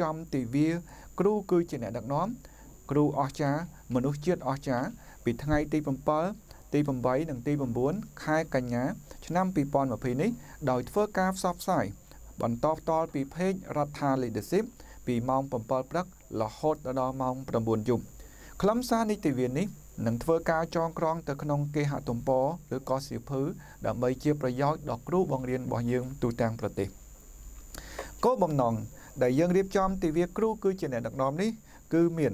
ចំទិវាគ្រូគឺជាអ្នកដឹកនាំគ្រូអស្ចារ្យមនុស្សជាតិអស្ចារ្យពីថ្ងៃទី7ទី8និងទី9ខែកញ្ញាឆ្នាំ2020នេះដោយធ្វើការផ្សព្វផ្សាយបន្តផ្ទាល់ពីเพจរដ្ឋា Leadership ពីម៉ោង7ព្រឹករហូតដល់ម៉ោង9យប់ខ្លឹមសារនីតិវិទ្យានេះនឹងធ្វើការចងក្រងទៅក្នុងគេហទំព័រឬក៏សៀវភៅដើម្បីជាប្រយោជន៍ដល់គ្រូបង្រៀនរបស់យើងទូទាំងប្រទេសគោលបំណង ដែលយើងរៀបចំទិវាគ្រូគឺជាអ្នកដឹកនាំនេះគឺមាន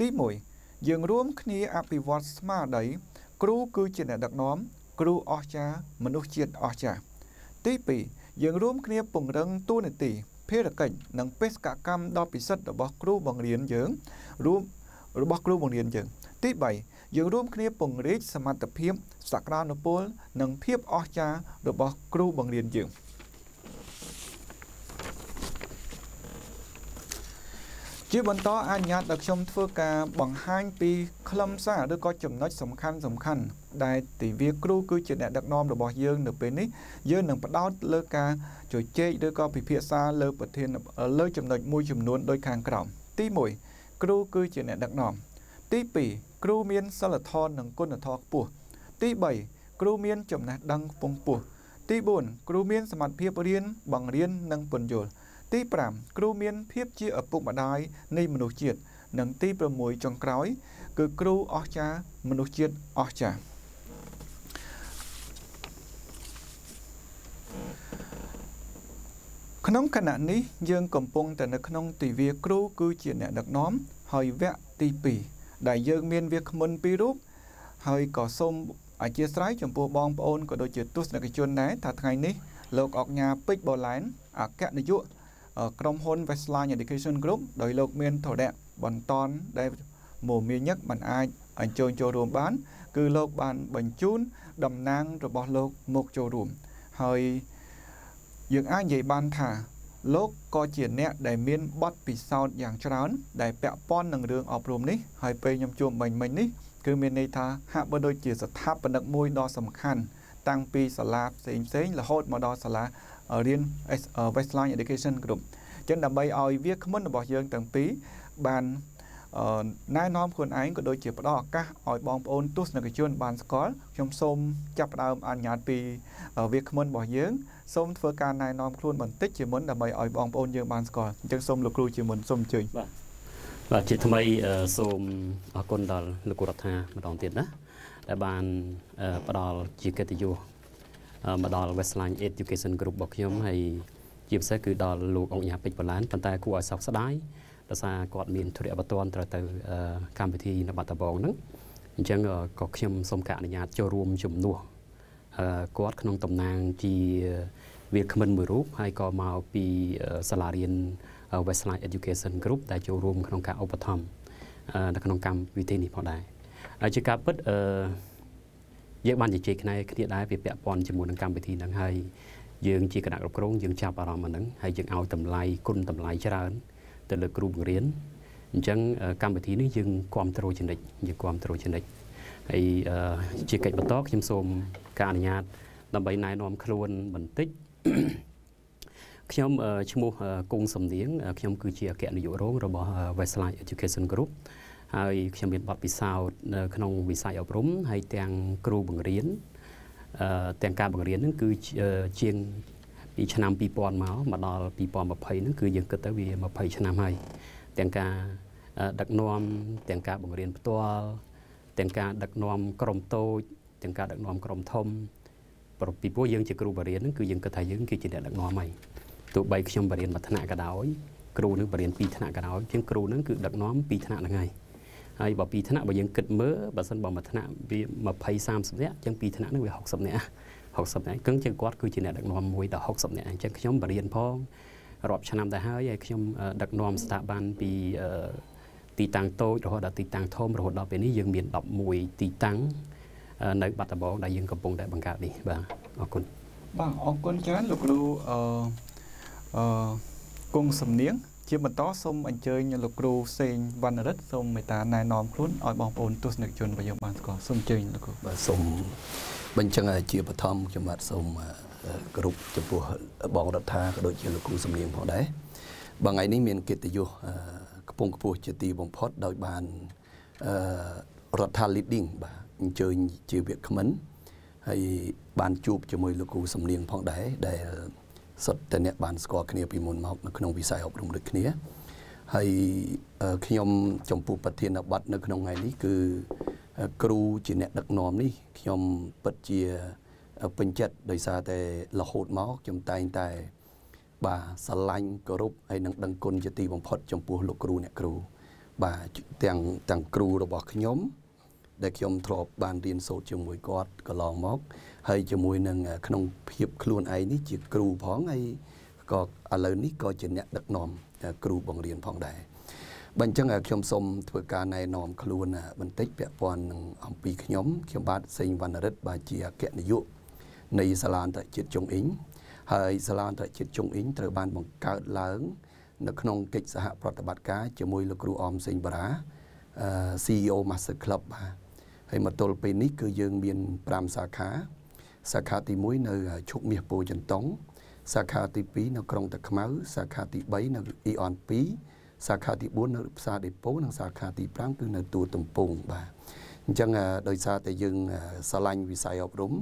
ទី1យើងរួមគ្នាអភិវឌ្ឍស្មារតីគ្រូគឺជាអ្នកដឹកនាំគ្រូអស្ចារ្យមនុស្សជាតិអស្ចារ្យទី2យើងរួមគ្នាពង្រឹងតួនាទីភារកិច្ចនិងបេសកកម្មដ៏ពិសិដ្ឋរបស់គ្រូបង្រៀនយើងរួមរបស់គ្រូបង្រៀនយើងទី3យើងរួមគ្នាពង្រីកសមត្ថភាពសក្តានុពល និងភាពអស្ចារ្យរបស់គ្រូបង្រៀនយើង។ ជាបន្តអនុញ្ញាតឲ្យខ្ញុំធ្វើការបង្ហាញពីខ្លឹមសារឬក៏ចំណុចសំខាន់សំខាន់ដែលទិវាគ្រូគឺជាអ្នកដឹកនាំរបស់យើងនៅពេលនេះយើងនឹងផ្ដោតលើការជជែកឬក៏ពិភាក្សាលើប្រធានលើចំណុចមួយចំនួនដូចខាងក្រោមទី1គ្រូគឺជាអ្នកដឹកនាំទី2គ្រូមានសិលធម៌និងគុណធម៌ខ្ពស់ទី3គ្រូមានចំណេះដឹងខ្ពង់ខ្ពស់ទី4គ្រូមានសមត្ថភាពរៀនបង្រៀននិងពន្យល់ ទី5គ្រូមានភាពជាឪពុកម្ដាយនៃមនុស្សជាតិនិងទី6ចុងក្រោយ គឺគ្រូអស្ចារ្យមនុស្សជាតិអស្ចារ្យក្នុងគណៈនេះយើងកំពុងតែនៅក្នុងទិវាគ្រូគឺជាអ្នកដឹកនាំហើយវគ្គទី2ដែលយើងមានវាគ្មិនពីររូបហើយក៏សូមអធិស្ឋានចំពោះបងប្អូនក៏ដូចជាទស្សនិកជនដែរថាថ្ងៃនេះលោកអុកញ៉ាពេជ្របូឡែនអគ្គនាយក ក្រុមហ៊ុន Westline Education Group ដោយលោកមានធរៈបន្តដែលមមាញឹកមិនអាចអញ្ជើញចូលរួមបាន គឺលោកបានបញ្ជូនតំណាងរបស់លោកមកចូលរួមហើយយើងអាចនិយាយបានថាលោកក៏ជាអ្នកដែលមានបទពិសោធន៍យ៉ាងច្រើន ដែលពាក់ព័ន្ធនឹងរឿងអប់រំនេះហើយពេលខ្ញុំជួបមិញមិញនេះគឺមានន័យថាហាក់បីដូចជាស្ថាបនិកមួយដ៏សំខាន់តាំងពីសាលាផ្សេងផ្សេងរហូតមកដល់សាលា រៀន Westline Education Group ចឹងដើម្បីឲ្យវាគ្មិនរបស់យើងទាំងពីរបានណែនាំខ្លួនឯងក៏ដូចជាផ្ដល់ឱកាសឲ្យបងប្អូនទស្សនិកជនបានស្គាល់ខ្ញុំសូមចាប់ផ្ដើមអនុញ្ញាតពីវាគ្មិនរបស់យើងសូមធ្វើការណែនាំខ្លួនបន្តិចជាមុនដើម្បីឲ្យបងប្អូនយើងបានស្គាល់អញ្ចឹងសូមលោកគ្រូជាមុនសូមអញ្ជើញបាទបាទជាថ្មីសូមអរគុណដល់លោកគ្រូរដ្ឋាម្ដងទៀតណាដែលបានផ្ដល់ជាកិត្តិយស មកដល់ Westline Education Group របស់ខ្ញុំហើយជាពិសេសគឺដល់លោកអង្គញាពេជ្របលានប៉ុន្តែគួរឲ្យសោកស្ដាយដោយសារគាត់មានធុរៈបតនត្រូវទៅកម្មវិធីនៅបាត់ដំបងហ្នឹងអញ្ចឹងក៏ខ្ញុំសូមការអនុញ្ញាតចូលរួមជំនួសគាត់ក្នុងតំណាងជាវាគ្មិនមួយរូបហើយក៏មកពីសាលារៀន Westline Education Group ដែលចូលរួមក្នុងការឧបត្ថម្ភនៅក្នុងកម្មវិធីនេះផងដែរហើយជាការពិតអឺ យើងបានជជែកគ្នាគ្នាដែរវាពាក់ព័ន្ធជាមួយនឹងកម្មវិធីហ្នឹងហើយយើងជាគណៈគ្រប់គ្រងយើងចាប់អារម្មណ៍អាហ្នឹងហើយយើងឲ្យតម្លៃគុណតម្លៃច្រើន ទៅលើគ្រូបង្រៀនអញ្ចឹងកម្មវិធីនេះយើងគ្រប់គ្រងចនិចយើងគ្រប់គ្រងចនិចហើយជាកិច្ចបន្តខ្ញុំសូមការអនុញ្ញាត ដើម្បីណែនាំខ្លួនបន្តិចខ្ញុំឈ្មោះគង់សំនៀងខ្ញុំគឺជាអគ្គនាយករងរបស់ Westline Education Group ហើយខ្ញុំមានបទពិសោធន៍នៅក្នុងវិស័យអប់រំហើយទាំងគ្រូបង្រៀនទាំងការបង្រៀនហ្នឹងគឺជាងពីឆ្នាំ2000មកមកដល់2020ហ្នឹងគឺយើងគិតទៅវា20ឆ្នាំហើយទាំងការដឹកនាំទាំងការបង្រៀនផ្ទាល់ទាំងការដឹកនាំក្រុមតូចទាំងការដឹកនាំក្រុមធំពីព្រោះយើងជាគ្រូបរិញ្ញាហ្នឹងគឺយើងគិតថាយើងគឺជាអ្នកដឹកនាំហើយទោះបីខ្ញុំបរិញ្ញាមួយថ្នាក់ក៏ដោយគ្រូនឹងបរិញ្ញាពីរថ្នាក់ក៏ដោយជាងគ្រូនឹងគឺដឹកនាំពីរថ្នាក់ហ្នឹងហើយ ហើយបើពីរថ្នាក់បើយើងគិតមើលបើសិនបើមួយថ្នាក់វា20 30នាក់អញ្ចឹងពីរថ្នាក់ហ្នឹងវា60នាក់60នាក់គឹងជាងគាត់គឺជាអ្នកដឹកនាំមួយដល់60នាក់អញ្ចឹងខ្ញុំបរៀនផងរាប់ឆ្នាំទៅហើយហើយខ្ញុំដឹកនាំស្ថាប័នពីទីតាំងតូចរហូតដល់ទីតាំងធំរហូតដល់ពេលនេះយើងមាន11ទីតាំងនៅបាត់ដំបងដែលយើងកំពុងតែបង្កើតនេះបាទអរគុណបាទអរគុណច្រើនលោកគ្រូអឺអឺគង់សំនៀង ជាបន្តសូមអញ្ជើញលោកគ្រូសេងវណ្ណរិទ្ធសូមមេត្តាណែនាំខ្លួនឲ្យបងប្អូនទស្សនិកជនរបស់យើងបានស្គាល់សូមអញ្ជើញលោកគ្រូបាទសូមបញ្ចឹងជាបឋមខ្ញុំបាទសូមគ្រប់ចំពោះបងរដ្ឋាក៏ដូចជាលោកគ្រូសំនៀងផងដែរបងថ្ងៃនេះមានកិត្តិយសកំពុងខ្ពស់ជាទីបំផុតដោយបានអឺរដ្ឋា leading បាទអញ្ជើញជាវាគ្មិនហើយបានជួបជាមួយលោកគ្រូសំលៀងផងដែរដែល សុទ្ធតែអ្នកបានស្គាល់គ្នាពីមុនមកនៅក្នុងវិស័យអប់រំដូចគ្នាហើយខ្ញុំចំពោះប្រធានបទនៅក្នុងថ្ងៃនេះគឺគ្រូជាអ្នកដឹកនាំនេះខ្ញុំពិតជាពេញចិត្តដោយសារតែរហូតមកខ្ញុំតែងតែបាទស្រឡាញ់គោរពហើយនឹងដឹងគុណជាទីបំផុតចំពោះលោកគ្រូអ្នកគ្រូបាទទាំងទាំងគ្រូរបស់ខ្ញុំ ដែលខ្ញុំធ្លាប់បានរៀនសូត្រជាមួយគាត់កន្លងមក ហើយជាមួយនឹងក្នុងភាពខ្លួនឯងនេះជាគ្រូផងហើយក៏ឥឡូវនេះក៏ជាអ្នកដឹកនាំគ្រូបង្រៀនផងដែរបើអញ្ចឹងខ្ញុំសូមធ្វើការណែនាំខ្លួនបន្តិចពាក់ព័ន្ធនឹងអំពីខ្ញុំខ្ញុំបាទសេងវណ្ណរិទ្ធបាទជាអគ្គនាយកនៃសាលាអន្តរជាតិជុងអ៊ីងហើយសាលាអន្តរជាតិជុងអ៊ីងត្រូវបានបង្កើតឡើងនៅក្នុងកិច្ចសហប្រតិបត្តិការជាមួយលោកគ្រូអមសេងបារា CEO Master Club បាទហើយមកទល់ពេលនេះគឺយើងមាន5សាខា សាខាទី1នៅឈុកមាសពោធិ៍ចន្ទង់សាខាទី2នៅក្រុងតាខ្មៅសាខាទី3នៅអ៊ីអន2សាខាទី4នៅផ្សារដេប៉ូនិងសាខាទី5គឺនៅទួលទំពងបាទអញ្ចឹងដោយសារតែយើងស្រឡាញ់វិស័យអប់រំ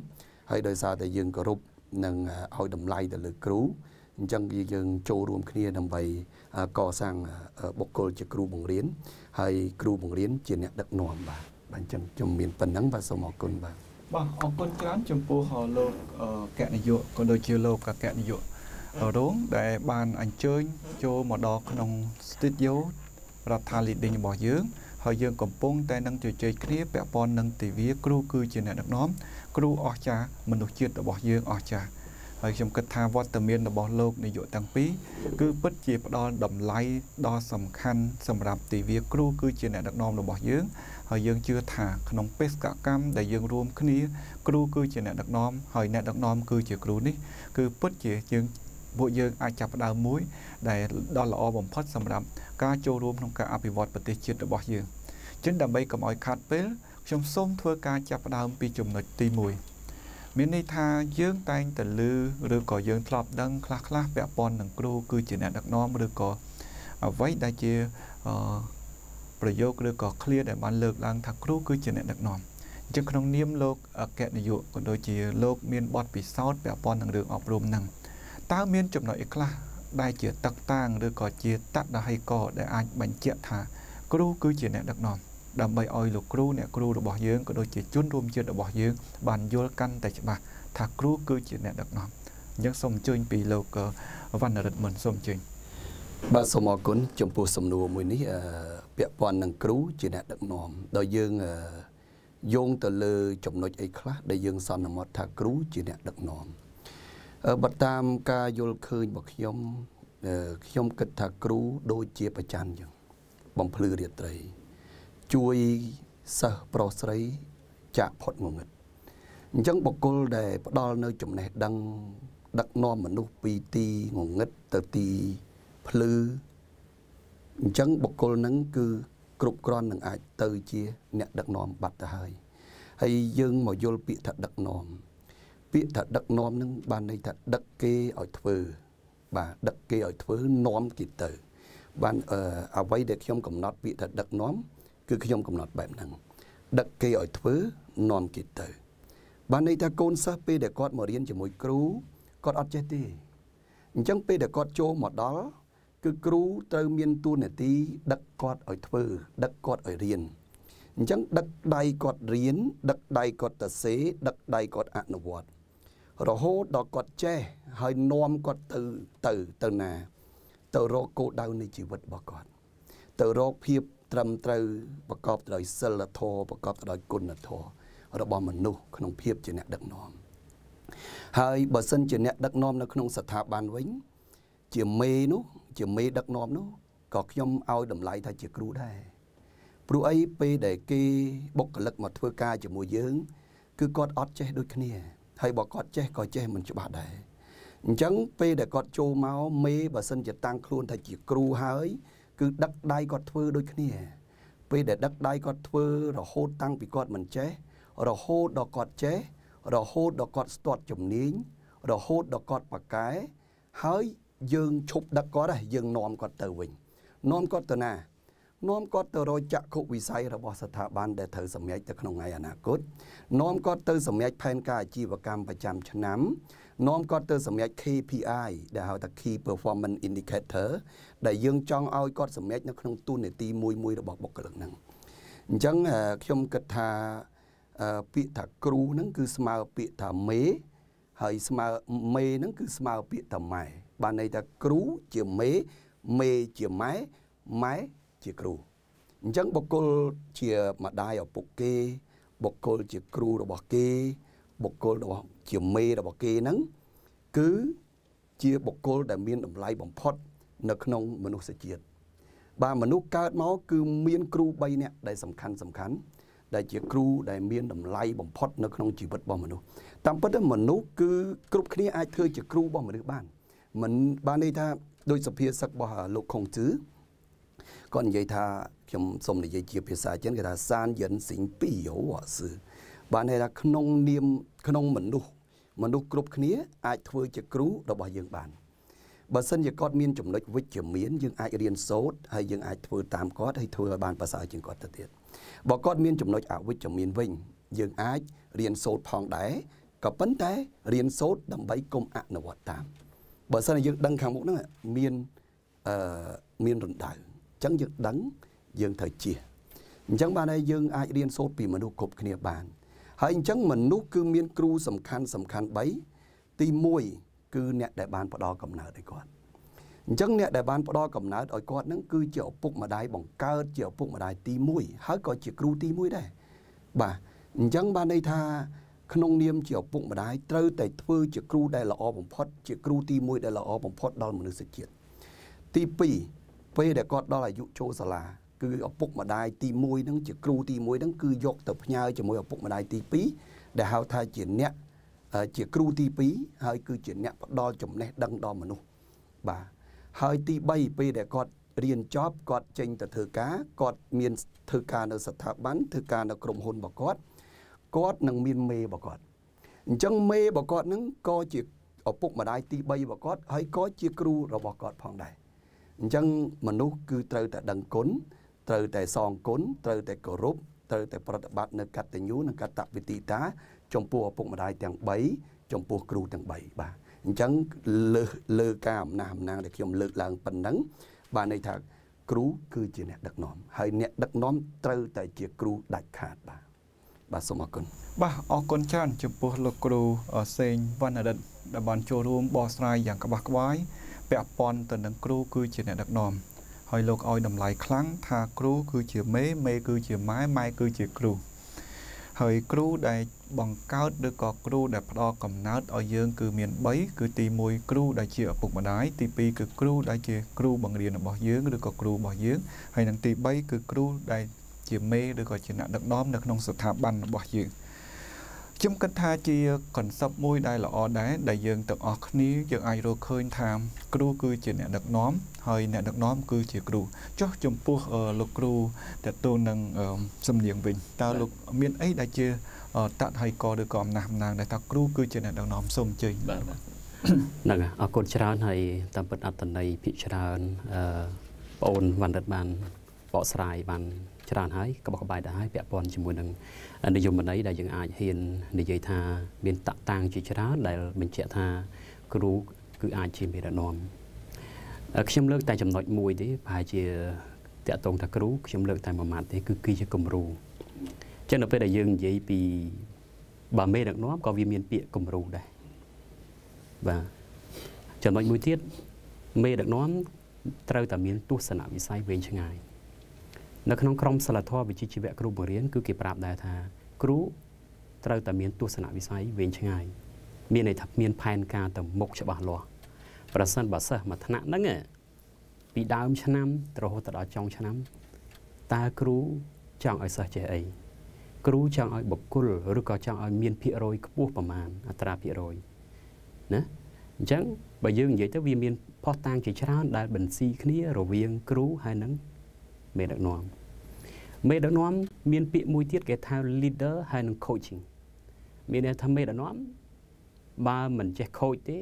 ហើយដោយសារតែយើងគោរពនិងឲ្យតម្លៃទៅលើគ្រូអញ្ចឹងយើងចូលរួមគ្នាដើម្បីកសាងបុគ្គលជាគ្រូបង្រៀនហើយគ្រូបង្រៀនជាអ្នកដឹកនាំបាទបាទអញ្ចឹងខ្ញុំមានប៉ុណ្ណឹងបាទសូមអរគុណបាទ បាទអរគុណច្រើនចំពោះលោកកណយុក៏ដូចជាលោកកណយុរងដែលបានអញ្ជើញចូលមកដល់ក្នុង studio រដ្ឋា leading របស់យើងហើយយើងកំពុងតែនឹងជជែកគ្នាពាក់ព័ន្ធនឹងទិវាគ្រូគឺជាអ្នកដឹកនាំគ្រូអស្ចារ្យមនុស្សជាតិរបស់យើងអស្ចារ្យហើយខ្ញុំគិតថាវត្តមានរបស់លោកនាយកទាំងពីរគឺពិតជាផ្ដល់តម្លៃដ៏សំខាន់សម្រាប់ទិវាគ្រូគឺជាអ្នកដឹកនាំរបស់យើង ហើយយើងជឿថាក្នុងបេសកកម្មដែលយើងរួមគ្នា គ្រូគឺជាអ្នកដឹកនាំហើយអ្នកដឹកនាំគឺជាគ្រូនេះគឺពិតជាយើងពួកយើងអាចចាប់ផ្ដើមមួយ ដែលដ៏ល្អបំផុតសម្រាប់ការចូលរួមក្នុងការអភិវឌ្ឍប្រទេសជាតិរបស់យើងចឹងដើម្បីកុំឲ្យខាត់ពេលខ្ញុំសូមធ្វើការចាប់ផ្ដើមពីចំណុចទី1មានន័យថាយើងតែងតែលឺឬក៏យើងធ្លាប់ដឹងខ្លះខ្លះពាក់ព័ន្ធនឹងគ្រូគឺជាអ្នកដឹកនាំឬក៏អ្វីដែលជា ប្រយោគឬក៏ clear ដែលបានលើកឡើងថាគ្រូគឺជាអ្នកដឹកនាំអញ្ចឹងក្នុងនាមលោកអគ្គនាយកក៏ដូចជាលោកមានបទពិសោធន៍ពាក់ព័ន្ធនឹងរឿងអប់រំហ្នឹងតើមានចំណុចអីខ្លះដែលជាតឹកតាងឬក៏ជាតដហិកដែលអាចបញ្ជាក់ថា គ្រូគឺជាអ្នកដឹកនាំដើម្បីឲ្យលោកគ្រូអ្នកគ្រូរបស់យើងក៏ដូចជាជនរួមជាតិរបស់យើងបានយល់កាន់តែច្បាស់ថាគ្រូគឺជាអ្នកដឹកនាំអញ្ចឹងសូមអញ្ជើញពីលោកវណ្ណរិទ្ធមុនសូមអញ្ជើញ បាទសូមអរគុណចំពោះសំណួរមួយនេះពាក់ព័ន្ធនឹងគ្រូជាអ្នកដឹកនាំដោយយើងយោងទៅលើចំណុចអីខ្លះដែលយើងសន្មត់ថាគ្រូជាអ្នកដឹកនាំបើតាមការយល់ឃើញរបស់ខ្ញុំខ្ញុំគិតថាគ្រូដូចជាប្រច័នចឹងបំភ្លឺរាត្រី ជួយសិស្សប្រុសស្រីចាក់ផុតងងឹតអញ្ចឹងបុគ្គលដែលផ្ដល់នៅចំណេះដឹងដឹកនាំមនុស្សពីទីងងឹតទៅទី ភ្លឺអញ្ចឹងបុគ្គលនឹងគឺគ្រប់គ្រាន់នឹងអាចទៅជាអ្នកដឹកនាំបាត់ទៅហើយហើយយើងមកយល់ពាក្យថាដឹកនាំពាក្យថាដឹកនាំនឹងបានន័យថាដឹកគេឲ្យធ្វើបាទដឹកគេឲ្យធ្វើនាំគេទៅ បានអ្វីដែលខ្ញុំកំណត់ពាក្យថាដឹកនាំគឺខ្ញុំកំណត់បែបហ្នឹងដឹកគេឲ្យធ្វើនាំគេទៅ បានន័យថាកូនសិស្សពេលដែលគាត់មករៀនជាមួយគ្រូគាត់អត់ចេះទេអញ្ចឹងពេលដែលគាត់ចូលមកដល់ គឺគ្រូត្រូវមានតួនាទីដឹកគាត់ឲ្យធ្វើ ដឹកគាត់ឲ្យរៀនអញ្ចឹងដឹកដៃគាត់រៀនដឹកដៃគាត់ទៅសេដឹកដៃគាត់អនុវត្តរហូតដល់គាត់ចេះហើយនាំគាត់ទៅទៅទៅណា ទៅរកគោលដៅនៃជីវិតរបស់គាត់ទៅរកភាពត្រឹមត្រូវប្រកបដោយសិលធម៌ប្រកបដោយគុណធម៌របស់មនុស្សក្នុងភាពជាអ្នកដឹកនាំហើយបើសិនជាអ្នកដឹកនាំនៅក្នុងស្ថាប័នវិញ ជាមេនោះ ជាមេដឹកនាំនោះក៏ខ្ញុំឲ្យតម្លៃថាជាគ្រូដែរព្រោះអីពេលដែលគេបុគ្គលិកមកធ្វើការជាមួយយើង គឺគាត់អត់ចេះដូចគ្នា ហើយបើគាត់ចេះក៏ចេះមិនច្បាស់ដែរអញ្ចឹងពេលដែលគាត់ចូលមកមេបើសិនជាតាំងខ្លួនថាជាគ្រូហើយ គឺដឹកដៃគាត់ធ្វើដូចគ្នា ពេលដែលដឹកដៃគាត់ធ្វើរហូតតាំងពីគាត់មិនចេះ រហូតដល់គាត់ចេះរហូតដល់គាត់ស្ទាត់ជំនាញរហូតដល់គាត់ប៉ាកែហើយ យើងឈប់ដឹកគាត់ហើយយើងនាំគាត់ទៅវិញនាំគាត់ទៅណានាំគាត់ទៅរកចក្ខុវិស័យរបស់ស្ថាប័នដែលត្រូវសម្រេចទៅក្នុងថ្ងៃអនាគតនាំគាត់ទៅសម្រេចផែនការអាជីវកម្មប្រចាំឆ្នាំនាំគាត់ទៅសម្រេច KPI ដែលហៅថា Key Performance Indicator ដែលយើងចង់ឲ្យគាត់សម្រេចនៅក្នុងទូនាទីមួយមួយរបស់បុគ្គលិកហ្នឹងអញ្ចឹងខ្ញុំគិតថាពាក្យថាគ្រូហ្នឹងគឺស្មើពាក្យថាមេហើយស្មើមេហ្នឹងគឺស្មើពាក្យថាម៉ែ បានន័យថាគ្រូជាមេមេជាម៉ែម៉ែជាគ្រូអញ្ចឹងបុគ្គលជាម្ដាយឪពុកគេ បុគ្គលជាគ្រូរបស់គេ បុគ្គលរបស់ជាមេរបស់គេហ្នឹងគឺជាបុគ្គលដែលមានតម្លៃបំផុត នៅក្នុងមនុស្សជាតិបាទមនុស្សកើតមកគឺមានគ្រូ3នាក់ដែលសំខាន់សំខាន់ដែលជាគ្រូដែលមានតម្លៃបំផុតនៅក្នុងជីវិតរបស់មនុស្សតាមពិតមនុស្សគឺគ្រប់គ្នាអាចធ្វើជាគ្រូរបស់មនុស្សបាន មិនបានន័យថាដោយសភាសឹករបស់លោកខុងជឺគាត់និយាយថាខ្ញុំសូមនិយាយជាភាសាចិនគេថាសានយិនសិងពីយោអសឺបានន័យថាក្នុងនាមក្នុងមនុស្សមនុស្សគ្រប់គ្នាអាចធ្វើជាគ្រូរបស់យើងបានបើសិនជាគាត់មានចំណុចវិជ្ជមានយើងអាចរៀនសូត្រហើយយើងអាចធ្វើតាមគាត់ហើយធ្វើឲ្យបានប្រសើរជាងគាត់ទៅទៀតបើគាត់មានចំណុចអវិជ្ជមានវិញយើងអាចរៀនសូត្រផងដែរក៏ប៉ុន្តែរៀនសូត្រដើម្បីគុំអនុវត្តតាម បើសិនជាយើងដឹងខាងមុខហ្នឹងមានអឺមានរណ្ដៅអញ្ចឹងយើងដឹងយើងត្រូវជៀសអញ្ចឹងបានហើយយើងអាចរៀនសូត្រពីមនុស្សគ្រប់គ្នាបាន ហើយអញ្ចឹងមនុស្សគឺមានគ្រូសំខាន់សំខាន់3ទី1គឺអ្នកដែលបានផ្ដល់កំណើតឲ្យគាត់អញ្ចឹងអ្នកដែលបានផ្ដល់កំណើតឲ្យគាត់នឹងគឺជាឪពុកម្ដាយបង្កើតជាឪពុកម្ដាយទី1ហើយក៏ជាគ្រូទី1ដែរបាទអញ្ចឹងបានន័យថា ក្នុងនាមជាឪពុកម្ដាយត្រូវតែធ្វើជាគ្រូដែលល្អបំផុតជាគ្រូទី1ដែលល្អបំផុតដល់មនុស្សជាតិទី2ពេលដែលគាត់ដល់អាយុចូលសាលាគឺឪពុកម្ដាយទី1ហ្នឹងជាគ្រូទី1ហ្នឹងគឺយកទៅផ្ញើជាមួយឪពុកម្ដាយទី2ដែលហៅថាជាអ្នកជាគ្រូទី2ហើយគឺជាអ្នកផ្ដល់ចំណេះដឹងដល់មនុស្សបាទហើយទី3ពេលដែលគាត់រៀនចប់គាត់ចេញទៅធ្វើការគាត់មានធ្វើការនៅស្ថាប័នធ្វើការនៅក្រុមហ៊ុនរបស់គាត់ គាត់នឹងមានមេរបស់គាត់អញ្ចឹងមេរបស់គាត់នឹងក៏ជាឪពុកម្ដាយទី3របស់គាត់ហើយក៏ជាគ្រូរបស់គាត់ផងដែរអញ្ចឹងមនុស្សគឺត្រូវតែដឹងគុណត្រូវតែសងគុណត្រូវតែគោរពត្រូវតែប្រតិបត្តិនៅកតញ្ញូនិងកតវិទីតា ចំពោះឪពុកម្ដាយទាំង3ចំពោះគ្រូទាំង3បាទអញ្ចឹងលើលើការអំណះអំណាងដែលខ្ញុំលើកឡើងប៉ុណ្ណឹងបានន័យថាគ្រូគឺជាអ្នកដឹកនាំហើយអ្នកដឹកនាំត្រូវតែជាគ្រូដាច់ខាតបាទ បាទសូមអរគុណបាទអរគុណច្រើនចំពោះលោកគ្រូសេងវណ្ណរិទ្ធដែលបានចូលរួមបកស្រាយយ៉ាងក្បោះក្បាយពាក់ព័ន្ធទៅនឹងគ្រូគឺជាអ្នកដឹកនាំហើយលោកឲ្យតម្លៃខ្លាំងថាគ្រូគឺជាមេមេគឺជាម៉ែម៉ែគឺជាគ្រូហើយគ្រូដែលបង្កើតឬក៏គ្រូដែលផ្ដល់កំណើតឲ្យយើងគឺមាន3គឺទី1គ្រូដែលជាឪពុកម្ដាយទី2គឺគ្រូដែលជាគ្រូបង្រៀនរបស់យើងឬក៏គ្រូរបស់យើងហើយនិងទី3គឺគ្រូដែល ជាមេឬក៏ជាអ្នកដឹកនាំនៅក្នុងស្ថាប័នរបស់យើង។ខ្ញុំគិតថាជាកនសឹបមួយដែលល្អដែរដែលយើងទាំងអស់គ្នាយើងអាចរកឃើញថាគ្រូគឺជាអ្នកដឹកនាំហើយអ្នកដឹកនាំគឺជាគ្រូចុះចំពោះលោកគ្រូតទៅនឹងសំនៀងវិញតើលោកមានអីដែលជាតតហើយកឬក៏អំណះអំណាងដែលថាគ្រូគឺជាអ្នកដឹកនាំសូមអញ្ជើញបាទហ្នឹងអរគុណច្រើនហើយតាមពិតអត្តន័យភិកច្រើនអឺបងអូនវណ្ណរិទ្ធបានបកស្រាយបាន ច្រើនហើយក្បោះក្បាយដែរហើយពាក់ព័ន្ធជាមួយនឹងនិយមន័យដែលយើងអាចហ៊ាននិយាយថាមានតតាំងជាច្រើនដែលបញ្ជាក់ថាគ្រូគឺអាចជាមេរណមខ្ញុំលើកតែចំណុចមួយទេប្រហែលជាតកតងថាគ្រូខ្ញុំលើកតែមួយម៉ាត់ទេគឺគឺជាគំរូចឹងនៅពេលដែលយើងនិយាយពីបើមេដឹកនាំក៏វាមានពាក្យគំរូដែរបាទចំណុចមួយទៀតមេដឹកនាំត្រូវតែមានទស្សនវិស័យវែងឆ្ងាយ នៅក្នុងក្រមសិលធម៌វិជ្ជាជីវៈគ្រូបង្រៀនគឺគេប្រាប់ដែរថា គ្រូត្រូវតែមានទស្សនវិស័យវែងឆ្ងាយមានន័យថាមានផែនការទៅមុខច្បាស់លាស់ប្រសិនបើសិស្សមួយថ្នាក់ហ្នឹងពីដើមឆ្នាំរហូតដល់ចុងឆ្នាំតើគ្រូចង់ឲ្យសិស្សចេះអីគ្រូចង់ឲ្យបុគ្គលឬក៏ចង់ឲ្យមានភាគរយខ្ពស់ប្រមាណអត្រាភាគរយណាអញ្ចឹងបើយើងនិយាយទៅវាមានផុសតាងជាច្រើនដែលបន្ស៊ីគ្នារវាងគ្រូហើយនឹងមេដឹកនាំ មេដឹកនាំមានពាក្យមួយទៀតគេថា leader ហើយនិង coaching មានន័យថាមេដឹកនាំបើមិនចេះ coach ទេ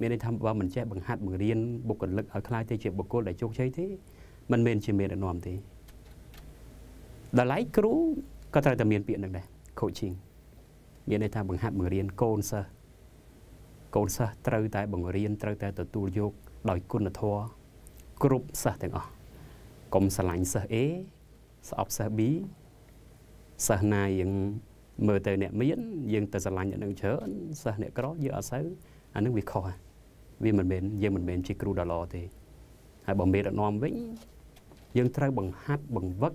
មានន័យថាបើមិនចេះបង្ហាត់បង្រៀនបុគ្គលិកឲ្យខ្លាយទៅជាបុគ្គលដែលជោគជ័យទេมันមិនជាមេដឹកនាំទេដល់ឡៃគ្រូក៏ត្រូវតែមានពាក្យនឹងដែរ coaching មានន័យថាបង្ហាត់បង្រៀនកូនសិស្សកូនសិស្សត្រូវតែបង្រៀនត្រូវតែទទួលយកដោយគុណធម៌គ្រប់សិស្សទាំងអស់កុំស្រឡាញ់សិស្ស A ស្អប់សិស្ស B សិស្សណាយើងមើលទៅអ្នកមានយើងទៅស្រឡាញ់អ្នកនឹងច្រើនសិស្សអ្នកក្រយើងអត់សូវអានឹងវាខុសវាមិនមែនយើងមិនមែនជាគ្រូដ៏ល្អទេហើយបើមេដឹកនាំវិញយើងត្រូវបង្ហាត់បង្វឹក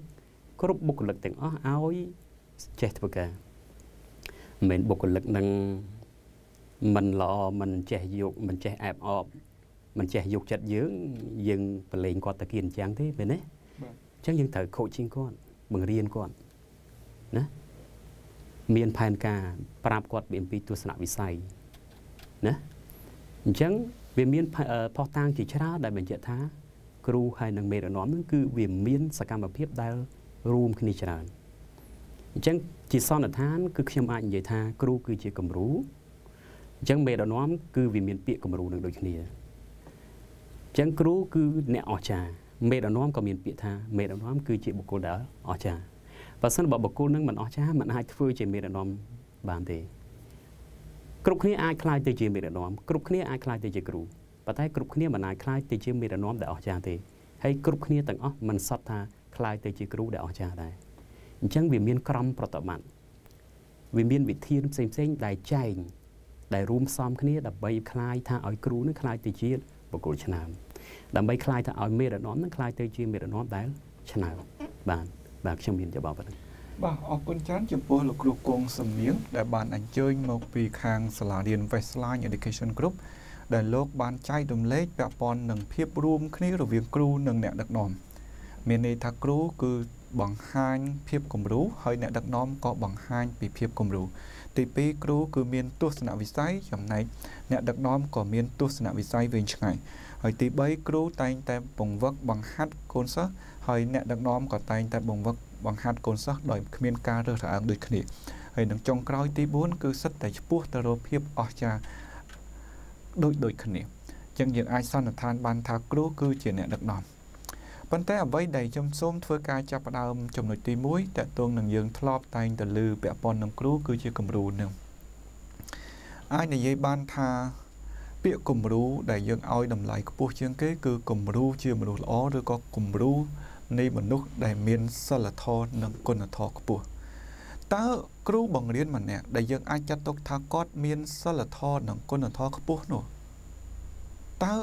គ្រប់បុគ្គលិកទាំងអស់ឲ្យចេះធ្វើការមិនមែនបុគ្គលិកនឹងមិនល្អមិនចេះយកមិនចេះអែបអបមិនចេះយកចិត្តយើងយើងប្រឡែងគាត់ទៅគៀនអញ្ចឹងទេមែនទេ អញ្ចឹងយើងត្រូវ coaching គាត់បង្រៀនគាត់ណាមានផែនការប្រាប់គាត់អំពីទស្សនវិស័យណាអញ្ចឹងវាមានផុសតាងជាច្រើនដែលបញ្ជាក់ថា គ្រូហើយនិងមេដឹកនាំនឹងគឺវាមានសកម្មភាពដែលរួមគ្នាច្រើនអញ្ចឹងជាសន្និដ្ឋាន គឺខ្ញុំអាចនិយាយថាគ្រូគឺជាគំរូអញ្ចឹងមេដឹកនាំគឺវាមានពាក្យគំរូនឹងដូចគ្នាអញ្ចឹងគ្រូគឺអ្នកអស្ចារ្យ មេដឹកនាំក៏មានពាក្យថាមេដឹកនាំគឺជាបុគ្គលដែលអស្ចារ្យបើសិនបើបុគ្គលនឹងមិនអស្ចារ្យមិនអាចធ្វើជាមេដឹកនាំបានទេគ្រប់គ្នាអាចខ្លាយទៅជាមេដឹកនាំគ្រប់គ្នាអាចខ្លាយទៅជាគ្រូប៉ុន្តែគ្រប់គ្នាមិនអាចខ្លាយទៅជាមេដឹកនាំដែលអស្ចារ្យទេហើយគ្រប់គ្នាទាំងអស់មិនសត់ថាខ្លាយទៅជាគ្រូដែលអស្ចារ្យដែរអញ្ចឹងវាមានក្រមប្រតិបត្តិវាមានវិធានផ្សេងផ្សេងដែលចែងដែលរួមផ្សំគ្នាដើម្បីខ្លាយថាឲ្យគ្រូនឹងខ្លាយទៅជាបុគ្គលឆ្នើម ដើម្បីខ្លាយទៅឲ្យមេរណមនឹងខ្លាយទៅជាមេរណមដែលឆ្នើបាទបាទខ្ញុំមានយោបល់ប៉ុណ្ណឹងបាទអរគុណច្រើនចំពោះលោកគ្រូគង់សំនៀងដែលបានអញ្ជើញមកពីខាងសាលារៀន Westline Education Group ដែលលោកបានចែករំលែកពាក់ព័ន្ធនឹងភាពរួមគ្នារវាងគ្រូនិងអ្នកដឹកនាំមានន័យថាគ្រូគឺបង្ហាញភាពគំរូហើយអ្នកដឹកនាំក៏បង្ហាញពីភាពគំរូទី2គ្រូគឺមានទស្សនវិស័យចំណែកអ្នកដឹកនាំក៏មានទស្សនវិស័យវែងឆ្ងាយ ហើយទី3គ្រូតែងតែបង្វឹកបង្ហាត់កូនសិស្សហើយអ្នកដឹកនាំក៏តែងតែបង្វឹកបង្ហាត់កូនសិស្សដោយគ្មានការរើសរអើងដូចគ្នាហើយនឹងចុងក្រោយទី4គឺសិតតែឈ្មោះទៅរកភាពអស្ចារ្យដូចដូចគ្នាអញ្ចឹងយើងអាចសន្និដ្ឋានបានថាគ្រូគឺជាអ្នកដឹកនាំប៉ុន្តែអ្វីដែលខ្ញុំសូមធ្វើការចាប់ផ្ដើមចំណុចទី1តកតងនឹងយើងធ្លាប់តែងទៅលើពាក់ព័ន្ធនឹងគ្រូគឺជាគំរូនឹងអាចនិយាយបានថា ពាក្យគំរូដែលយើងឲ្យតម្លៃខ្ពស់ជាងគេគឺគំរូជាមនុស្សល្អឬក៏គំរូនៃមនុស្សដែលមានសិលធម៌និងគុណធម៌ខ្ពស់តើគ្រូបង្រៀនម្នាក់ដែលយើងអាចចាត់ទុកថាគាត់មានសិលធម៌និងគុណធម៌ខ្ពស់នោះតើ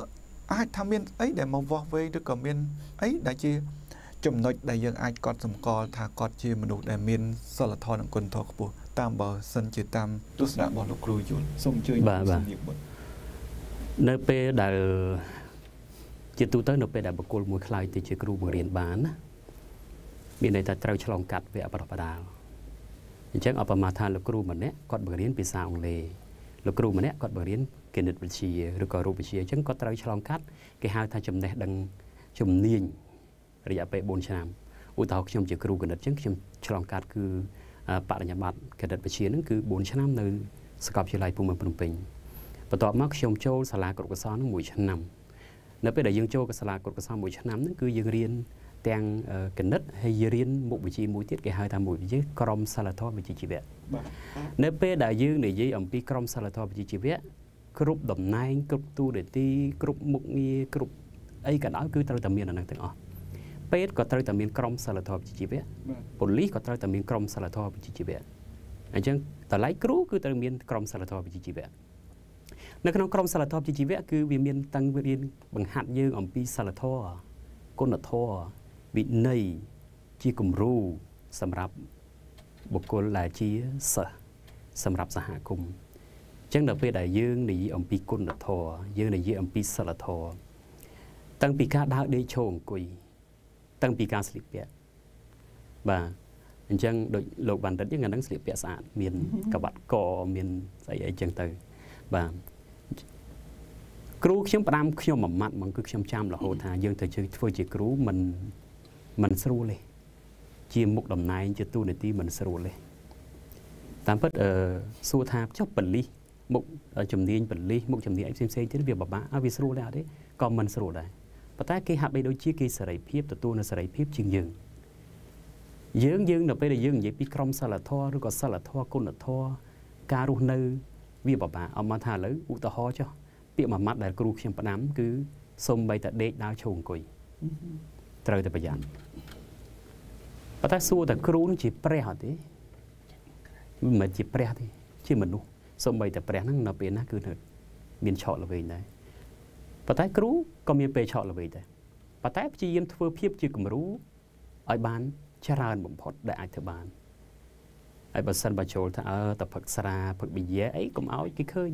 អាចថាមានអីដែលមកវាស់វែងឬក៏មានអីដែលជាចំណុចដែលយើងអាចកត់សម្គាល់ថាគាត់ជាមនុស្សដែលមានសិលធម៌និងគុណធម៌ខ្ពស់តាមបើសិនជាតាមទស្សនៈរបស់លោកគ្រូយល់សូមជួយបាទបាទ នៅពេលដែលជាទូទៅនៅពេលដែលបុគ្គលមួយខ្លាយទៅជាគ្រូបង្រៀនបានណាមានន័យថាត្រូវឆ្លងកាត់វគ្គប្រពដាលអញ្ចឹងអបមាថាលោកគ្រូម្នាក់គាត់បង្រៀនភាសាអង់គ្លេសលោកគ្រូម្នាក់គាត់បង្រៀនគណិតវិទ្យាឬក៏រូបវិទ្យាអញ្ចឹងគាត់ត្រូវឆ្លងកាត់គេហៅថាចំណេះដឹងជំនាញរយៈពេល4ឆ្នាំឧទាហរណ៍ខ្ញុំជាគ្រូគណិតអញ្ចឹងខ្ញុំឆ្លងកាត់គឺបរិញ្ញាបត្រគណិតវិទ្យាហ្នឹងគឺ4ឆ្នាំនៅសាកលវិទ្យាល័យភូមិភ្នំពេញ បន្ទាប់មកខ្ញុំចូលសាលាគ្រប់កសលនឹង1ឆ្នាំនៅពេលដែលយើងចូលសាលាគ្រប់កសល1ឆ្នាំហ្នឹងគឺយើងរៀនទាំងគណិតហើយរៀនមុខវិជ្ជាមួយទៀតគេហៅថាមុខវិជ្ជាក្រមសិលធម៌វិជ្ជាជីវៈនៅពេលដែលយើងនិយាយអំពីក្រមសិលធម៌វិជ្ជាជីវៈគ្រប់តំណែងគ្រប់ទូរទីគ្រប់មុខងារគ្រប់អីក៏ដោយគឺត្រូវតែមានអានឹងទាំងអស់ពេទ្យក៏ត្រូវតែមានក្រមសិលធម៌វិជ្ជាជីវៈប៉ូលីសក៏ត្រូវតែមានក្រមសិលធម៌វិជ្ជាជីវៈអញ្ចឹងតម្លៃគ្រូគឺត្រូវមានក្រមសិលធម៌វិជ្ជាជីវៈ នៅក្នុងក្រមសិលធម៌វិជ្ជាជីវៈគឺវាមានតាំងរៀនបង្ហាត់យើងអំពីសិលធម៌គុណធម៌វិន័យជាគំរូសម្រាប់បុគ្គលដែលជាសិស្សសម្រាប់សហគមន៍ចឹងដល់ពេលដែលយើងនិយាយអំពីគុណធម៌យើងនិយាយអំពីសិលធម៌តាំងពីការដើរដេកឈរអង្គុយតាំងពីការស្លៀកពាក់បាទអញ្ចឹងដូចលោកបណ្ឌិតយើងអានឹងស្លៀកពាក់ស្អាតមានកបាត់កមានស្អីអីចឹងទៅបាទ គ្រូខ្ញុំផ្ដាំខ្ញុំមួយម៉ាត់ហ្មងគឺខ្ញុំចាំរហូតថាយើងទៅធ្វើជាគ្រូមិនមិនស្រួលទេជាមុខតំណែងជាទូនាទីមិនស្រួលទេតាមពិតអឺសួរថាចុះបលិសមុខជំនាញបលិសមុខជំនាញអីផ្សេងផ្សេងទៀតវាពិបាកឲ្យវាស្រួលដែរអត់ទេក៏មិនស្រួលដែរប៉ុន្តែគេហាក់បីដូចជាគេសេរីភាពទទួលនៅសេរីភាពជាងយើងយើងយើងនៅពេលដែលយើងនិយាយពីក្រមសិលធម៌ឬក៏សិលធម៌គុណធម៌ការរស់នៅ វាពិបាកអមថាឥឡូវឧទាហរណ៍ចុះ ពាក្យមួយម៉ាត់ដែលគ្រូខ្ញុំផ្ដាំ គឺសុំបីតែដេកដើរឈរអង្គុយត្រូវតែប្រយ័ត្នប៉ុន្តែសួរតែគ្រូជាព្រះអត់ទេមិនមែនជាព្រះទេជាមនុស្សសូម្បីតែព្រះហ្នឹងនៅពេលណាគឺនៅមានឆក់ល្វែងដែរប៉ុន្តែគ្រូក៏មានពេលឆក់ល្វែងដែរប៉ុន្តែព្យាយាមធ្វើភាពជាគំរូឲ្យបានច្រើនបំផុតដែលអាចធ្វើបានហើយបើសិនបើចូលថាអើតផឹកស្រាផឹកប៊ីយ៉ែអីកុំឲ្យគេឃើញ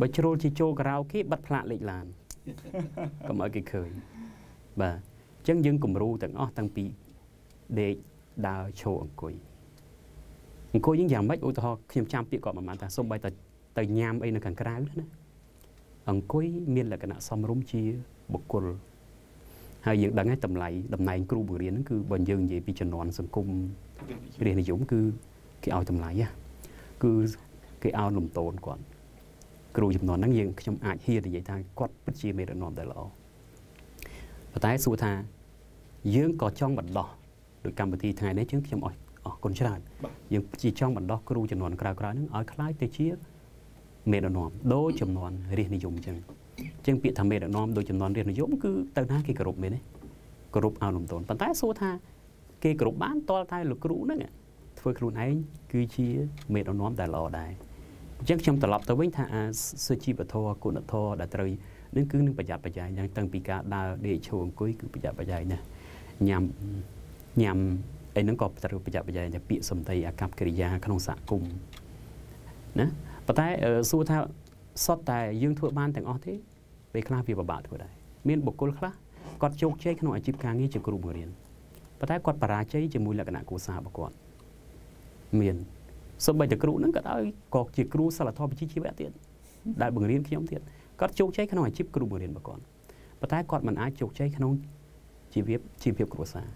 បើជ្រុលជាចូលការ៉ាអូខេបាត់ផ្លាកលេខឡានកុំឲ្យគេឃើញបាទអញ្ចឹងយើងគំរូទាំងអស់តាំងពីដេកដើរឈរអង្គុយអង្គុយយើងយ៉ាងម៉េចឧទាហរណ៍ខ្ញុំចាំពាក្យគាត់មួយម៉ាត់ថាសូម្បីតែទៅញ៉ាំអីនៅខាងក្រៅណាអង្គុយមានលក្ខណៈសមរម្យជាបុគ្គលហើយយើងដឹងហើយតម្លៃតំណែងគ្រូបង្រៀនហ្នឹងគឺបើយើងនិយាយពីជំនាន់សង្គមរាជនិយមគឺគេឲ្យតម្លៃណាគឺគេឲ្យលំទោនគាត់ គ្រូចំនួនហ្នឹងយើងខ្ញុំអាចហ៊ាននិយាយថាគាត់ពិតជាមេដឹកនាំដែលល្អប៉ុន្តែសួរថាយើងក៏ចង់បណ្ដោះដោយកម្មវិធីថ្ងៃនេះជាងខ្ញុំអស់អរគុណច្រើនយើងជាចង់បណ្ដោះគ្រូចំនួនក្រៅៗហ្នឹងឲ្យคล้ายទៅជាមេដឹកនាំដោយចំនួនរាជនិយមអញ្ចឹងអញ្ចឹងពាក្យថាមេដឹកនាំដោយចំនួនរាជនិយមគឺទៅណាគេគោរពមែនទេគោរពឲ្យលំទោនប៉ុន្តែសួរថាគេគោរពបានតលតែលោកគ្រូហ្នឹងធ្វើខ្លួនឯងគឺជាមេដឹកនាំដែលល្អដែរ អញ្ចឹងខ្ញុំត្រឡប់ទៅវិញថាអាសុជីវធម៌គុណធម៌ដែលត្រូវនឹងគឺនឹងប្រយ័ត្នប្រយែងយ៉ាងតាំងពីការដើរដេកឈរអង្គុយគឺប្រយ័ត្នប្រយែងណាស់ញ៉ាំញ៉ាំអីហ្នឹងក៏ត្រូវប្រយ័ត្នប្រយែងតែពាក្យសម្ដីអាកប្បកិរិយាក្នុងសហគមន៍ណាប៉ុន្តែសួរថាសុទ្ធតែយើងធ្វើបានទាំងអស់ទេពេលខ្លះវាពិបាកធ្វើដែរមានបុគ្គលខ្លះគាត់ជោគជ័យក្នុងអាជីពការងារជាគ្រូបង្រៀនប៉ុន្តែគាត់បរាជ័យជាមួយលក្ខណៈគូសាររបស់គាត់មាន សូម្បីតែគ្រូហ្នឹងក៏ដោយក៏ជាគ្រូសិលធម៌វិជ្ជាជីវៈទៀតដែលបង្រៀនខ្ញុំទៀតគាត់ជោគជ័យក្នុងអាជីពគ្រូបង្រៀនរបស់គាត់ប៉ុន្តែគាត់មិនអាចជោគជ័យក្នុងជីវភាពជីវភាពគ្រួសារ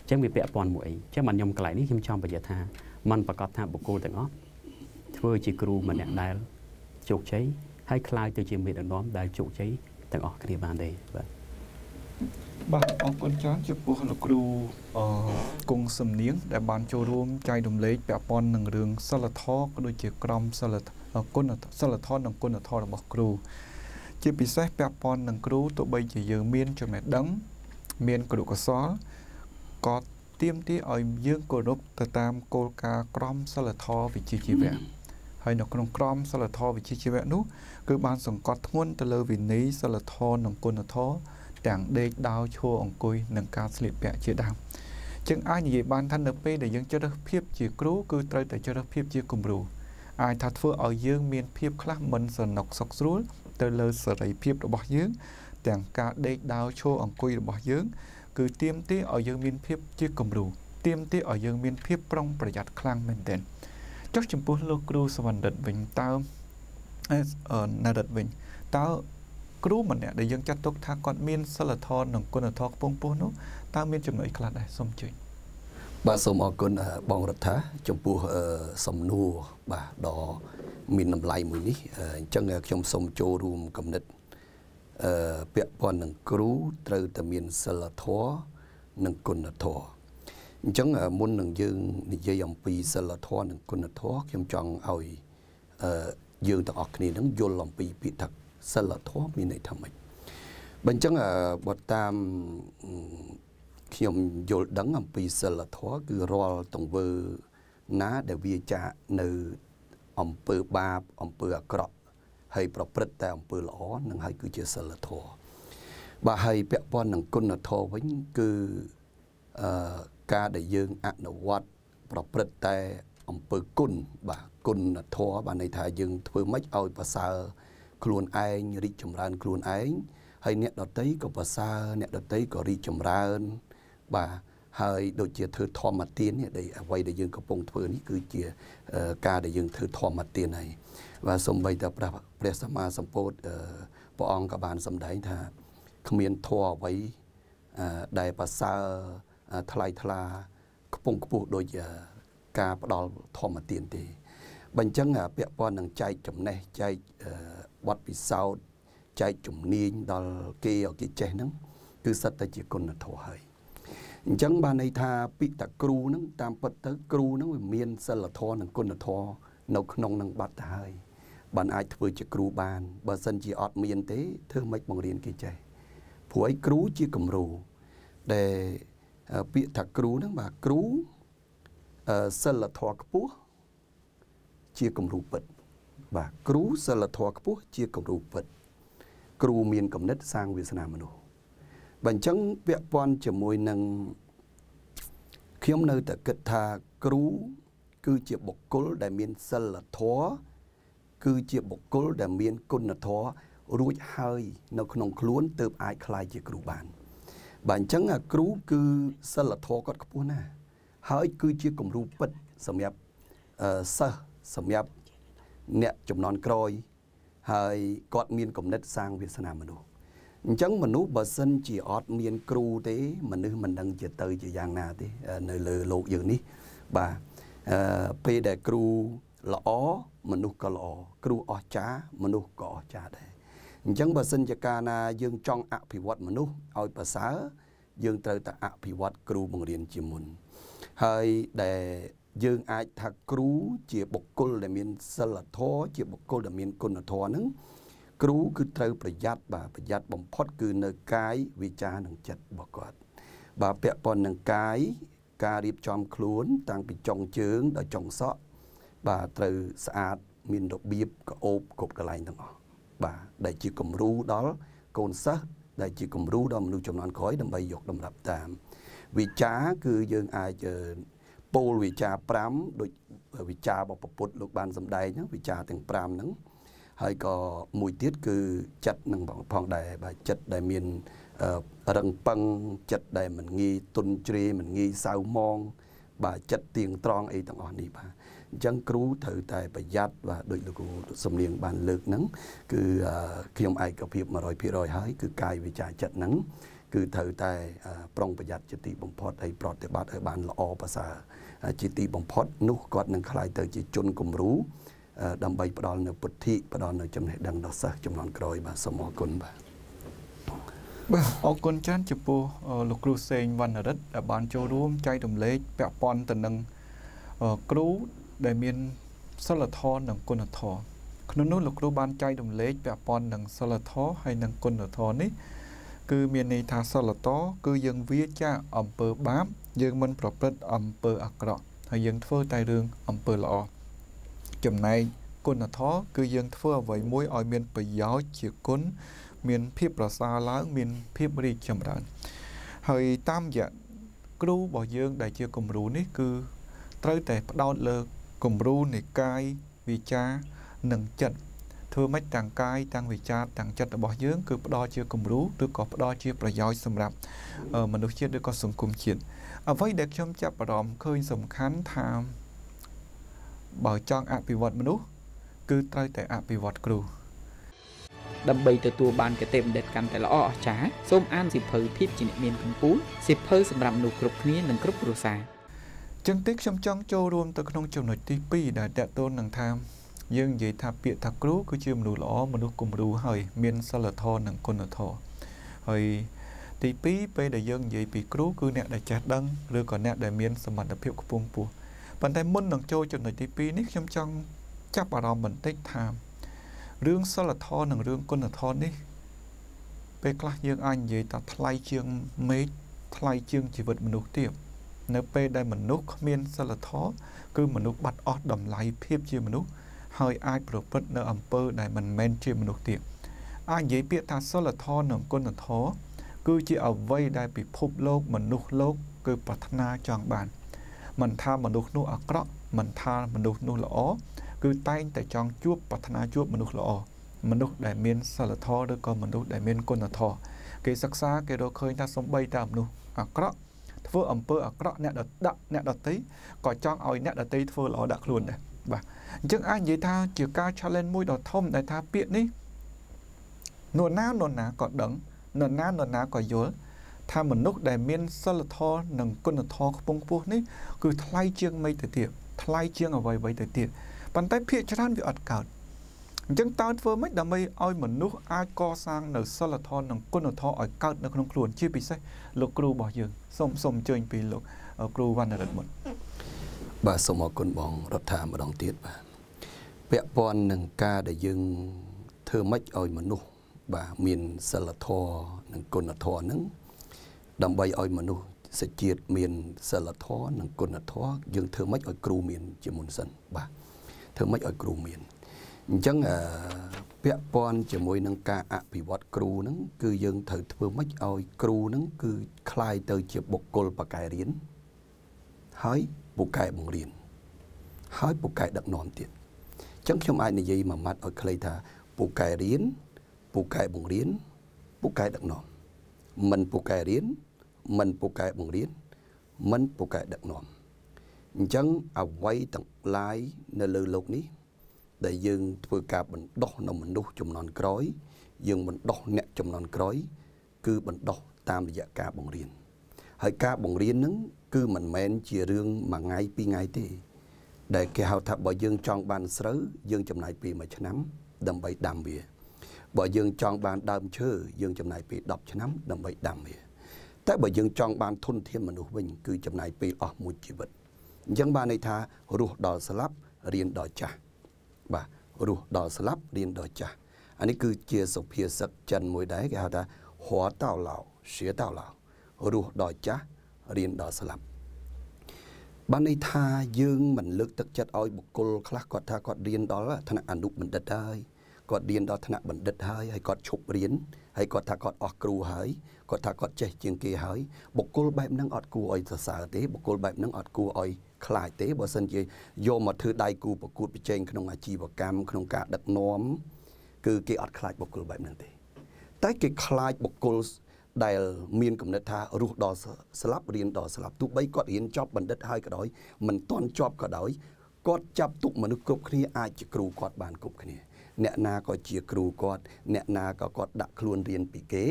អញ្ចឹងវាពាក់ព័ន្ធមួយអីអញ្ចឹងបានខ្ញុំកន្លែងនេះខ្ញុំចង់បញ្ជាក់ថាมันប្រកាសថាបុគ្គលទាំងអស់ធ្វើជាគ្រូម្នាក់ដែលជោគជ័យហើយคล้ายទៅជាមេដឹកនាំដែលជោគជ័យទាំងអស់គ្នាបានទេបាទ បាទអរគុណច្រើនចំពោះលោកគ្រូអគង់សំនៀងដែលបានចូលរួមចែករំលែកពាក់ព័ន្ធនឹងរឿងសិលធម៌ក៏ដូចជាក្រមសិលគុណសិលធម៌និងគុណធម៌របស់គ្រូ ជាពិសេសពាក់ព័ន្ធនឹងគ្រូទោះបីជាយើងមានចំណេះដឹង មានគរុកុសលក៏ទៀមទីឲ្យយើងគោរពទៅតាមគោលការណ៍ក្រមសិលធម៌វិជ្ជាជីវៈហើយនៅក្នុងក្រមសិលធម៌វិជ្ជាជីវៈនោះគឺបានសង្កត់ធ្ងន់ទៅលើវិន័យសិលធម៌និងគុណធម៌ ទាំងដេកដោឈរអង្គុយនិងការស្លៀកពាក់ជាដើមចឹងអាចនិយាយបានថានៅពេលដែលយើងជ្រើសភាពជាគ្រូគឺត្រូវតែជ្រើសភាពជាគំរូអាចថាធ្វើឲ្យយើងមានភាពខ្លះមិនសនុកសុខស្រួលទៅលើសេរីភាពរបស់យើង ទាំងការដេកដោឈរអង្គុយរបស់យើង គឺទៀមទាឲ្យយើងមានភាពជាគំរូទៀមទាឲ្យយើងមានភាពប្រុងប្រយ័ត្នខ្លាំងមែនទែនចុះចំពោះលោកគ្រូសវណ្ណរិទ្ធវិញតើអឺណរិទ្ធវិញតើ គ្រូម្នាក់ដែលយើងចាត់ទុកថាគាត់មានសិលធម៌និងគុណធម៌ខ្ពង់ខ្ពស់នោះតើមានចំណុចខ្លះដែរសូមជួយបាទសូមអរគុណបងរដ្ឋាចំពោះសំណួរបាទដ៏មានតម្លៃមួយនេះអញ្ចឹងខ្ញុំសូមចូលរួមគំនិតអឺពាក់ព័ន្ធនឹងគ្រូត្រូវតែមានសិលធម៌និងគុណធម៌អញ្ចឹងមុននឹងយើងនិយាយអំពីសិលធម៌និងគុណធម៌ខ្ញុំចង់ឲ្យអឺយើងទាំងអស់គ្នានឹងយល់អំពីពាក្យថា សិលធម៌មានន័យថាម៉េចបើអញ្ចឹងបើតាមខ្ញុំយល់ដឹងអំពីសិលធម៌គឺរាល់ទង្វើណាដែលវាចាកនៅអំពើបាបអំពើអាក្រក់ហើយប្រព្រឹត្តតែអំពើល្អនឹងហើយគឺជាសិលធម៌បាទហើយពាក់ព័ន្ធនឹងគុណធម៌វិញគឺអឺការដែលយើងអនុវត្តប្រព្រឹត្តតែអំពើគុណបាទគុណធម៌បាទន័យថាយើងធ្វើម៉េចឲ្យប្រសើរ ខ្លួនឯងរីកចម្រើនខ្លួនឯងហើយអ្នកដតីក៏ប្រសើរអ្នកដតីក៏រីកចម្រើន បាទហើយដូចជាធ្វើធម្មទាននេះដែលអ្វីដែលយើងកំពុងធ្វើនេះគឺជាការដែលយើងធ្វើធម្មទានហើយបាទសំបីតែព្រះព្រះសម្មាសម្ពុទ្ធព្រះអង្គក៏បានសម្ដែងថាគ្មានធម៌អ្វីដែលប្រសើរថ្លៃថ្លាខ្ពង់ខ្ពស់ដូចការផ្ដល់ធម្មទានទេបញ្ចឹងពាក់ព័ន្ធនឹងចែកចំណេះចែកវ ត្តពិសោធន៍ចែកជំនាញដល់គេឲ្យគេចេះហ្នឹងគឺសិតតែជាគុណធម៌ហើយអញ្ចឹងបានន័យថាពិតគ្រូហ្នឹងតាមពិតទៅគ្រូហ្នឹងវាមានសិលធម៌និងគុណធម៌នៅក្នុងនឹងបាត់ទៅហើយបានអាចធ្វើជាគ្រូបានបើសិនជាអត់មានទេធ្វើមិនបង្រៀនគេចេះព្រោះឯគ្រូជាគំរូដែលពាក្យថាគ្រូហ្នឹងបាទគ្រូសិលធម៌ខ្ពស់ជាគំរូពិត បាទគ្រូសិលធម៌ខ្ពស់ជាគំរូពិតគ្រូមានគំនិតសាងវាសនាមនុស្សបើអញ្ចឹងពាក់ព័ន្ធជាមួយនឹងខ្ញុំនៅតែគិតថាគ្រូគឺជាបុគ្គលដែលមានសិលធម៌គឺជាបុគ្គលដែលមានគុណធម៌រួចហើយនៅក្នុងខ្លួនទើបអាចក្លាយជាគ្រូបានបាទអញ្ចឹងអាគ្រូគឺសិលធម៌គាត់ខ្ពស់ណាស់ហើយគឺជាគំរូពិតសម្រាប់សិស្សសម្រាប់ អ្នកចំនួនក្រោយហើយគាត់មានគំនិតសាងវាសនាមនុស្សអញ្ចឹងមនុស្សបើសិនជាអត់មានគ្រូទេ មនុស្សមិនដឹងជាទៅជាយ៉ាងណាទេនៅលើโลกយើងនេះបាទអឺពេលដែលគ្រូល្អមនុស្សក៏ល្អគ្រូអស្ចារ្យមនុស្សក៏អស្ចារ្យដែរអញ្ចឹងបើសិនជាកាលណាយើងចង់អភិវឌ្ឍមនុស្សឲ្យប្រសើរយើងត្រូវតែអភិវឌ្ឍគ្រូបង្រៀនជាមុនហើយដែល យើងអាចថាគ្រូជាបុគ្គលដែលមានសិលធម៌ជាបុគ្គលដែលមានគុណធម៌ហ្នឹងគ្រូគឺត្រូវប្រយ័ត្នបាទប្រយ័ត្នបំផុតគឺនៅកាយវិចារនិងចិត្តរបស់គាត់បាទពាក់ព័ន្ធនឹងកាយការរៀបចំខ្លួន តាំងពីចុងជើងដល់ចុងសក់បាទត្រូវស្អាតមានរបៀបក្អូបគ្រប់កន្លែងទាំងអស់បាទដែលជាគំរូដល់កូនសិស្សដែលជាគំរូដល់មនុស្សចំនួនក្រោយដើម្បីយកតម្រាប់តាម វិចារគឺយើងអាច ពោលវិចារ5ដូចវិចាររបស់ពុទ្ធលោកបានសម្ដែងហ្នឹងវិចារទាំង5ហ្នឹងហើយក៏មួយទៀតគឺចិត្តនឹងផងដែរបាទចិត្តដែលមានរឹងប៉ឹងចិត្តដែលមិនងាយទុនជ្រេមិនងាយសៅមង បាទចិត្តទៀងត្រង់អីទាំងអស់នេះបាទអញ្ចឹងគ្រូត្រូវតែប្រយ័ត្នបាទដោយលោកគ្រូសំលៀងបានលើកហ្នឹងគឺខ្ញុំឯកភាព100%ហើយគឺកាយវិចារចិត្តហ្នឹង គឺត្រូវតែប្រុងប្រយ័ត្នជាទីបំផុតហើយប្រតិបត្តិឲ្យបានល្អប្រសើរជាទីបំផុតនោះគាត់នឹងខ្លាយទៅជាជនគំរូដើម្បីផ្ដល់នៅពុទ្ធិផ្ដល់នៅចំណេះដឹងដល់សិស្សចំនួនក្រោយបាទសូមអរគុណបាទបាទអរគុណច្រើនចំពោះលោកគ្រូសេងវណ្ណរិទ្ធដែលបានចូលរួមចែករំលែកពាក់ព័ន្ធទៅនឹងគ្រូដែលមានសិលធម៌និងគុណធម៌ក្នុងនោះលោកគ្រូបានចែករំលែកពាក់ព័ន្ធនឹងសិលធម៌ហើយនិងគុណធម៌នេះ គឺមានន័យថាសិលធម៌គឺយើងវាចាអំពើបាប យើងមិនប្រព្រឹត្តអំពើអាក្រក់ហើយយើងធ្វើតែរឿងអំពើល្អចំណែកគុណធម៌គឺយើងធ្វើអ្វីមួយឲ្យមានប្រយោជន៍ជាគុណមានភាពប្រសើរឡើង មានភាពរីកចម្រើន ហើយតាមរយៈគ្រូរបស់យើង ដែលជាគំរូនេះគឺត្រូវតែផ្ដោតលើគំរូនៃកាយវិចារនិងចិត្ត ធ្វើម៉េចទាំងកាយទាំងវិចារទាំងចិត្តរបស់យើងគឺផ្ដល់ជាគំរូឬក៏ផ្ដល់ជាប្រយោជន៍សម្រាប់មនុស្សជាតិឬក៏សង្គមជាតិអ្វីដែលខ្ញុំចាប់អារម្មណ៍ឃើញសំខាន់ថាបើចង់អភិវឌ្ឍមនុស្សគឺត្រូវតែអភិវឌ្ឍគ្រូដើម្បីទទួលបានគតិបណ្ឌិតកាន់តែល្អអស្ចារ្យសូមអានសិភៅភាពជាអ្នកមានកម្ពុជាសិភៅសម្រាប់មនុស្សគ្រប់គ្នានិងគ្រប់គ្រួសារចឹងទេខ្ញុំចង់ចូលរួមទៅក្នុងចំណុចទី2ដែលតកតូននឹងថា យើងនិយាយថាពាក្យថាគ្រូគឺជាមនុស្សល្អមនុស្សគំរូហើយមានសិលធម៌និងគុណធម៌ហើយទី2ពេលដែលយើងនិយាយពីគ្រូគឺអ្នកដែលចេះដឹងឬក៏អ្នកដែលមានសមត្ថភាពខ្ពង់ខ្ពស់ប៉ុន្តែមុននឹងចូលចំណុចទី2នេះខ្ញុំចង់ចាប់អារម្មណ៍បន្តិចថារឿងសិលធម៌និងរឿងគុណធម៌នេះពេលខ្លះយើងអាចនិយាយថាថ្លៃជាងមេឃថ្លៃជាងជីវិតមនុស្សទៀតនៅពេលដែលមនុស្សគ្មានសិលធម៌គឺមនុស្សបាត់អស់តម្លៃភាពជាមនុស្ស ហើយអាចប្រព្រឹត្តនៅអំពើដែលមិនមែនជាមនុស្សទៀតអាចនិយាយពាក្យថាសិលធម៌និងគុណធម៌គឺជាអ្វីដែលពិភពលោកមនុស្សលោក គឺប្រាថ្នាចង់បានមិនថាមនុស្សនោះអាក្រក់មិនថាមនុស្សនោះល្អគឺតែងតែចង់ជួបប្រាថ្នាជួបមនុស្សល្អមនុស្សដែលមានសិលធម៌ឬក៏មនុស្សដែលមានគុណធម៌គេសិក្សាគេរកឃើញថាសំបីតាមនុស្សអាក្រក់ធ្វើអំពើអាក្រក់អ្នកដាក់អ្នកដតីក៏ចង់ឲ្យអ្នកដតីធ្វើល្អដាក់ខ្លួនដែរ បាទអញ្ចឹងអាចនិយាយថាជាការ challenge មួយដ៏ធំដែលថាពាក្យនេះនរណានរណាក៏ដឹងនរណានរណាក៏យល់ថាមនុស្សដែលមានសិលធម៌និងគុណធម៌ខ្ពង់ខ្ពស់នេះគឺថ្លៃជាងមិនទៅទៀតថ្លៃជាងអ្វីៗទៅទៀតប៉ុន្តែភាគច្រើនវាអត់កើតអញ្ចឹងតើធ្វើម៉េចដើម្បីឲ្យមនុស្សអាចកសាងនៅសិលធម៌និងគុណធម៌ឲ្យកើតនៅក្នុងខ្លួនជាពិសេសលោកគ្រូរបស់យើងសូមសូមអញ្ជើញពីលោកគ្រូវណ្ណរិទ្ធមុន បាទសូមអរគុណបងរដ្ឋាម្ដងទៀតបាទពាក់ព័ន្ធនឹងការដែលយើងធ្វើម៉េចឲ្យមនុស្សបាទមានសិលធម៌និងគុណធម៌ហ្នឹងដើម្បីឲ្យមនុស្សសេចជាតិមានសិលធម៌និងគុណធម៌យើងធ្វើម៉េចឲ្យគ្រូមានជាមុនសិនបាទធ្វើម៉េចឲ្យគ្រូមានអញ្ចឹងពាក់ព័ន្ធជាមួយនឹងការអភិវឌ្ឍគ្រូហ្នឹងគឺយើងត្រូវធ្វើម៉េចឲ្យគ្រូហ្នឹងគឺคล้ายទៅជាបុគ្គលបកែរៀនហើយ ពូកែបង្រៀនហើយពូកែដឹកនាំទៀតអញ្ចឹងខ្ញុំអាចនិយាយមួយម៉ាត់ឲ្យខ្លីថាពូកែរៀនពូកែបង្រៀនពូកែដឹកនាំមិនពូកែរៀនមិនពូកែបង្រៀនមិនពូកែដឹកនាំអញ្ចឹងអ្វីទាំងឡាយនៅលើโลกនេះដែលយើងធ្វើការបណ្ដោះនៅមនុស្សចំនួនក្រោយយើងបណ្ដោះអ្នកចំនួនក្រោយគឺបណ្ដោះតាមរយៈការបង្រៀនហើយការបង្រៀនហ្នឹង គឺមិនមែនជារឿងមួយថ្ងៃពីរថ្ងៃទេ ដែលគេហៅថាបើយើងចង់បានស្រូវយើងចំណាយពេល1ឆ្នាំ ដើម្បីដាំវាបើយើងចង់បានដើមឈើយើងចំណាយពេល10ឆ្នាំដើម្បីដាំវាតែបើយើងចង់បានធនធានមនុស្សវិញគឺចំណាយពេលអស់មួយជីវិតអញ្ចឹងបានន័យថារស់ដល់ស្លាប់រៀនដល់ចាស់បាទរស់ដល់ស្លាប់រៀនដល់ចាស់អានេះគឺជាសុភាសិតចិនមួយដែរគេហៅថាហួតោឡោសៀតោឡោរស់ដល់ចាស់ រៀនដល់ស្លាប់បានន័យថាយើងមិនលើកទឹកចិត្តឲ្យបុគ្គលខ្លះគាត់ថាគាត់រៀនដល់ថ្នាក់អនុបណ្ឌិតហើយគាត់រៀនដល់ថ្នាក់បណ្ឌិតហើយហើយគាត់ឈប់រៀនហើយគាត់ថាគាត់អស់គ្រូហើយគាត់ថាគាត់ចេះជាងគេហើយបុគ្គលបែបហ្នឹងអត់គួរឲ្យសរសើរទេបុគ្គលបែបហ្នឹងអត់គួរឲ្យខ្លាចទេបើសិនជាយកមកធ្វើដៃគូប្រកួតប្រជែងក្នុងអាជីវកម្មក្នុងការដឹកនាំគឺគេអត់ខ្លាចបុគ្គលបែបហ្នឹងទេ តែគេខ្លាចបុគ្គល ដែលមានគំនិតថារស់ដល់ស្លាប់រៀនដល់ស្លាប់ទោះបីគាត់រៀនចប់បណ្ឌិតហើយក៏ដោយមិនទាន់ជាប់ក៏ដោយគាត់ចាប់ទុកមនុស្សគ្រប់គ្នាអាចជាគ្រូគាត់បានគ្រប់គ្នាអ្នកណាក៏ជាគ្រូគាត់អ្នកណាក៏គាត់ដាក់ខ្លួនរៀនពីគេ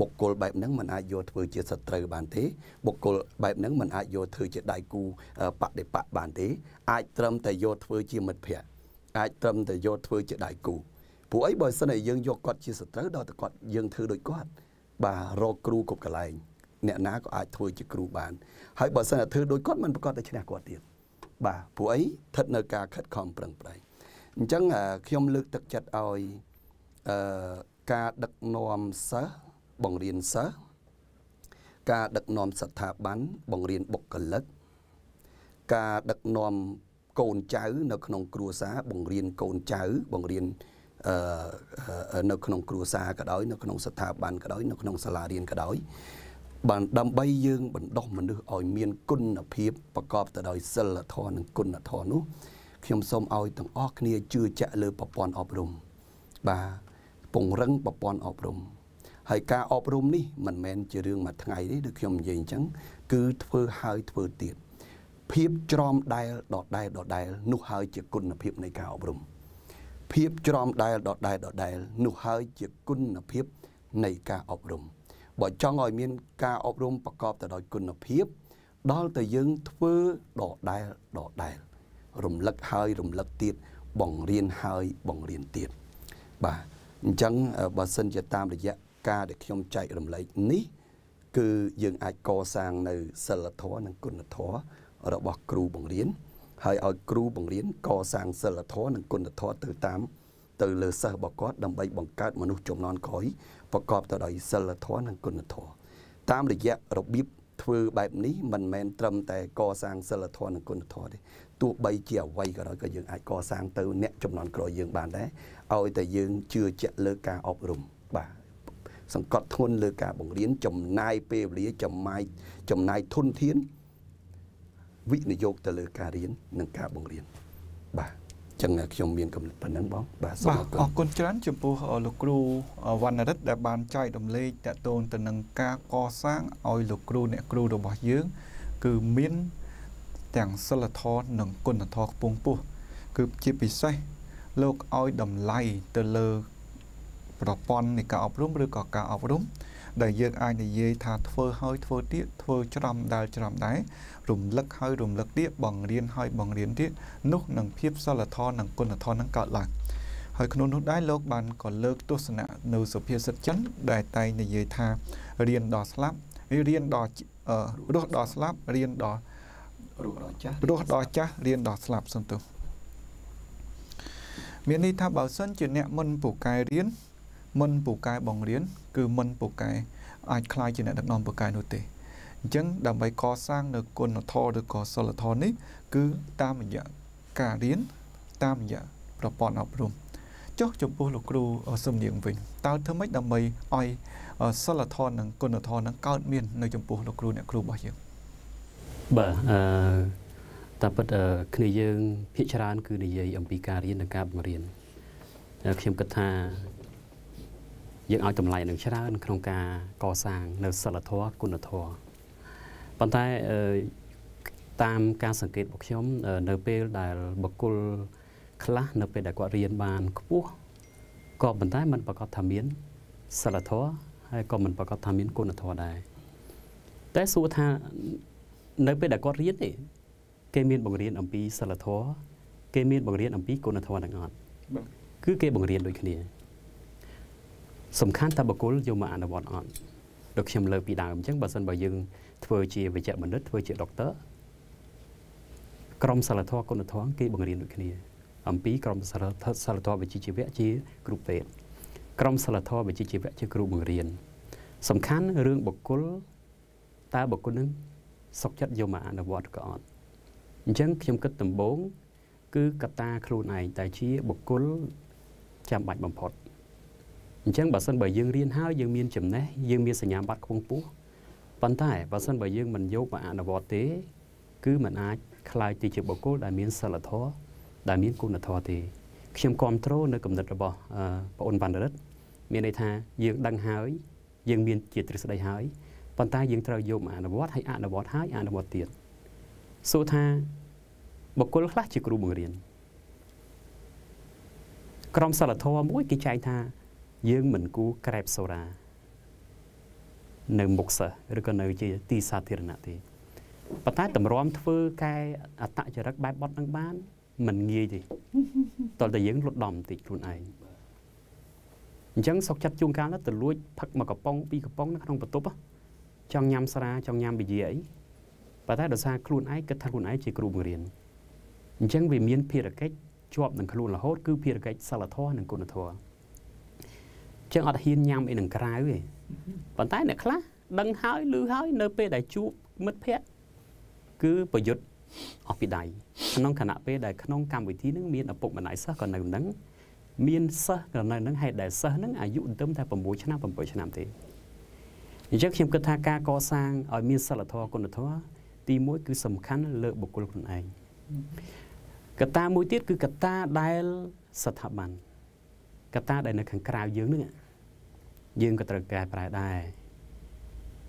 បុគ្គលបែបហ្នឹងមិនអាចយកធ្វើជាសត្រូវបានទេបុគ្គលបែបហ្នឹងមិនអាចយកធ្វើជាដៃគូបដិបកបានទេ អាចត្រឹមតែយកធ្វើជាមិត្តភ័ក្តិអាចត្រឹមតែយកធ្វើជាដៃគូព្រោះអីបើសិនតែយើងយកគាត់ជាសត្រូវដល់តែគាត់យើងធ្វើដូចគាត់ បាទរកគ្រូគ្រប់កន្លែងអ្នកណាក៏អាចធ្វើជាគ្រូបានហើយបើសិនតែធ្វើដូចគាត់មិនប្រកាសតែឈ្នះគាត់ទៀតបាទព្រោះអីស្ថិតនៅការខិតខំប្រឹងប្រែងអញ្ចឹងខ្ញុំលើកទឹកចិត្តឲ្យអឺការដឹកនាំសិស្សបង្រៀនសិស្សការដឹកនាំស្ថាប័នបង្រៀនបុគ្គលិកការដឹកនាំកូនចៅ នៅក្នុងគ្រួសារបង្រៀនកូនចៅបង្រៀនអឺ នៅក្នុងគ្រួសារក៏ដោយនៅក្នុងស្ថាប័នក៏ដោយនៅក្នុងសាលារៀនក៏ដោយបានដើម្បីយើងបណ្ដុះមនុស្សឲ្យមានគុណភាពប្រកបទៅដោយសិលធម៌និងគុណធម៌នោះខ្ញុំសូមឲ្យទាំងអស់គ្នាជឿជាក់លើប្រព័ន្ធអប់រំ បាទពង្រឹងប្រព័ន្ធអប់រំហើយការអប់រំនេះមិនមែនជារឿងមួយថ្ងៃទេដូចខ្ញុំនិយាយអញ្ចឹងគឺធ្វើហើយធ្វើទៀតភាពច្រំដែលដដែលដដែលនោះហើយជាគុណភាពនៃការអប់រំ ភាពច្រំដែលដដែលដដែលនោះហើយជាគុណភាពនៃការអប់រំបើចង់ឲ្យមានការអប់រំប្រកបទៅដោយគុណភាព ដល់តែយើងធ្វើដដែលដដែល រំលឹកហើយរំលឹកទៀតបង្រៀនហើយបង្រៀនទៀតបាទអញ្ចឹងបើសិនជាតាមរយៈការដែលខ្ញុំចែករំលែកនេះ គឺយើងអាចកសាងនៅសិលធម៌និងគុណធម៌របស់គ្រូបង្រៀន ហើយឲ្យគ្រូបង្រៀនកសាងសិលធម៌និងគុណធម៌ទៅតាម ទៅលើសិស្សរបស់គាត់ដើម្បីបង្កើតមនុស្សចំនួនក្រោយប្រកបទៅដោយសិលធម៌និងគុណធម៌តាមរយៈរបៀបធ្វើបែបនេះមិនមែនត្រឹមតែកសាងសិលធម៌និងគុណធម៌ទេទោះបីជាអ្វីក៏ដោយក៏យើងអាចកសាងទៅអ្នកចំនួនក្រោយយើងបានដែរឲ្យតែយើងជឿជាក់លើការអប់រំបាទសង្កត់ធ្ងន់លើការបង្រៀនចំណាយពេលវេលាចំណាយចំណាយធនធាន វិនិយោគទៅលើការរៀននិងការបង្រៀនបាទចឹងខ្ញុំមានកំណត់ប៉ុណ្ណឹងបងបាទសូមអរគុណច្រើនចំពោះលោកគ្រូវណ្ណរិទ្ធដែលបានចែករំលែកតទៅទៅនឹងការកសាងឲ្យលោកគ្រូអ្នកគ្រូរបស់យើង គឺមានទាំងសិលធម៌និងគុណធម៌ខ្ពង់ខ្ពស់គឺជាពិសេសលោកឲ្យតម្លៃទៅលើ ប្រព័ន្ធនៃការអប់រំឬក៏ការអប់រំដែលយើងអាចនិយាយថាធ្វើហើយធ្វើទៀតធ្វើច្រំដែលច្រំដែរ រំលឹកហើយរំលឹកទៀតបង្រៀនហើយបង្រៀនទៀតនោះនឹងភាពសិលធម៌និងគុណធម៌នឹងកើតឡើងហើយក្នុងនោះដែរលោកបានក៏លើកទស្សនៈនៅសុភាសិតចិនដែលតែងនិយាយថារៀនដល់ស្លាប់រៀនដល់រស់ដល់ស្លាប់រៀនដល់រស់ដល់ចាស់រស់ដល់ចាស់រៀនដល់ស្លាប់សន្ទុះមានន័យថាបើសិនជាអ្នកមិនពូកែរៀនមិនពូកែបង្រៀនគឺមិនពូកែអាចខ្លាយជាអ្នកដឹកនាំពូកែនោះទេ អញ្ចឹងដើម្បីកសាងនៅគុណធម៌ឬក៏សិលធម៌នេះ គឺតាមរយៈការរៀនតាមរយៈប្រព័ន្ធអប់រំចុះចំពោះលោកគ្រូសំនៀងវិញតើធ្វើម៉េចដើម្បីឲ្យសិលធម៌និងគុណធម៌នឹងកើតមាននៅចំពោះលោកគ្រូអ្នកគ្រូរបស់យើងបាទអឺតាមពិតគ្នាយើងភាគច្រើន គឺនិយាយអំពីការរៀននិងការបង្រៀនខ្ញុំគិតថាយើងឲ្យតម្លៃនឹងច្រើនក្នុងការកសាងនៅសិលធម៌គុណធម៌ ប៉ុន្តែតាមការសង្កេតរបស់ខ្ញុំ នៅពេលដែលបុគ្គលខ្លះនៅពេលដែលគាត់រៀនបានខ្ពស់ក៏ប៉ុន្តែมันប្រកាសថាមានសិលធម៌ហើយក៏មិនប្រកាសថាមានគុណធម៌ដែរតែសួរថានៅពេលដែលគាត់រៀនទេគេមានបង្រៀនអំពីសិលធម៌គេមានបង្រៀនអំពីគុណធម៌ទាំងអត់គឺគេបង្រៀនដូចគ្នា សំខាន់តើបុគ្គលយកមកអនុវត្តអត់ដូចខ្ញុំលើកពីដើមអញ្ចឹងបើសិនបើយើង ធ្វើជាវិជ្ជបណ្ឌិតធ្វើជាដុកទ័រក្រមសិលធម៌គុណធម៌គេបង្រៀនដូចគ្នា អំពីក្រមសិលសិលធម៌វិជ្ជាជីវៈជាគ្រូពេទ្យក្រមសិលធម៌វិជ្ជាជីវៈជាគ្រូបង្រៀនសំខាន់រឿងបុគ្គលតើបុគ្គលនឹងសុខចិត្តយកមកអនុវត្តក៏អត់អញ្ចឹងខ្ញុំគិតដំបូងគឺកត្តាខ្លួនឯងតែជាបុគ្គលចាំបាច់បំផុតអញ្ចឹងបើសិនបើយើងរៀនហើយយើងមានចំណេះយើងមានសញ្ញាបត្រខ្ពង់ខ្ពស់ ប៉ុន្តែបើសិនបើយើងមិនយកមកអនុវត្តទេ គឺมันអាចคล้ายទៅជាបុគ្គលដែលមានសិលធម៌ដែលមានគុណធម៌ទេខ្ញុំគ្រប់គ្រងនៅគំនិតរបស់បងអូនវណ្ណរិទ្ធមានន័យថាយើងដឹងហើយយើងមានជាទ្រឹស្ដីហើយប៉ុន្តែយើងត្រូវយកមកអនុវត្តហើយអនុវត្តហើយអនុវត្តទៀតសួរថាបុគ្គលខ្លះជាគ្រូបង្រៀនក្រុមសិលធម៌មួយគេចែងថាយើងមិនគូក្រែបសូរ៉ា នៅមុខសិស្សឬក៏នៅជាទីសាធារណៈទេប៉ុន្តែតម្រាំធ្វើកែអតចរិតបែបបត់នឹងបានមិនងាយទេតើតើយើងលុតដំបន្តិចខ្លួនឯងអញ្ចឹងសុកចិត្តជួងកាលទៅលួចផឹកមកកំប៉ុងពីរកំប៉ុងនៅក្នុងបន្ទប់ចង់ញ៉ាំស្រាចង់ញ៉ាំប៊ីយាអីប៉ុន្តែដោយសារខ្លួនឯងគិតថាខ្លួនឯងជាគ្រូបង្រៀនអញ្ចឹងវាមានភារកិច្ចជាប់នឹងខ្លួនរហូតគឺភារកិច្ចសិលធម៌និងគុណធម៌ចឹងអត់ហ៊ានញ៉ាំអីនឹងក្រៅទេ ប៉ុន្តែអ្នកខ្លះដឹងហើយឮហើយនៅពេលដែលជួបមិត្តភ័ក្តិគឺប្រយុទ្ធអស់ពីដៃក្នុងគណៈពេលដែលក្នុងកម្មវិធីនឹងមានឪពុកម្ដាយសិស្សក៏នៅនឹងមានសិស្សក៏នៅនឹងហេតុដែលសិស្សនឹងអាយុត្រឹមតែ6ឆ្នាំ7ឆ្នាំទេអញ្ចឹងខ្ញុំគិតថាការកសាងឲ្យមានសិលធម៌គុណធម៌ទី1គឺសំខាន់លើបុគ្គលខ្លួនឯងកត្តាមួយទៀតគឺកត្តាដែលស្ថាប័នកត្តាដែលនៅខាងក្រៅយើងនឹង យើងក៏ត្រូវកែប្រែដែរ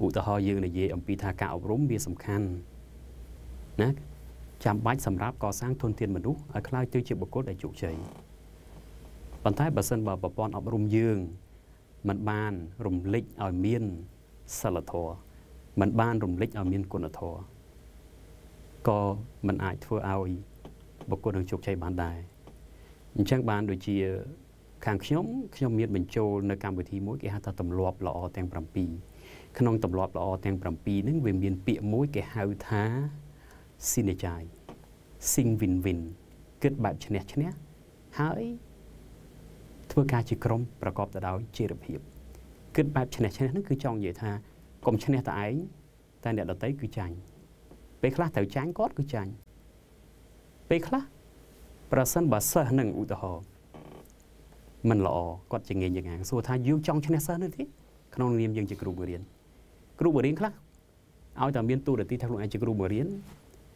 ឧទាហរណ៍យើងនិយាយអំពីថាការអប់រំវាសំខាន់ណាចាំបាច់សម្រាប់កសាងធនធានមនុស្សឲ្យក្លាយទៅជាបុគ្គលដែលជោគជ័យប៉ុន្តែបើសិនបើប្រព័ន្ធអប់រំយើងมันបានរំលេចឲ្យមានសិលធម៌มันបានរំលេចឲ្យមានគុណធម៌ក៏มันអាចធ្វើឲ្យបុគ្គលនឹងជោគជ័យបានដែរអញ្ចឹងបានដូចជា ខាងខ្ញុំខ្ញុំមានបញ្ចូលនៅកម្មវិធីមួយគេហៅថាទម្លាប់ល្អទាំង7ក្នុងទម្លាប់ល្អទាំង7ហ្នឹងវាមានពាក្យមួយគេហៅថា synergize sing win win គិតបែបឈ្នះឈ្នះហើយធ្វើការជាក្រុមប្រកបទៅដោយជារភាពគិតបែបឈ្នះឈ្នះហ្នឹងគឺចង់និយាយថាកុំឈ្នះតែឯងតែអ្នកដទៃគឺចាញ់ពេលខ្លះត្រូវចាញ់គាត់គឺចាញ់ពេលខ្លះប្រសិនបើសិស្សនឹងឧទាហរណ៍ មិនល្អគាត់ចងេងយ៉ាងណាសួរថាយើងចង់ឈ្នះសិស្សនោះទេក្នុងនាមយើងជាគ្រូបង្រៀនគ្រូបង្រៀនខ្លះឲ្យតែមានទូរទស្សន៍ថាខ្លួនឯងជាគ្រូបង្រៀន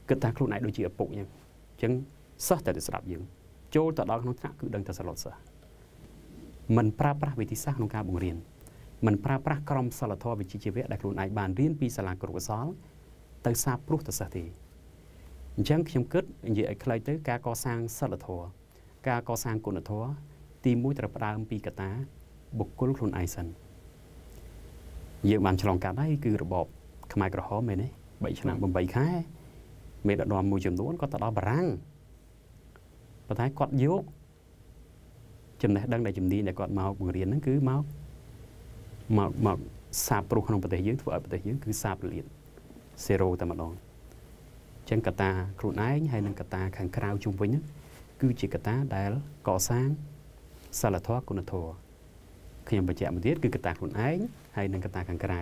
គិតថាខ្លួនឯងដូចជាឪពុកអញ្ចឹងអញ្ចឹងសិស្សតែស្ដាប់យើងចូលទៅដល់ក្នុងថ្នាក់គឺដឹងតែសឡុតសិស្សមិនប្រើប្រាស់វិធីសាស្ត្រក្នុងការបង្រៀនមិនប្រើប្រាស់ក្រមសីលធម៌វិជ្ជាជីវៈដែលខ្លួនឯងបានរៀនពីសាលាគរុកសលទៅសាបព្រោះទៅសិស្សទេអញ្ចឹងខ្ញុំគិតនិយាយឲ្យខ្លីទៅការកសាងសិលធម៌ការកសាងគុណធម៌ ទី1ត្រូវផ្ដើមពីកតាបុគ្គលខ្លួនឯងសិនយើងបានឆ្លងកាត់ហើយគឺរបបខ្មែរក្រហមមែនទេ3ឆ្នាំ8ខែមេដឹកនាំមួយចំនួនគាត់ទៅដល់បារាំងប៉ុន្តែគាត់យកចំណេះដឹងដែលជំនាញដែលគាត់មកបង្រៀនហ្នឹងគឺមកមកមកសាបព្រោះក្នុងប្រទេសយើងធ្វើឲ្យប្រទេសយើងគឺសាបលៀន0តែម្ដងអញ្ចឹងកតាខ្លួនឯងហើយនិងកតាខាងក្រៅជុំវិញហ្នឹងគឺជាកតាដែលកសាង សិលធម៌គុណធម៌ខ្ញុំបញ្ជាក់មួយទៀតគឺកតាខ្លួនឯងហើយនិងកតាខាងក្រៅ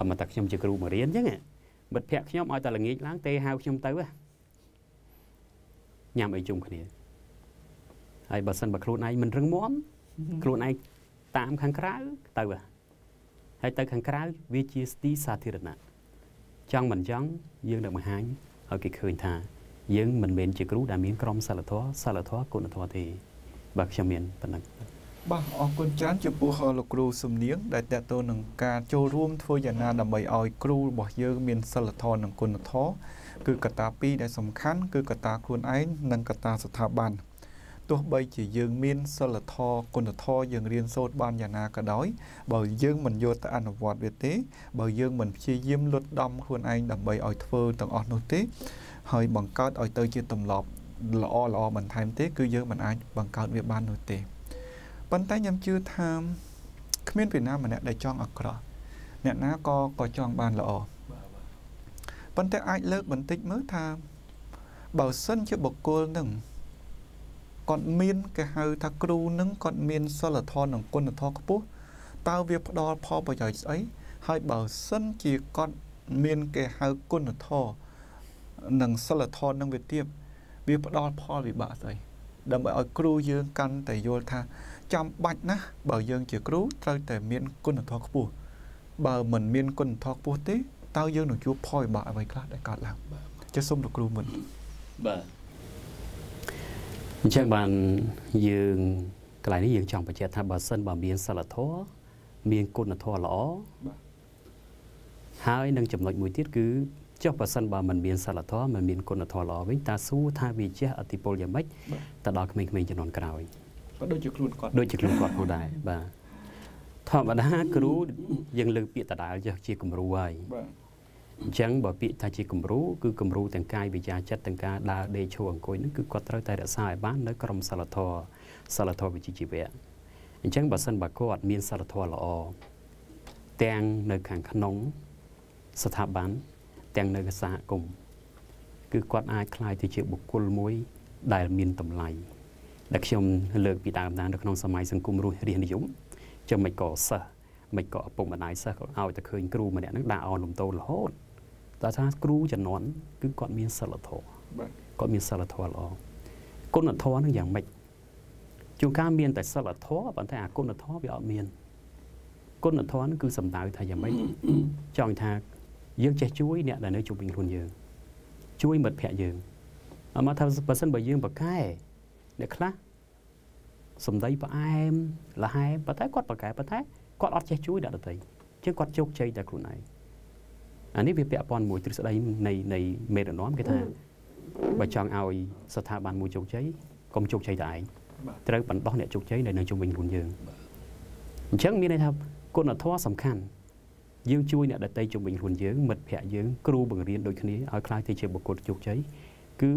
អមតខ្ញុំជាគ្រូមករៀនអញ្ចឹងមិត្តភ័ក្ដិខ្ញុំឲ្យតែល្ងាចឡើងទេហៅខ្ញុំទៅញ៉ាំអីជុំគ្នាហើយបើសិនបើខ្លួនឯងមិនរឹងមាំខ្លួនឯងតាមខាងក្រៅទៅហើយទៅខាងក្រៅវាជាទីសាធារណៈចង់មិនចង់យើងនឹងបង្ហាញឲ្យគេឃើញថាយើងមិនមែនជាគ្រូដែលមានក្រមសិលធម៌សិលធម៌គុណធម៌ទេ បាទខ្ញុំមានប៉ុណ្ណឹងបាទអរគុណច្រើនចំពោះលោកគ្រូសំនៀងដែលតេតទៅនឹងការចូលរួមធ្វើយ៉ាងណាដើម្បីឲ្យគ្រូរបស់យើងមានសិលធម៌និងគុណធម៌គឺកត្តាពីរដែលសំខាន់គឺកត្តាខ្លួនឯងនិងកត្តាស្ថាប័នទោះបីជាយើងមានសិលធម៌គុណធម៌យើងរៀនសូត្របានយ៉ាងណាក៏ដោយបើយើងមិនយកទៅអនុវត្តវាទេ បើយើងមិនព្យាយាមលុតដំខ្លួនឯងដើម្បីឲ្យធ្វើទាំងអស់នោះទេ ហើយបង្កើតឲ្យទៅជាទម្លាប់ ល្អល្អបន្ថែមទេ គឺយើងមិនអាចបង្កើតវាបាននោះទេប៉ុន្តែខ្ញុំជឿថាគ្មានពីណាម្នាក់ដែលចង់អាក្រក់អ្នកណាក៏ក៏ចង់បានល្អប៉ុន្តែអាចលើកបន្តិចមើលថាបើសិនជាបុគ្គលនឹងគាត់មានគេហៅថាគ្រូនឹងគាត់មានសិលធម៌និងគុណធម៌ខ្ពស់តើវាផ្ដល់ផលប្រយោជន៍ស្អីហើយបើសិនជាគាត់មានគេហៅគុណធម៌និងសិលធម៌នឹងវាទៀប វាផ្ដល់ផលវិបាកស្អីដើម្បីឲ្យគ្រូយើងកាន់តែយល់ថាចាំបាច់ណាស់បើយើងជាគ្រូត្រូវតែមានគុណធម៌ខ្ពស់បើមិនមានគុណធម៌ខ្ពស់ទេតើយើងនឹងជួបផលវិបាកអ្វីខ្លះដែលកើតឡើងចាសសូមលោកគ្រូមុនបាទអញ្ចឹងបានយើងកន្លែងនេះយើងចង់បញ្ជាក់ថាបើសិនបើមានសិលធម៌មានគុណធម៌ល្អហើយនឹងចំណុចមួយទៀតគឺ ចុះបើសិនបើមិនមានសិលធម៌មិនមានគុណធម៌ល្អវិញតើសួរថាវាជះអតិពលយ៉ាងម៉េចទៅដល់ក្មេងៗជំនាន់ក្រោយក៏ដូចជាខ្លួនគាត់ដូចជាខ្លួនគាត់ផងដែរបាទធម្មតាគ្រូយើងលើកពាក្យដដែលចុះជាគំរូហើយបាទអញ្ចឹងបើពាក្យថាជាគំរូគឺគំរូទាំងកាយវិជាចិត្តទាំងការដើរដេកឈរអង្គុយនឹងគឺគាត់ត្រូវតែរក្សាឲ្យបាននៅក្រមសិលធម៌សិលធម៌វិជ្ជាជីវៈអញ្ចឹងបើសិនបើគាត់មានសិលធម៌ល្អទាំងនៅខាងក្នុងស្ថាប័ន ទាំងនៅសហគមន៍គឺគាត់អាចคล้ายទៅជាបុគ្គលមួយដែលមានតម្លៃដែលខ្ញុំលើកពីដើមណានៅក្នុងសម័យសង្គមរស់រាជនិយមចាំមិនក៏សិស្សមិនក៏ឪពុកម្ដាយសិស្សក៏ឲ្យតែឃើញគ្រូម្នាក់ហ្នឹងដាក់អនលំទោររហូតតែថាគ្រូជំនាន់គឺគាត់មានសិលធម៌គាត់មានសិលធម៌ល្អគុណធម៌ហ្នឹងយ៉ាងម៉េចជួនកាលមានតែសិលធម៌ប៉ុន្តែអាគុណធម៌វាអត់មានគុណធម៌ហ្នឹងគឺសំដៅថាយ៉ាងម៉េចចង់ថា យើងចេះជួយអ្នកដែលនៅជុំវិញខ្លួនយើងជួយមិត្តភ័ក្តិយើងអមថាបើសិនបើយើងប្រកែអ្នកខ្លះសំដីផ្អែមលហែប៉ុន្តែគាត់ប្រកែប៉ុន្តែគាត់អត់ចេះជួយអ្នកដទៃជាងគាត់ជោគជ័យតែខ្លួនឯងអានេះវាពាក់ព័ន្ធមួយទ្រឹស្ដីនៃនៃមេរណមគេថាបើចង់ឲ្យស្ថាប័នមួយជោគជ័យកុំជោគជ័យតែឯងត្រូវបណ្ដោះអ្នកជោគជ័យនៅនៅជុំវិញខ្លួនយើងអញ្ចឹងមានន័យថាគុណធម៌សំខាន់ យើងជួយអ្នកដទៃជុំវិញខ្លួនយើងមិត្តភ័ក្តិយើងគ្រូបង្រៀនដូចគ្នាឲ្យខ្លាយទៅជាបុគ្គលជោគជ័យគឺ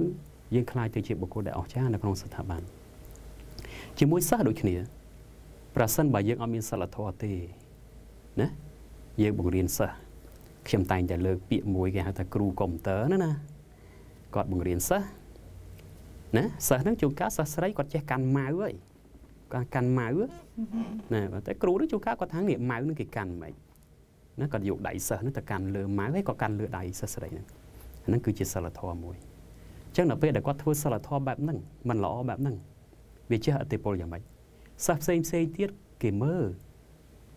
យើងខ្លាយទៅជាបុគ្គលដែលអស្ចារ្យនៅក្នុងស្ថាប័នជាមួយសិស្សដូចគ្នាប្រសិនបើយើងអត់មានសិលធម៌ទេណាយើងបង្រៀនសិស្សខ្ញុំតែងតែលើកពាក្យមួយគេហៅថាគ្រូកុំព្យូទ័រណាណាគាត់បង្រៀនសិស្សណាសិស្សហ្នឹងជួនកាលសិស្សស្រីគាត់ចេះកាន់ម៉ៅហើយគាត់កាន់ម៉ៅណាតែគ្រូនេះជួនកាលគាត់ថាងាកម៉ៅនឹងគេកាន់មិន ណាគាត់យកដៃសិស្សហ្នឹងទៅកាន់លើម៉ៅហើយក៏កាន់លើដៃសិស្សស្រីហ្នឹងហ្នឹងគឺជាសិលធម៌មួយអញ្ចឹងដល់ពេលដែលគាត់ធ្វើសិលធម៌បែបហ្នឹងมันល្អបែបហ្នឹងវាចេះអតិពលយ៉ាងម៉េចសិស្សផ្សេងផ្សេងទៀតគេមើល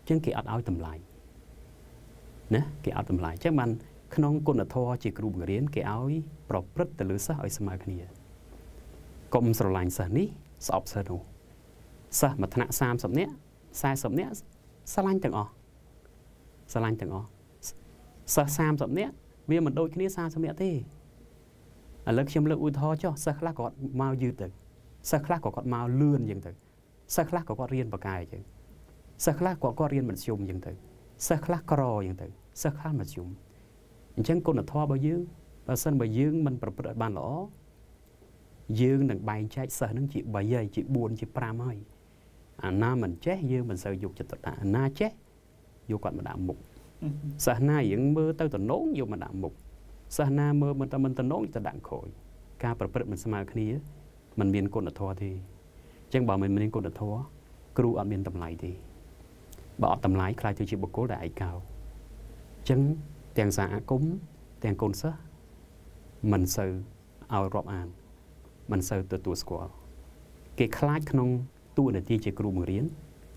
អញ្ចឹងគេអត់ឲ្យតម្លៃណាគេអត់តម្លៃអញ្ចឹងបានក្នុងគុណធម៌ជាគ្រូបង្រៀនគេឲ្យប្រព្រឹត្តទៅលើសិស្សឲ្យស្មើគ្នាកុំស្រឡាញ់សិស្សនេះស្អប់សិស្សនោះសិស្សមួយថ្នាក់30នាក់40នាក់ស្រឡាញ់ទាំងអស់ ស្រឡាញ់ទាំងអស់សិស្ស30នាក់វាមិនដូចគ្នា30នាក់ទេឥឡូវខ្ញុំលើកឧទាហរណ៍ចុះសិស្សខ្លះគាត់មកយឺតទៅសិស្សខ្លះក៏គាត់មកលឿនអញ្ចឹងទៅសិស្សខ្លះក៏គាត់រៀនបកាយអញ្ចឹងសិស្សខ្លះក៏គាត់រៀនមធ្យមអញ្ចឹងទៅសិស្សខ្លះក្រអញ្ចឹងទៅសិស្សខ្លះមធ្យមអញ្ចឹងគុណធម៌របស់យើងបើសិនបើយើងមិនប្រព្រឹត្តឲ្យបានល្អយើងនឹងបែងចែកសិស្សនឹងជា3ហើយជា4ជា5ហើយអាណាមិនចេះយើងមិនសូវយកចិត្តទុកដាក់អាណាចេះ យកគាត់មកដាក់មុខសាសនាយើងមើលទៅតំណងយកមកដាក់មុខសាសនាមើលមិនតែមិនតំណងទៅដាក់ក្រោយការប្រព្រឹត្តមិនស្មើគ្នាมันមានគុណធម៌ទេអញ្ចឹងបើមិនមានគុណធម៌គ្រូអត់មានតម្លៃទេបើអត់តម្លៃខ្លាចទៅជាបុគ្គលដែលឯកោអញ្ចឹងទាំងសាអាគមទាំងកូនសិស្សមិនសូវឲ្យរាប់អានមិនសូវទទួលស្គាល់គេខ្លាចក្នុងតួនាទីជាគ្រូបង្រៀន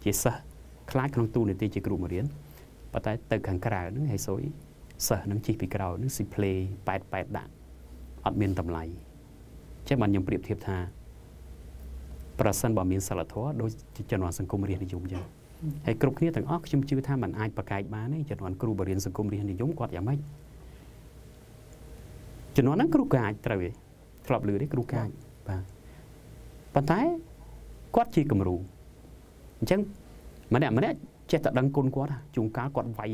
ជាសិស្ស ខ្លាចក្នុងតួនាទីជាគ្រូបង្រៀនប៉ុន្តែទៅខាងក្រៅហ្នឹងហើយសុយសិស្សនឹងជិះពីក្រៅហ្នឹងស៊ីផ្លេប៉ែតប៉ែតដាក់អត់មានតម្លៃចេះបានខ្ញុំប្រៀបធៀបថាប្រសិនបើមានសិលធម៌ដូចជាជំនាន់សង្គមរាជនិយមចឹងហើយគ្រប់គ្នាទាំងអស់ខ្ញុំជឿថាมันអាចប្រកែកបានទេជំនាន់គ្រូបរិញ្ញាសង្គមរាជនិយមគាត់យ៉ាងម៉េចជំនាន់ហ្នឹងគ្រូកាចត្រូវទេធ្លាប់លឺទេគ្រូកាចបាទប៉ុន្តែគាត់ជាគំរូអញ្ចឹង ម្នាក់ម្នាក់ចេះតែដឹងគុណគាត់ជួនកាលគាត់វាយ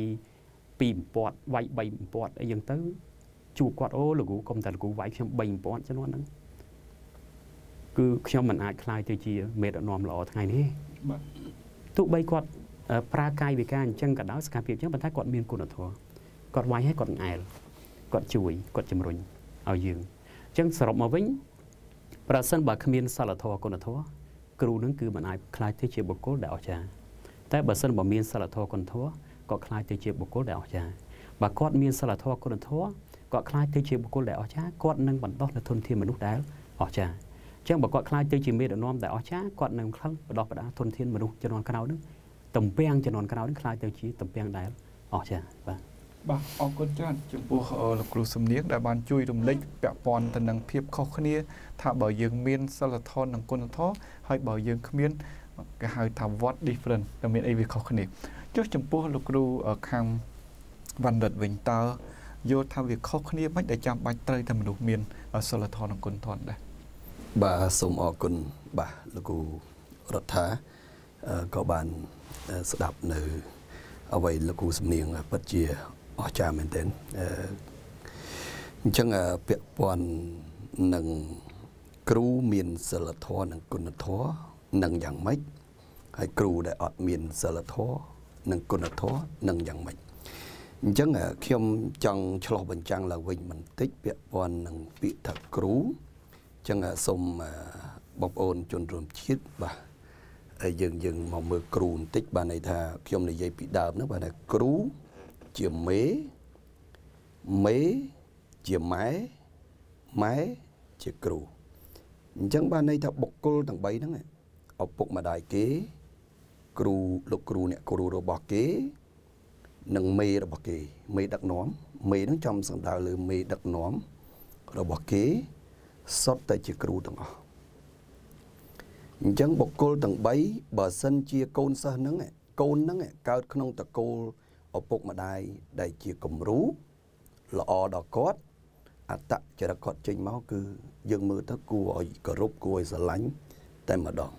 ពីរពាត់វាយបីពាត់អីចឹងទៅជួបគាត់អូលោកគ្រូកុំតែលោកគ្រូវាយខ្ញុំបីពាត់ជំនាន់ហ្នឹងគឺខ្ញុំមិនអាចខ្លាយទៅជាមេដឹកនាំល្អថ្ងៃនេះបាទទោះបីគាត់ប្រើកាយវិការអញ្ចឹងក៏ដោយសកម្មភាពអញ្ចឹងប៉ុន្តែគាត់មានគុណធម៌គាត់វាយឲ្យគាត់ងែលគាត់ជួយគាត់ជំរុញឲ្យយើងអញ្ចឹងសរុបមកវិញប្រសិនបើគ្មានសិលធម៌គុណធម៌គ្រូនឹងគឺមិនអាចខ្លាយទៅជាបុគ្គលដែលអស្ចារ្យ តែបើសិនបើមានសិលធម៌គុណធម៌ក៏ខ្លាយទៅជាបុគ្គលដែលអស្ចារ្យបើគាត់មានសិលធម៌គុណធម៌គាត់ខ្លាយទៅជាបុគ្គលដែលអស្ចារ្យគាត់នឹងបណ្ដោះនូវធនធានមនុស្សដែលអស្ចារ្យអញ្ចឹងបើគាត់ខ្លាចទៅជាមេដឹកនាំដែលអស្ចារ្យគាត់នឹងខំបដោះបដាធនធានមនុស្សជំនាន់ក្រោយនឹងតំពាំងជំនាន់ក្រោយនឹងខ្លាចទៅជាតំពាំងដែលអស្ចារ្យបាទបាទអរគុណច្រើនចំពោះលោកគ្រូសំនៀងដែលបានជួយរំលេចពាក់ព័ន្ធទៅនឹងភាពខុសគ្នា ថាបើយើងមានសិលធម៌និងគុណធម៌ហើយបើយើងគ្មាន គេហៅថា what different តែមានអីវាខុសគ្នាចុះចំពោះលោកគ្រូខាងវណ្ណរិទ្ធវិញតើយល់ថាវាខុសគ្នាមិនដែលចាំបាច់ត្រូវតែមនុស្សមានសិលធម៌និងគុណធម៌ដែរបាទសូមអរគុណបាទលោកគ្រូរដ្ឋាក៏បានស្ដាប់នៅអ្វីលោកគ្រូសំនៀងពិតជាអស្ចារ្យមែនទែនអញ្ចឹងពាក់ព័ន្ធនឹងគ្រូមានសិលធម៌និងគុណធម៌ នឹងយ៉ាងម៉េចហើយគ្រូដែលអត់មានសិលធម៌និងគុណធម៌នឹងយ៉ាងម៉េចអញ្ចឹងខ្ញុំចង់ឆ្លោះបញ្ចាំងឡើងវិញបន្តិចពាក់ព័ន្ធនឹងពាក្យថាគ្រូចឹងសូមបងប្អូនជនរួមជាតិបាទហើយយើងយើងមកមើលគ្រូបន្តិចបានន័យថាខ្ញុំនិយាយពីដើមហ្នឹងបាទថាគ្រូជាមេមេជាម៉ែម៉ែជាគ្រូអញ្ចឹងបានន័យថាបុគ្គលទាំង3ហ្នឹង ឪពុកម្ដាយគេ គ្រូលោកគ្រូអ្នកគ្រូរបស់គេ និងមេរបស់គេ មេដឹកនាំមេហ្នឹងចំសំដៅលើមេដឹកនាំរបស់គេសុទ្ធតែជាគ្រូទាំងអស់អញ្ចឹងបុគ្គលទាំង3បើសិនជាកូនសិស្សហ្នឹងកូនហ្នឹងកើតក្នុងតកូលឪពុកម្ដាយដែលជាគំរូល្អដល់គាត់អត្តចរិតគាត់ចេញមកគឺយើងមើលទៅគួរឲ្យគោរពគួរឲ្យស្រឡាញ់តែម្ដង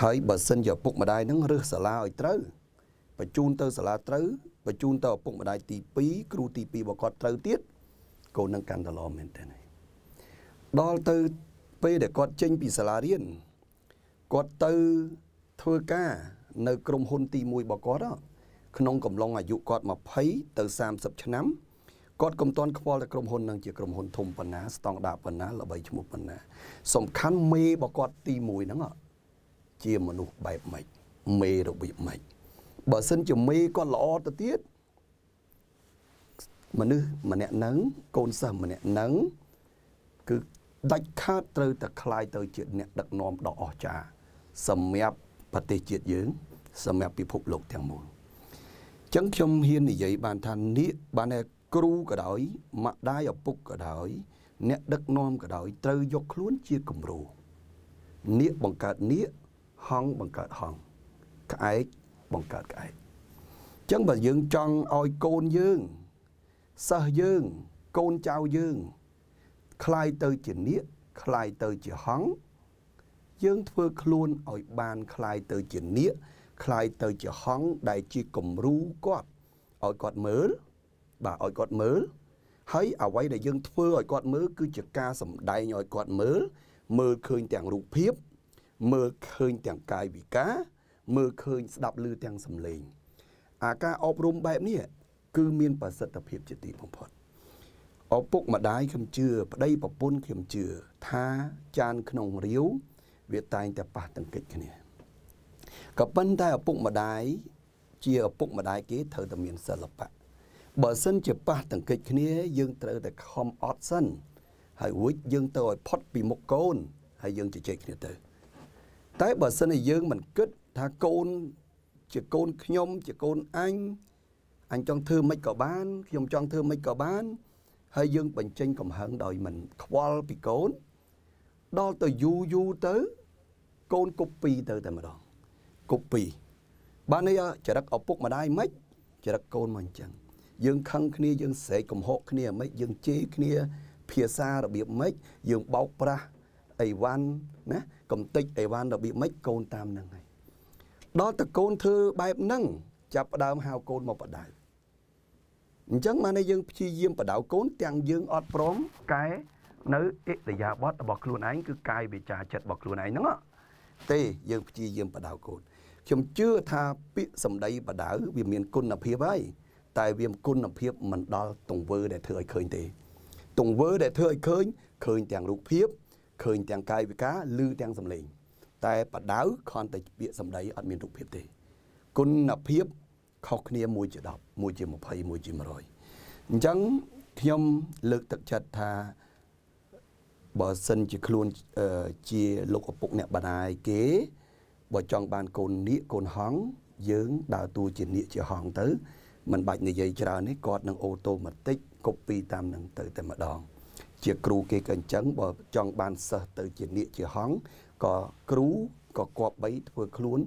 ហើយបើសិនជាឪពុកម្ដាយហ្នឹងរើសសាលាឲ្យត្រូវបញ្ជូនទៅសាលាត្រូវបញ្ជូនទៅឪពុកម្ដាយទី2គ្រូទី2របស់គាត់ត្រូវទៀតកូននឹងកាន់តែល្អមែនទេដល់ទៅពេលដែលគាត់ចេញពីសាលារៀនគាត់ទៅធ្វើការនៅក្រុមហ៊ុនទី1របស់គាត់ក្នុងកំឡុងអាយុគាត់20ទៅ30ឆ្នាំគាត់កុំតន់ខ្វល់តែក្រុមហ៊ុននឹងជាក្រុមហ៊ុនធំប៉ុណ្ណាស្តង់ដារប៉ុណ្ណាល្បីឈ្មោះប៉ុណ្ណាសំខាន់មេរបស់គាត់ទី1ហ្នឹង ជាមនុស្សបែបម៉េចមេរបៀបម៉េចបើសិនជាមេគាត់ល្អទៅទៀតមនុស្សម្នាក់ហ្នឹងកូនសិស្សម្នាក់ហ្នឹងគឺដាច់ខាតត្រូវតែคลายទៅជាអ្នកដឹកនាំដ៏អស្ចារ្យសម្រាប់ប្រទេសជាតិយើងសម្រាប់ពិភពលោកទាំងមូលចឹងខ្ញុំហ៊ាននិយាយបានថានេះបានតែគ្រូក៏ដោយម្ដាយឪពុកក៏ដោយ អ្នកដឹកនាំក៏ដោយត្រូវយកខ្លួនជាគំរូនៀកបង្កើតនៀក ហងបង្កើតហងក្អែកបង្កើតក្អែកចឹងបើយើងចង់ឲ្យកូនយើងសិស្សយើង កូនចៅយើងคลายទៅជានៀកคลายទៅជាហង្សយើងធ្វើខ្លួនឲ្យបានคลายទៅជានៀកคลายទៅជាហង្សដែលជាគំរូគាត់ ឲ្យគាត់មើលបាទឲ្យគាត់មើលហើយអ្វីដែលយើងធ្វើឲ្យគាត់មើលគឺជាការសម្ដែងឲ្យគាត់មើលមើលឃើញទាំងរូបភាព មើលឃើញទាំងកាយវិការមើលឃើញស្ដាប់ឮទាំងសំឡេងអាការអប់រំបែបនេះគឺមានប្រសិទ្ធភាពជាទីបំផុតឪពុកម្ដាយខ្ញុំជឿប្តីប្រពន្ធខ្ញុំជឿថាចានក្នុងរាវវាតែងតែប៉ះទង្គិចគ្នាក៏ប៉ុន្តែឪពុកម្ដាយជាឪពុកម្ដាយគេត្រូវតែមានសិល្បៈបើសិនជាប៉ះទង្គិចគ្នា យើងត្រូវតែខំអត់សិនហើយរួចយើងទៅឲ្យផុតពីមុខកូនហើយយើងជជែកគ្នាទៅ តែបើសិនជាយើងមិនគិតថាកូន ជាកូនខ្ញុំ ជាកូនអញអញចង់ធ្វើមិនក៏បានខ្ញុំចង់ធ្វើមិនក៏បាន ហើយយើងបញ្ចេញកំហឹងដោយមិនខ្វល់ពីកូនដល់ទៅយូរយូរទៅ កូនគប់ពីទៅតែម្ដងគប់ពីបាននេះចរិតឪពុកម្ដាយមិនចរិតកូនមកអញ្ចឹងយើងខឹងគ្នាយើងស្រែកកំហកគ្នាមិនយើងជេរគ្នា ភាសារបៀបម៉េចយើងបោកប្រាស់អីវ៉ាន់ណា កំតិចអីវ៉ាន់របៀបម៉េចកូនតាមនឹងហើយដល់តកូនធ្វើបែបហ្នឹងចាប់ផ្ដើមហៅកូនមកបដៅអញ្ចឹងបានតែយើងព្យាយាមបដៅកូនទាំងយើងអត់ព្រមកែនៅអិរិយាបថរបស់ខ្លួនឯងគឺកាយវិចារចិត្តរបស់ខ្លួនឯងហ្នឹងទេយើងព្យាយាមបដៅកូនខ្ញុំជឿថាពាក្យសម្ដីបដៅវាមានគុណភាពហើយតែវាគុណភាពមិនដល់ទង្វើដែលធ្វើឲ្យឃើញទេទង្វើដែលធ្វើឲ្យឃើញឃើញទាំងរូបភាព ឃើញទាំងកាយវិការឬទាំងសម្លេង តែបដៅខនតែពាក្យសម្ដីអត់មានរូបភាពទេគុណភាពខុសគ្នាមួយជា10មួយជា20មួយជា100អញ្ចឹងខ្ញុំលើកទឹកចិត្តថាបើសិនជាខ្លួនជាលោកឪពុកអ្នកបដាយគេបើចង់បានកូននាគកូនហង្សយើងដើរតួជានាគជាហង្សទៅមិនបាច់និយាយច្រើននេះគាត់នឹងអូតូម៉ាទិកកូពីតាមនឹងទៅតែម្ដង ជាគ្រូគេក៏អញ្ចឹងបើចង់បានសិស្សទៅជានាគជាហង្សក៏គ្រូក៏គប្បីធ្វើខ្លួន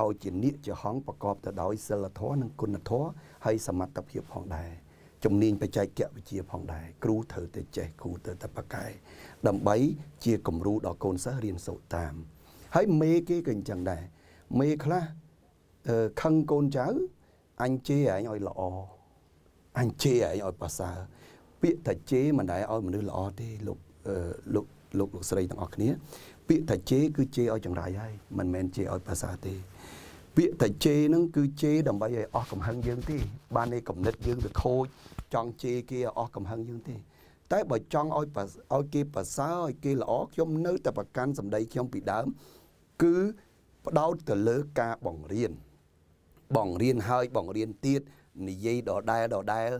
ឲ្យជានាគជាហង្សប្រកបទៅដោយសិលធម៌និងគុណធម៌ហើយសមត្ថភាពផងដែរជំនាញបច្ចេកវិទ្យាផងដែរគ្រូត្រូវតែចេះគ្រូត្រូវតែបកកែដើម្បីជាគំរូដល់កូនសិស្សរៀនសូត្រតាម ហើយមេគេក៏អញ្ចឹងដែរមេខ្លះខឹងកូនចៅអញជេរឯងឲ្យល្អអញជេរឯងឲ្យប្រសើរ ពាក្យថាជេរមិនដែលឲ្យមនុស្សល្អទេលោកលោកលោកលោកស្រីទាំងអស់គ្នា ពាក្យថាជេរគឺជេរឲ្យចង្រៃហើយមិនមែនជេរឲ្យប្រសើរទេពាក្យថាជេរហ្នឹងគឺជេរដើម្បីឲ្យអស់កំហឹងយើងទេបាននេះកំណត់យើងវាខូចចង់ជេរគេឲ្យអស់កំហឹងយើងទេ តែបើចង់ឲ្យឲ្យគេប្រសើរឲ្យគេល្អខ្ញុំនៅតែប្រកាន់សម្ដីខ្ញុំពីដើម គឺផ្ដោតទៅលើការបង្រៀនបង្រៀនហើយបង្រៀនទៀតនិយាយដដែលដដែល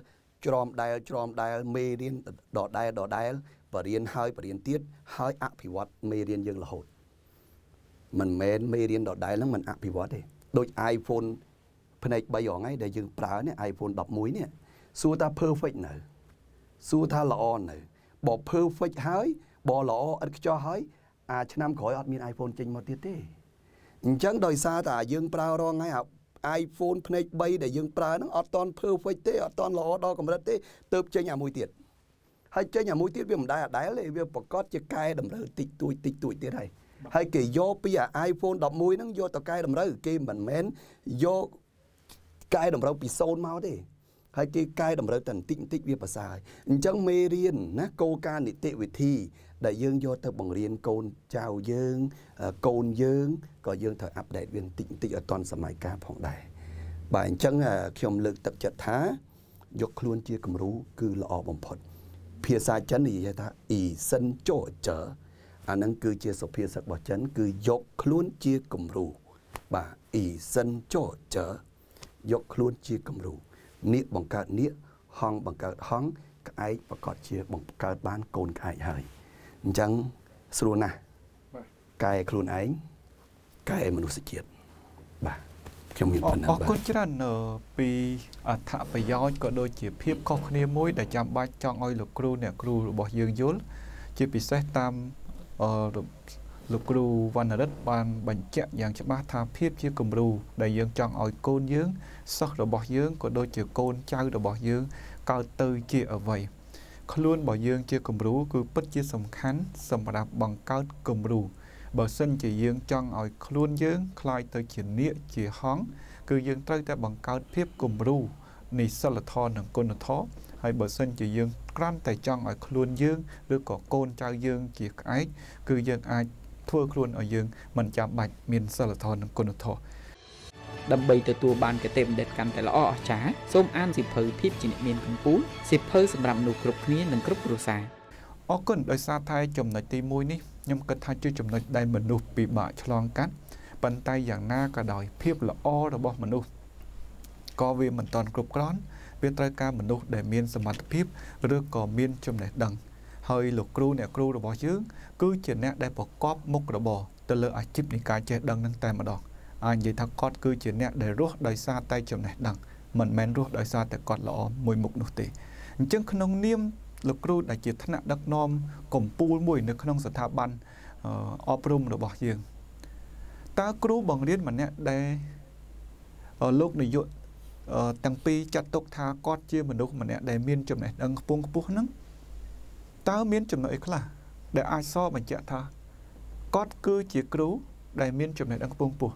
ច្រមដែលច្រមដែលមេរៀនដដែលដដែលបរៀនហើយបរៀនទៀតហើយអភិវឌ្ឍមេរៀនយើងរហូតមិនមែនមេរៀនដដែលហ្នឹងមិនអភិវឌ្ឍទេដូច iPhone ផ្នែក3រងហើយដែលយើងប្រើនេះ iPhone 11នេះសួរថា perfect នៅសួរថាល្អនៅបើ perfect ហើយបើល្អឥតខ្ចោះហើយអាឆ្នាំក្រោយអត់មាន iPhone ចេញមកទៀតទេអញ្ចឹងដោយសារតែយើងប្រើរងហើយ iPhone ភ្នែក3ដែលយើងប្រើហ្នឹងអត់តន់ perfect ទេអត់តន់ល្អដល់កម្រិតទេទៅចេញអាមួយទៀតហើយចេញអាមួយទៀតវាមិនដែរអដែលទេវាប្រកាសជាកែតម្រូវតិចតួចតិចតួចទៀតហើយហើយគេយកពីអា iPhone 11ហ្នឹងយកទៅកែតម្រូវគេមិនមែនយកកែតម្រូវពី0មកទេហើយគេកែតម្រូវតែបន្តិចបន្តិចវាប្រសើរអញ្ចឹងមេរៀនណាគោលការណ៍នីតិវិធី ដែលយើងយកទៅបង្រៀនកូនចៅយើងកូនយើងក៏យើងត្រូវអាប់ដេតវាបន្តិចបន្តិចឲ្យទាន់សម័យកាលផងដែរបាទអញ្ចឹងខ្ញុំលើកទឹកចិត្តថាយកខ្លួនជាគំរូគឺល្អបំផុត ភាសាចិននិយាយថាអ៊ីសិនចោចើអានឹងគឺជាសុភាសិតរបស់ចិន គឺយកខ្លួនជាគំរូបាទអ៊ីសិនចោចើយកខ្លួនជាគំរូនាគបង្កើតនាគហង្សបង្កើតហង្សក្អែកប្រកាសជាបង្កើតបានកូនក្អែកហើយ អញ្ចឹងស្រួលណាស់កែខ្លួនឯងកែមនុស្សជាតិបាទខ្ញុំមានប៉ុណ្ណឹងបាទអរគុណច្រើនពីអត្ថប្រយោជន៍ក៏ដូចជាភាពខុសគ្នាមួយដែលចាំបាច់ចង់ឲ្យលោកគ្រូអ្នកគ្រូរបស់យើងយល់ជាពិសេសតាមលោកគ្រូវណ្ណរិទ្ធបានបញ្ជាក់យ៉ាងច្បាស់ថាភាពជាគំរូដែលយើងចង់ឲ្យកូនយើងសិស្សរបស់យើងក៏ដូចជាកូនចៅរបស់យើងកើតទៅជាអ្វី ខ្លួនរបស់យើងជាគំរូគឺពិតជាសំខាន់សម្រាប់បង្កើតគំរូបើសិនជាយើងចង់ឲ្យខ្លួនយើងคล้ายទៅជានាគជាហង្សគឺយើងត្រូវតែបង្កើតភាពគំរូ នៃសិលធម៌និងគុណធម៌ហើយបើសិនជាយើងក្រាន់តែចង់ឲ្យខ្លួនយើងឬក៏កូនចៅយើងជាក្អែកគឺយើងអាចធ្វើខ្លួនឲ្យយើងមិនចាំបាច់មានសិលធម៌និងគុណធម៌ ដើម្បីទទួលបានគតិបណ្ឌិតកាន់តែល្អអស្ចារ្យសូមអានសិភៅភាពជាអ្នកមានកម្ពូលសិភៅសម្រាប់មនុស្សគ្រប់គ្នានិងគ្រប់គ្រួសារអរគុណដោយសារតែចំណុចទី1នេះខ្ញុំគិតថាជាចំណុចដែលមនុស្សពិបាកឆ្លងកាត់ប៉ុន្តែយ៉ាងណាក៏ដោយភាពល្អរបស់មនុស្សក៏វាមិនតាន់គ្រប់គ្រាន់វាត្រូវការមនុស្សដែលមានសមត្ថភាពឬក៏មានចំណេះដឹងហើយលោកគ្រូអ្នកគ្រូរបស់យើងគឺជាអ្នកដែលប្រកបមុខរបរទៅលើអាជីពនៃការចេះដឹងនឹងតែម្ដង អាចនិយាយថាគាត់គឺជាអ្នកដែលរស់ដោយសារតែចំណេះដឹងមិនមែនរស់ដោយសារតែគាត់ល្អមួយមុខនោះទេអញ្ចឹងក្នុងនាមលោកគ្រូដែលជាថ្នាក់ដឹកនាំកម្ពូលមួយនៅក្នុងស្ថាប័នអប់រំរបស់យើងតើគ្រូបង្រៀនម្នាក់ដែលលោកនាយកទាំងពីរចាត់ទុកថាគាត់ជាមនុស្សម្នាក់ដែលមានចំណេះដឹងខ្ពង់ខ្ពស់ហ្នឹងតើមានចំណុចអីខ្លះដែលអាចសបញ្ជាក់ថាគាត់គឺជាគ្រូដែលមានចំណេះដឹងខ្ពង់ខ្ពស់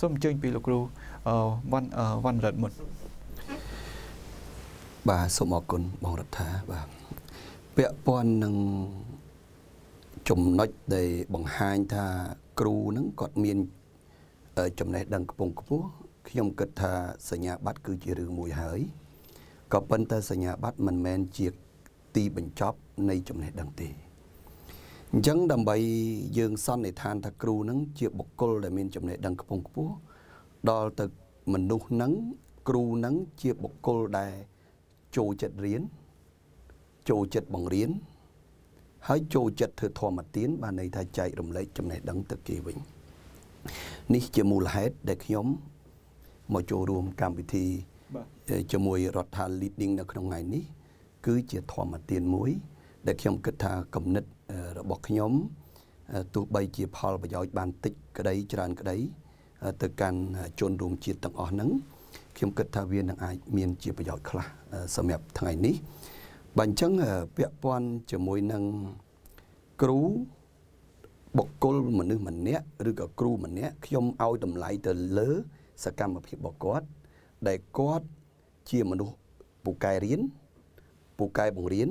សូមអញ្ជើញពីលោកគ្រូវ៉ាន់វ៉ាន់រិតមុនបាទសូមអរគុណបងរដ្ឋាបាទពាក់ព័ន្ធនឹងចំណុចដែលបង្ហាញថាគ្រូហ្នឹងគាត់មានចំណេះដឹងខ្ពង់ខ្ពស់ខ្ញុំគិតថាសញ្ញាបត្រគឺជារឿងមួយហើយក៏ប៉ុន្តែសញ្ញាបត្រមិនមែនជាទីបញ្ចប់នៃចំណេះដឹងទេ អញ្ចឹងដើម្បីយើងសន្និដ្ឋានថាគ្រូនឹងជាបុគ្គលដែលមានចំណេះដឹងខ្ពង់ខ្ពស់ដល់ទៅមនុស្សនឹងគ្រូនឹងជាបុគ្គលដែលចូលចិត្តរៀនចូលចិត្តបង្រៀនហើយចូលចិត្តធ្វើធម្មទានបានន័យថាចែករំលែកចំណេះដឹងទៅគេវិញនេះជាមូលហេតុដែលខ្ញុំមកចូលរួមកម្មវិធីជាមួយរដ្ឋា leading នៅក្នុងថ្ងៃនេះគឺជាធម្មទានមួយ ដែលខ្ញុំគិតថាគំនិត របស់ខ្ញុំទោះបីជាផលប្រយោជន៍បានតិចក្តីច្រើនក្តីទៅកាន់ជនរួមជាតិទាំងអស់ហ្នឹងខ្ញុំគិតថាវានឹងអាចមានជាប្រយោជន៍ខ្លះសម្រាប់ថ្ងៃនេះបើអញ្ចឹងពាក់ព័ន្ធជាមួយនឹងគ្រូបុគ្គលមនុស្សម្នាក់ឬក៏គ្រូម្នាក់ខ្ញុំឲ្យតម្លៃទៅលើ សកម្មភាពរបស់គាត់ ដែលគាត់ជាមនុស្សពូកែរៀនពូកែបង្រៀន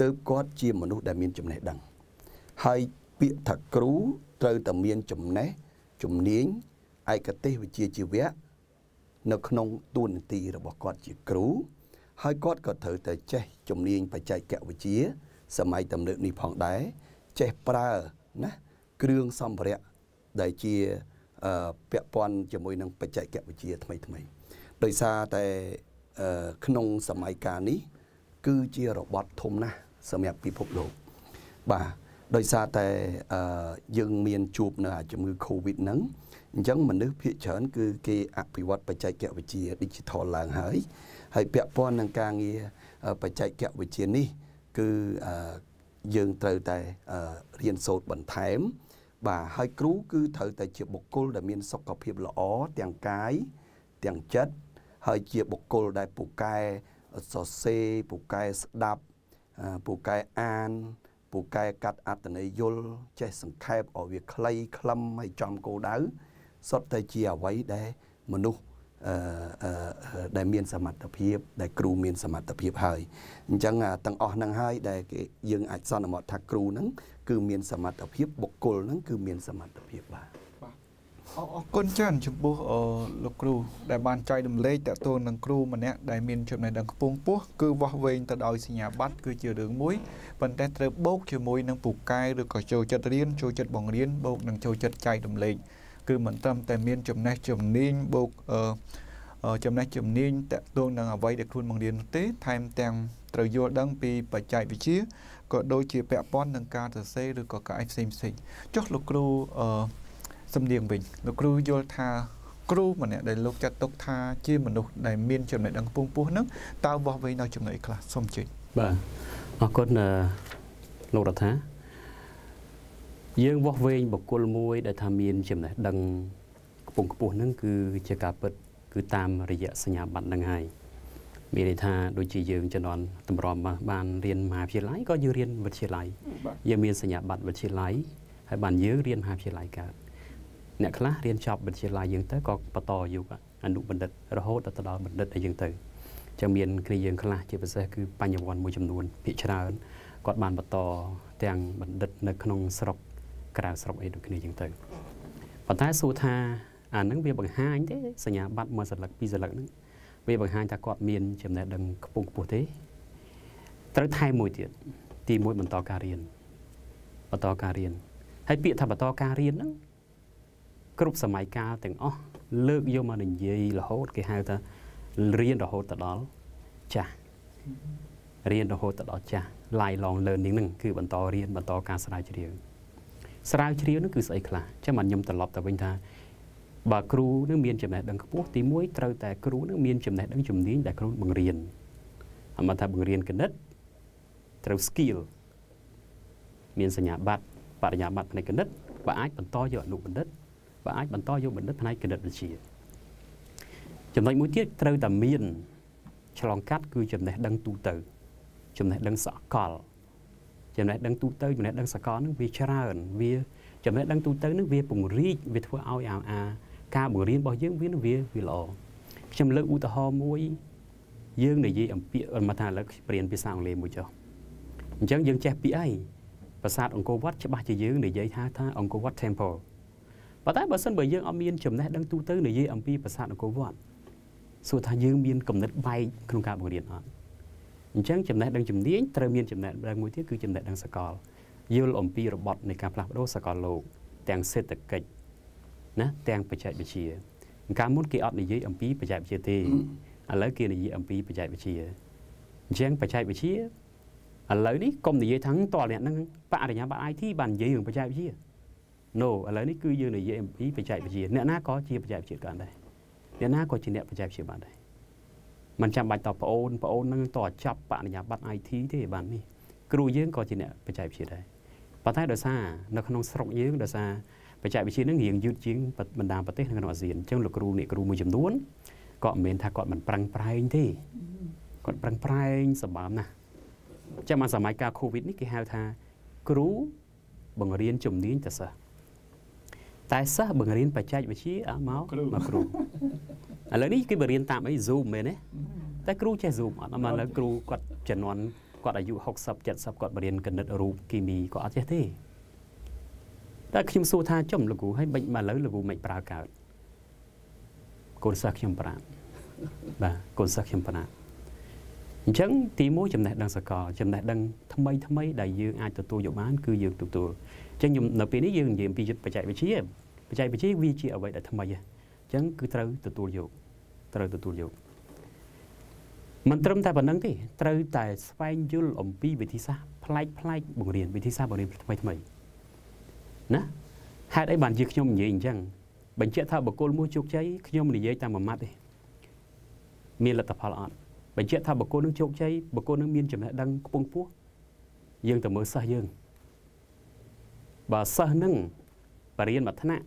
ទើបគាត់ជាមនុស្សដែលមានចំណេះដឹង ហើយពាក្យថាគ្រូត្រូវតែមានចំណេះជំនាញឯកទេសវិជ្ជាជីវៈនៅក្នុងទួនាទីរបស់គាត់ជាគ្រូ ហើយគាត់ក៏ត្រូវតែចេះជំនាញបច្ចេកវិទ្យាសម័យទំនើបនេះផងដែរចេះប្រើណាគ្រឿងសម្ភារៈដែលជាពាក់ព័ន្ធជាមួយនឹងបច្ចេកវិទ្យាថ្មីថ្មីដោយសារតែក្នុងសម័យកាលនេះគឺជារបត់ធំណាស់ សម្រាប់ពិភពលោកបាទដោយសារតែយើងមានជួបនៅជំងឺ Covid ហ្នឹងអញ្ចឹងមនុស្សភាគច្រើនគឺគេអភិវឌ្ឍបច្ចេកវិទ្យា Digital ឡើងហើយហើយពាក់ព័ន្ធនឹងការងារបច្ចេកវិទ្យានេះ គឺយើងត្រូវតែរៀនសូត្របន្ថែម បាទហើយគ្រូគឺត្រូវតែជាបុគ្គលដែលមានសុខភាពល្អទាំងកាយទាំងចិត្តហើយជាបុគ្គលដែលពូកែសរសេរពូកែស្ដាប់ ពូកែអានពូកែកាត់អត្តន័យយល់ចេះសង្ខេបឲ្យវាខ្លីខ្លឹមហើយចំគោលដៅសុទ្ធតែជាអ្វីដែលមនុស្សអឺដែលមានសមត្ថភាព ដែលគ្រូមានសមត្ថភាពហើយអញ្ចឹងទាំងអស់ហ្នឹងហើយដែលគេយើងអាចសន្មតថាគ្រូហ្នឹងគឺមានសមត្ថភាពបុគ្គលហ្នឹងគឺមានសមត្ថភាពបាទ អរគុណច្រើនចំពោះលោកគ្រូដែលបានចែករំលែកតទៅនឹងគ្រូម្នាក់ដែលមានចំណេះដឹងខ្ពង់ខ្ពស់គឺវាស់វែងទៅដោយសញ្ញាបត្រគឺជារឿងមួយប៉ុន្តែត្រូវបូកជាមួយនឹងពូកែឬក៏ចូលចិត្តរៀនចូលចិត្តបង្រៀនបូកនឹងចូលចិត្តចែករំលែកគឺមិនត្រឹមតែមានចំណេះជំនាញបូកចំណេះជំនាញតកតងនឹងអ្វីដែលខ្លួនបង្រៀនទេថែមទាំងត្រូវយល់ដឹងពីបច្ចេកវិទ្យាក៏ដូចជាពាក់ព័ន្ធនឹងការសរសេរឬក៏ការផ្សេងផ្សេងចុះលោកគ្រូអឺ សំដៀងវិញលោកគ្រូយល់ថាគ្រូម្នាក់ដែលលោកចាត់ទុកថាជាមនុស្សដែលមានចំណេះដឹងពងពោះហ្នឹងតើវាស់វែងនៅចំណុចខ្លះសូមជឿបាទអរគុណលោករដ្ឋាយើងវាស់វែងបុគ្គលមួយ ដែលថាមានចំណេះដឹងខ្ពង់ខ្ពស់ហ្នឹងគឺជាការពិត គឺតាមរយៈសញ្ញាបត្រហ្នឹងហើយមានន័យថាដូចជាយើងជំនាន់តម្រាំបានរៀនមហាវិទ្យាល័យក៏យើងរៀនវិទ្យាល័យយើងមានសញ្ញាបត្រវិទ្យាល័យហើយបានយើងរៀនមហាវិទ្យាល័យកើត អ្នកខ្លះរៀនចប់វិទ្យាល័យយើងទៅក៏បន្តយុគអនុបណ្ឌិតរហូតដល់ទៅដល់បណ្ឌិតអីចឹងទៅចឹងមានគ្នាយើងខ្លះជាពិសេសគឺបញ្ញវន្តមួយចំនួនភាគច្រើនគាត់បានបន្តទាំងបណ្ឌិតនៅក្នុងស្រុកក្រៅស្រុកអីដូចគ្នាចឹងទៅប៉ុន្តែសួរថាអានឹងវាបង្ហាញទេសញ្ញាបត្រមួយសន្លឹកពីរសន្លឹកហ្នឹងវាបង្ហាញថាគាត់មានចំណេះដឹងខ្ពង់ខ្ពស់ទេត្រូវថែមមួយទៀតទី1បន្តការរៀនបន្តការរៀនហើយពាក្យថាបន្តការរៀនហ្នឹង គ្រប់សម័យកាលទាំងអស់លើកយកមកនិយាយរហូត គេហៅថារៀនរហូតទៅដល់ចាស់រៀនរហូតទៅដល់ចាស់ lifelong learning ហ្នឹងគឺបន្តរៀនបន្តការស្រាវជ្រាវស្រាវជ្រាវហ្នឹងគឺស្អីខ្លះចាំមកខ្ញុំត្រឡប់ទៅវិញថាបើគ្រូនឹងមានចំណេះដឹងខ្ពស់ទី1ត្រូវតែគ្រូនឹងមានចំណេះដឹងជំនាញដែលគ្រូបង្រៀនអមថាបង្រៀនគណិតត្រូវ skill មានសញ្ញាបត្របរិញ្ញាបត្រផ្នែកគណិតបើអាចបន្តយកអនុបណ្ឌិត បើអាចបន្តយកបណ្ឌិតផ្នែកគណិតវិទ្យាចំណុចមួយទៀតត្រូវតែមានឆ្លងកាត់គឺចំណេះដឹងទូទៅ ចំណេះដឹងសកល ចំណេះដឹងទូទៅចំណេះដឹងសកលនឹងវាច្រើនវាចំណេះដឹងទូទៅនឹងវាពង្រីកវាធ្វើឲ្យអាអាការបង្រៀនរបស់យើងវាវាវាល្អខ្ញុំលើកឧទាហរណ៍មួយយើងនិយាយអំពីមកថាឥឡូវព្រៀនភាសាអង់គ្លេសមួយចុះអញ្ចឹងយើងចេះពីអីប្រាសាទអង្គរវត្តច្បាស់ជាយើងនិយាយថាថាអង្គរវត្ត temple ប៉ុន្តែបើសិនបើយើងអត់មានចំណេះដឹងទូទៅនិយាយអំពីប្រាសាទអង្គរវត្តសួរថាយើងមានគំនិតបែកក្នុងការបង្រៀនអត់អញ្ចឹងចំណេះដឹងជំនាញត្រូវមានចំណេះដឹងមួយទៀតគឺចំណេះដឹងសកលយល់អំពីរបត់នៃការផ្លាស់ប្ដូរសកលលោកទាំងសេដ្ឋកិច្ចណាទាំងបច្ចេកវិទ្យាកាលមុនគេអត់និយាយអំពីបច្ចេកវិទ្យាទេឥឡូវគេនិយាយអំពីបច្ចេកវិទ្យាអញ្ចឹងបច្ចេកវិទ្យាឥឡូវនេះកុំនិយាយថាតើអ្នកនឹងបរិញ្ញាបត្រ IT បាននិយាយរឿងបច្ចេកវិទ្យា No ឥឡូវនេះគឺយើងនិយាយអំពីបច្ចេកវិទ្យាអ្នកណាក៏ជាបច្ចេកវិទ្យាក៏ដែរអ្នកណាក៏ជាអ្នកបច្ចេកវិទ្យាបានដែរมันចាំបាច់តប្អូនប្អូននឹងតចាប់បរិញ្ញាបត្រ IT ទេបាននេះគ្រូយើងក៏ជាអ្នកបច្ចេកវិទ្យាដែរប៉ុន្តែដោយសារនៅក្នុងស្រុកយើងដោយសារបច្ចេកវិទ្យានឹងរៀងយឺតជាងបណ្ដាប្រទេសនៅក្នុងអាស៊ានអញ្ចឹងលោកគ្រូអ្នកគ្រូមួយចំនួនក៏មិនមែនថាគាត់មិនប្រឹងប្រែងទេគាត់ប្រឹងប្រែងសម្បើមណាស់ចាំមកសម័យកាល Covid នេះគេហៅថាគ្រូបង្រៀនជំនាញទៅសិស្ស តែសិស្សបង្រៀនបច្ចេកវិទ្យាអត់មកមកគ្រូឥឡូវនេះគេបង្រៀនតាមអី Zoom មែនទេតែគ្រូចេះ Zoom អត់មកឥឡូវគ្រូគាត់ជំនាន់គាត់អាយុ60 70គាត់បរៀនគណិតរូបគីមីគាត់អត់ចេះទេតែខ្ញុំសួរថាចំលោកគ្រូឲ្យមិនមកឥឡូវលោកគ្រូមិនប្រើកើតកូនសិស្សខ្ញុំប្រាំបាទកូនសិស្សខ្ញុំប្រាំអញ្ចឹងទី1ចំណេះដឹងសកលចំណេះដឹងថ្មីថ្មីដែលយើងអាចទទួលយកបានគឺយើងទទួលអញ្ចឹងខ្ញុំនៅពេលនេះយើងនិយាយពីបច្ចេកវិទ្យាបច្ចេកវិទ្យាវាជាអ្វីដែលថ្មីអញ្ចឹងគឺត្រូវទទួលយកត្រូវទទួលយកមិនត្រឹមតែប៉ុណ្្នឹងទេត្រូវតែស្វែងយល់អំពីវិធីសាស្ត្រប្លែកប្លែកបង្រៀនវិធីសាស្ត្របង្រៀនថ្មីថ្មីណាហេតុអីបានជាខ្ញុំនិយាយអញ្ចឹងបញ្ជាក់ថាបកគលមួយជោគជ័យខ្ញុំនិយាយតែមួយម៉ាត់ទេមានលទ្ធផលអត់បញ្ជាក់ថាបកគលនឹងជោគជ័យបកគលនឹងមានចំណេះដឹងខ្ពង់ខ្ពស់យើងទៅមើលសិស្សយើង បើសិស្សនឹងបរៀនមួយថ្នាក់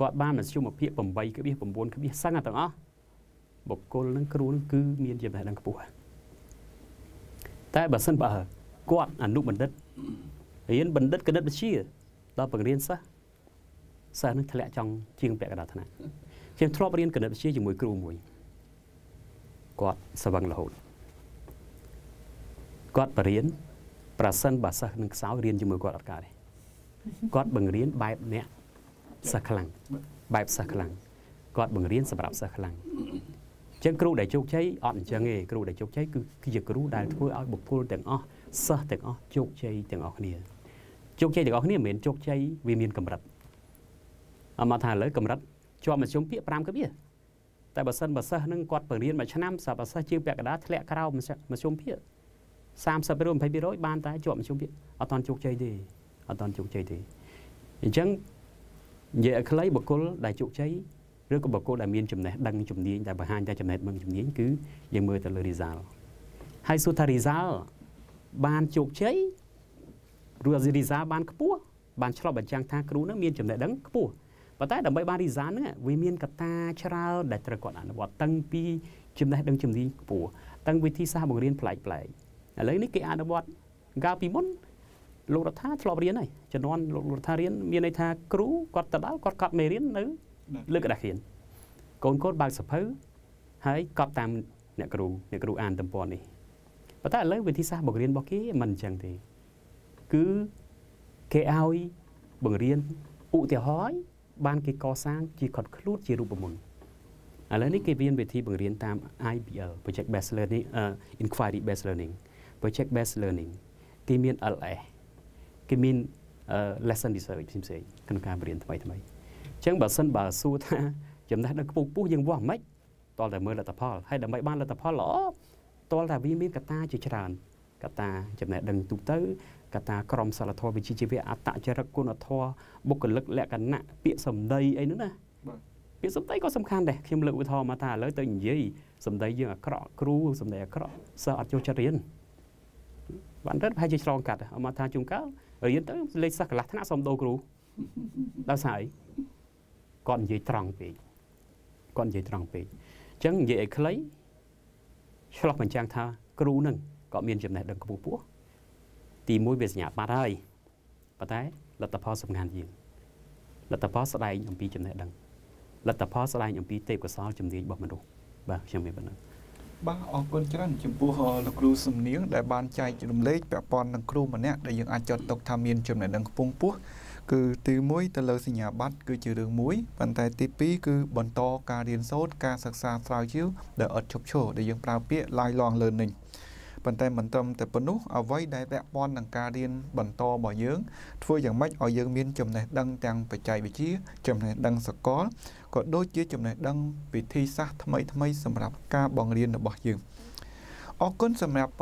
គាត់បានមធ្យមភាព8ក្បៀស9ក្បៀសសឹងទាំងអស់បុគ្គលនឹងគ្រូនឹងគឺមានចំណេះដឹងខ្ពស់តែបើសិនបើគាត់អនុបណ្ឌិតរៀនបណ្ឌិតគណិតវិទ្យាដល់បង្រៀនសិស្សសិស្សនឹងធ្លាក់ចង់ជាងពាក់កណ្ដាលថ្នាក់ខ្ញុំធ្លាប់រៀនគណិតវិទ្យាជាមួយគ្រូមួយគាត់ស្វឹងរហូតគាត់បរៀនប្រសិនបើសិស្សនឹងខ្សោយរៀនជាមួយគាត់អត់កើតទេ គាត់បង្រៀនបែបអ្នកសិស្សខ្លាំងបែបសិស្សខ្លាំងគាត់បង្រៀនសម្រាប់សិស្សខ្លាំងចឹងគ្រូដែលជោគជ័យអត់អញ្ចឹងទេគ្រូដែលជោគជ័យគឺគឺជាគ្រូដែលធ្វើឲ្យបុគ្គលទាំងអស់សិស្សទាំងអស់ជោគជ័យទាំងអស់គ្នាជោគជ័យទាំងអស់គ្នាមិនមែនជោគជ័យវាមានកម្រិតអមថាឥឡូវកម្រិតជាប់មធ្យមពាក្យ5កបៀតែបើសិនបើសិស្សនឹងគាត់បង្រៀនមួយឆ្នាំសាប់សិស្សជាងពាក់កណ្ដាលធ្លាក់ក្រោមមធ្យមភាគ30% 20%បានតែជាប់មធ្យមភាគអត់តន់ជោគជ័យទេ អត់តន់ជោគជ័យទេអញ្ចឹងនិយាយឲ្យខ្លីបុគ្គលដែលជោគជ័យឬក៏បុគ្គលដែលមានចំណេះដឹងជំនាញដែលបង្ហាញតែចំណេះដឹងជំនាញគឺយើងមើលទៅលើ result ហើយសួរថា result បានជោគជ័យឬ result បានខ្ពស់បានឆ្លុះបញ្ចាំងថាគ្រូនឹងមានចំណេះដឹងខ្ពស់ប៉ុន្តែដើម្បីបាន result ហ្នឹងវាមានកត្តាច្រើនដែលត្រូវគាត់អនុវត្តតាំងពីចំណេះដឹងជំនាញខ្ពស់តាំងវិធីសាស្ត្របង្រៀនប្លែកប្លែកឥឡូវនេះគេអនុវត្តកាលពីមុន លោករដ្ឋាធ្លាប់រៀនហើយជំនាន់លោករដ្ឋារៀនមានន័យថាគ្រូគាត់ទៅដល់គាត់កត់មេរៀននៅលើกระดาษខៀន កូនកូនបើកសភៅហើយកប់តាមអ្នកគ្រូអ្នកគ្រូអានទំព័រនេះប៉ុន្តែឥឡូវវិធីសាស្ត្របង្រៀនរបស់គេមិនអញ្ចឹងទេគឺគេឲ្យបង្រៀនឧទាហរណ៍បានគេកសាងជាខុតខ្លួនជារូបមន្តឥឡូវនេះគេមានវិធីបង្រៀនតាម IBL project based learning uh, inquiry based learning project based learning គេមាន LS គេមាន lesson research ផ្សេងៗក្នុងការបង្រៀនថ្មីថ្មីអញ្ចឹងបើសិនបើសួរថាចំណេះដឹងខ្ពស់ពុះយើងវាស់មិនតលតែមើលលទ្ធផលហើយដើម្បីបានលទ្ធផលល្អតលតែវាមានកត្តាជាច្រើនកត្តាចំណេះដឹងទូទៅកត្តាក្រមសីលធម៌វិជ្ជាជីវៈអត្តចរិតគុណធម៌បុគ្គលិកលក្ខណៈពាក្យសម្ដីអីហ្នឹងណាពាក្យសម្ដីក៏សំខាន់ដែរខ្ញុំលើកឧទាហរណ៍មកថាឥឡូវទៅនិយាយសម្ដីយើងអាក្រក់គ្រូសម្ដីអាក្រក់សិស្សអត់ចូលចិត្តរៀនបានទៅប្រហែលជាឆ្លងកាត់អមថាជួនកាល រៀនទៅលេខសិស្សកន្លះថ្នាក់សុំដូរគ្រូដោយសារអីគាត់និយាយត្រង់ពេកគាត់និយាយត្រង់ពេកអញ្ចឹងនិយាយឲ្យខ្លីឆ្លោះបញ្ចាំងថាគ្រូនឹងក៏មានចំណេះដឹងខ្ពស់ពោះទី1វាសញ្ញាបត្រហើយប៉ុន្តែលទ្ធផលសំខាន់ជាងលទ្ធផលស្ដែងអំពីចំណេះដឹងលទ្ធផលស្ដែងអំពីទេពកោសលជំនាញរបស់មនុស្សបាទខ្ញុំមានប៉ុណ្ណឹង បាទអរគុណច្រើនចំពោះលោកគ្រូសំនៀងដែលបានចែករំលែកពាក់ព័ន្ធនឹងគ្រូម្នាក់ដែលយើងអាចចាត់ទុកថាមានចំណេះដឹងខ្ពង់ខ្ពស់គឺទី1ទៅលើសញ្ញាបត្រគឺជារឿងមួយប៉ុន្តែទី2គឺបន្តការរៀនសូត្រការសិក្សាស្រាវជ្រាវដែលអត់ឈប់ឈរដែលយើងប្រើពាក្យ lifelong learning ប៉ុន្តែមិនត្រឹមតែប៉ុណ្ណោះអ្វីដែលពាក់ព័ន្ធនឹងការរៀនបន្តរបស់យើងធ្វើយ៉ាងម៉េចឲ្យយើងមានចំណេះដឹងទាំងបច្ចេកវិទ្យាចំណេះដឹងសកល ក៏ដូចជាចំណេះដឹងវិធីសាស្ត្រថ្មីថ្មីសម្រាប់ការបង្រៀនរបស់យើងអរគុណសម្រាប់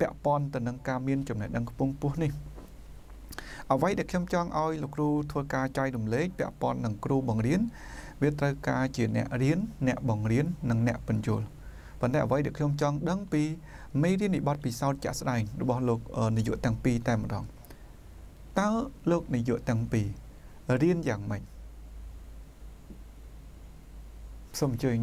ពាក់ព័ន្ធទៅនឹងការមានចំណេះដឹងខ្ពង់ខ្ពស់នេះអ្វីដែលខ្ញុំចង់ឲ្យលោកគ្រូធ្វើការចែករំលែកពាក់ព័ន្ធនឹងគ្រូបង្រៀនវាត្រូវការជាអ្នករៀនអ្នកបង្រៀននិងអ្នកបញ្យល់ប៉ុន្តែអ្វីដែលខ្ញុំចង់ដឹងពីមេរៀននិបត្តិពិសោធន៍ជាក់ស្ដែងរបស់លោកនាយកទាំងពីរតែម្ដងតើលោកនាយកទាំងពីររៀនយ៉ាងម៉េច សូមអញ្ជើញ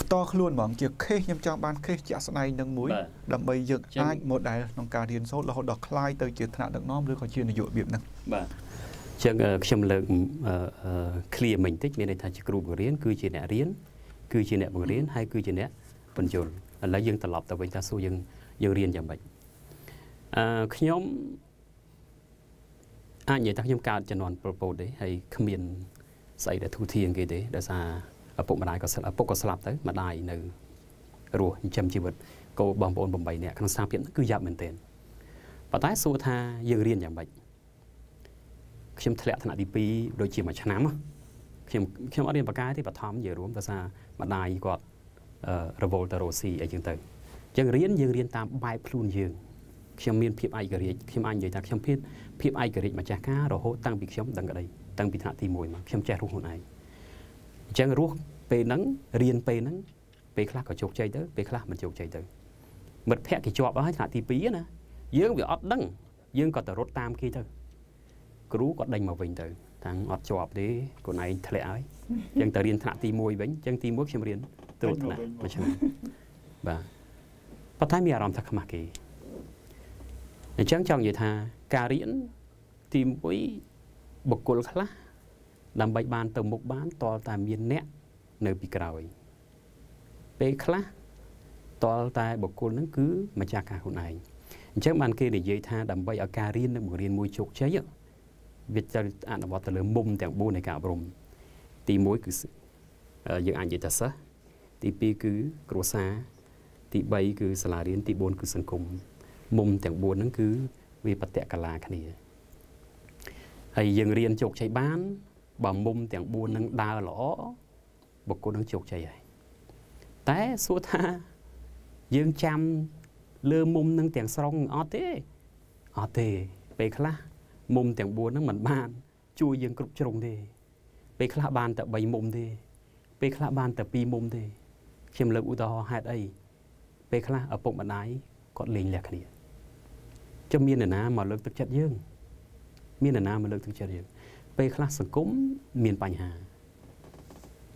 ផ្ទាល់ខ្លួនហ្មងជាខេសខ្ញុំចង់បានខេសជាក់ស្ដែងនឹងមួយដើម្បីយើងអាច model ក្នុងការរៀនសូត្ររហូតដល់ខ្លាយទៅជាថ្នាក់ដឹកនាំឬក៏ជានាយករបៀបហ្នឹងបាទចឹងខ្ញុំលើក clear មិញតិចមានន័យថាជាគ្រូបង្រៀនគឺជាអ្នករៀនគឺជាអ្នកបង្រៀនហើយគឺជាអ្នកបញ្យលឥឡូវយើងត្រឡប់ទៅវិញថាសួរយើងយើងរៀនយ៉ាងម៉េចអឺខ្ញុំអាចនិយាយថាខ្ញុំកើតជំនាន់ប្រពោតទេហើយគ្មានស្អីដែលធូធាងគេទេដោយសារ ឪពុកម្ដាយក៏ស្លាប់ឪពុកក៏ស្លាប់ទៅម្ដាយនៅរស់ចិញ្ចឹមជីវិតកូនបងប្អូន8នាក់ក្នុងស្ថានភាពគឺយ៉ាប់មែនទែនប៉ុន្តែសួរថាយើងរៀនយ៉ាងម៉េចខ្ញុំធ្លាក់ថ្នាក់ទី2ដូចជាមួយឆ្នាំខ្ញុំខ្ញុំអត់រៀនបកាយទេបឋមនិយាយរួមដោយសារម្ដាយគាត់រវល់ទៅរស់ស៊ីអីចឹងទៅអញ្ចឹងរៀនយើងរៀនតាមបែបខ្លួនយើងខ្ញុំមានភាពឯករាជ្យខ្ញុំអាចនិយាយថាខ្ញុំភាពភាពឯករាជ្យម្ចាស់ការរហូតតាំងពីខ្ញុំដឹងក្តីតាំងពីថ្នាក់ទី1មកខ្ញុំចេះរស់ខ្លួនឯង អញ្ចឹងរស់ពេលហ្នឹងរៀនពេលហ្នឹងពេលខ្លះក៏ជោគជ័យទៅពេលខ្លះមិនជោគជ័យទៅមិត្តភ័ក្តិគេជាប់ហើយថ្នាក់ទី2ណាយើងវាអត់ដឹងយើងក៏ទៅរត់តាមគេទៅគ្រូក៏ដេញមកវិញទៅតាំងអត់ជាប់ទេខ្លួនឯងធ្លាក់ហើយអញ្ចឹងទៅរៀនថ្នាក់ទី1វិញអញ្ចឹងទី1ខ្ញុំរៀនត្រួតថ្នាក់មួយឆ្នាំបាទប៉ុន្តែមានអារម្មណ៍ថាខ្មាស់គេអញ្ចឹងចង់និយាយថាការរៀនទី1បុគ្គលខ្លះ ដើម្បីបានទៅមុខបានតលតែមានអ្នកនៅពីក្រោយ ពេលខ្លះតលតែបុគ្គលនឹងគឺម្ចាស់ការខ្លួនឯងអញ្ចឹងបានគេនិយាយថាដើម្បីឲ្យការរៀននិងបង្រៀនមួយជោគជ័យវាត្រូវអនុវត្តទៅលើមុំទាំង4នៃការអប់រំទី1គឺយើងអាចនិយាយថាសិស្សទី2គឺគ្រួសារទី3គឺសាលារៀនទី4គឺសង្គមមុំទាំង4ហ្នឹងគឺវាបតកលាគ្នាហើយយើងរៀនជោគជ័យបាន បើមុំទាំង4ហ្នឹងដើរល្អបុគ្គលនឹងជោគជ័យហើយតែសួរថាយើងចាំលើមុំនឹងទាំងស្រុងអត់ទេអត់ទេពេលខ្លះមុំទាំង4ហ្នឹងមិនបាន ជួយយើងគ្រប់ជ្រុងទេ ពេលខ្លះបានតែ3មុំទេ ពេលខ្លះបានតែ2មុំទេខ្ញុំលើកឧទាហរណ៍ហេតុអីពេលខ្លះឪពុកម្ដាយគាត់លេងលះគ្នាចុះមាននរណាមកលើកទឹកចិត្តយើង មាននរណាមកលើកទឹកចិត្តយើង ពេលខ្លះសង្គមមានបញ្ហា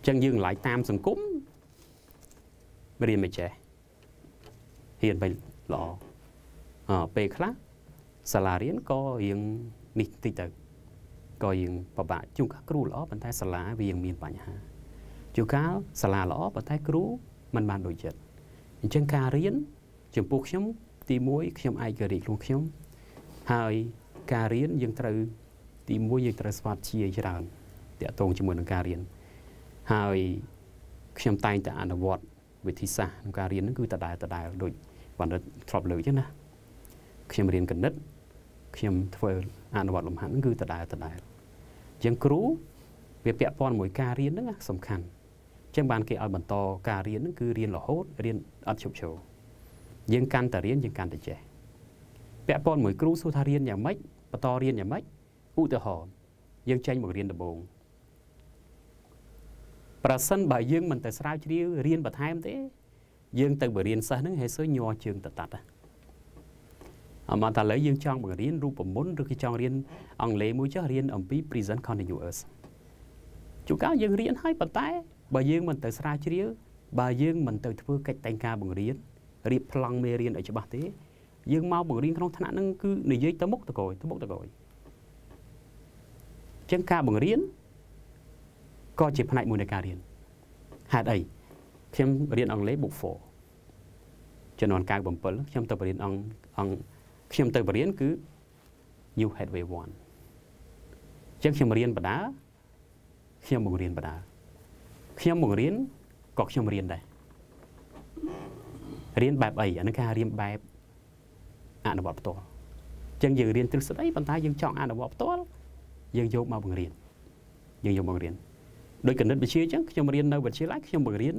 ចឹងយើងឡាយតាមសង្គមរៀនមិនចេះហ៊ានទៅល្អអពេលខ្លះសាលារៀនក៏រៀងនេះតិចទៅក៏យើងពិបាកជួនកាលគ្រូល្អប៉ុន្តែសាលាវាយើងមានបញ្ហាជួនកាលសាលាល្អប៉ុន្តែគ្រូមិនបានដូចចិត្តអញ្ចឹងការរៀនចំពោះខ្ញុំទី1ខ្ញុំឯករាជ្យខ្លួនខ្ញុំហើយការរៀនយើងត្រូវ ទី1យើងត្រូវស្វាត់ជាច្រើនតាក់ទងជាមួយនឹងការរៀនហើយខ្ញុំតែងតែអនុវត្តវិធីសាស្ត្រក្នុងការរៀនហ្នឹងគឺដដែលដដែលដូចបណ្ឌិតធ្លាប់លើកអញ្ចឹងណាខ្ញុំរៀនគណិតខ្ញុំធ្វើអនុវត្តលំហាត់ហ្នឹងគឺដដែលដដែលអញ្ចឹងគ្រូវាពាក់ព័ន្ធមួយការរៀនហ្នឹងសំខាន់អញ្ចឹងបានគេឲ្យបន្តការរៀនហ្នឹងគឺរៀនរហូតរៀនអត់ឈប់ឈរយើងកាន់តែរៀនយើងកាន់តែចេះពាក់ព័ន្ធមួយគ្រូសួរថារៀនយ៉ាងម៉េចបន្តរៀនយ៉ាងម៉េច ឧទាហរណ៍យើងចេញមករៀនដំបូងប្រសិនបើយើងមិនទៅស្រាវជ្រាវរៀនបន្ថែមទេ យើងទៅបរៀនសិស្សហ្នឹងហេសើញ័រជើងតតាត់អមតឥឡូវយើងចង់បង្រៀនរូបមន្តឬក៏ចង់រៀនអង់គ្លេសមួយចុះរៀនអំពី present continuous ជួនកាលយើងរៀនហើយប៉ុន្តែបើយើងមិនទៅស្រាវជ្រាវបើយើងមិនទៅធ្វើកិច្ចតែងការបង្រៀនរៀបប្លង់មេរៀនឲ្យច្បាស់ទេយើងមកបង្រៀនក្នុងថ្នាក់ហ្នឹងគឺនិយាយទៅមុខទៅក្រោយទៅមុខទៅក្រោយ ចឹងការបង្រៀនក៏ជាផ្នែកមួយនៃការរៀនហេតុអីខ្ញុំរៀនអង់គ្លេស book 4ចំនួន97ខ្ញុំទៅបរៀនអង់អង្គខ្ញុំទៅបរៀនគឺ New Headway 1ចឹងខ្ញុំរៀនបដាខ្ញុំបង្រៀនបដាខ្ញុំបង្រៀនក៏ខ្ញុំរៀនដែររៀនបែបអីអានឹងការរៀនបែបអនុវត្តផ្ទាល់ចឹងយើងរៀនទ្រឹស្ដីប៉ុន្តែយើងចង់អនុវត្តផ្ទាល់ យើងយកមកបង្រៀនយើងយកមកបង្រៀនដោយគណិតវិទ្យាអញ្ចឹងខ្ញុំរៀននៅវិទ្យាល័យខ្ញុំបង្រៀន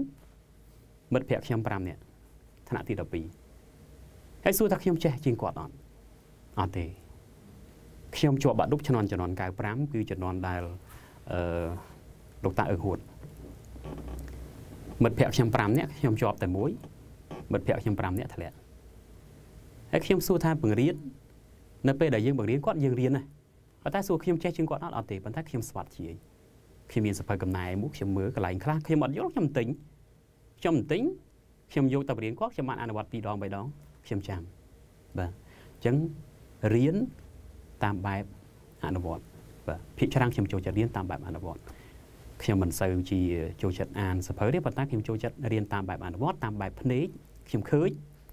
មិត្តភ័ក្ដិខ្ញុំ5នាក់ថ្នាក់ទី12ហើយសួរថាខ្ញុំចេះជាងគាត់អត់អត់ទេខ្ញុំជាប់បាក់ឌុបជំនាន់ជំនាន់95គឺជំនាន់ដែលអឺលោកតាអឺហួតមិត្តភ័ក្ដិខ្ញុំ5នាក់ខ្ញុំជាប់តែមួយមិត្តភ័ក្ដិខ្ញុំ5នាក់ធ្លាក់ហើយខ្ញុំសួរថាបង្រៀននៅពេលដែលយើងបង្រៀនគាត់យើងរៀនណា ប៉ុន្តែសួរខ្ញុំចេះជាងគាត់អត់អត់ទេប៉ុន្តែខ្ញុំស្វាត់ជាយខ្ញុំមានសភៅកំណែមួយខ្ញុំមើលកន្លែងខ្លះខ្ញុំអត់យល់ខ្ញុំទិញខ្ញុំទិញខ្ញុំយកទៅបរៀនគាត់ខ្ញុំបានអនុវត្ត2ដង3ដងខ្ញុំចាំបាទអញ្ចឹងរៀនតាមបែបអនុវត្តបាទភាគច្រើនខ្ញុំចូលចិត្តរៀនតាមបែបអនុវត្តខ្ញុំមិនសូវជាចូលចិត្តអានសភៅទេប៉ុន្តែខ្ញុំចូលចិត្តរៀនតាមបែបអនុវត្តតាមបែបភ្នែកខ្ញុំឃើញ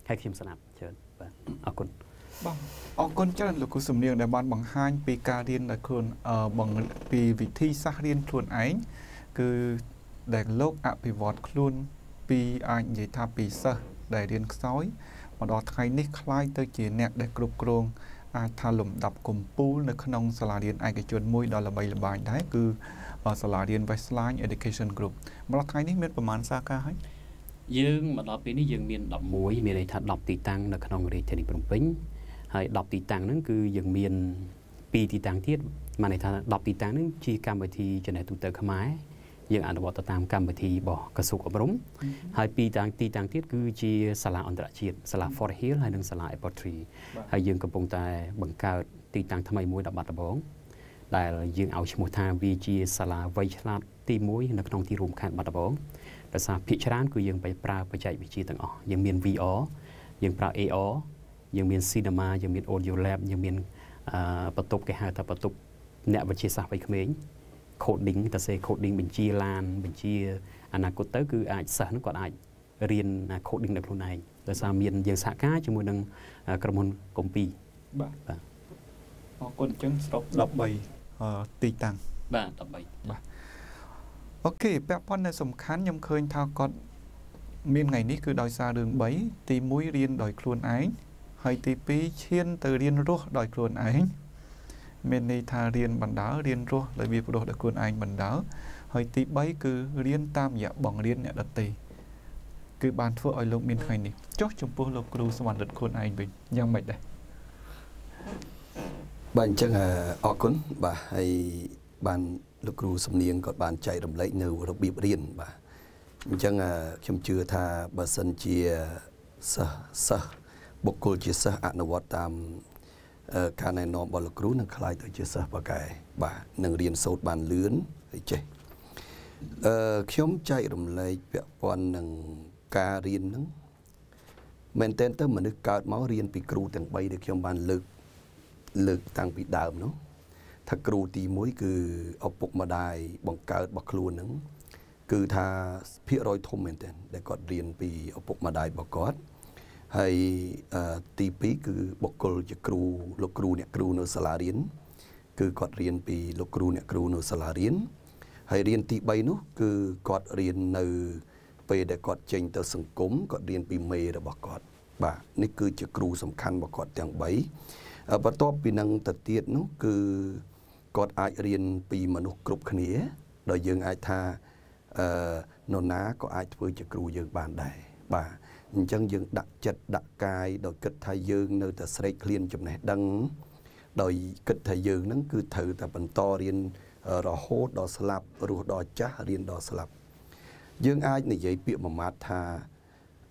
ហើយខ្ញុំស្ដាប់ច្រើនបាទអរគុណ បងអរគុណច្រើនលោកគ្រូសំនៀងដែលបានបង្ហាញពីការរៀនដែលខ្លួនបងពីវិធីសាស្ត្ររៀនខ្លួនឯងគឺដែលលោកអភិវឌ្ឍខ្លួនពីអាចនិយាយថាពីសិស្សដែលរៀនខ្សោយមកដល់ថ្ងៃនេះคล้ายទៅជាអ្នកដែលគ្រប់គ្រងអាចថាលំដាប់កំពូលនៅក្នុងសាលារៀនឯកជនមួយដ៏ល្បីល្បាញដែរគឺសាលារៀន Westline Education Group មកដល់ថ្ងៃនេះមានប្រមាណសាខាហើយយើងមកដល់ពេលនេះយើងមាន11មានន័យថា10ទីតាំងនៅក្នុងរាជធានីភ្នំពេញ ហើយ10ទីតាំងហ្នឹងគឺយើងមាន2ទីតាំងទៀតមានន័យថា10ទីតាំងហ្នឹងជាកម្មវិធីចំណេះទូទៅខ្មែរយើងអនុវត្តទៅតាមកម្មវិធីរបស់ក្រសួងអប់រំហើយពីរតាំងទីតាំងទៀតគឺជាសាលាអន្តរជាតិសាលា Fort Hill ហើយនិងសាលា Apple Tree ហើយយើងកំពុងតែបង្កើតទីតាំងថ្មីមួយដល់បាត់ដំបងដែលយើងឲ្យឈ្មោះថាវាជាសាលាវៃឆ្លាតទី1នៅក្នុងទីរួមខេត្តបាត់ដំបងដោយសារភាគច្រើនគឺយើង ប្រើបច្ចេកវិទ្យាទាំងអស់យើងមាន VR យើងប្រើ AR យើងមាន cinema យើងមាន audio lab យើងមានបន្ទប់គេហៅថាបន្ទប់អ្នកវិទ្យាសាស្ត្រវ័យក្មេង coding តើសេ coding បញ្ជាឡានបញ្ជាអនាគតទៅគឺអាចសិស្សនឹងគាត់អាចរៀន coding នៅខ្លួនឯងដោយសារមានយើងសហការជាមួយនឹងក្រុមហ៊ុនកុំពីបាទបាទអរគុណចឹងស្រុក13ទីតាំងបាទ13បាទអូខេពាក់ព័ន្ធនៅសំខាន់ខ្ញុំឃើញថាគាត់មានថ្ងៃនេះគឺដោយសាររឿង3ទី1រៀនដោយខ្លួនឯង ហើយទី2ឈានទៅរៀនរស់ដោយខ្លួនឯងមានន័យថារៀនបណ្ដើរៀនរស់ដោយវាព្រោះដោយខ្លួនឯងបណ្ដើហើយទី3គឺរៀនតាមរយៈបង្រៀនអ្នកដទៃគឺបានធ្វើឲ្យលោកមានថ្ងៃនេះចុះចំពោះលោកគ្រូសមត្ថកិច្ចខ្លួនឯងវិញយ៉ាងម៉េចដែរបាទអញ្ចឹងអរគុណបាទហើយបានលោកគ្រូសំនៀងក៏បានចែករំលែកនៅរបៀបរៀនបាទអញ្ចឹងខ្ញុំជឿថាបើសិនជាសិស្សសិស្ស បុគ្គលជាសិស្សអនុវត្តតាមការណែនាំរបស់លោកគ្រូនឹងខ្លាយទៅជាសិស្សបកែបាទនឹងរៀនសូត្របានលឿនហើយចេះអឺខ្ញុំចែករំលែកពាក់ព័ន្ធនឹងការរៀនហ្នឹងមែនតើទៅមនុស្សកើតមករៀនពីគ្រូទាំង3ដែលខ្ញុំបានលើកលើកតាំងពីដើមនោះថាគ្រូទី1គឺឪពុកម្ដាយបង្កើតរបស់ខ្លួនហ្នឹងគឺថាភាគរយធំមែនទែនដែលគាត់រៀនពីឪពុកម្ដាយរបស់គាត់ ហើយទី2គឺបុគ្គលជាគ្រូលោកគ្រូអ្នកគ្រូនៅសាលារៀនគឺគាត់រៀនពីលោកគ្រូអ្នកគ្រូនៅសាលារៀនហើយរៀនទី3នោះគឺគាត់រៀននៅពេលដែលគាត់ចេញទៅសង្គមគាត់រៀនពីមេរបស់គាត់បាទនេះគឺជាគ្រូសំខាន់របស់គាត់ទាំង3បន្ទាប់ពីនឹងទៅទៀតនោះគឺគាត់អាចរៀនពីមនុស្សគ្រប់គ្នាដោយយើងអាចថាអឺនរណាក៏អាចធ្វើជាគ្រូយើងបានដែរបាទ អញ្ចឹងយើងដាក់ចិត្តដាក់កាយដោយគិតថាយើងនៅតែស្រេកឃ្លានចំណេះដឹងដោយគិតថាយើងនឹងគឺត្រូវតែបន្តរៀនរហូតដល់ស្លាប់រស់ដល់ចាស់រៀនដល់ស្លាប់ យើងអាចនិយាយពាក្យមួយម៉ាត់ថា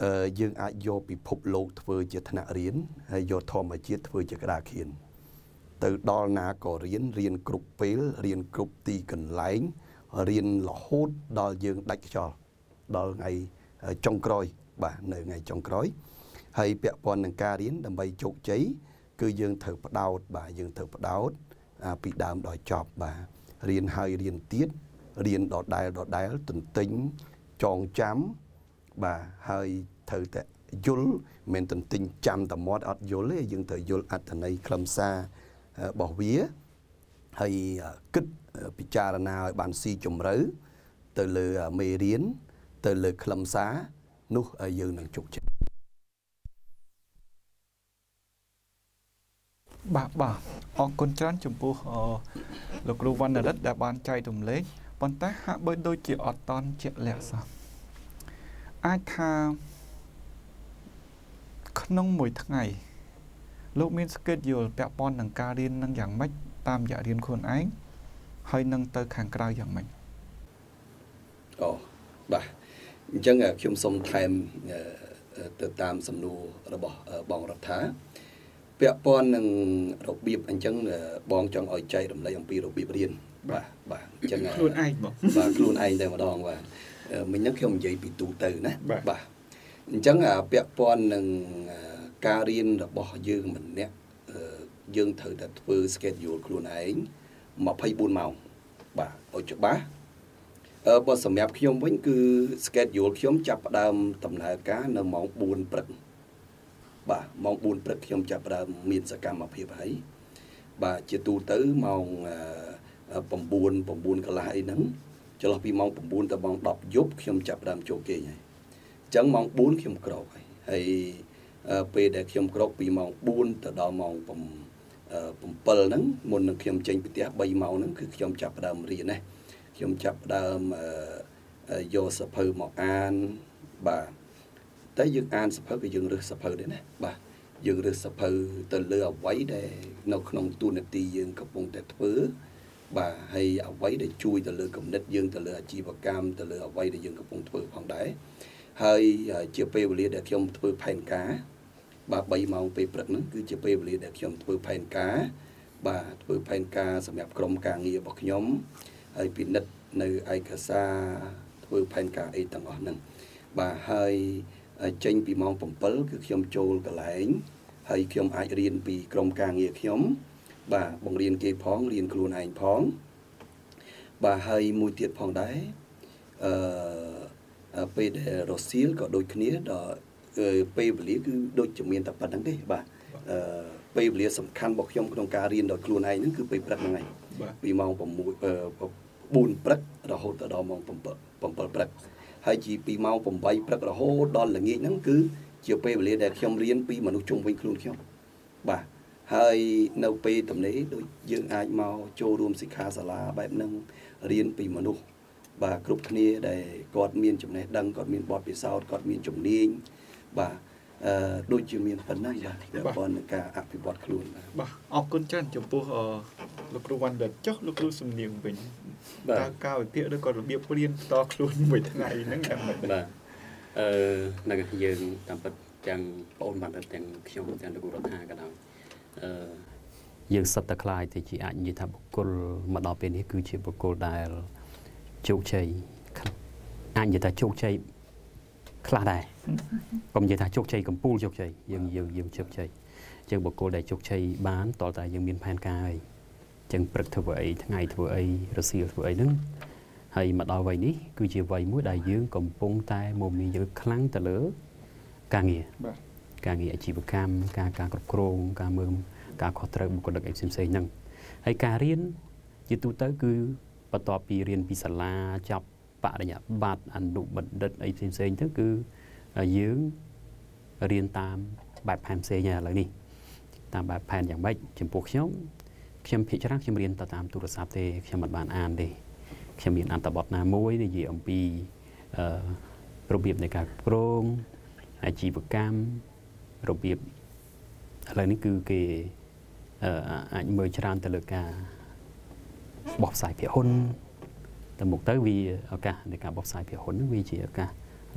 អឺយើងអាចយកពិភពលោកធ្វើជាថ្នាក់រៀនហើយយកធម្មជាតិធ្វើជាក្តារខៀនទៅដល់ណាក៏រៀនរៀនគ្រប់ពេលរៀនគ្រប់ទីកន្លែងរៀនរហូតដល់យើងដាច់ខ្យល់ដល់ថ្ងៃចុងក្រោយ បាទនៅថ្ងៃចុងក្រោយហើយពាក់ព័ន្ធនឹងការរៀនដើម្បីជោគជ័យគឺយើងត្រូវផ្ដោតបាទយើងត្រូវផ្ដោតពីដើមដល់ចប់បាទរៀនហើយរៀនទៀតរៀនដដែលដដែលទន្ទិញចងចាំបាទហើយត្រូវតែយល់មិនទន្ទិញចាំតែមាត់អត់យល់ទេយើងត្រូវយល់អត្ថន័យខ្លឹមសាររបស់វាហើយគិតពិចារណាឲ្យបានស៊ីជម្រៅទៅលើមេរៀនទៅលើខ្លឹមសារ នោះយើងនឹងជោគជ័យបាទបាទអរគុណច្រើនចំពោះលោកគ្រូវណ្ណរិទ្ធដែលបានចែករំលែកប៉ុន្តែហាក់បីដូចជាអត់តន់ជាក់លាក់សោះអាចថាក្នុងមួយថ្ងៃលោកមានស្កេតយល់ពាក់ព័ន្ធនឹងការរៀននឹងយ៉ាងម៉េចតាមរយៈរៀនខ្លួនឯងហើយនឹងទៅខាងក្រៅយ៉ាងម៉េចអូបាទ អញ្ចឹងខ្ញុំសូមថែមទៅតាមសំណួររបស់បងរដ្ឋាពាក់ព័ន្ធនឹងរបៀបអញ្ចឹងបងចង់ឲ្យចែករំលែកអំពីរបៀបរៀនបាទបាទអញ្ចឹងខ្លួនឯងបងបាទខ្លួនឯងតែម្ដងបាទមិញហ្នឹងខ្ញុំនិយាយពីទូទៅណាបាទអញ្ចឹងពាក់ព័ន្ធនឹងការរៀនរបស់យើងម្នាក់យើងត្រូវតែធ្វើ schedule ខ្លួនឯង24ម៉ោងបាទឲ្យច្បាស់អឺ បើសម្រាប់ខ្ញុំវិញគឺ schedule ខ្ញុំចាប់ផ្ដើមដំណើរការនៅម៉ោង4ព្រឹកបាទម៉ោង4ព្រឹកខ្ញុំចាប់ផ្ដើមមានសកម្មភាពហើយបាទជាទូទៅម៉ោង9 9កន្លះអីហ្នឹងចន្លោះពីម៉ោង9ទៅម៉ោង10យប់ខ្ញុំចាប់ផ្ដើមចូលគេងហើយអញ្ចឹងម៉ោង4ខ្ញុំក្រោកហើយហើយពេលដែលខ្ញុំក្រោកពីម៉ោង4ទៅដល់ម៉ោង7ហ្នឹងមុននឹងខ្ញុំចេញពីផ្ទះ3ម៉ោងហ្នឹងគឺខ្ញុំចាប់ផ្ដើមរៀនណា ខ្ញុំចាប់ផ្ដើមយកសភៅមកអានបាទតែយើងអានសភៅក៏យើងរើសសភៅដែរណាបាទយើងរើសសភៅទៅលើអ្វីដែលនៅក្នុងទូនាទីយើងកំពុងតែធ្វើបាទហើយអ្វីដែលជួយទៅលើគំនិតយើងទៅលើអាជីវកម្មទៅលើអ្វីដែលយើងកំពុងធ្វើផងដែរហើយជាពេលវេលាដែលខ្ញុំធ្វើផែនការបាទ3ម៉ោងពេលព្រឹកហ្នឹងគឺជាពេលវេលាដែលខ្ញុំធ្វើផែនការបាទធ្វើផែនការសម្រាប់ក្រុមការងាររបស់ខ្ញុំ ហើយពិនិត្យនៅឯកសារធ្វើផែនការអីទាំងអស់ហ្នឹងបាទហើយចេញពីម៉ោង7គឺខ្ញុំចូលកន្លែងហើយខ្ញុំអាចរៀនពីក្រុមការងារខ្ញុំ បាទបង្រៀនគេផងរៀនខ្លួនឯងផងបាទហើយមួយទៀតផងដែរអឺពេលដែលរសៀលក៏ដូចគ្នាដល់ពេលវេលាគឺដូចជាមានតែប៉ុណ្្នឹងទេបាទអឺពេលវេលាសំខាន់របស់ខ្ញុំក្នុងការរៀនដោយខ្លួនឯងហ្នឹងគឺពេលព្រឹកហ្នឹងឯងពីម៉ោង6 4ព្រឹករហូតដល់ម៉ោង7 7ព្រឹកហើយជាពីម៉ោង8ព្រឹករហូតដល់ល្ងាចហ្នឹងគឺជាពេលវេលាដែលខ្ញុំរៀនពីមនុស្សជុំវិញខ្លួនខ្ញុំបាទហើយនៅពេលទំនេរដូចយើងអាចមកចូលរួមសិក្ខាសាលាបែបហ្នឹងរៀនពីមនុស្សបាទគ្រប់គ្នាដែលគាត់មានចំណេះដឹងគាត់មានបទពិសោធន៍គាត់មានជំនាញបាទអឺដូចជាមានប៉ុណ្ណឹងបាទពាក់ព័ន្ធនឹងការអភិវឌ្ឍខ្លួនបាទអរគុណច្រើនចំពោះលោកគ្រូវណ្ណរិទ្ធចុះលោកគ្រូសំនៀងវិញ តើការវិភាគឬក៏របៀបរៀនផ្ទាល់ខ្លួនមួយថ្ងៃហ្នឹងយ៉ាងម៉េចបាទអឺនឹងយើងតាមពិតទាំងបងវណ្ណរិទ្ធទាំងខ្ញុំទាំងលោកគ្រូរដ្ឋាក៏ដោយអឺយើងសិតតែខ្លាយទៅជាអាចនិយាយថាបុគ្គលមកដល់ពេលនេះគឺជាបុគ្គលដែលជោគជ័យអាចនិយាយថាជោគជ័យខ្លះដែរកុំនិយាយថាជោគជ័យកំពូលជោគជ័យយើងយើងយើងជោគជ័យជាងបុគ្គលដែលជោគជ័យបានតលតែយើងមានផែនការហើយ ចឹងព្រឹកធ្វើអីថ្ងៃធ្វើអីរសៀលធ្វើអីហ្នឹងហើយមកដល់វ័យនេះគឺជាវ័យមួយដែលយើងកំពុងតែមកមានយើងខ្លាំងទៅលើការងារបាទការងារអាជីវកម្មការការគ្រប់គ្រងការមើលការខុសត្រូវបុគ្គលិកអីផ្សេងៗហ្នឹងហើយការរៀនជាទូទៅគឺបន្ទាប់ពីរៀនពីសាលាចាប់បរិញ្ញាបត្រអនុបណ្ឌិតអីផ្សេងៗទៅគឺយើងរៀនតាមបែបផែនផ្សេងហើយឥឡូវនេះតាមបែបផែនយ៉ាងម៉េចចំពោះខ្ញុំ ខ្ញុំភាគច្រើនខ្ញុំរៀនទៅតាមទូរស័ព្ទទេខ្ញុំមិនបានអានទេខ្ញុំមានអត្ថបទណាមួយនិយាយអំពីអឺរបៀបនៃការគ្រប់គ្រងអាជីវកម្មរបៀបឥឡូវនេះគឺគេអឺអាចមើលច្រើនទៅលើការបោះផ្សាយភាគហ៊ុនទៅមុខទៅវាឱកាសនៃការបោះផ្សាយភាគហ៊ុនហ្នឹងវាជាឱកាស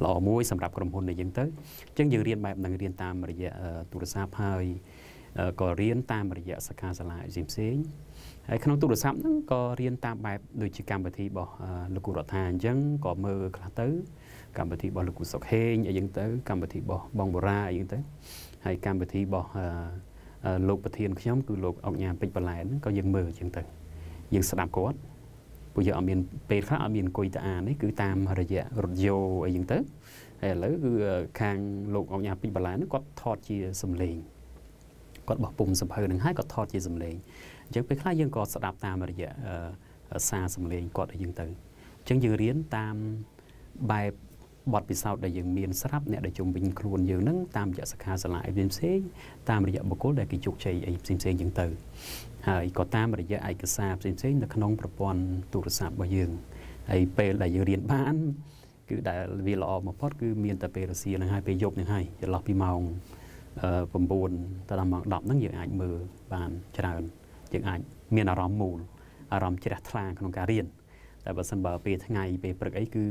ល្អមួយសម្រាប់ក្រុមហ៊ុននៃយើងទៅអញ្ចឹងយើងរៀនបែបហ្នឹងរៀនតាមរយៈអឺទូរស័ព្ទហើយអឺ ក៏រៀនតាមរយៈសិក្ខាសាលាផ្សេងផ្សេងៗហើយក្នុងទូរស័ព្ទហ្នឹងក៏រៀនតាមបែបដូចជាកម្មវិធីរបស់អឺលោកគូរដ្ឋាអញ្ចឹងក៏មើលខ្លះទៅកម្មវិធីរបស់លោកគូសុកហេងអីចឹងទៅកម្មវិធីរបស់បងបូរ៉ាអីចឹងទៅហើយកម្មវិធីរបស់អឺអឺលោកប្រធានខ្ញុំគឺលោកអុកញ៉ាពេជ្របន្លែនហ្នឹងក៏យើងមើលចឹងទៅយើងស្ដាប់គាត់ពួកយើងអត់មានពេលខ្លះអត់មានអង្គុយទៅអាននេះគឺតាមរយៈរថយោអីចឹងទៅហើយឥឡូវគឺខាងលោកអុកញ៉ាពេជ្របន្លែនហ្នឹងគាត់ថតជាសំឡេង គាត់បោះពុំសំភៅហ្នឹងហើយគាត់ថតជាសំឡេងអញ្ចឹងពេលខ្លះយើងក៏ស្ដាប់តាមរយៈអឺសារសំឡេងគាត់អីចឹងទៅអញ្ចឹងយើងរៀនតាមបែបបទពិសោធន៍ដែលយើងមានស្រាប់អ្នកដែលជុំវិញខ្លួនយើងហ្នឹងតាមរយៈសិក្ខាសាលាអីផ្សេងៗតាមរយៈបុគ្គលដែលគេជោគជ័យអីផ្សេងៗចឹងទៅហើយក៏តាមរយៈឯកសារផ្សេងៗនៅក្នុងប្រព័ន្ធទូរស័ព្ទរបស់យើងហើយពេលដែលយើងរៀនបានគឺដែលវាល្អបំផុតគឺមានតែពេលរសៀលហ្នឹងហើយពេលយប់ហ្នឹងហើយចន្លោះពីម៉ោង 9ទៅដល់ម៉ោង10ហ្នឹងយើងអាចមើលបានច្រើនយើងអាចមានអារម្មណ៍មូលអារម្មណ៍ជ្រះថ្លាក្នុងការរៀនតែបើសិនបើពេលថ្ងៃពេលព្រឹកអីគឺ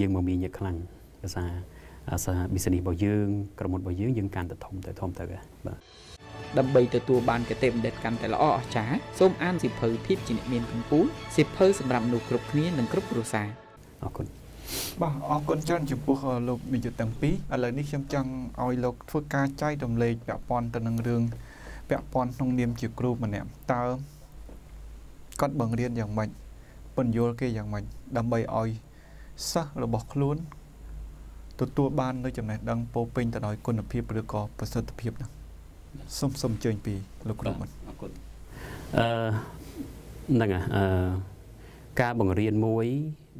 យើងមកមានញឹកខ្លាំងភាសាអាសា business របស់យើងក្រុមហ៊ុនរបស់យើងយើងកាន់តែធំទៅធំទៅបាទដើម្បីទទួលបានគតិបណ្ឌិតកាន់តែល្អអស្ចារ្យសូមអានសិភៅភាពជាអ្នកមានកំពូលសិភៅសម្រាប់មនុស្សគ្រប់គ្នានិងគ្រប់គ្រួសារអរគុណ បាទអរគុណច្រើនចំពោះលោកនាយកទាំងពីរឥឡូវនេះខ្ញុំចង់ឲ្យលោកធ្វើការចែករំលែកពាក់ព័ន្ធទៅនឹងរឿងពាក់ព័ន្ធក្នុងនាមជាគ្រូម្នាក់តើគាត់បង្រៀនយ៉ាងម៉េចពន្យល់គេយ៉ាងម៉េចដើម្បីឲ្យសិស្សរបស់ខ្លួនទទួលបាននូវចំណេះដឹងពោរពេញទៅដោយគុណភាពឬក៏ប្រសិទ្ធភាពហ្នឹងសូមសូមអញ្ជើញពីលោកគ្រូមិនអរគុណអឺហ្នឹងហើយអឺការបង្រៀនមួយ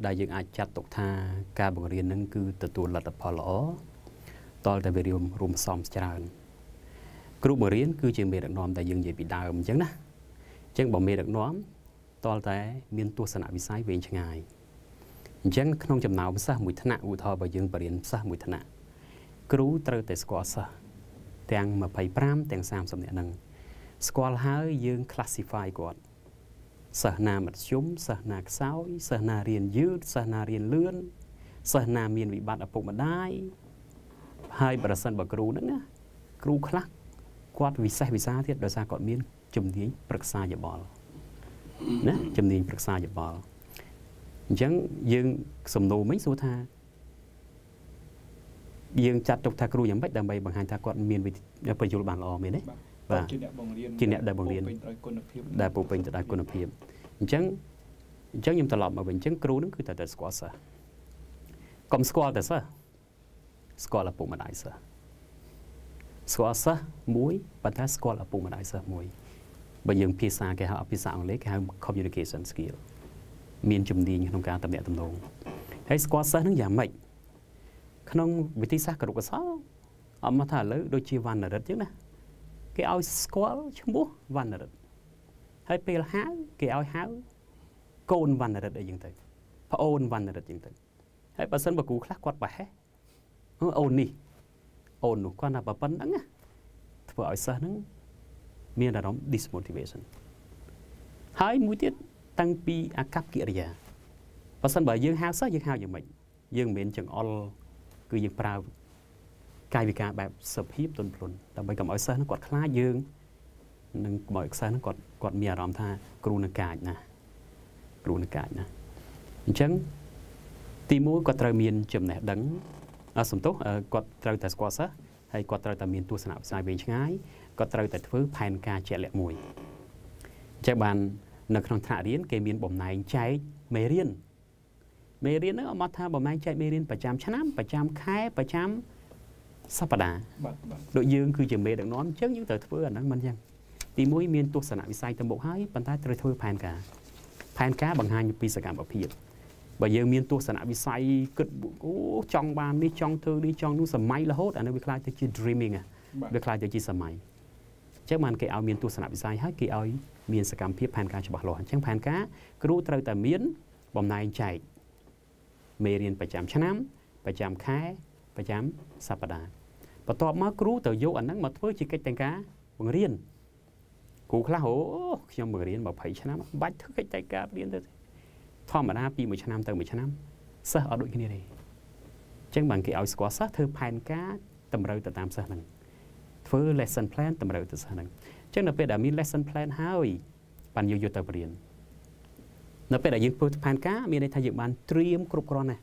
ដែលយើងអាចចាត់ទុកថាការបង្រៀនហ្នឹងគឺទទួលលទ្ធផលល្អតលតែវារួមរួមផ្សំច្រើនគ្រូបង្រៀនគឺជាមេដឹកនាំដែលយើងនិយាយពីដើមអញ្ចឹងណាអញ្ចឹងបើមេដឹកនាំតលតែមានទស្សនវិស័យវែងឆ្ងាយអញ្ចឹងក្នុងចំណោមសិស្សមួយថ្នាក់ឧទាហរណ៍បើយើងបរៀនសិស្សមួយថ្នាក់គ្រូត្រូវតែស្គាល់សិស្សទាំង25ទាំង30នាក់ហ្នឹងស្គាល់ហើយយើង classify គាត់ សិស្សណាមធ្យមសិស្សណាខ្សោយសិស្សណារៀនយឺតសិស្សណារៀនលឿនសិស្សណាមានវិបត្តិឪពុកម្ដាយហើយប្រសិនបើគ្រូហ្នឹងណាគ្រូខ្លះគាត់វិសេសវិសាទៀតដោយសារគាត់មានជំនាញប្រឹក្សាយោបល់ណាជំនាញប្រឹក្សាយោបល់អញ្ចឹងយើងសំណួរមិញសួរថាយើងចាត់ទុកថាគ្រូយ៉ាងម៉េចដើម្បីបង្ហាញថាគាត់មានវិធីបញ្យល់បានល្អមែនទេ បាទជាអ្នកបង្រៀនជាអ្នកដែលបង្រៀនពោពេញដោយគុណភាពដែលពោរពេញទៅដោយគុណភាពអញ្ចឹងអញ្ចឹងខ្ញុំត្រឡប់មកវិញអញ្ចឹងគ្រូនឹងគឺតែតែស្គាល់សិស្សកុំស្គាល់តែសិស្សស្គាល់ឪពុកម្ដាយសិស្សស្គាល់សិស្សមួយប៉ុន្តែស្គាល់ឪពុកម្ដាយសិស្សមួយបើយើងភាសាគេហៅភាសាអង់គ្លេសគេហៅ communication skill មានជំនាញក្នុងការតំណាក់តំណងហើយស្គាល់សិស្សនឹងយ៉ាងម៉េចក្នុងវិធីសាស្ត្រគរុកសលអមថាឥឡូវដូចជាវណ្ណរិទ្ធអញ្ចឹងណា គេឲ្យស្គាល់ឈ្មោះវណ្ណរិទ្ធហើយពេលហៅគេឲ្យហៅកូនវណ្ណរិទ្ធអីចឹងទៅប្អូនវណ្ណរិទ្ធចឹងទៅហើយបើសិនបើគ្រូខ្លះគាត់ប្រហែសអឺអូននេះអូននោះគាត់ថាប៉ុណ្្នឹងណាធ្វើឲ្យសិស្សហ្នឹងមានអារម្មណ៍ dismotivation ហើយមួយទៀតតាំងពីអាកប្បកិរិយាបើសិនបើយើងហៅសិស្សយើងហៅយ៉ាងម៉េចយើងមិនមែនចង្អុលគឺយើងប្រើ កាយវិការបែបសុភាពទន់ភ្លន់ដើម្បីកុំឲ្យសិស្សហ្នឹងគាត់ខ្លាចយើងនិងកុំឲ្យសិស្សហ្នឹងគាត់គាត់មានអារម្មណ៍ថាគ្រូនឹងកាចណាស់គ្រូនឹងកាចណាស់អញ្ចឹងទីមួយគាត់ត្រូវមានចំណេះដឹងអសំទោសអឺគាត់ត្រូវតែស្គាល់សិស្សហើយគាត់ត្រូវតែមានទស្សនវិស័យវែងឆ្ងាយគាត់ត្រូវតែធ្វើផែនការជាក់លាក់មួយអញ្ចឹងបាននៅក្នុងថ្នាក់រៀនគេមានបំណែងចែកមេរៀនមេរៀនហ្នឹងអមថាបំណែងចែកមេរៀនប្រចាំឆ្នាំប្រចាំខែប្រចាំ សប្តាហ៍បាទបាទដូចយើងគឺជាមេដឹកនាំអញ្ចឹងយើងត្រូវធ្វើអាហ្នឹងមិនអញ្ចឹងទីមួយមានទស្សនវិស័យទៅមុខហើយប៉ុន្តែត្រូវធ្វើផែនការផែនការបង្ហាញពីសកម្មភាពបើយើងមានទស្សនវិស័យគិតអូចង់បាននេះចង់ធ្វើនេះចង់នោះសម័យរហូតអានេះវាខ្លាចទៅជា dreaming ហ៎បាទវាខ្លាចទៅជាសម័យអញ្ចឹងបានគេឲ្យមានទស្សនវិស័យហើយគេឲ្យមានសកម្មភាពផែនការច្បាស់លាស់អញ្ចឹងផែនការគ្រូត្រូវតែមានបំណែងចែកមេរៀនប្រចាំឆ្នាំប្រចាំខែប្រចាំសប្តាហ៍ បន្ទាប់មកគ្រូទៅយកអាហ្នឹងមកធ្វើជាកិច្ចតែងការបង្រៀនគ្រូខ្លះអូខ្ញុំបង្រៀន20ឆ្នាំមិនបាច់ធ្វើកិច្ចតែងការបង្រៀនទៅទេធម្មតាពីមួយឆ្នាំទៅមួយឆ្នាំសិស្សអត់ដូចគ្នាទេអញ្ចឹងបានគេឲ្យស្គាល់សិស្សធ្វើផែនការតម្រូវទៅតាមសិស្សហ្នឹងធ្វើ lesson plan តម្រូវទៅសិស្សហ្នឹងអញ្ចឹងនៅពេលដែលមាន lesson plan ហើយបានយើងយកទៅបរៀននៅពេលដែលយើងធ្វើផែនការមានន័យថាយើងបានត្រៀមគ្រប់គ្រាន់ណាស់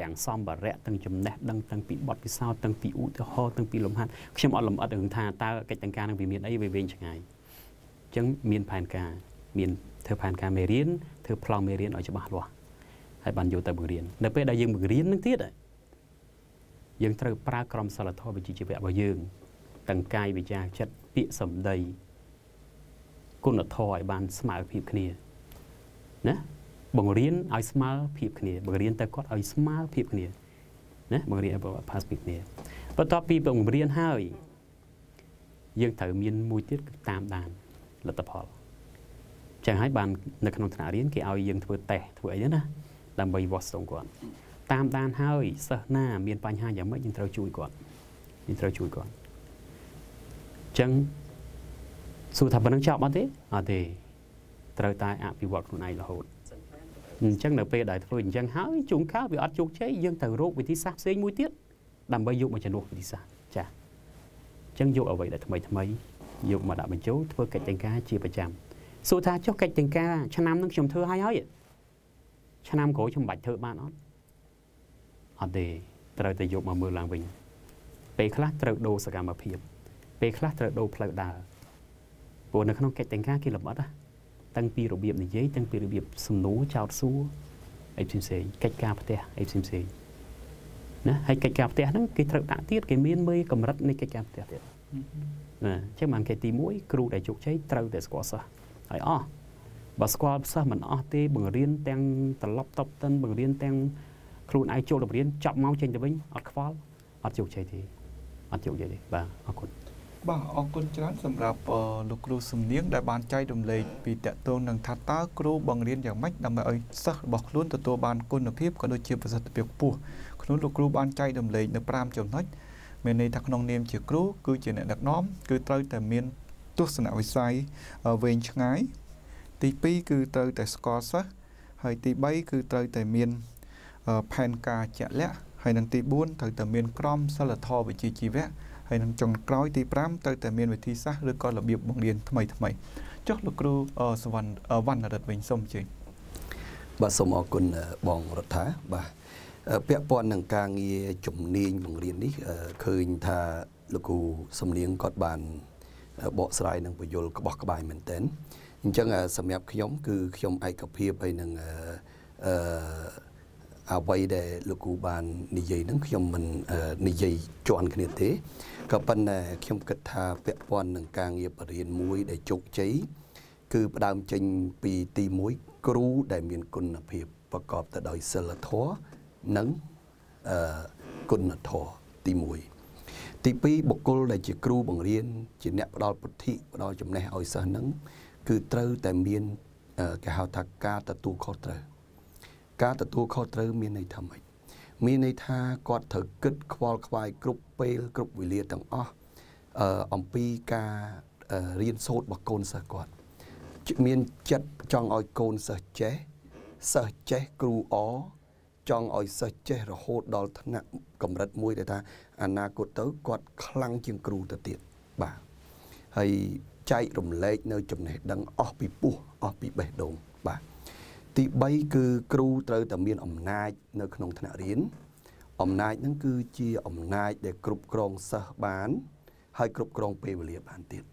ទាំងសម្ភារៈទាំងចំណេះដឹងទាំងពីបទពិសោធន៍ទាំងពីឧទាហរណ៍ទាំងពីលំហាត់ខ្ញុំអត់លម្អិតរឿងថាតើកិច្ចទាំងការនឹងវាមានអីវាវែងឆ្ងាយអញ្ចឹងមានផែនការមានធ្វើផែនការមេរៀនធ្វើប្លង់មេរៀនឲ្យច្បាស់លាស់ហើយបានយកទៅបង្រៀននៅពេលដែលយើងបង្រៀននឹងទៀតយើងត្រូវប្រើក្រមសីលធម៌វិជ្ជាជីវៈរបស់យើងទាំងកាយវិជាចិត្តពាក្យសម្ដីគុណធម៌ឲ្យបានស្មើភាពគ្នាណា បង្រៀនឲ្យស្មើភាពគ្នាបង្រៀនទៅគាត់ឲ្យស្មើភាពគ្នាណាបង្រៀនឲ្យគាត់ផាសភាពគ្នាបន្ទាប់ពីបង្រៀនហើយយើងត្រូវមានមួយទៀតគឺតាមដានលទ្ធផលចឹងហើយបាននៅក្នុងថ្នាក់រៀនគេឲ្យយើងធ្វើតេស្តធ្វើអីហ្នឹងណាដើម្បីវាស់ស្ទង់គាត់តាមដានហើយសិស្សណាមានបញ្ហាយ៉ាងម៉េចយើងត្រូវជួយគាត់យើងត្រូវជួយគាត់ចឹងសួរថាប៉ុណ្្នឹងចប់អត់ទេអត់ទេត្រូវតែអភិវឌ្ឍខ្លួនឯងរហូត អញ្ចឹងនៅពេលដែលធ្វើអញ្ចឹងហើយជួនកាលវាអត់ជោគជ័យយើងទៅរកវិធីសាស្ត្រផ្សេងមួយទៀតដើម្បីយកមកជំនួសវិធីសាស្ត្រចា៎អញ្ចឹងយកអ្វីដែលថ្មីថ្មីយកមកដាក់បញ្ចូលធ្វើកិច្ចតែងការជាប្រចាំសួរថាចុះកិច្ចតែងការឆ្នាំនឹងខ្ញុំធ្វើហើយហើយឆ្នាំក្រោយខ្ញុំមិនបាច់ធ្វើបានអត់អត់ទេត្រូវតែយកមកមើលឡើងវិញពេលខ្លះត្រូវដូរសកម្មភាពពេលខ្លះត្រូវដូរផ្លូវដើរព្រោះនៅក្នុងកិច្ចតែងការគេលម្អិតណា តាំងពីរបៀបនិយាយតាំងពីរបៀបសំណួរចោតសួរអីផ្សេងផ្សេងៗកិច្ចការផ្ទះអីផ្សេងផ្សេងៗណាហើយកិច្ចការផ្ទះហ្នឹងគេត្រូវដាក់ទៀតគេមានមេកម្រិតនៃកិច្ចការផ្ទះទៀតណាអញ្ចឹងបានគេទី1គ្រូដែលជោគជ័យត្រូវតែស្គាល់សិស្សហើយអស់បើស្គាល់សិស្សមិនអស់ទេបង្រៀនទាំងត្រឡប់តបតិនបង្រៀនទាំងខ្លួនឯងចូលទៅរៀនចាប់មកចេញទៅវិញអត់ខ្វល់អត់ជោគជ័យទេអត់ជោគជ័យទេបាទអរគុណ បាទអរគុណច្រើនសម្រាប់អឺលោកគ្រូសំនៀងដែលបានចែករំលែកពីតកតងនឹងថាតើគ្រូបង្រៀនយ៉ាងម៉េចដើម្បីឲ្យសិស្សរបស់ខ្លួនទទួលបានគុណភាពក៏ដូចជាប្រសិទ្ធភាពខ្ពស់ក្នុងលោកគ្រូបានចែករំលែកនៅ5ចំណុចមានន័យថាក្នុងនាមជាគ្រូគឺជាអ្នកដឹកនាំគឺត្រូវតែមានទស្សនវិស័យអឺវែងឆ្ងាយទី2គឺត្រូវតែស្គាល់សិស្សហើយទី3គឺត្រូវតែមានអឺផែនការជាក់លាក់ហើយនិងទី4ត្រូវតែមានក្រមសីលធម៌វិជ្ជាជីវៈ ហើយនឹងចុងក្រោយទី5ត្រូវតែមានវិធីសាស្ត្រឬក៏របៀបបង្រៀនថ្មីថ្មីចុះលោកគ្រូអឺសវណ្ណអឺវណ្ណរិទ្ធវិញសូមអញ្ជើញបាទសូមអរគុណអឺបងរដ្ឋាបាទអឺពាក់ព័ន្ធនឹងការងារជំនាញបង្រៀននេះអឺឃើញថាលោកគ្រូសំនៀងគាត់បានអឺបកស្រាយនឹងបញ្យលក្បោះក្បាយមែនទែនអញ្ចឹងអឺសម្រាប់ខ្ញុំគឺខ្ញុំឯកភាពហើយនឹងអឺ អឺអ្វីដែលលោកគ្រូបាននិយាយហ្នឹងខ្ញុំមិនអឺនិយាយជន់គ្នាទេក៏ប៉ុន្តែខ្ញុំគិតថាពាក់ព័ន្ធនឹងការងារបរិញ្ញាមួយដែលជោគជ័យគឺផ្ដើមចេញពីទី1គ្រូដែលមានគុណភាពប្រកបទៅដោយសិលធម៌និងអឺគុណធម៌ទី1ទី2បុគ្គលដែលជាគ្រូបង្រៀនជាអ្នកផ្ដល់ពុទ្ធិផ្ដល់ចំណេះឲ្យសិស្សហ្នឹងគឺត្រូវតែមានអឺគេហៅថាការទទួលខុសត្រូវ ការទទួលខុសត្រូវមានន័យថាម៉េចមានន័យថាគាត់ត្រូវគិតខ្វល់ខ្វាយគ្រប់ពេលគ្រប់វេលាទាំងអស់អឺអំពីការអឺរៀនសូត្ររបស់កូនសិស្សគាត់មានចិត្តចង់ឲ្យកូនសិស្សចេះសិស្សចេះគ្រូអចង់ឲ្យសិស្សចេះរហូតដល់ថ្នាក់កម្រិតមួយដែលថាអនាគតទៅគាត់ខ្លាំងជាងគ្រូទៅទៀតបាទហើយចែករំលែកនៅចំណេះដឹងអស់ពីពោះអស់ពីបេះដូងបា ទទី3គឺគ្រូត្រូវតែមានអំណាច នៅក្នុងថ្នាក់រៀនអំណាចហ្នឹងគឺជាអំណាចដែលគ្រប់គ្រងសិស្សបាន ហើយគ្រប់គ្រងពេលវេលាបានទៀត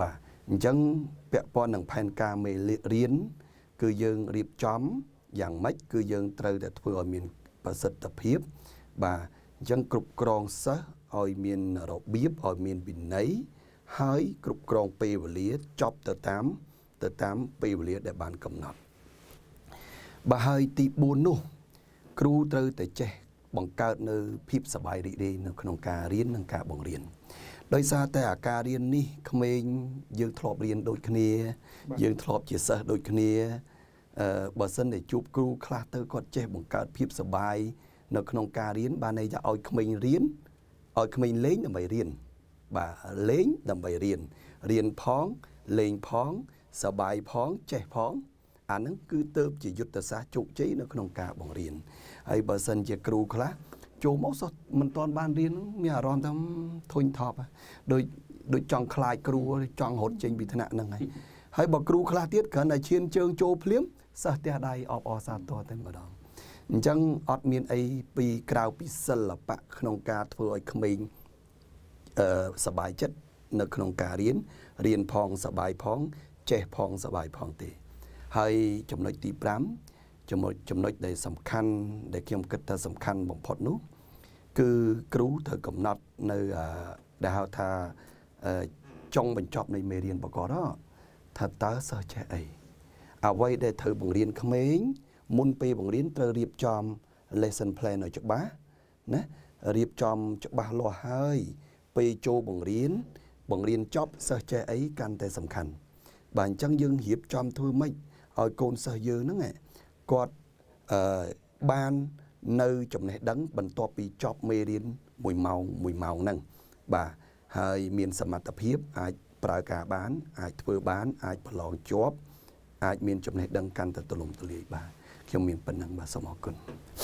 បាទអញ្ចឹងពាក់ព័ន្ធនឹងផែនការមេរៀនគឺយើងរៀបចំយ៉ាងម៉េចគឺយើងត្រូវតែធ្វើឲ្យមានប្រសិទ្ធភាព បាទអញ្ចឹងគ្រប់គ្រងសិស្សឲ្យមានរបៀបឲ្យមានវិន័យហើយគ្រប់គ្រងពេលវេលាចប់ទៅតាម ទៅតាមពេលវេលាដែលបានកំណត់ បើហើយទី4នោះ គ្រូត្រូវតែចេះបង្កើតនៅភាពសប្បាយរីករាយនៅក្នុងការរៀននិងការបង្រៀនដោយសារតែអាការរៀននេះក្មេងយើងធ្លាប់រៀនដូចគ្នា យើងធ្លាប់ជាសិស្សដូចគ្នាអឺបើសិនតែជួបគ្រូខ្លះទៅគាត់ចេះបង្កើតភាពសប្បាយនៅក្នុងការរៀនបានន័យថាឲ្យក្មេងរៀនឲ្យក្មេងលេងដើម្បីរៀនបាទលេងដើម្បីរៀនរៀនផងលេងផងសប្បាយផងចេះផង អាហ្នឹងគឺទៅជាយុទ្ធសាស្ត្រជោគជ័យនៅក្នុងការបង្រៀនហើយបើសិនជាគ្រូខ្លះចូលមកសោះមិនទាន់បានរៀនមានអារម្មណ៍ថាធុញថប់ដូចដូចចង់ខ្លាចគ្រូចង់រត់ចេញពីថ្នាក់ហ្នឹងហើយហើយបើគ្រូខ្លះទៀតគ្រាន់តែឈានជើងចូលភ្លាមសិស្សផ្ទះដៃអបអរសាទរតែម្ដងអញ្ចឹងអត់មានអីពីក្រៅពីសិល្បៈក្នុងការធ្វើឲ្យក្មេងអឺសบายចិត្តនៅក្នុងការរៀនរៀនផងសบายផង ចេះផងសบายផងទេ ហើយចំណុចទី5ចំណុចចំណុចដែលសំខាន់ដែលខ្ញុំគិតថាសំខាន់បំផុតនោះ គឺគ្រូត្រូវកំណត់នៅដែលហៅថាចុងបញ្ចប់នៃមេរៀនបកតថាតើសិស្សចេះអីអ្វីដែលត្រូវបង្រៀនក្មេងមុនពេលបង្រៀនត្រូវរៀបចំ lesson plan ឲ្យច្បាស់ណារៀបចំច្បាស់លាស់ហើយពេលចូលបង្រៀនបង្រៀនចប់សិស្សចេះអីកាន់តែសំខាន់បាទអញ្ចឹងយើងរៀបចំធ្វើម៉េច ឲ្យកូនសិស្សយើងហ្នឹងគាត់អឺបាននៅចំណេះដឹងបន្ទាប់ពីចប់មេរៀន1ម៉ោង1ម៉ោងហ្នឹងបាទហើយមានសមត្ថភាពអាចប្រើការបាន អាចធ្វើបាន អាចប្រឡងជាប់អាចមានចំណេះដឹងកាន់តែទូលំទូលាយបាទខ្ញុំមានប៉ុណ្ណឹងបាទសូមអរគុណ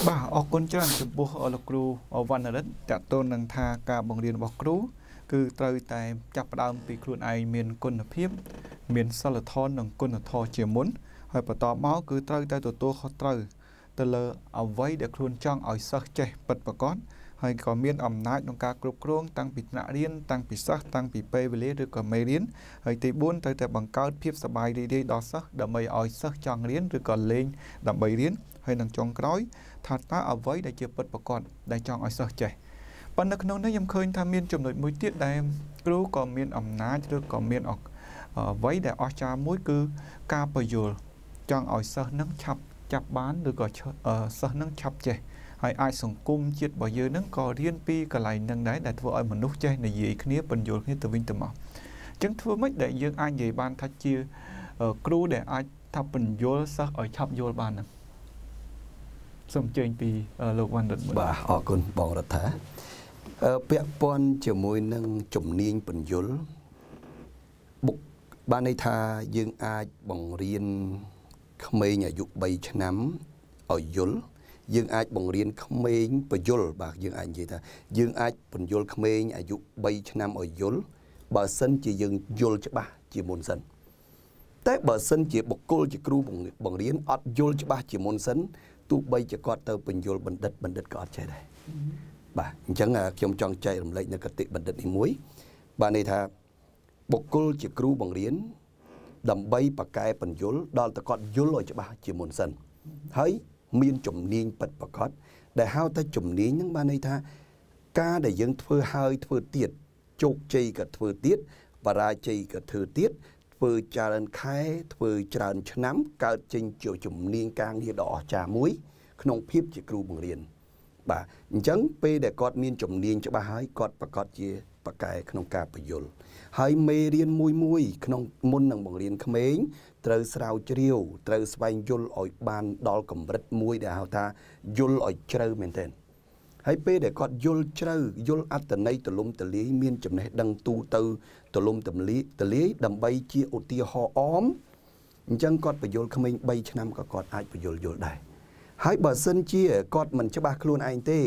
បាទអរគុណច្រើនចំពោះលោកគ្រូវណ្ណរិទ្ធតកតូននឹងថាការបង្រៀនរបស់គ្រូ គឺត្រូវតែចាប់ផ្ដើមពីខ្លួនឯងមានគុណភាព មានសិលធម៌និងគុណធម៌ជាមុន ហើយបន្តមកគឺត្រូវតែទទួលខុសត្រូវទៅលើអ្វីដែលខ្លួនចង់ឲ្យសិស្សចេះពិតប្រាកដហើយក៏មានអំណាចក្នុងការគ្រប់គ្រងតាំងពីថ្នាក់រៀនតាំងពីសិស្សតាំងពីពេលវេលាឬក៏មេរៀនហើយទី4ត្រូវតែបង្កើតភាពសប្បាយរីករាយដល់សិស្សដើម្បីឲ្យសិស្សចង់រៀនឬក៏លេងដើម្បីរៀនហើយនឹងចុងក្រោយថាតើអ្វីដែលជាពិតប្រាកដដែលចង់ឲ្យសិស្សចេះប៉ុន្តែក្នុងនេះខ្ញុំឃើញថាមានចំណុចមួយទៀតដែលគ្រូក៏មានអំណាចឬក៏មានអ្វីដែលអស្ចារ្យមួយគឺការបញ្យល់ ចង់ឲ្យសិស្សនឹងឆាប់ចាប់បានឬក៏សិស្សនឹងឆាប់ចេះហើយអាចសង្គមជាតិរបស់យើងនឹងក៏រៀនពីកន្លែងនឹងដែរដែលធ្វើឲ្យមនុស្សចេះនិយាយគ្នាបញ្យល់គ្នាទៅវិញទៅមកអញ្ចឹងធ្វើម៉េចដែលយើងអាចនិយាយបានថាជាគ្រូដែលអាចថាបញ្យល់សិស្សឲ្យឆាប់យល់បានហ្នឹងសូមអញ្ជើញពីលោកវណ្ណរិទ្ធមួយបាទអរគុណបងរដ្ឋាពាក់ព័ន្ធជាមួយនឹងជំនាញបញ្យល់បុកបានន័យថាយើងអាចបង្រៀន ក្មេងអាយុ3ឆ្នាំឲ្យយល់យើងអាចបង្រៀនក្មេងបញ្យលបាទយើងអាចនិយាយថាយើងអាចបញ្យលក្មេងអាយុ3ឆ្នាំឲ្យយល់បើសិនជាយើងយល់ច្បាស់ជាមុនសិនតែបើសិនជាបុគ្គលជាគ្រូបង្រៀនអត់យល់ច្បាស់ជាមុនសិនទោះបីជាគាត់ទៅបញ្យលបណ្ឌិតបណ្ឌិតក៏អត់ចេះដែរបាទអញ្ចឹងខ្ញុំចង់ចែករំលែកនៅកតិបណ្ឌិតនេះមួយបាទន័យថាបុគ្គលជាគ្រូបង្រៀន ដើម្បីបកកែបញ្យលដល់តែគាត់យល់ឲ្យច្បាស់ជាមុនសិនហើយមានជំនាញពិតប្រាកដដែលហៅថាជំនាញហ្នឹងបានន័យថាការដែលយើងធ្វើហើយធ្វើទៀតជោគជ័យក៏ធ្វើទៀតបរាជ័យក៏ធ្វើទៀតធ្វើច្រើនខែធ្វើច្រើនឆ្នាំកើតចេញជាជំនាញការងារដ៏អស្ចារ្យមួយ ក្នុងភាពជាគ្រូបង្រៀនបាទអញ្ចឹងពេលដែលគាត់មានជំនាញច្បាស់ហើយគាត់ប្រកាសជាបកកែក្នុងការបញ្យល ហើយមេរៀនមួយមួយ ក្នុងមុននឹងបង្រៀនក្មេងត្រូវស្រាវជ្រាវត្រូវស្វែងយល់ឲ្យបានដល់កម្រិតមួយដែលហៅថាយល់ឲ្យជ្រៅមែនទែនហើយពេលដែលគាត់យល់ជ្រៅយល់អត្តន័យទលំទលាយមានចំណេះដឹងទូទៅទលំទលាយទលាយដើម្បីជាឧទាហរណ៍អមអញ្ចឹងគាត់បញ្យល់ក្មេង3ឆ្នាំក៏គាត់អាចបញ្យល់យល់ដែរហើយបើសិនជាគាត់មិនច្បាស់ខ្លួនឯងទេ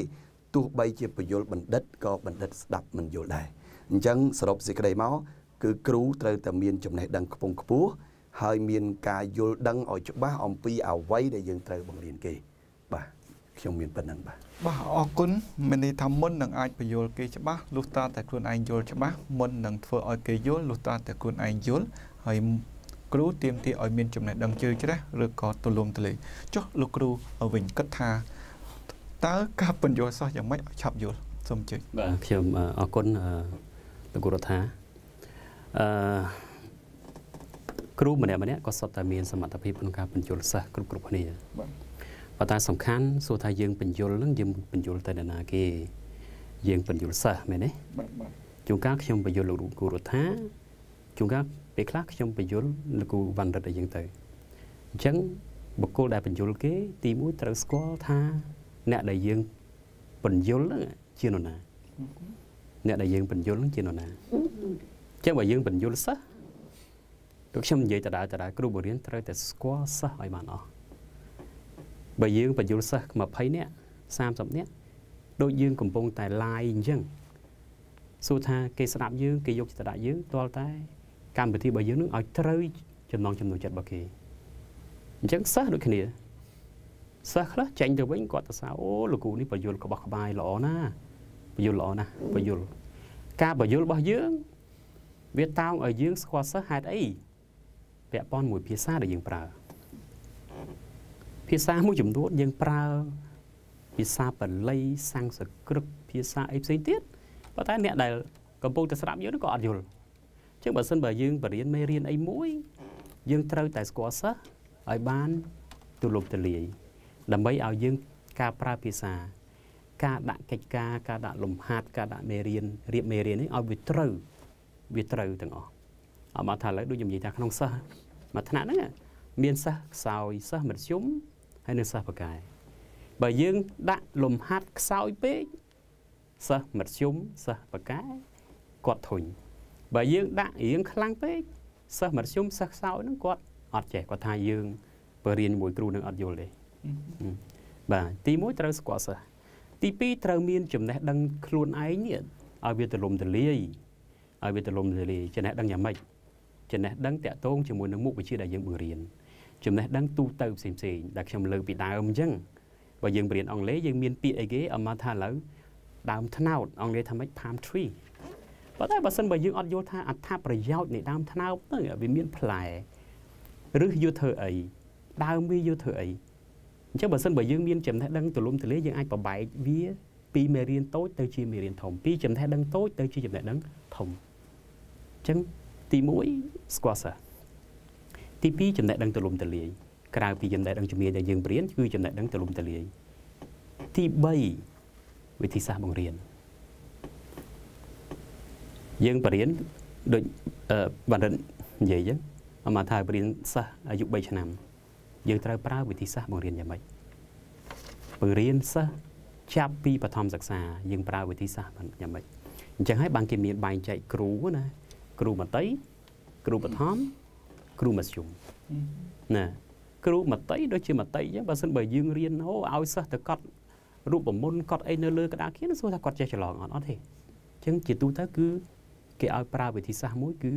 ទោះបីជាបញ្យល់បណ្ឌិតក៏បណ្ឌិតស្ដាប់មិនយល់ដែរ អញ្ចឹងសរុបសេចក្តីមកគឺគ្រូត្រូវតែមានចំណេះដឹងខ្ពង់ខ្ពស់ហើយមានការយល់ដឹងឲ្យច្បាស់អំពីអ្វីដែលយើងត្រូវបង្រៀនគេ បាទខ្ញុំមានប៉ុណ្ណឹងបាទបាទអរគុណមានន័យថាមុននឹងអាចបញ្យល់គេច្បាស់លុះត្រាតែខ្លួនឯងយល់ច្បាស់មុននឹងធ្វើឲ្យគេយល់លុះត្រាតែខ្លួនឯងយល់ហើយគ្រូទៀមទាឲ្យមានចំណេះដឹងជ្រៅជ្រះឬក៏ទូលំទូលាយចុះលោកគ្រូវិញគិតថាតើការបញ្យល់សិស្សយ៉ាងម៉េចឲ្យឆាប់យល់សូមជឿបាទខ្ញុំអរគុណ លោកគ្រូរដ្ឋាអឺគ្រូម្នាក់ម្នាក់ក៏សុទ្ធតែមានសមត្ថភាពក្នុងការបញ្យល់សិស្សគ្រប់គ្រប់គ្នាបាទប៉ុន្តែសំខាន់សួរថាយើងបញ្យល់នឹងយើងបញ្យល់ទៅដល់ណាគេយើងបញ្យល់សិស្សមែនទេបាទបាទជួនកាលខ្ញុំបញ្យល់លោកគ្រូរដ្ឋាជួនកាលពេលខ្លះខ្ញុំបញ្យល់លោកគ្រូវណ្ណរិទ្ធឲ្យយើងទៅអញ្ចឹងបុគ្គលដែលបញ្យល់គេ ទីមួយត្រូវស្គាល់ថាអ្នកដែលយើងបញ្យល់ហ្នឹងជានរណា អ្នកដែលយើងបញ្យល់ហ្នឹងជានរណាអញ្ចឹងបើយើងបញ្យល់សិស្សដូចខ្ញុំនិយាយតដើតដើគ្រូបង្រៀនត្រូវតែស្គាល់សិស្សឲ្យបានអស់បើយើងបញ្យល់សិស្ស20នាក់30នាក់ដូចយើងកំពុងតែ live អញ្ចឹងសួរថាគេស្ដាប់យើងគេយកចិត្តដាក់យើងទាល់តែកម្មវិធីរបស់យើងនឹងឲ្យត្រូវចំណងចំណុចចិត្តរបស់គេអញ្ចឹងសិស្សដូចគ្នាសិស្សខ្លះចេញទៅវិញគាត់ទៅថាអូលោកគ្រូនេះបញ្យលក្បោះក្បាយល្អណា បញ្យលល្អណាស់បញ្យលការបញ្យលរបស់យើង វាតោងឲ្យយើងស្គាល់សិស្សហេតុអីពាក់ព័ន្ធមួយភាសាដែលយើងប្រើភាសាមួយចំនួនយើងប្រើភាសាបាលីសំស្ក្រឹតភាសាអីផ្សេងទៀតប៉ុន្តែអ្នកដែលកំពុងតែស្ដាប់យើងក៏អត់យល់អញ្ចឹងបើសិនបើយើងបរៀនមេរៀនអីមួយយើងត្រូវតែស្គាល់សិស្សឲ្យបានទូលំទូលាយដើម្បីឲ្យយើងការប្រើភាសា ការដាក់កិច្ចការការដាក់លំហាត់ការដាក់មេរៀនរៀបមេរៀននេះឲ្យវាត្រូវវាត្រូវទាំងអស់អមថាឥឡូវដូចខ្ញុំនិយាយថាក្នុងសិស្សមួយថ្នាក់ហ្នឹងមានសិស្សខ្សោយសិស្សមធ្យមហើយនិងសិស្សបកាយបើយើងដាក់លំហាត់ខ្សោយពេកសិស្សមធ្យមសិស្សបកាយគាត់ធុញបើយើងដាក់រៀងខ្លាំងពេកសិស្សមធ្យមសិស្សខ្សោយហ្នឹងគាត់អត់ចេះគាត់ថាយើងបើរៀនមួយគ្រូនឹងអត់យល់ទេបាទទី1ត្រូវស្គាល់សិស្ស ទី2ត្រូវមានចំណេះដឹងខ្លួនឯងនេះឲ្យវាទលំទលាយឲ្យវាទលំទលាយចំណេះដឹងយ៉ាងម៉េចចំណេះដឹងតាក់ទងជាមួយនឹងមុខវិជ្ជាដែលយើងបង្រៀនចំណេះដឹងទូទៅផ្សេងផ្សេងដែលខ្ញុំលើកពីដើមអញ្ចឹងបើយើងបរៀនអង់គ្លេសយើងមានពាក្យអីគេអមថាឥឡូវដើមថ្នោតអង់គ្លេសថាម៉េច palm tree ប៉ុន្តែបើសិនបើយើងអត់យល់ថាអត្ថប្រយោជន៍នៃដើមថ្នោតហ្នឹងវាមានផ្លែឬយកធ្វើអីដើមវាយកធ្វើអី អញ្ចឹងបើសិនបើយើងមានចំណេះដឹងទូលំទូលាយយើងអាចបបែកវាពីមេរៀនតូចទៅជាមេរៀនធំពីចំណេះដឹងតូចទៅជាចំណេះដឹងធំអញ្ចឹងទី1ស្គាល់សិស្សទី2ចំណេះដឹងទូលំទូលាយក្រៅពីចំណេះដឹងជំនាញដែលយើងបរៀនគឺចំណេះដឹងទូលំទូលាយទី3វិធីសាស្ត្របង្រៀនយើងបរៀនដូចបណ្ឌិតនិយាយអញ្ចឹងអមថាបរៀនសិស្សអាយុ3ឆ្នាំ យើងត្រូវប្រើវិធីសាស្ត្របង្រៀនយ៉ាងម៉េចបង្រៀនសិស្សចាប់ពីបឋមសិក្សាយើងប្រើវិធីសាស្ត្រយ៉ាងម៉េចអញ្ចឹងហើយបានគេមានបែងចែកគ្រូណាគ្រូមតីគ្រូបឋមគ្រូមធ្យមណាគ្រូមតីដូចជាមតីអញ្ចឹងបើសិនបើយើងរៀនហូឲ្យសិស្សទៅកត់រូបមន្តកត់អីនៅលើក្តារខៀនសួរថាគាត់ចេះច្រឡំអត់អត់ទេអញ្ចឹងជាទូទៅគឺគេឲ្យប្រើវិធីសាស្ត្រមួយគឺ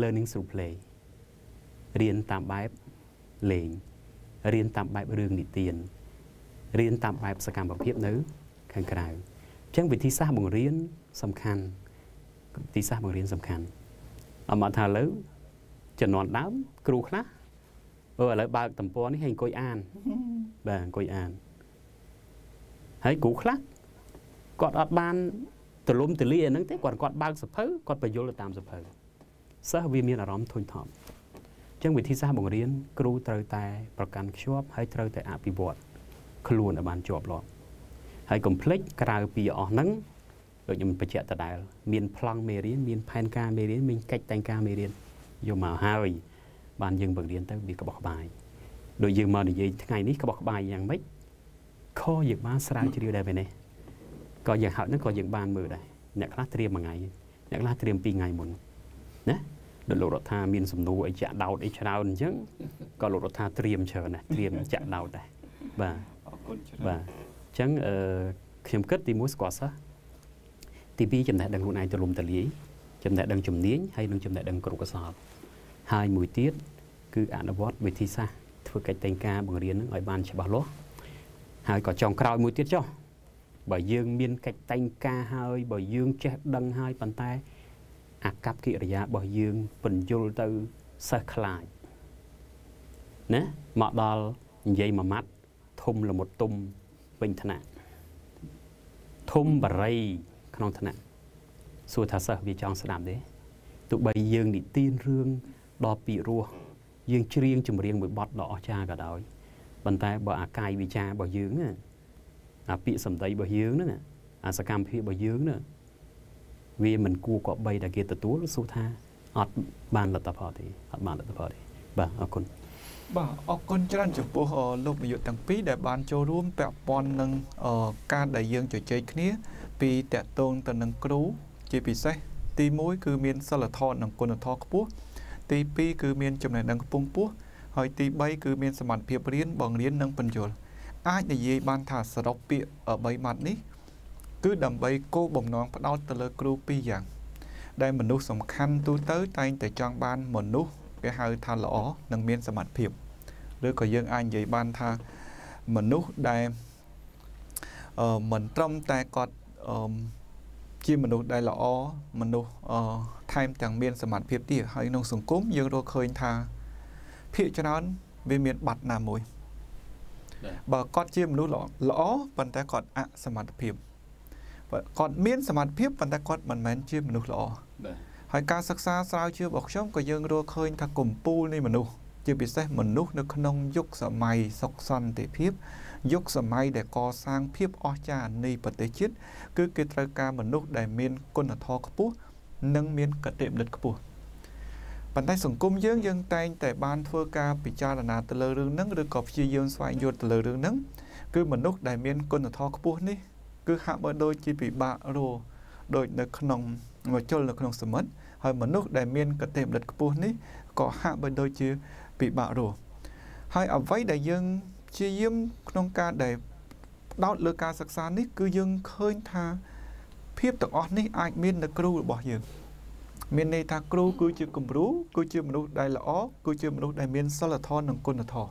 learning through play រៀនតាមបែបលេង រៀនតាមបែបរឿងនិទានរៀនតាមបែបសកម្មភាពនៅ ខាងក្រៅអញ្ចឹងវិធីសាស្ត្របង្រៀនសំខាន់វិធីសាស្ត្របង្រៀនសំខាន់អមថាឥឡូវជំនាន់ដើមគ្រូខ្លះអឺឥឡូវបើកតំព័រនេះឲ្យអង្គុយអានបាទអង្គុយអានហើយគ្រូខ្លះគាត់អត់បានទលំទលាហ្នឹងទេគាត់គាត់បើកសភៅគាត់បញ្យល់ទៅតាមសភៅសិស្សវាមានអារម្មណ៍ធុញថប់ ចឹងវិធីសាស្ត្របង្រៀនគ្រូត្រូវតែប្រកាន់ខ្ជាប់ហើយត្រូវតែអភិវឌ្ឍខ្លួនឲ្យបានជាប់លាប់ហើយកុំភ្លេចក្រៅពីអស់ហ្នឹងដូចខ្ញុំបញ្ជាក់ដដែលមានប្លង់មេរៀនមានផែនការមេរៀនមានកិច្ចតែងការមេរៀនយកមកហើយបានយើងបង្រៀនទៅវាក្បោះក្បាយដូចយើងមកនិយាយថ្ងៃនេះក្បោះក្បាយយ៉ាងម៉េចខយើងបានស្រាវជ្រាវដែរមែនទេក៏យ៉ាងហោចហ្នឹងក៏យើងបានមើលដែរអ្នកខ្លះត្រៀមមួយថ្ងៃអ្នកខ្លះត្រៀមពីរថ្ងៃមុនណា ដូចលោករដ្ឋាមានសំណួរអីចាក់ដោតអីច្រើនអញ្ចឹងក៏លោករដ្ឋាត្រៀមច្រើនណាស់ត្រៀមចាក់ដោតដែរបាទអរគុណច្រើនបាទអញ្ចឹងអឺខ្ញុំគិតទី1ស្គាល់សិស្សទី2ចំណេះដឹងខ្លួនឯងទូលំទូលាយចំណេះដឹងជំនាញហើយនិងចំណេះដឹងគ្រប់កសលហើយមួយទៀតគឺអនុវត្តវិធីសាស្ត្រធ្វើកិច្ចតែងការបង្រៀននឹងឲ្យបានច្បាស់លាស់ហើយក៏ចុងក្រោយមួយទៀតចុះបើយើងមានកិច្ចតែងការហើយបើយើងចេះដឹងហើយប៉ុន្តែ អាកប្បកិរិយារបស់យើងបញ្យលទៅសិស្សខ្លាចណាមកដល់និយាយមួយម៉ាត់ធំល្មុតទុំពេញថ្នាក់ធំបរិយក្នុងថ្នាក់សួរថាសិស្សវាចង់ស្ដាប់ទេទោះបីយើងនិទានរឿងដ៏ពីរោះយើងច្រៀងចម្រៀងមួយបទដ៏អស្ចារ្យក៏ដោយប៉ុន្តែបើអាកាយវិចាររបស់យើងណាអាពាក្យសម្ដីរបស់យើងហ្នឹងអាសកម្មភាពរបស់យើងហ្នឹង វាមិនគួរគប្បីដែលគេទទួលសួរថាអត់បានលទ្ធផលទេអត់បានលទ្ធផលទេបាទអរគុណបាទអរគុណច្រើនចំពោះលោកនាយកទាំងពីរដែលបានចូលរួមពាក់ព័ន្ធនឹងការដែលយើងជជែកគ្នា ពីតកតងទៅនឹងគ្រូជាពិសេសទី1គឺមានសិលធម៌និងគុណធម៌ខ្ពស់ទី2គឺមានចំណេះដឹងខ្ពង់ខ្ពស់ហើយទី3គឺមានសមត្ថភាពរៀនបង្រៀននិងបញ្យល់អាចនិយាយបានថាសរុបពាក្យ3ម៉ាត់នេះ គឺដើម្បីគោលបំណងផ្ដោតទៅលើគ្រូពីរយ៉ាង ដែលមនុស្សសំខាន់ទូទៅ តែងតែចង់បានមនុស្សគេហៅថាល្អនិងមានសមត្ថភាពឬក៏យើងអាចនិយាយបានថាមនុស្សដែលអឺមិនត្រឹមតែគាត់អឺជាមនុស្សដែលល្អមនុស្សអឺថែមទាំងមានសមត្ថភាពទៀតហើយក្នុងសង្គមយើងរកឃើញថាភាគច្រើនវាមានបាត់ណាមួយបើគាត់ជាមនុស្សល្អល្អប៉ុន្តែគាត់អសមត្ថភាព គាត់មានសមត្ថភាពប៉ុន្តែគាត់មិនមែនជាមនុស្សល្អហើយការសិក្សាស្រាវជ្រាវរបស់ខ្ញុំក៏យើងរកឃើញថាកម្ពូលនៃមនុស្សជាពិសេសមនុស្សនៅក្នុងយុគសម័យសុខសន្តិភាពយុគសម័យដែលកសាងភាពអស្ចារ្យនៃប្រទេសជាតិគឺគេត្រូវការមនុស្សដែលមានគុណធម៌ខ្ពស់និងមានកតេបនិតខ្ពស់ប៉ុន្តែសង្គមយើងយើងតែងតែបានធ្វើការពិចារណាទៅលើរឿងហ្នឹងឬក៏ព្យាយាមស្វែងយល់ទៅលើរឿងហ្នឹងគឺមនុស្សដែលមានគុណធម៌ខ្ពស់នេះ គឺហាក់បីដូចជាពិបាករស់ដូចនៅក្នុងមកជុលនៅក្នុងសមុទ្រហើយមនុស្សដែលមានកតេបនិតខ្ពស់នេះក៏ហាក់បីដូចជាពិបាករស់ហើយអ្វីដែលយើងព្យាយាមក្នុងការដែលដោតលើការសិក្សានេះគឺយើងឃើញថាភាពទាំងអស់នេះអាចមាននៅគ្រូរបស់យើងមានន័យថាគ្រូគឺជាគំរូគឺជាមនុស្សដែលល្អគឺជាមនុស្សដែលមានសិលធម៌និងគុណធម៌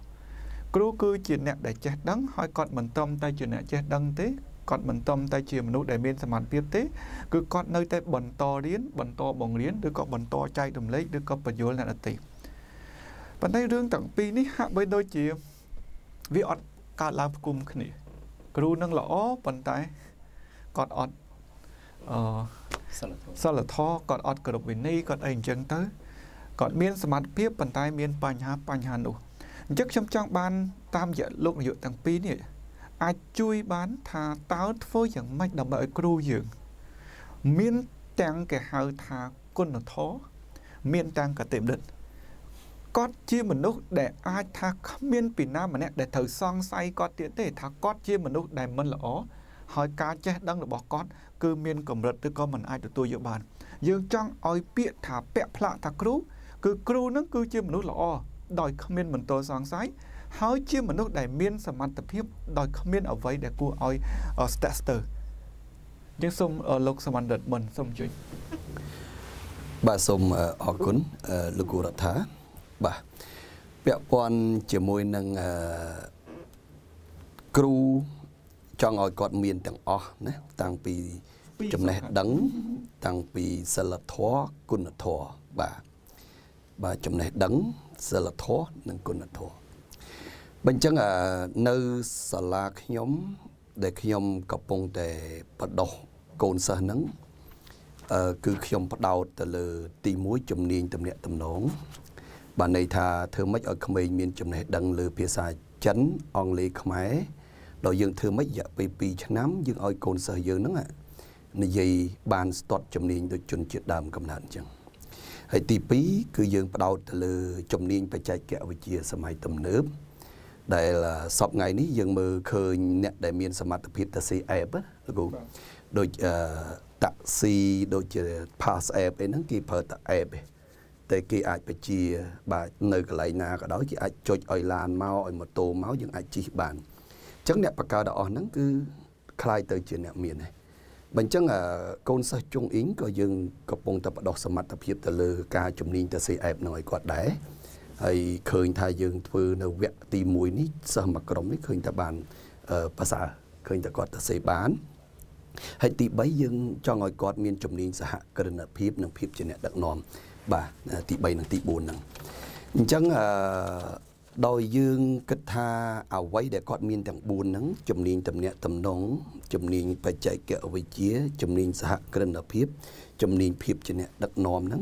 គ្រូគឺជាអ្នកដែលចេះដឹងហើយគាត់មិនត្រឹមតែជាអ្នកចេះដឹងទេ គាត់មិនត្រឹមតែជាមនុស្សដែលមានសមត្ថភាពទេគឺគាត់នៅតែបន្តរៀនបន្តបង្រៀនឬក៏បន្តចែករំលែកឬក៏បញ្យល់អ្នកដទៃប៉ុន្តែរឿងទាំងពីរនេះហាក់បីដូចជាវាអត់កើតឡើងផ្គុំគ្នា គ្រូនឹងល្អប៉ុន្តែគាត់អត់អឺសិលធម៌គាត់អត់គ្រប់វិន័យគាត់អីអញ្ចឹងទៅគាត់មានសមត្ថភាពប៉ុន្តែមានបញ្ហាបញ្ហានោះអញ្ចឹងខ្ញុំចង់បានតាមរយៈលោកនាយកទាំងពីរនេះ អាចជួយបានថាតើធ្វើយ៉ាងម៉េចដើម្បីឲ្យគ្រូយើង មានទាំងគេហៅថាគុណធម៌មានទាំងកតេបនិតគាត់ជាមនុស្សដែលអាចថាគ្មានពីណាម្នាក់ដែលត្រូវសង្ស័យគាត់ទៀតទេ ថាគាត់ជាមនុស្សដែលមិនល្អហើយការចេះដឹងរបស់គាត់គឺមានកម្រិតឬក៏មិនអាចទទួលយកបាន យើងចង់ឲ្យពាក្យថាពាក់ផ្លាកថាគ្រូ គឺគ្រូនឹងគឺជាមនុស្សល្អដោយគ្មានមន្ទិលសង្ស័យ ហើយជាមនុស្សដែលមានសមត្ថភាពដោយគ្មានអ្វីដែលគួរឲ្យស្ទាក់ស្ទើរយើងសូមលោកសមណ្ឌិតមុនសូមជួយបាទសូមអរគុណលោកគូរដ្ឋាបាទពាក់ព័ន្ធជាមួយនឹងគ្រូចង់ឲ្យគាត់មានទាំងអស់ណាតាំងពីចំណេះដឹង តាំងពីសិលធម៌គុណធម៌បាទបាទចំណេះដឹងសិលធម៌និងគុណធម៌ បញ្ចឹងនៅសាលាខ្ញុំ ដែលខ្ញុំកំពុងតែបដោះកូនសិស្សហ្នឹងអឺគឺខ្ញុំផ្ដោតទៅលើ ទី1ជំនាញទំនាក់ទំនងបានន័យថាធ្វើម៉េចឲ្យក្មេងមានចំណេះដឹងលើភាសាចិនអង់គ្លេសខ្មែរដល់យើងធ្វើម៉េចរយៈពេល2ឆ្នាំយើងឲ្យកូនសិស្សយើងហ្នឹងនិយាយបានស្ទាត់ជំនាញដូចជនជាតិដើមកំណើតអញ្ចឹងហើយទី2គឺយើងផ្ដោតទៅលើជំនាញបច្ចេកវិទ្យាសម័យទំនើប ដែលសពថ្ងៃនេះយើងមើលឃើញអ្នកដែលមានសមត្ថភាពទៅស៊ី app លោកគ្រូដូចតាក់ស៊ីដូចជា pass app អីហ្នឹងគេប្រើតែ app ឯងតែគេអាចបជាបាទនៅកន្លែងណាក៏ដោយគេអាចចុចឲ្យឡានមកឲ្យម៉ូតូមកយើងអាចជិះបានអញ្ចឹងអ្នកបកកើតដល់អស់ហ្នឹងគឺคล้ายទៅជាអ្នកមានដែរបើអញ្ចឹងកូនសិស្សជុងអ៊ីងក៏យើងកំពុងតែបដោះសមត្ថភាពទៅលើការជំនាញទៅសេអែបនឹងឲ្យគាត់ដែរ ហើយឃើញថាយើងធ្វើនៅវគ្គទី1នេះសិស្សមួយក្រុមនេះឃើញតែបានភាសាឃើញតែគាត់ទៅសេបានហើយទី3យើងចង់ឲ្យគាត់មានជំនាញសហគ្រិនភាពនិងភាពជាអ្នកដឹកនាំបាទទី3និងទី4ហ្នឹងអញ្ចឹងអឺដោយយើងគិតថាអ្វីដែលគាត់មានទាំង4ហ្នឹងជំនាញតំណាក់តំណងជំនាញបច្ចេកវិទ្យាជំនាញសហគ្រិនភាពជំនាញភាពជាអ្នកដឹកនាំហ្នឹង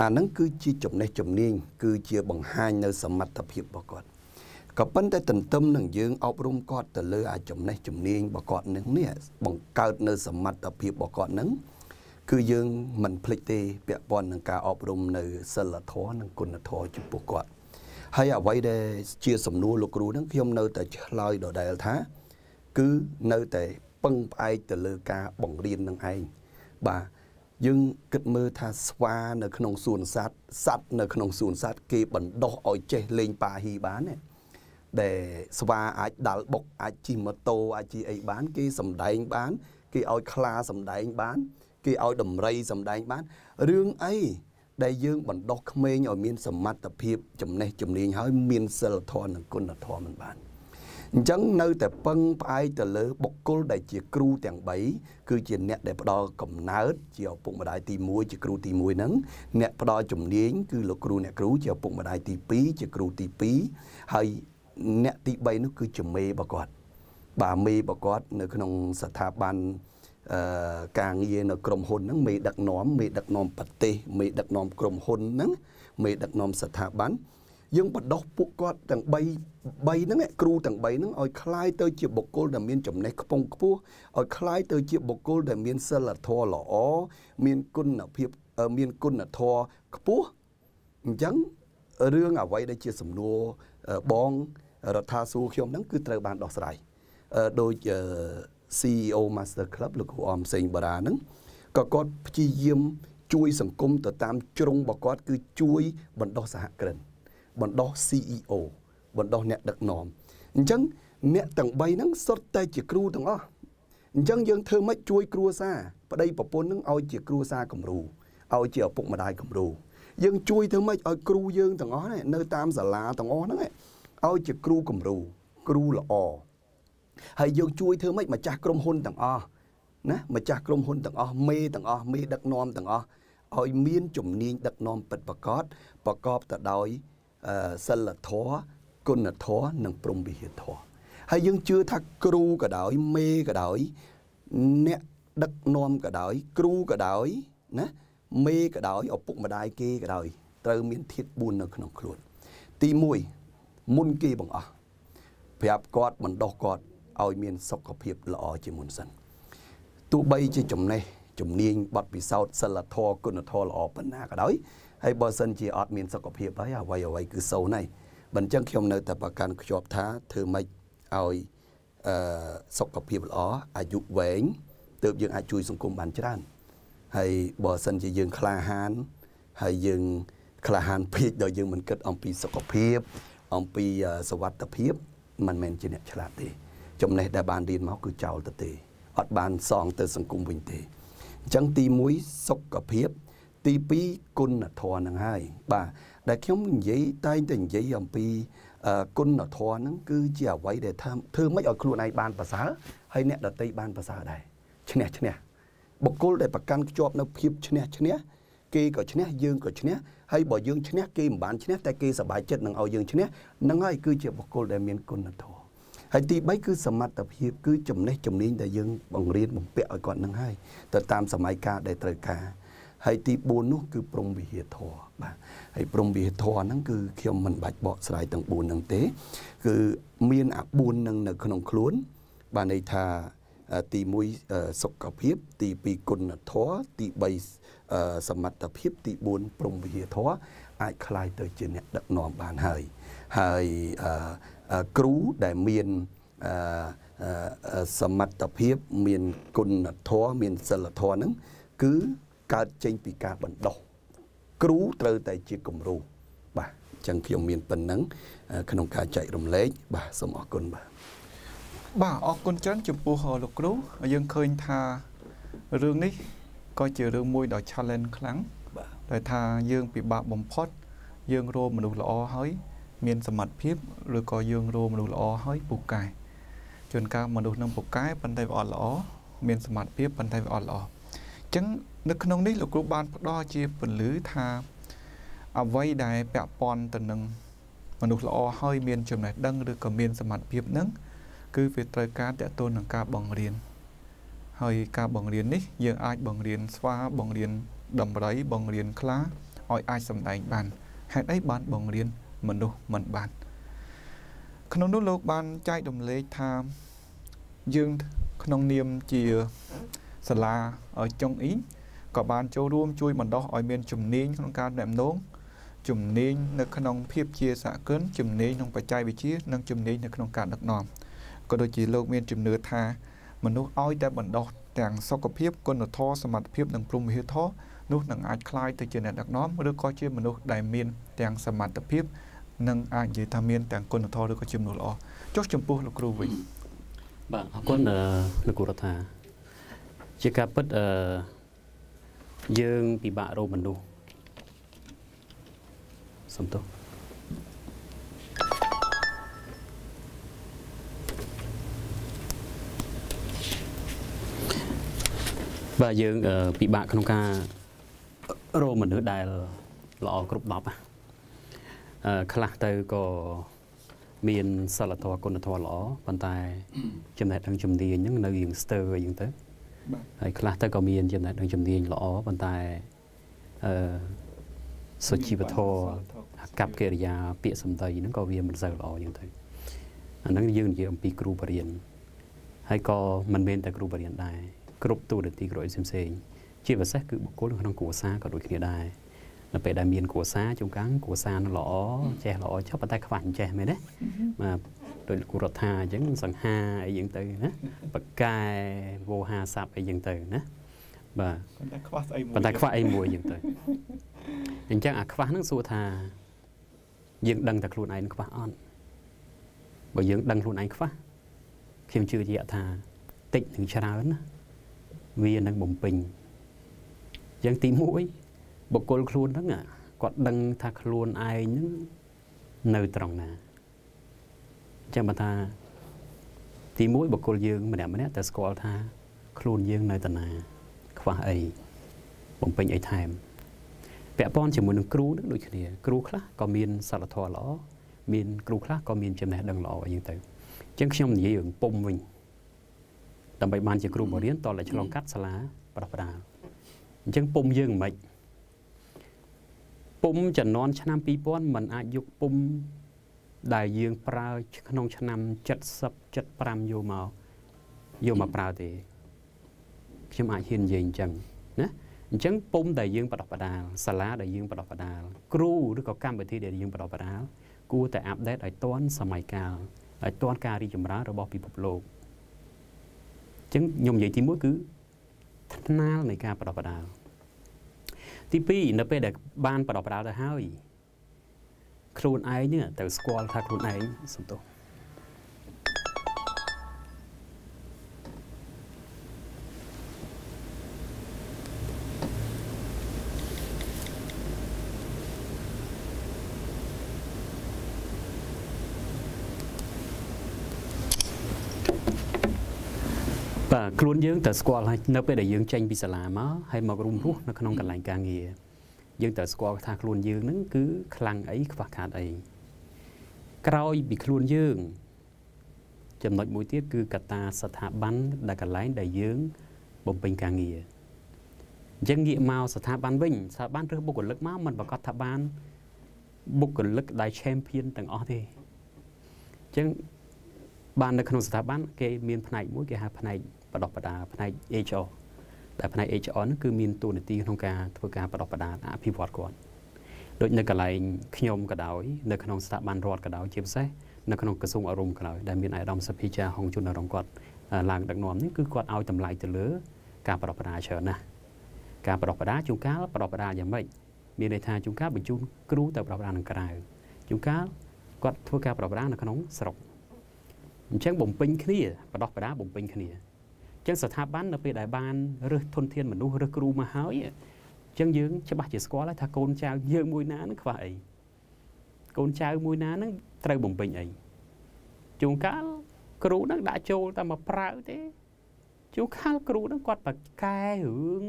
អាហ្នឹងគឺជាចំណេះជំនាញគឺជាបង្ហាញនៅសមត្ថភាពរបស់គាត់ក៏ប៉ុន្តែទន្ទឹមនឹងយើងអប់រំគាត់ទៅលើអាចំណេះជំនាញរបស់គាត់នឹងនេះបង្កើតនៅសមត្ថភាពរបស់គាត់នឹងគឺយើងមិនភ្លេចទេពាក់ព័ន្ធនឹងការអប់រំនៅសិលធម៌និងគុណធម៌ចំពោះគាត់ហើយអ្វីដែលជាសំណួរលោកគ្រូហ្នឹងខ្ញុំនៅតែឆ្លើយដដែលថា គឺនៅតែពឹងផ្អែកទៅលើការបង្រៀននឹងឯងបាទ យើងគិតមើលថាស្វានៅក្នុងសួនសត្វសត្វនៅក្នុងសួនសត្វគេបណ្ដោះឲ្យចេះលេងប៉ាហ៊ីបានណាដែលស្វាអាចដាល់បុកអាចជិះម៉ូតូអាចជិះអីបាន គេសំដែងបាន គេឲ្យខ្លាសំដែងបាន គេឲ្យដំរីសំដែងបានរឿងអីដែលយើងបណ្ដោះក្មេងឲ្យមានសមត្ថភាពចំណេះជំនាញហើយមានសិលធម៌និងគុណធម៌មិនបាន អញ្ចឹងនៅតែពឹងផ្អែកទៅលើបុគ្គលដែលជាគ្រូទាំង3គឺជាអ្នកដែលផ្ដល់កំណើតជាឪពុកម្ដាយទី1ជាគ្រូទី1ហ្នឹងអ្នកផ្ដល់ជំនាញគឺលោកគ្រូអ្នកគ្រូជាឪពុកម្ដាយទី2ជាគ្រូទី2ហើយអ្នកទី3នោះគឺជាមេរបស់គាត់បាទមេរបស់គាត់នៅក្នុងស្ថាប័នអឺការងារនៅក្រុមហ៊ុនហ្នឹងមេដឹកនាំមេដឹកនាំប្រទេសមេដឹកនាំក្រុមហ៊ុនហ្នឹងមេដឹកនាំស្ថាប័ន យើងបដោះពួកគាត់ទាំង3 3ហ្នឹងគ្រូទាំង3ហ្នឹងឲ្យคล้ายទៅជាបុគ្គលដែលមានចំណេះខ្ពង់ខ្ពស់ឲ្យคล้ายទៅជាបុគ្គលដែលមានសិលធម៌ល្អមានគុណភាពមានគុណធម៌ខ្ពស់អញ្ចឹងរឿងអ្វីដែលជាសំណួរបងរដ្ឋាសួរខ្ញុំហ្នឹងគឺត្រូវបានដោះស្រាយដោយ CEO Master Club លោកគ្រូអមសេងបារាហ្នឹងក៏គាត់ព្យាយាមជួយ សង្គមទៅតាមជ្រុងរបស់គាត់គឺជួយបណ្ដោះសហគ្រិន បណ្ដោះ CEO បណ្ដោះអ្នកដឹកនាំអញ្ចឹងអ្នកទាំង3ហ្នឹងសុទ្ធតែជាគ្រូទាំងអស់អញ្ចឹងយើងធ្វើម៉េចជួយគ្រួសារប្តីប្រពន្ធហ្នឹងឲ្យជាគ្រួសារគំរូឲ្យជាឪពុកម្ដាយគំរូយើងជួយធ្វើម៉េចឲ្យគ្រូយើងទាំងអស់នៅតាមសាលាទាំងអស់ហ្នឹងឲ្យជាគ្រូគំរូគ្រូល្អហើយយើងជួយធ្វើម៉េចម្ចាស់ក្រុមហ៊ុនទាំងអស់ណាម្ចាស់ក្រុមហ៊ុនទាំងអស់មេទាំងអស់មេដឹកនាំទាំងអស់ឲ្យមានជំនាញដឹកនាំពិតប្រាកដប្រកបទៅដោយ សិលធម៌គុណធម៌និងព្រហ្មវិហារធម៌ហើយយើងជឿថាគ្រូក៏ដោយមេក៏ដោយអ្នកដឹកនាំក៏ដោយគ្រូក៏ដោយណាមេក៏ដោយឪពុកម្ដាយគេក៏ដោយត្រូវមានធាតុ4នៅក្នុងខ្លួន ទី1មុនគេបង្អស់ប្រាប់គាត់បណ្ដោះគាត់ឲ្យមានសុខភាពល្អជាមុនសិនទោះបីជាចំណេះជំនាញបទពិសោធន៍សិលធម៌គុណធម៌ល្អប៉ុណ្ណាក៏ដោយ ហើយបើសិនជាអត់មានសុខភាពហើយអ្វីអ្វីគឺសូន្យហើយបើអញ្ចឹងខ្ញុំនៅតែប្រកាន់ខ្ជាប់ថាធ្វើម៉េចឲ្យអឺសុខភាពល្អអាយុវែងទើបយើងអាចជួយសង្គមបានច្រើនហើយបើសិនជាយើងក្លាហានហើយយើងក្លាហានពេកដោយយើងមិនគិតអំពីសុខភាព អំពីសុវត្ថិភាពមិនមែនជាអ្នកឆ្លាតទេចំណេះដែលបានរៀនមកគឺចោលទៅទេអត់បានសងទៅសង្គមវិញទេអញ្ចឹងទី1សុខភាព ទី2គុណធម៌នឹងហើយបាទដែលខ្ញុំនិយាយតែងតែនិយាយអំពីគុណធម៌ហ្នឹងគឺជាអ្វីដែលធ្វើធ្វើមិនឲ្យខ្លួនឯងបានប្រសើរហើយអ្នកដតីបានប្រសើរដែរឈ្នះឈ្នះបុគ្គលដែលប្រកាន់ខ្ជាប់នៅភាពឈ្នះឈ្នះគេក៏ឈ្នះយើងក៏ឈ្នះហើយបើយើងឈ្នះគេមិនបានឈ្នះតែគេសប្បាយចិត្តនឹងឲ្យយើងឈ្នះហ្នឹងហើយគឺជាបុគ្គលដែលមានគុណធម៌ហើយទី3គឺសមត្ថភាពគឺចំណេះជំនាញដែលយើងបង្រៀនបំពាក់ឲ្យគាត់នឹងហើយទៅតាមសម័យកាលដែលត្រូវការ ហើយទី4នោះគឺព្រំវិហារធរបាទហើយព្រំវិហារធរហ្នឹងគឺខ្ញុំមិនបាច់បកស្រាយទាំង4ហ្នឹងទេ គឺមានអា4ហ្នឹងនៅក្នុងខ្លួន បាទន័យថាទី1សុខភាព ទី2គុណធម៌ទី3សមត្ថភាព ទី4ព្រំវិហារធម៌អាចคล้ายទៅជាអ្នកដឹកនាំបានហើយហើយគ្រូដែលមានសមត្ថភាព មានគុណធម៌មានសិលធម៌ហ្នឹងគឺ កើតចេញពីការបណ្ដុះគ្រូត្រូវតែជាគំរូបាទអញ្ចឹងខ្ញុំមានប៉ុណ្ណឹងក្នុងការចែករំលែកបាទសូមអរគុណបាទបាទអរគុណច្រើនចំពោះលោកគ្រូយើងឃើញថារឿងនេះក៏ជារឿងមួយដ៏ challenge ខ្លាំងបាទដែលថាយើងពិបាកបំផុត យើងរកមនុស្សល្អហើយមានសមត្ថភាពឬក៏យើងរកមនុស្សល្អហើយពូកែជួនកាលមនុស្សនឹងពូកែប៉ុន្តែវាអត់ល្អមានសមត្ថភាពប៉ុន្តែវាអត់ល្អចឹង នៅក្នុងនេះលោកគ្រូបានផ្ដល់ជាពលឺថាអ្វីដែលពាក់ព័ន្ធទៅនឹងមនុស្សល្អហើយមានចំណេះដឹងឬក៏មានសមត្ថភាពហ្នឹងគឺវាត្រូវការតកតូននឹងការបង្រៀនហើយការបង្រៀននេះយើងអាចបង្រៀនស្វាបង្រៀនដំរីបង្រៀនខ្លាឲ្យអាចសម្ដែងបានហេតុអីបានបង្រៀនមនុស្សមិនបានក្នុងនោះលោកបានចែករំលែកថាយើងក្នុងនាមជាសាលាចុងអ៊ីង ក៏បានចូលរួមជួយបណ្ដោះឲ្យមានជំនាញក្នុងការណែនាំជំនាញនៅក្នុងភាពជាសហគមន៍ជំនាញក្នុងបច្ចេកវិទ្យានិងជំនាញនៅក្នុងការដឹកនាំក៏ដូចជាលោកមានជំនឿថាមនុស្សឲ្យតែបណ្ដោះទាំងសុខភាពគុណធម៌សមត្ថភាពនិងព្រហ្មវិហារធម៌នោះនឹងអាចคล้ายទៅជាអ្នកដឹកនាំឬក៏ជាមនុស្សដែលមានទាំងសមត្ថភាពនិងអាចនិយាយថាមានទាំងគុណធម៌ឬក៏ជាមនុស្សល្អចុះចំពោះលោកគ្រូវិញបាទអរគុណលោកគ្រូរដ្ឋាជាការពិតអឺ យើងពិបាករកមនុស្សសំទោសបាទយើងពិបាកក្នុងការរកមនុស្សដែលល្អគ្រប់10ណាអឺខ្លះទៅក៏មានសិលធម៌គុណធម៌ល្អប៉ុន្តែចំណេះដឹងជំនាញហ្នឹងនៅរៀងស្ទើរអីចឹងទៅ ហើយខ្លះទៅក៏មានចំណេះដឹងជំនាញល្អប៉ុន្តែអឺសុជីវធម៌កັບកិរិយា ពាក្យសម្ដីហ្នឹងក៏វាមិនសូវល្អចឹងទៅអាហ្នឹងយើងនិយាយអំពីគ្រូបរិញ្ញាហើយក៏មិនមែនតែគ្រូបរិញ្ញាដែរគ្រប់ទូរនទីគ្រប់អីផ្សេងៗជាពិសេសគឺបុគ្គលក្នុងគ្រួសារក៏ដូចគ្នាដែរនៅពេលដែលមានគ្រួសារជួនកាលគ្រួសារនឹងល្អចេះល្អចុះប៉ុន្តែខ្វះចេះមែនទេបាទ ដោយគូរដ្ឋាអញ្ចឹងសង្ហាអីយ៉ាងទៅណាបកែវោហាស័ព្ទអីយ៉ាងទៅណាបាទប៉ុន្តែខ្វះស្អីមួយប៉ុន្តែខ្វះអីមួយយ៉ាងទៅអញ្ចឹងអាខ្វះហ្នឹងសួរថាយើងដឹងតែខ្លួនឯងខ្វះអត់បើយើងដឹងខ្លួនឯងខ្វះខ្ញុំជឿជាក់ថាតិចនឹងច្រើនណាវានឹងបំពេញយ៉ាងទី1បុគ្គលខ្លួនហ្នឹងគាត់ដឹងថាខ្លួនឯងហ្នឹងនៅត្រង់ណាអញ្ចឹងបើថាទី1បុគ្គលយើងម្នាក់ម្នាក់តែស្គាល់ថា ខ្លួនយើងនៅតាណាខ្វះអីបំពេញអីថែមពាក់ព័ន្ធជាមួយនឹងគ្រូនឹងដូចគ្នាគ្រូខ្លះក៏មានសិលធម៌ល្អមានគ្រូខ្លះក៏មានចំណេះដឹងល្អអីចឹងទៅអញ្ចឹងខ្ញុំនិយាយរឿងពុំវិញដើម្បីបានជាគ្រូបរិញ្ញាតតែឆ្លងកាត់សាលាប្រដប្រាលអញ្ចឹងពុំយើងមិនពុំចំនួនឆ្នាំ2000มันអាចយកពុំ ដែលយើងប្រើក្នុងឆ្នាំ70 75យកមកយកមកប្រើទេខ្ញុំអាចហ៊ាននិយាយអញ្ចឹងណាអញ្ចឹងពុំដែលយើងបដិបដាលសាលាដែលយើងបដិបដាលគ្រូឬក៏កម្មវិធីដែលយើងបដិបដាលគួរតែអាប់ដេតឲ្យទាន់សម័យកាលឲ្យទាន់ការរីកចម្រើនរបស់ពិភពលោកអញ្ចឹងខ្ញុំនិយាយទី1គឺថ្នាលនៃការបដិបដាលទី2នៅពេលដែលបានបដិបដាលទៅហើយ ខ្លួនឯងនេះទៅស្គាល់ថាខ្លួនឯងសំទោសបាទខ្លួនយើងត្រូវស្គាល់ហើយនៅពេលដែលយើងចេញពីសាលាមកហើយមករួមរស់នៅក្នុងកន្លែងការងារ យើងត្រូវស្គាល់ថាខ្លួនយើងហ្នឹងគឺខ្លាំងអីខ្វះខាតអីក្រោយពីខ្លួនយើង ចំណុចមួយទៀតគឺកត្តាស្ថាប័នដែលកន្លែងដែលយើងបំពេញការងារអញ្ចឹងងាកមកស្ថាប័នវិញស្ថាប័នរើសបុគ្គលិកមកมันប្រកាសថាបានបុគ្គលិកដែល champion ទាំងអស់ទេអញ្ចឹងបាននៅក្នុងស្ថាប័នគេមានផ្នែកមួយគេហៅផ្នែកបដិបដាផ្នែក HR ដែលផ្នែក HR ហ្នឹងគឺមានតួនាទីក្នុងការធ្វើការបដិបដាអភិវឌ្ឍគាត់ដូចនៅកន្លែងខ្ញុំក៏ដោយនៅក្នុងស្ថាប័នរដ្ឋក៏ដោយជាពិសេសនៅក្នុងក្រសួងអប់រំក៏ដោយដែលមានអាយដាមសភាចាហុងជុនរងគាត់ឡើងដឹកនាំនេះគឺគាត់ឲ្យតម្លៃទៅលើ ការបដិបដាច្រើនណាស់ការបដិបដាជួនកាលបដិបដាយ៉ាងម៉េចមានន័យថាជួនកាលបញ្ជូនគ្រូទៅបដិបដានៅក្រៅជួនកាលគាត់ធ្វើការបដិបដានៅក្នុងស្រុកអញ្ចឹងបំពេញគ្នាបដោះបដាបំពេញគ្នា ចឹងស្ថាប័ននៅពេលដែលបានរើសធនធានមនុស្សរើសគ្រូមកហើយចឹងយើងច្បាស់ជាស្គាល់ហើយថាកូនចៅយើងមួយណានឹងខ្វះអីកូនចៅមួយណានឹងត្រូវបំពេញអីជួនកាលគ្រូនឹងដាក់ចូលតែមកប្រើទេជួនកាលគ្រូនឹងគាត់បកកែរឿង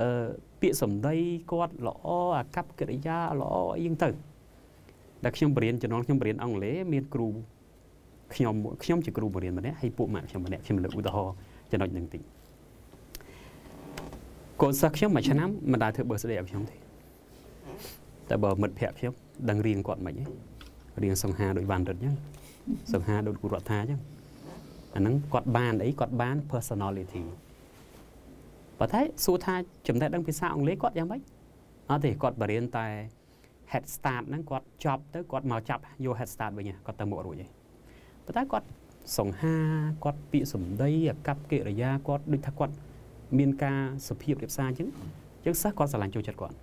អឺពាក្យសម្ដីគាត់ល្អអាកប្បកិរិយាល្អអីហ្នឹងទៅដែលខ្ញុំបរៀនជំនាន់ខ្ញុំបរៀនអង់គ្លេសមានគ្រូ ខ្ញុំខ្ញុំជាគ្រូបរៀនម្នាក់ហើយពួកម៉ាក់ខ្ញុំម្នាក់ខ្ញុំលើកឧទាហរណ៍ចំណុចនឹងតិចកូនសិស្សខ្ញុំមួយឆ្នាំមិនដែលធ្វើ birthday ឲ្យខ្ញុំទេតែបើមិត្តភ័ក្ដិខ្ញុំដឹងរៀងគាត់មិនហ៎រៀងសង្ហាដោយបានរត់អញ្ចឹងសង្ហាដូចគូរដ្ឋាអញ្ចឹងអាហ្នឹងគាត់បានអីគាត់បាន personality ប៉ុន្តែសួរថាចំណេះដឹងភាសាអង់គ្លេសគាត់យ៉ាងម៉េចអត់ទេគាត់បរៀនតែ head start ហ្នឹងគាត់ចប់ទៅគាត់មកចាប់យក head start វិញគាត់ទៅមុខរួចហើយ ប៉ុន្តែគាត់សង្ហាគាត់ពាក្យសម្ដីអាកប្បកិរិយាគាត់ដូចថាគាត់មានការសុភាពរៀបសារអញ្ចឹងអញ្ចឹងសិស្សគាត់ស្រឡាញ់ចូលចិត្តគាត់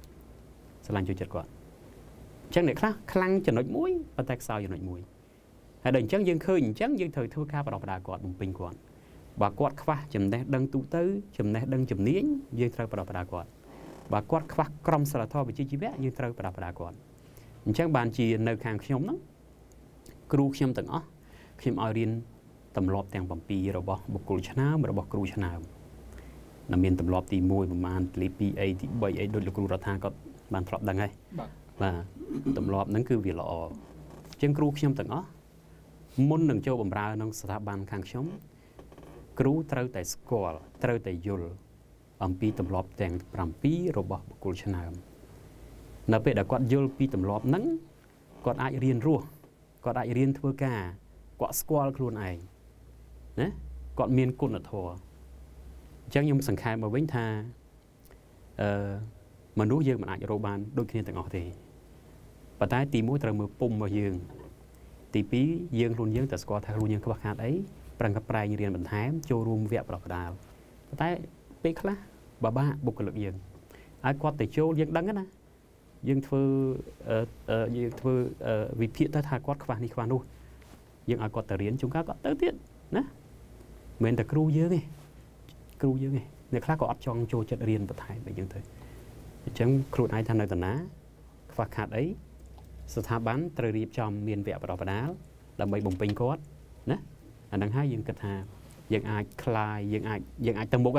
ស្រឡាញ់ចូលចិត្តគាត់អញ្ចឹងអ្នកខ្លះខ្លាំងចំណុចមួយប៉ុន្តែខ្សោយចំណុចមួយហើយដល់អញ្ចឹងយើងឃើញអញ្ចឹងយើងត្រូវធ្វើការបដិបដាគាត់បំពេញគាត់បើគាត់ខ្វះចំណេះដឹងទូទៅចំណេះដឹងជំនាញយើងត្រូវបដិបដាគាត់បើគាត់ខ្វះក្រមសីលធម៌វិជ្ជាជីវៈយើងត្រូវបដិបដាគាត់អញ្ចឹងបានជានៅខាងខ្ញុំហ្នឹងគ្រូខ្ញុំទាំងអស់ ខ្ញុំឲ្យរៀនទម្លាប់ទាំង7របស់បុគ្គលឆ្នើមរបស់គ្រូឆ្នើមដែលមានទម្លាប់ទី1ប្រហែលទី2អីទី3អីដូចលោកគ្រូរដ្ឋាគាត់បានធ្លាប់ដឹងហើយបាទបាទទម្លាប់ហ្នឹងគឺវាល្អអញ្ចឹងគ្រូខ្ញុំទាំងអស់មុននឹងចូលបម្រើក្នុងស្ថាប័នខាងខ្ញុំគ្រូត្រូវតែស្គាល់ត្រូវតែយល់អំពីទម្លាប់ទាំង7របស់បុគ្គលឆ្នើមនៅពេលដែលគាត់យល់ពីទម្លាប់ហ្នឹងគាត់អាចរៀនរស់គាត់អាចរៀនធ្វើការ គាត់ស្គាល់ខ្លួនឯងណាគាត់មានគុណធម៌អញ្ចឹងខ្ញុំសង្ខេបមកវិញថាអឺមនុស្សយើងមិនអាចរកបានដូចគ្នាទាំងអស់ទេប៉ុន្តែទី1ត្រូវមើលពុំរបស់យើង ទី2យើងខ្លួនយើងត្រូវស្គាល់ថាខ្លួនយើងខ្វះខាតអីប្រឹងកប្រែងរៀនបន្ថែមចូលរួមវគ្គប្រកបដាលប៉ុន្តែពេលខ្លះបបាក់បុគ្គលិកយើងឲ្យគាត់ទៅចូលយើងដឹងណាយើងធ្វើយើងធ្វើវិភាគទៅថាគាត់ខ្វះនេះខ្វះនោះ យើងឲ្យគាត់ទៅរៀនជួនកាលគាត់ទៅទៀតណាមិនមែនតែគ្រូយើងទេគ្រូយើងទេអ្នកខ្លះក៏អត់ចង់ចូលចិត្តរៀនបន្ថែមដូចយើងទៅអញ្ចឹងខ្លួនឯងថានៅតាណាខ្វះខាតអីស្ថាប័នត្រូវរៀបចំមានវគ្គបណ្ដុះបណ្ដាលដើម្បីបំពេញគាត់ណាអានឹងហើយយើងគិតថាយើងអាចคลายយើងអាចយើងអាចទៅមុខ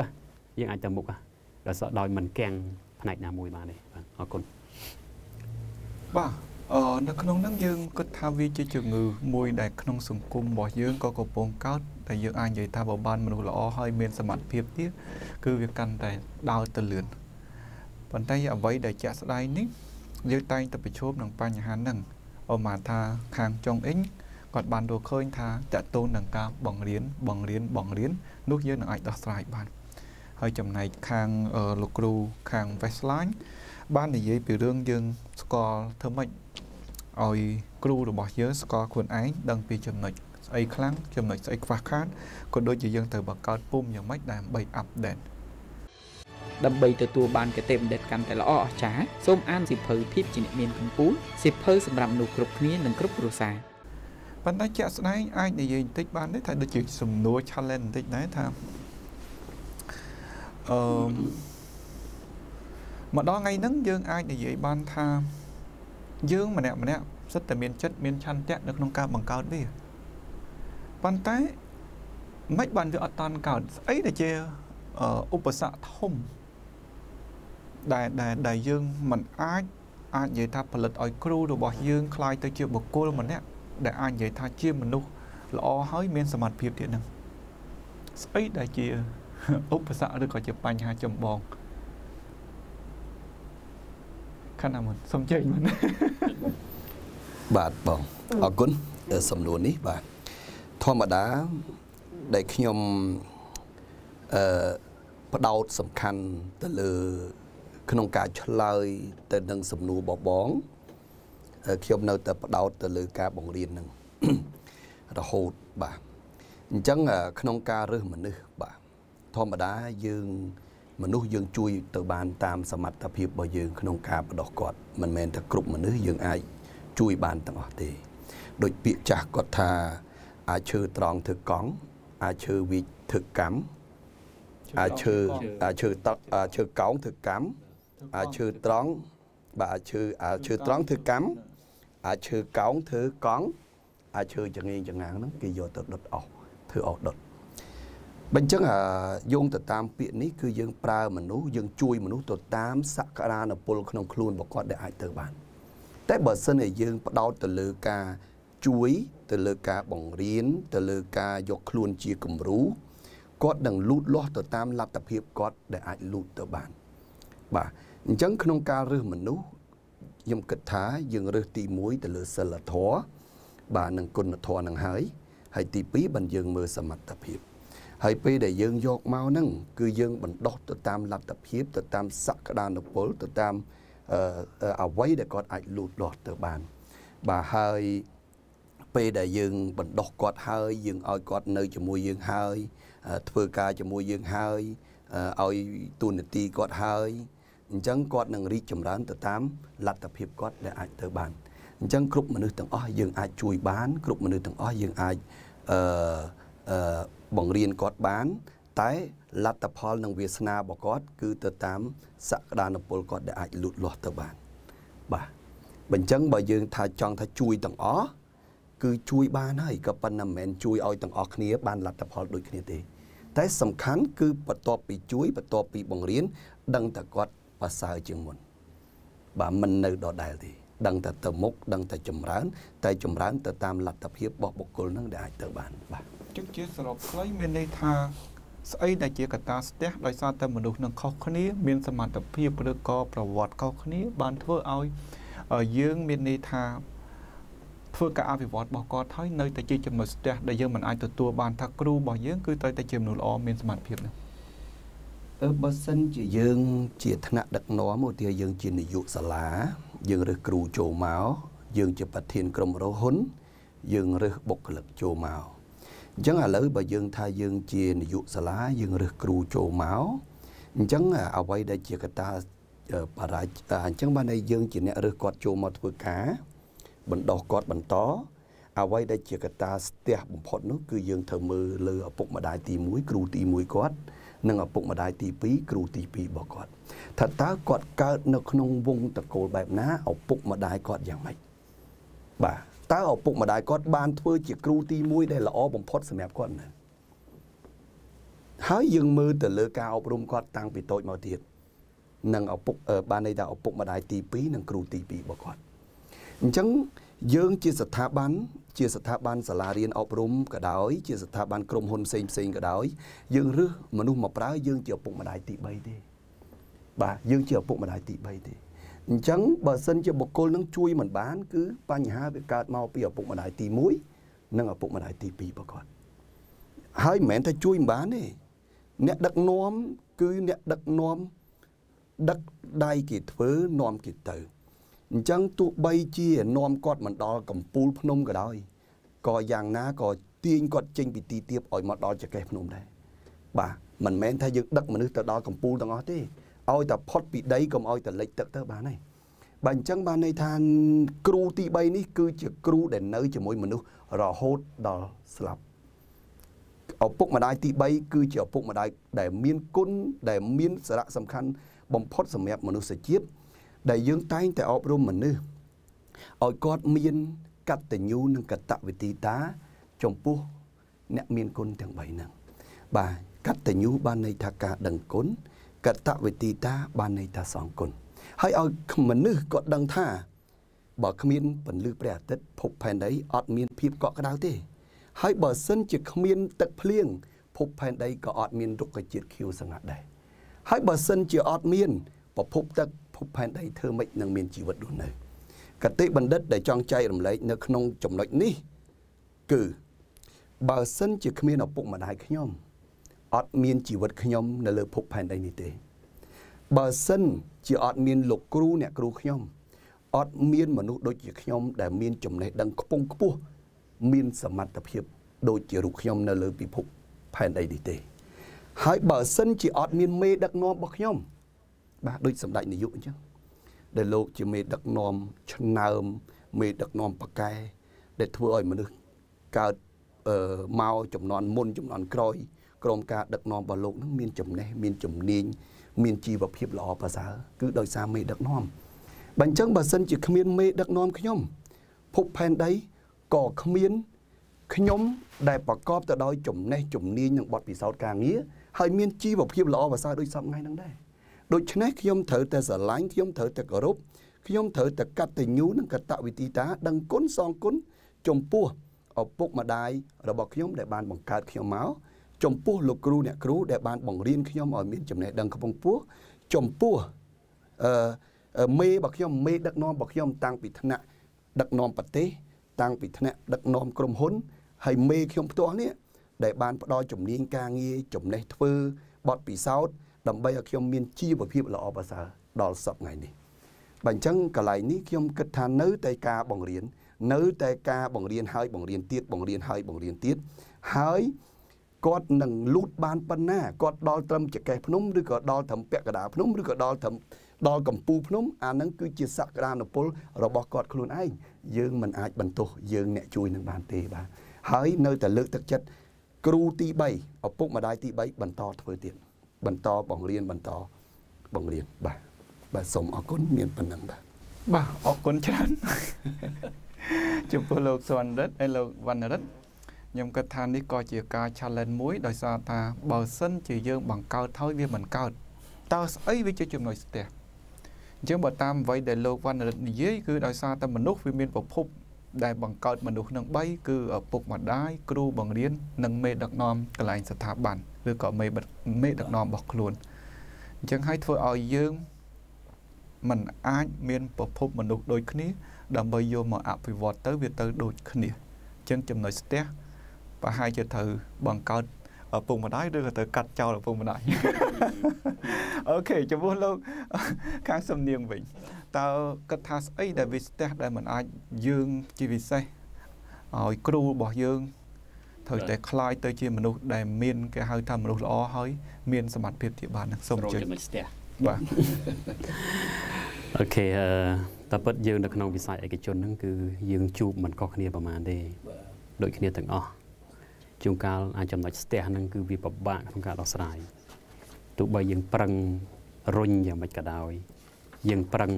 យើងអាចទៅមុខដល់សក់ដោយមិនកាំងផ្នែកណាមួយបានទេបាទអរគុណបាទ អឺនៅក្នុងហ្នឹងយើងគិតថាវាជាជំងឺមួយដែលក្នុងសង្គមរបស់យើងក៏កំពុងកើតតែយើងអាចនិយាយថាបើបានមនុស្សល្អហើយមានសមត្ថភាពទៀតគឺវាកាន់តែដើរទៅលឿនប៉ុន្តែអ្វីដែលជាក់ស្ដែងនេះយើងតែងតែប្រឈមនឹងបញ្ហាហ្នឹងអមថាខាងចុងអ៊ីងគាត់បានរកឃើញថាតកតូននឹងការបង្រៀនបង្រៀនបង្រៀននោះយើងនឹងអាចដោះស្រាយបានហើយចំណែកខាងលោកគ្រូខាង Westline បាននិយាយពីរឿងយើងស្គាល់ធ្វើម៉េច ឲ្យគ្រូរបស់យើងស្គាល់ខ្លួនឯងដឹងពីចំណុចស្អីខ្លាំងចំណុចស្អីខ្វះខាតក៏ដូចជាយើងត្រូវបង្កើតពុំយ៉ាងម៉េចដើម្បីអាប់ដេតដើម្បីទទួលបានគតិបណ្ឌិតកាន់តែល្អអស្ចារ្យសូមអានសិភៅភាពជាអ្នកមានកម្ពូលសិភៅសម្រាប់មនុស្សគ្រប់គ្នានិងគ្រប់គ្រួសារប៉ុន្តែជាក់ស្ដែងអាចនិយាយបន្តិចបានទេថាដូចជាសំណួរ challenge បន្តិចដែរថាអឺមកដល់ថ្ងៃហ្នឹងយើងអាចនិយាយបានថា យើងម្នាក់ម្នាក់សិតតែមានចិត្តមានឆន្ទៈនៅក្នុងការបង្កើតវាប៉ុន្តែមិនបានវាអត់តាន់កើតស្អីដែលជាឧបសគ្គធំដែលដែលដែលយើងមិនអាចអាចនិយាយថាផលិតឲ្យគ្រូរបស់យើងคล้ายទៅជាបុគ្គលម្នាក់ដែលអាចនិយាយថាជាមនុស្សល្អហើយមានសមត្ថភាពទៀតនឹងស្អីដែលជាឧបសគ្គឬក៏ជាបញ្ហាចម្បង ខាងណាមុនសូមជើញមុនបាទបងអរគុណសំណួរនេះបាទធម្មតាដែលខ្ញុំអឺផ្ដោតសំខាន់ទៅលើ ក្នុងការឆ្លើយ ទៅនឹងសំណួរបបងខ្ញុំនៅតែផ្ដោតទៅលើការបង្រៀននឹងរហូតបាទអញ្ចឹងក្នុងការរើសមនុស្សបាទធម្មតាយើង មនុស្សយើងជួយទៅបានតាមសមត្ថភាពរបស់យើងក្នុងការបដោះគាត់មិនមែនតែគ្រប់មនុស្សយើងអាចជួយបានទាំងអស់ទេដូចពាក្យចាស់គាត់ថាអាចឈើត្រង់ធ្វើកង់អាចឈើវិចធ្វើកម្មអាចឈើអាចឈើតអាចឈើកោងធ្វើកម្មអាចឈើត្រង់បាទអាចឈើអាចឈើត្រង់ធ្វើកម្មអាចឈើកោងធ្វើកង់អាចឈើចងៀងចងាងហ្នឹងគេយកទៅដុតអស់ធ្វើអស់ដុត បញ្ចឹងយោងទៅតាមពាក្យនេះគឺយើងប្រើមនុស្សយើងជួយមនុស្សទៅតាមសក្តានុពលក្នុងខ្លួនរបស់គាត់ដែលអាចទៅបាន តែបើសិនជាយើងផ្ដោតទៅលើការជួយទៅលើការបង្រៀនទៅលើការយកខ្លួនជាគំរូគាត់នឹងលូតលាស់ទៅតាមលទ្ធភាពគាត់ដែលអាចលូតទៅបាន បាទអញ្ចឹងក្នុងការរើសមនុស្សខ្ញុំគិតថាយើងរើសទី1ទៅលើសិលធម៌បាទនឹងគុណធម៌នឹងហើយហើយទី2បានយើងមើលសមត្ថភាព ហើយពេលដែលយើងយកមកហ្នឹងគឺយើងបណ្ដោះទៅតាមលទ្ធភាពទៅតាមសក្តានុពលទៅតាមអ្វីដែលគាត់អាចលូតលាស់ទៅបាន បាទហើយពេលដែលយើងបណ្ដោះគាត់ហើយយើងឲ្យគាត់នៅជាមួយយើងហើយធ្វើការជាមួយយើងហើយឲ្យទូនាទីគាត់ហើយអញ្ចឹងគាត់នឹងរីកចម្រើនទៅតាមលទ្ធភាពគាត់ដែលអាចទៅបានអញ្ចឹងគ្រប់មនុស្សទាំងអស់យើងអាចជួយបាន គ្រប់មនុស្សទាំងអស់យើងអាចអឺអឺ បង្រៀនគាត់បាន តែលទ្ធផលនិងវាសនារបស់គាត់ គឺទៅតាមសក្តានុពលគាត់ដែលអាចលូតលាស់ទៅបាន បាទបញ្ចឹងបើយើងថាចង់ថាជួយទាំងអស់គឺជួយបានហើយក៏ប៉ុន្តែមិនមែនជួយឲ្យទាំងអស់គ្នាបានលទ្ធផលដូចគ្នាទេ តែសំខាន់គឺបន្ទាប់ពីជួយបន្ទាប់ពីបង្រៀនដឹងតែគាត់ប្រសើរជាងមុនបាទមិននៅដដែលទេដឹងតែទៅមុខដឹងតែចម្រើន តែចម្រើនទៅតាមលទ្ធភាពរបស់បុគ្គលនឹងដែលអាចទៅបានបាទ ចឹងជាសរុបខ្លីមានន័យថាស្អីដែលជាកត្តាស្ទះដោយសារតែមនុស្សនឹងខុសគ្នា មានសមត្ថភាពឬក៏ប្រវត្តិខុសគ្នា បានធ្វើឲ្យយើងមានន័យថាធ្វើការអភិវឌ្ឍរបស់គាត់ហើយនៅតែជាចំណុចស្ទះដែលយើងមិនអាចទទួលបានថាគ្រូរបស់យើងគឺត្រូវតែជាមនុស្សល្អមានសមត្ថភាពនេះអឺបើសិនជាយើងជាថ្នាក់ដឹកនាំឧទាហរណ៍យើងជានាយកសាលាយើងរើសគ្រូចូលមកយើងជាប្រធានក្រុមរហ៊ុនយើងរើសបុគ្គលិកចូលមក អញ្ចឹងឥឡូវបើយើងថាយើងជានាយកសាលាយើងរើសគ្រូចូលមកអញ្ចឹងអ្វីដែលជាកត្តាបរាជអញ្ចឹងបានតែយើងជាអ្នករើសគាត់ចូលមកធ្វើការបណ្ដោះគាត់បន្តអ្វីដែលជាកត្តាស្ទះបំផុតនោះគឺយើងត្រូវមើលលើឪពុកម្ដាយទី1គ្រូទី1គាត់និងឪពុកម្ដាយទី2គ្រូទី2របស់គាត់ថាតើគាត់កើតនៅក្នុងវងតកូលបែបណាឪពុកម្ដាយគាត់យ៉ាងម៉េចបាទ តើឪពុកម្ដាយគាត់បានធ្វើជាគ្រូទី1ដែលល្អបំផុតសម្រាប់គាត់ណាហើយយើងមើលទៅលើការអប់រំគាត់តាំងពីតូចមកទៀតនិងឪពុកបានន័យថាឪពុកម្ដាយទី2និងគ្រូទី2របស់គាត់អញ្ចឹងយើងជាស្ថាប័នជាស្ថាប័នសាលារៀនអប់រំក៏ដោយជាស្ថាប័នក្រុមហ៊ុនផ្សេងផ្សេងក៏ដោយយើងរើសមនុស្សមកប្រើយើងជាឪពុកម្ដាយទី3ទេបាទយើងជាឪពុកម្ដាយទី3ទេ អញ្ចឹងបើសិនជាបុគ្គលនឹងជួយមិនបាន គឺបញ្ហាវាកើតមកពីឪពុកម្ដាយទី1និងឪពុកម្ដាយទី2របស់គាត់ហើយមិនមែនថាជួយមិនបានទេអ្នកដឹកនាំគឺអ្នកដឹកនាំដឹកដៃគេធ្វើនាំគេទៅអញ្ចឹងទោះបីជានាំគាត់មិនដល់កំពូលភ្នំក៏ដោយក៏យ៉ាងណាក៏ទាញគាត់ចេញពីទីទាបឲ្យមកដល់ចកេះភ្នំដែរបាទមិនមែនថាយើងដឹកមនុស្សទៅដល់កំពូលទាំងអស់ទេ ឲ្យតែផុតពីដីកុំឲ្យតែលិចទឹកទៅបានហើយបាទអញ្ចឹងបានន័យថាគ្រូទី3នេះគឺជាគ្រូដែលនៅជាមួយមនុស្សរហូតដល់ស្លាប់ឪពុកម្ដាយទី3គឺជាឪពុកម្ដាយដែលមានគុណដែលមានសារៈសំខាន់បំផុតសម្រាប់មនុស្សជាតិដែលយើងតែងតែអប់រំមនុស្សឲ្យគាត់មានកតញ្ញូនិងកតវិទីតាចំពោះអ្នកមានគុណទាំង3ហ្នឹងបាទកតញ្ញូបានន័យថាការដឹងគុណ កតវិទីតាបានន័យថាសងគុណហើយឲ្យមនុស្សគាត់ដឹងថាបើគ្មានពន្លឺព្រះអាទិត្យភពផែនដីអត់មានភាពកក់ក្ដៅទេ ហើយបើសិនជាគ្មានទឹកភ្លៀងភពផែនដីក៏អត់មានរុក្ខជាតិខៀវស្ងាត់ដែរហើយបើសិនជាអត់មានប្រភពទឹកភពផែនដីធ្វើម៉េចនឹងមានជីវិតរស់នៅកតិបណ្ឌិតដែលចង់ចែករំលែកនៅក្នុងចំណុចនេះ គឺបើសិនជាគ្មានឪពុកម្ដាយខ្ញុំ អត់មានជីវិតខ្ញុំនៅលើភពផែនដីនេះទេ បើសិនជាអត់មានលោកគ្រូអ្នកគ្រូខ្ញុំអត់មានមនុស្សដូចជាខ្ញុំដែលមានចំណេះដឹងខ្ពង់ខ្ពស់មានសមត្ថភាពដូចជារូបខ្ញុំនៅលើពិភពផែនដីនេះទេ ហើយបើសិនជាអត់មានមេដឹកនាំរបស់ខ្ញុំ បាទដូចសម្ដេចនាយកអញ្ចឹងដែលលោកជាមេដឹកនាំឆ្នើមមេដឹកនាំប៉កែដែលធ្វើឲ្យមនុស្សកើតអឺមកចំនួនមុនចំនួនក្រោយ ក្រមការដឹកនាំរបស់លោកនឹងមានចំណេះមានជំនាញមានជីវភាពល្អប្រសើរគឺដោយសារមេដឹកនាំបើអញ្ចឹងបើសិនជាគ្មានមេដឹកនាំខ្ញុំភពផែនដីក៏គ្មានខ្ញុំដែលប្រកបទៅដោយចំណេះជំនាញនិងបទពិសោធន៍ការងារហើយមានជីវភាពល្អប្រសើរដូចសពថ្ងៃហ្នឹងដែរដូច្នេះខ្ញុំត្រូវតែស្រឡាញ់ខ្ញុំត្រូវតែគោរពខ្ញុំត្រូវតែកតញ្ញូនិងកតវិធីតាដឹងគុណសងគុណចំពោះឪពុកម្ដាយរបស់ខ្ញុំដែលបានបង្កើតខ្ញុំមក ចំពោះលោកគ្រូអ្នកគ្រូដែលបានបង្រៀនខ្ញុំឲ្យមានចំណេះដឹងខ្ពង់ខ្ពស់ចំពោះអឺមេរបស់ខ្ញុំមេដឹកនាំរបស់ខ្ញុំតាំងពីថ្នាក់ដឹកនាំប្រទេសតាំងពីថ្នាក់ដឹកនាំក្រុមហ៊ុនហើយមេខ្ញុំផ្ទាល់នេះដែលបានផ្ដល់ជំនាញការងារចំណេះធ្វើបទពិសោធន៍ដើម្បីឲ្យខ្ញុំមានជីវភាពល្អប្រសើរដល់សពថ្ងៃនេះបើអញ្ចឹងកន្លែងនេះខ្ញុំគិតថានៅតែការបង្រៀននៅតែការបង្រៀនហើយបង្រៀនទៀតបង្រៀនហើយបង្រៀនទៀតហើយ គាត់នឹងលូតបានប៉ុណ្ណាគាត់ដល់ត្រឹមចកេះភ្នំឬក៏ដល់ត្រឹមពាក់កណ្ដាលភ្នំឬក៏ដល់ត្រឹមដល់កម្ពូលភ្នំអានឹងគឺជាសក្តានុពលរបស់គាត់ខ្លួនឯងយើងមិនអាចបន្ទោសយើងអ្នកជួយនឹងបានទេបាទហើយនៅតែលើកទឹកចិត្តគ្រូទី3ឪពុកម្ដាយទី3បន្តធ្វើទៀតបន្តបង្រៀនបន្តបង្រៀនបាទបាទសូមអរគុណមានប៉ុណ្ណឹងបាទបាទអរគុណច្រើនចំពោះលោកសវណ្ណរិទ្ធហើយលោកវណ្ណរិទ្ធ ខ្ញុំគិតថានេះក៏ជាការ challenge មួយដោយសារថាបើសិនជាយើងបង្កើតហើយវាមិនកើតតើស្អីវាជាចំណុចស្ទះអញ្ចឹងបើតាមអ្វីដែលលោកវណ្ណរិទ្ធនិយាយគឺដោយសារតែមនុស្សវាមានប្រភពដែលបង្កើតមនុស្សនឹង3គឺឪពុកម្ដាយគ្រូបង្រៀននិងមេដឹកនាំកន្លែងស្ថាប័នឬក៏មេមេដឹកនាំរបស់ខ្លួនអញ្ចឹងហើយធ្វើឲ្យយើងมันអាចមានប្រភពមនុស្សដូចគ្នា ដើម្បីយកមកអភិវឌ្ឍទៅវាទៅដូចគ្នាអញ្ចឹងចំណុចស្ទះ ប្រហែលជាត្រូវបង្កើតឪពុកម្ដាយឬក៏ត្រូវកាត់ចោលឪពុកម្ដាយអូខេចំពោះលោកខាងសំនៀងវិញតើគិតថាស្អីដែលវាស្ទះដែលមិនអាចយើងជាពិសេសឲ្យគ្រូរបស់យើងត្រូវតែคลายទៅជាមនុស្សដែលមានគេហៅថាមនុស្សល្អហើយមានសមត្ថភាពជាបាននឹងសូមជួយចំណុចស្ទះបាទអូខេអឺតែពិតយើងនៅក្នុងវិស័យឯកជនហ្នឹងគឺយើងជួបមិនខុសគ្នាប្រហែលទេដូចគ្នាទាំងអស់ ជួនកាលអាចចំណុចស្ទះហ្នឹងគឺវាពិបាកក្នុងការដោះស្រាយទោះបីយើងប្រឹងរុញយ៉ាងម៉េចក៏ដោយយើងប្រឹង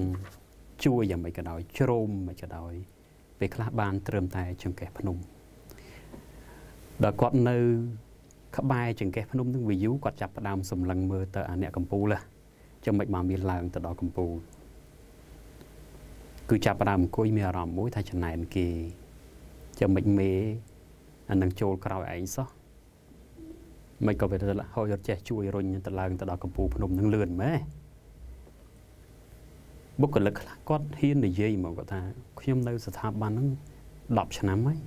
ជួយយ៉ាងម៉េចក៏ដោយជ្រោមមិនក៏ដោយពេលខ្លះបានត្រឹមតែចង្កេះភ្នំដល់គាត់នៅ ក្បែរចង្កេះភ្នំនឹងវាយូគាត់ចាប់ផ្ដើមសម្លឹងមើលទៅអាអ្នកកម្ពូលចឹងមិនបានមានឡើងទៅដល់កម្ពូលគឺចាប់ផ្ដើមអង្គុយមានអារម្មណ៍មួយថាចំណែនគេចឹងមិនមេ អានឹងចូលក្រោយឯងសោះមិនក៏វាទៅហួយរត់ចេះជួយរុញទៅឡើងទៅដល់កម្ពូលភ្នំនឹងលឿនម៉េះបុគ្គលិកខ្លះគាត់ហ៊ាននិយាយមកគាត់ថាខ្ញុំនៅស្ថាប័នហ្នឹង10ឆ្នាំហើយ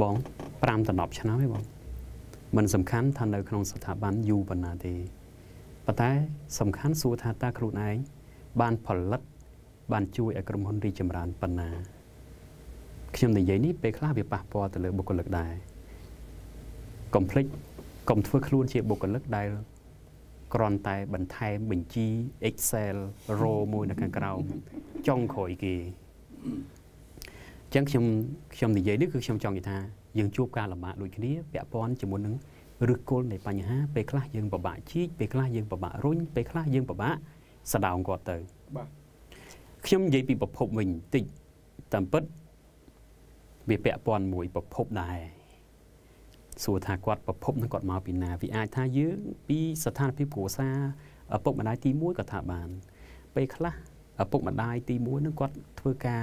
បង5ដល់10ឆ្នាំហើយបងมันសំខាន់ថានៅក្នុងស្ថាប័នយូរប៉ុណ្ណាទេប៉ុន្តែសំខាន់សួរថាតើខ្លួនឯងបានផលិត បានជួយឲ្យក្រុមហ៊ុនរីចម្រើនប៉ុណ្ណា ខ្ញុំនិយាយនេះពេលខ្លះវាប៉ះពាល់ទៅលើបុគ្គលិកដែរកុំភ្លេចកុំធ្វើខ្លួនជាបុគ្គលិកដែលគ្រាន់តែបន្ថែមបញ្ជី Excel row មួយនៅខាងក្រោមចុងក្រោយគេអញ្ចឹងខ្ញុំខ្ញុំនិយាយនេះគឺខ្ញុំចង់និយាយថាយើងជួបការលំបាកដូចគ្នាពាក់ព័ន្ធជាមួយនឹងឫសគល់នៃបញ្ហាពេលខ្លះយើងពិបាកជីកពេលខ្លះយើងពិបាករុញពេលខ្លះយើងពិបាកស្ដោងគាត់ទៅបាទខ្ញុំនិយាយពីប្រភពវិញបន្តិចតាមពិត វាពាក់ព័ន្ធមួយប្រភពដែរសួរថាគាត់ប្រភពនឹងគាត់មកពីណាវាអាចថាយើងពីស្ថានភាពគ្រួសារឪពុកម្ដាយទី1ក៏ថាបាន ពេលខ្លះឪពុកម្ដាយទី1នឹងគាត់ធ្វើការ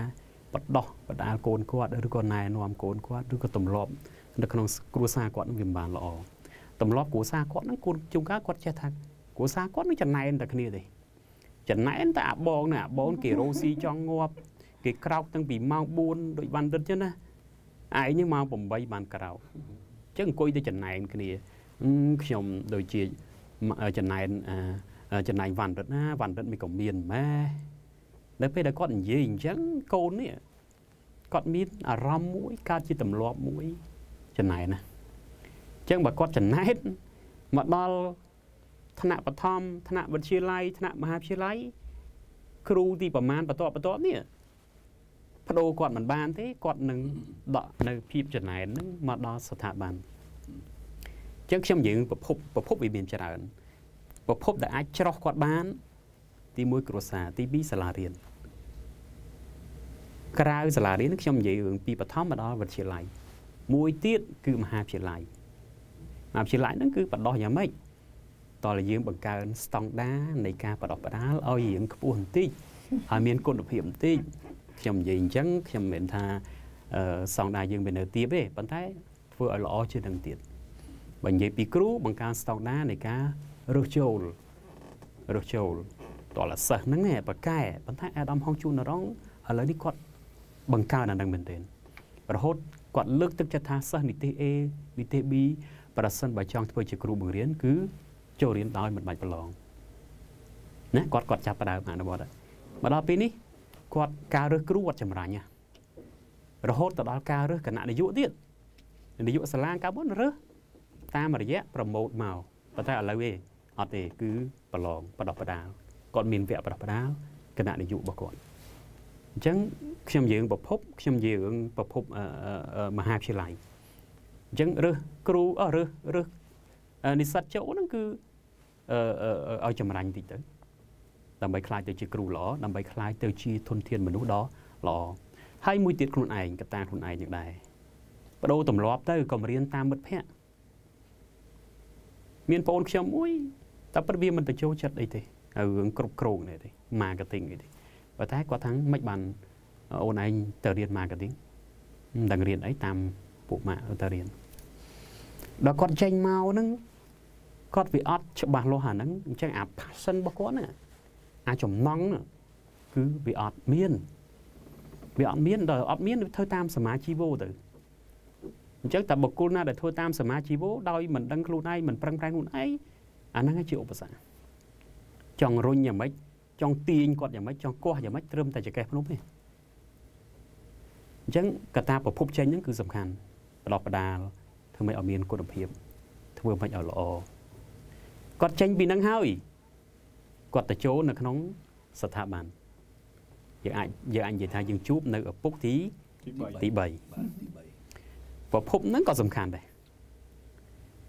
បដោះបដាលកូនគាត់ឬក៏ណែនាំកូនគាត់ឬក៏ទម្លាប់នៅក្នុងគ្រួសារគាត់នឹងវាមិនបានល្អទម្លាប់គ្រួសារគាត់នឹងកូនជុំកាគាត់ចេះថាគ្រួសារគាត់នឹងចំណែនតែគ្នាទេចំណែនតែអាបងណាអាបងគេរោស៊ីចង់ងាប់គេក្រោកតាំងពីម៉ោង4ដូចបានរឹតចឹងណា ឯងនេះម៉ោង8បានក្រោកចឹងអង្គុយទៅចំណែនគ្នាខ្ញុំដូចជាចំណែនចំណែនវ៉ាន់រិតណាវ៉ាន់រិតមិនក៏មានម៉ែដល់ពេលដែលគាត់និយាយអញ្ចឹងកូននេះគាត់មានអារម្មណ៍មួយកើតជាទម្លាប់មួយចំណែនណាអញ្ចឹងបើគាត់ចំណែនមកដល់ថ្នាក់បឋមថ្នាក់វិទ្យាល័យថ្នាក់មហាវិទ្យាល័យគ្រូទីប្រមាណបន្តបន្តនេះ បដូរគាត់មិនបានទេគាត់នឹងដកនៅភាពចំណែននឹងមកដល់ស្ថាប័នអញ្ចឹងខ្ញុំនិយាយប្រភពប្រភពវាមានច្រើនប្រភពដែលអាចច្រោះគាត់បាន ទី1គ្រួសារទី2សាលារៀនក្រៅសាលារៀនខ្ញុំនិយាយរឿងពីបឋមមកដល់វិទ្យាល័យមួយទៀតគឺមហាវិទ្យាល័យមហាវិទ្យាល័យហ្នឹងគឺបដោះយ៉ាងម៉េចតើយើងបង្កើនស្តង់ដារនៃការបដោះបដាលឲ្យរៀងខ្ពស់បន្តិចហើយមានគុណភាពបន្តិច ខ្ញុំនិយាយអញ្ចឹងខ្ញុំមិនមែនថាអឺសង្ដាយើងវានៅទៀបទេប៉ុន្តែធ្វើឲ្យល្អជាងនឹងទៀតបើនិយាយពីគ្រូបង្កើនស្តង់ដារនៃការរើសចូលរើសចូលតលសិស្សហ្នឹងឯងបកកែប៉ុន្តែអាដាមហងជួននរងឥឡូវនេះគាត់បង្កើនអានឹងមែនទែនរហូតគាត់លើកទឹកចិត្តថាសិស្សនិទេស A និទេស B ប្រសិនបើចង់ធ្វើជាគ្រូបង្រៀនគឺចូលរៀនដោយមិនបាច់ប្រឡងណាគាត់គាត់ចាប់ផ្ដើមអនុវត្តហើយមកដល់ពេលនេះ គាត់ការរើសគ្រូអត់ចម្រាញ់ណារហូតទៅដល់ការរើសគណៈនាយកទៀតនាយកសាលាកាលមុនរើសតាមរយៈប្រម៉ូតមកប៉ុន្តែឥឡូវទេអត់ទេគឺប្រឡងបដោះបដាលគាត់មានវគ្គបដោះបដាលគណៈនាយករបស់គាត់អញ្ចឹងខ្ញុំយើងប្រភពខ្ញុំយើងប្រភពមហាវិទ្យាល័យអញ្ចឹងរើសគ្រូអស់រើសរើសនិស្សិតចូលហ្នឹងគឺអឺឲ្យចម្រាញ់តិចទៅ ដើម្បីខ្លាចទៅជាគ្រូល្អដើម្បីខ្លាចទៅជាធនធានមនុស្សដ៏ល្អហើយមួយទៀតខ្លួនឯងកត្តាខ្លួនឯងយ៉ាងដែរបដូរទម្លាប់ទៅកុំរៀនតាមមិត្តភ័ក្តិមានបងខ្ញុំមួយតែពិតវាមិនទៅចូលចិត្តអីទេរឿងគ្រប់គ្រងនេះទេ marketing អីទេប៉ុន្តែគាត់ថាមិនបានអូនឯងទៅរៀន marketing មិនដឹងរៀនអីតាមពួកម៉ាក់ទៅរៀនដល់គាត់ចេញមកហ្នឹងគាត់វាអត់ច្បាស់លាស់អាហ្នឹងអញ្ចឹងអា passion របស់គាត់ហ្នឹង អាចំណង់គឺវាអត់មានវាអត់មានដល់អត់មានធ្វើតាមសមាជីវោទៅអញ្ចឹងតែបុគ្គលណាដែលធ្វើតាមសមាជីវោដោយមិនដឹងខ្លួនឯងមិនប្រឹងប្រែងខ្លួនឯងអាហ្នឹងជាឧបសគ្គចង់រុញយ៉ាងម៉េចចង់ទាញគាត់យ៉ាងម៉េចចង់កោះយ៉ាងម៉េចត្រឹមតែចកេះភ្នំទេអញ្ចឹងកត្តាប្រភពចេញហ្នឹងគឺសំខាន់បដោះបដាលធ្វើម៉េចឲ្យមានគុណភាពធ្វើម៉េចឲ្យល្អគាត់ចេញពីនឹងហើយ គាត់ទៅចូលនៅក្នុងស្ថាប័នយើងអាចយើងអាចនិយាយថាយើងជួបនៅឪពុកទីទី3ប្រភពហ្នឹងក៏សំខាន់ដែរ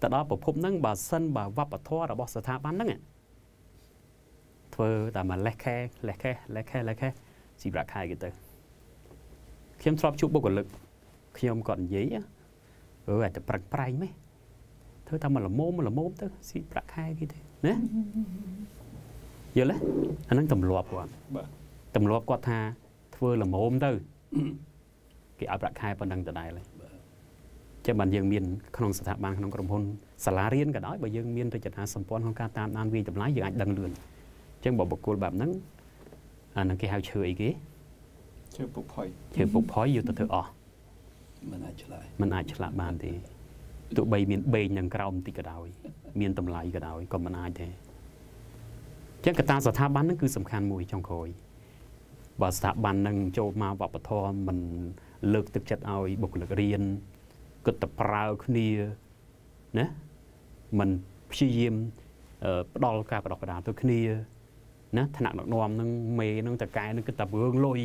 ទៅដល់ប្រភពហ្នឹងបើសិនបើវប្បធម៌របស់ស្ថាប័នហ្នឹងធ្វើតែមកលេះខែលេះខែលេះខែលេះខែស៊ីប្រាក់ខែគេទៅខ្ញុំធ្លាប់ជួបបុគ្គលិកខ្ញុំគាត់និយាយអឺអាចតែប្រឹកប្រែងម៉េះធ្វើតែមកល្មមល្មមទៅស៊ីប្រាក់ខែគេទៅណា យល់ទេអាហ្នឹងទម្លាប់គាត់បាទទម្លាប់គាត់ថាធ្វើល្មមទៅគេឲ្យប្រាក់ខែប៉ុណ្ណឹងដដែលហើយចាំបានយើងមានក្នុងស្ថាប័នក្នុងក្រុមហ៊ុនសាលារៀនក៏ដោយបើយើងមានរចនាសម្ព័ន្ធក្នុងការតាមដានវិយតម្លៃយើងអាចដឹងលឿនអញ្ចឹងបើបុគ្គលបែបហ្នឹងអានឹងគេហៅឈើអីគេឈើពុកផុយឈើពុកផុយយកទៅធ្វើអស់មិនអាចឆ្លាតមិនអាចឆ្លាតបានទេទោះបីមានបេងនឹងក្រោមបន្តិចក៏ដោយ មានតម្លៃក៏ដោយក៏មិនអាចទេ ចឹងកត្តាស្ថាប័នហ្នឹងគឺសំខាន់មួយចុងក្រោយបើស្ថាប័នហ្នឹងចូលមកវប្បធម៌មិនលើកទឹកចិត្តឲ្យបុគ្គលិករៀនគិតតែប្រើគ្នាណាមិនព្យាយាមផ្ដល់ការបដិបដាទៅគ្នាណាថ្នាក់ដឹកនាំនឹងមេនឹងតកែនឹងគិតតែរឿងលុយ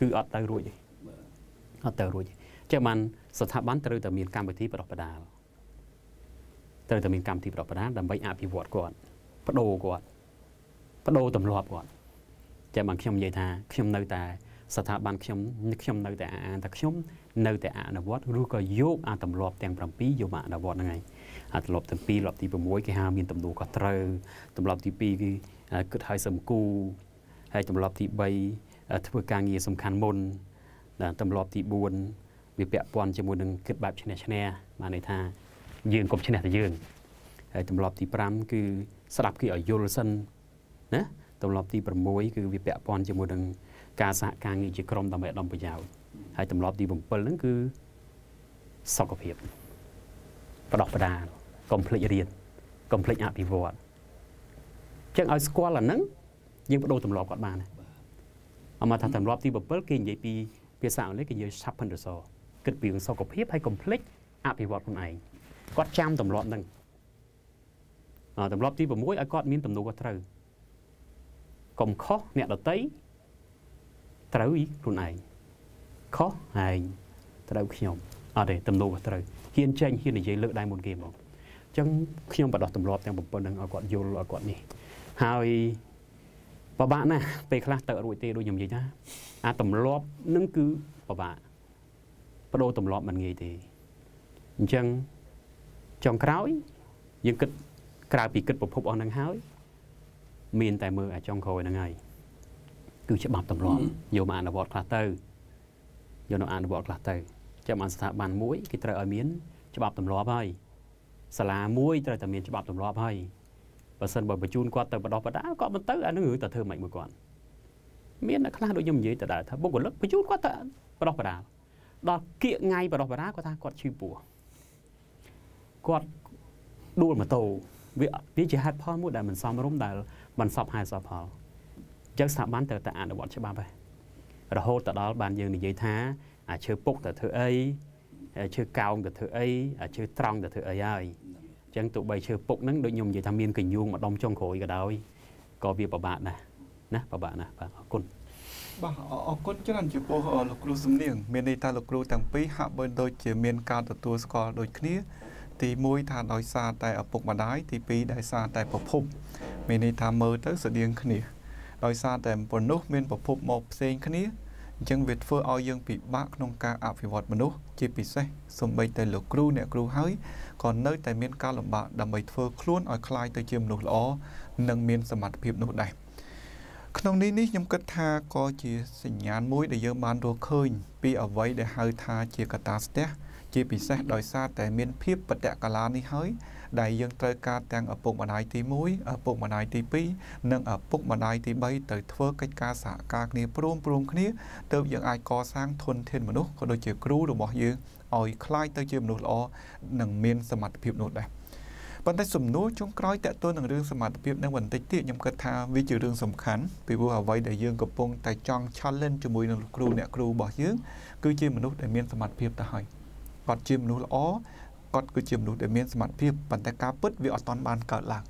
គឺអត់ទៅរួចទេអត់ទៅរួចទេចឹងបានស្ថាប័នត្រូវតែមានកម្មវិធីបដិបដាល ត្រូវតែមានកម្មវិធីប្រពដាដើម្បីអភិវឌ្ឍគាត់បដូរគាត់បដូរទម្លាប់គាត់ចាំបានខ្ញុំនិយាយថាខ្ញុំនៅតែស្ថាប័នខ្ញុំខ្ញុំនៅតែអានថាខ្ញុំនៅតែអនុវត្តឬក៏យកអាទម្លាប់ទាំង7យកមកអនុវត្តហ្នឹងឯងអាទម្លាប់ទាំង2ទម្លាប់ទី6គេហៅមានទំនួលខុសត្រូវទម្លាប់ទី2គឺគិតឲ្យសំគូហើយទម្លាប់ទី3ធ្វើការងារសំខាន់មុនទម្លាប់ទី4វាពាក់ព័ន្ធជាមួយនឹងគិតបែបឈ្នះឈ្នះបានន័យថា យើងកុំឈ្នះតែយើងហើយទម្លាប់ទី5គឺស្ដាប់គេឲ្យយល់សិនណាទម្លាប់ទី6គឺវាពាក់ព័ន្ធជាមួយនឹងការសហការងារជាក្រុមដើម្បីដំប្រយោជន៍ហើយទម្លាប់ទី7ហ្នឹងគឺសុខភាពបដោះបដាកុំភ្លេចរៀនកុំភ្លេចអភិវឌ្ឍចឹងឲ្យស្គាល់អាហ្នឹងយើងបដូរទម្លាប់គាត់បានអមថាទម្លាប់ទី7គេនិយាយពីភាសាអង់គ្លេសគេនិយាយ sharpen the saw គិតពីសុខភាពហើយកុំភ្លេចអភិវឌ្ឍខ្លួនឯង គាត់ចាំទម្លាប់ហ្នឹងទម្លាប់ទី6ឲ្យគាត់មានទំនួលខុសត្រូវកុំខុសអ្នកដតីត្រូវខ្លួនឯងខុសឯងត្រូវខ្ញុំអត់ទេទំនួលខុសត្រូវហ៊ានចេញហ៊ាននិយាយលើកដៃមុនគេហ្មងអញ្ចឹងខ្ញុំបដោះទម្លាប់ទាំង7ហ្នឹងឲ្យគាត់យល់ឲ្យគាត់នេះហើយបបាក់ណាស់ពេលខ្លះទៅរួចទេដូចខ្ញុំនិយាយថាអាទម្លាប់នឹងគឺបបាក់បដូរទម្លាប់មិនងាយទេអញ្ចឹង ចុងក្រោយយើងគិតក្រៅពីគិតប្រភពអស់នឹងហើយមានតែមើលអាចុងក្រោយហ្នឹងហើយគឺច្បាប់ទម្លាប់យកមកអនុវត្តខ្លះទៅយកនៅអនុវត្តខ្លះទៅចាំអានស្ថាប័នមួយគេត្រូវឲ្យមានច្បាប់ទម្លាប់ហើយសាលាមួយត្រូវតែមានច្បាប់ទម្លាប់ហើយបើសិនបើបញ្ជូនគាត់ទៅបដោះបដាគាត់មិនទៅអានឹងរឿងតែធ្វើមិនមួយគាត់មានអ្នកខ្លះដូចខ្ញុំនិយាយទៅដែរថាបុគ្គលិកបញ្ជូនគាត់ទៅបដោះបដាដល់គៀកថ្ងៃបដោះបដាគាត់ថាគាត់ឈឺពោះ គាត់ដួលម៉ូតូវាវាជាហេតុផលមួយដែលមិនសមរម្យដែលមិនសពហេតុសពផលអញ្ចឹងស្ថាប័នត្រូវតែអនុវត្តច្បាប់ហើយរហូតទៅដល់បានយើងនិយាយថាអាឈើពុកទៅធ្វើអីឈើកោងទៅធ្វើអីអាឈើត្រង់ទៅធ្វើអីហើយអញ្ចឹងទោះបីឈើពុកហ្នឹងដូចខ្ញុំនិយាយថាមានកញ្ញូងម្ដុំចុងក្រោយក៏ដោយក៏វាពិបាកដែរណាពិបាកណាស់បាទអរគុណបាទអរគុណច្រើនចំពោះលោកគ្រូសំនៀងមានន័យថាលោកគ្រូទាំងពីរហាក់បីដូចជាមានការទទួលស្គាល់ដូចគ្នា ទី1ថាដោយសារតែឪពុកម្ដាយទី2ដោយសារតែប្រភពមានន័យថាមើលទៅស្តៀងគ្នាដោយសារតែពនុះមានប្រភពមកផ្សេងគ្នាអញ្ចឹងវាធ្វើឲ្យយើងពិបាកក្នុងការអភិវឌ្ឍមនុស្សជាពិសេសសំបីតែលោកគ្រូអ្នកគ្រូហើយក៏នៅតែមានការលំបាកដើម្បីធ្វើខ្លួនឲ្យคล้ายទៅជាមនុស្សល្អនិងមានសមត្ថភាពនោះដែរក្នុងនេះនេះខ្ញុំគិតថាក៏ជាសញ្ញាណមួយដែលយើងបានរកឃើញពីអ្វីដែលហៅថាជាកតាស្ទះ ជាពិសេសដោយសារតែមានភាពបដិកាលានេះហើយដែលយើងត្រូវការទាំងឪពុកម្ដាយទី1ឪពុកម្ដាយទី2និងឪពុកម្ដាយទី3ទៅធ្វើកិច្ចការសហការគ្នាព្រមព្រំគ្នាទើបយើងអាចកសាងធនធានមនុស្សក៏ដូចជាគ្រូរបស់យើងឲ្យคล้ายទៅជាមនុស្សល្អនិងមានសមត្ថភាពនោះដែរប៉ុន្តែសំណួរចុងក្រោយតកតទៅនឹងរឿងសមត្ថភាពនឹងបន្តិចទៀតខ្ញុំគិតថាវាជារឿងសំខាន់ពីព្រោះអ្វីដែលយើងកំពុងតែចង់ challenge ជាមួយនឹងគ្រូអ្នកគ្រូរបស់យើងគឺជាមនុស្សដែលមានសមត្ថភាពទៅហើយ គាត់ជាមនុស្សល្អគាត់គឺជាមនុស្សដែលមានសមត្ថភាពប៉ុន្តែការពិតវាអត់ទាន់បានកើតឡើង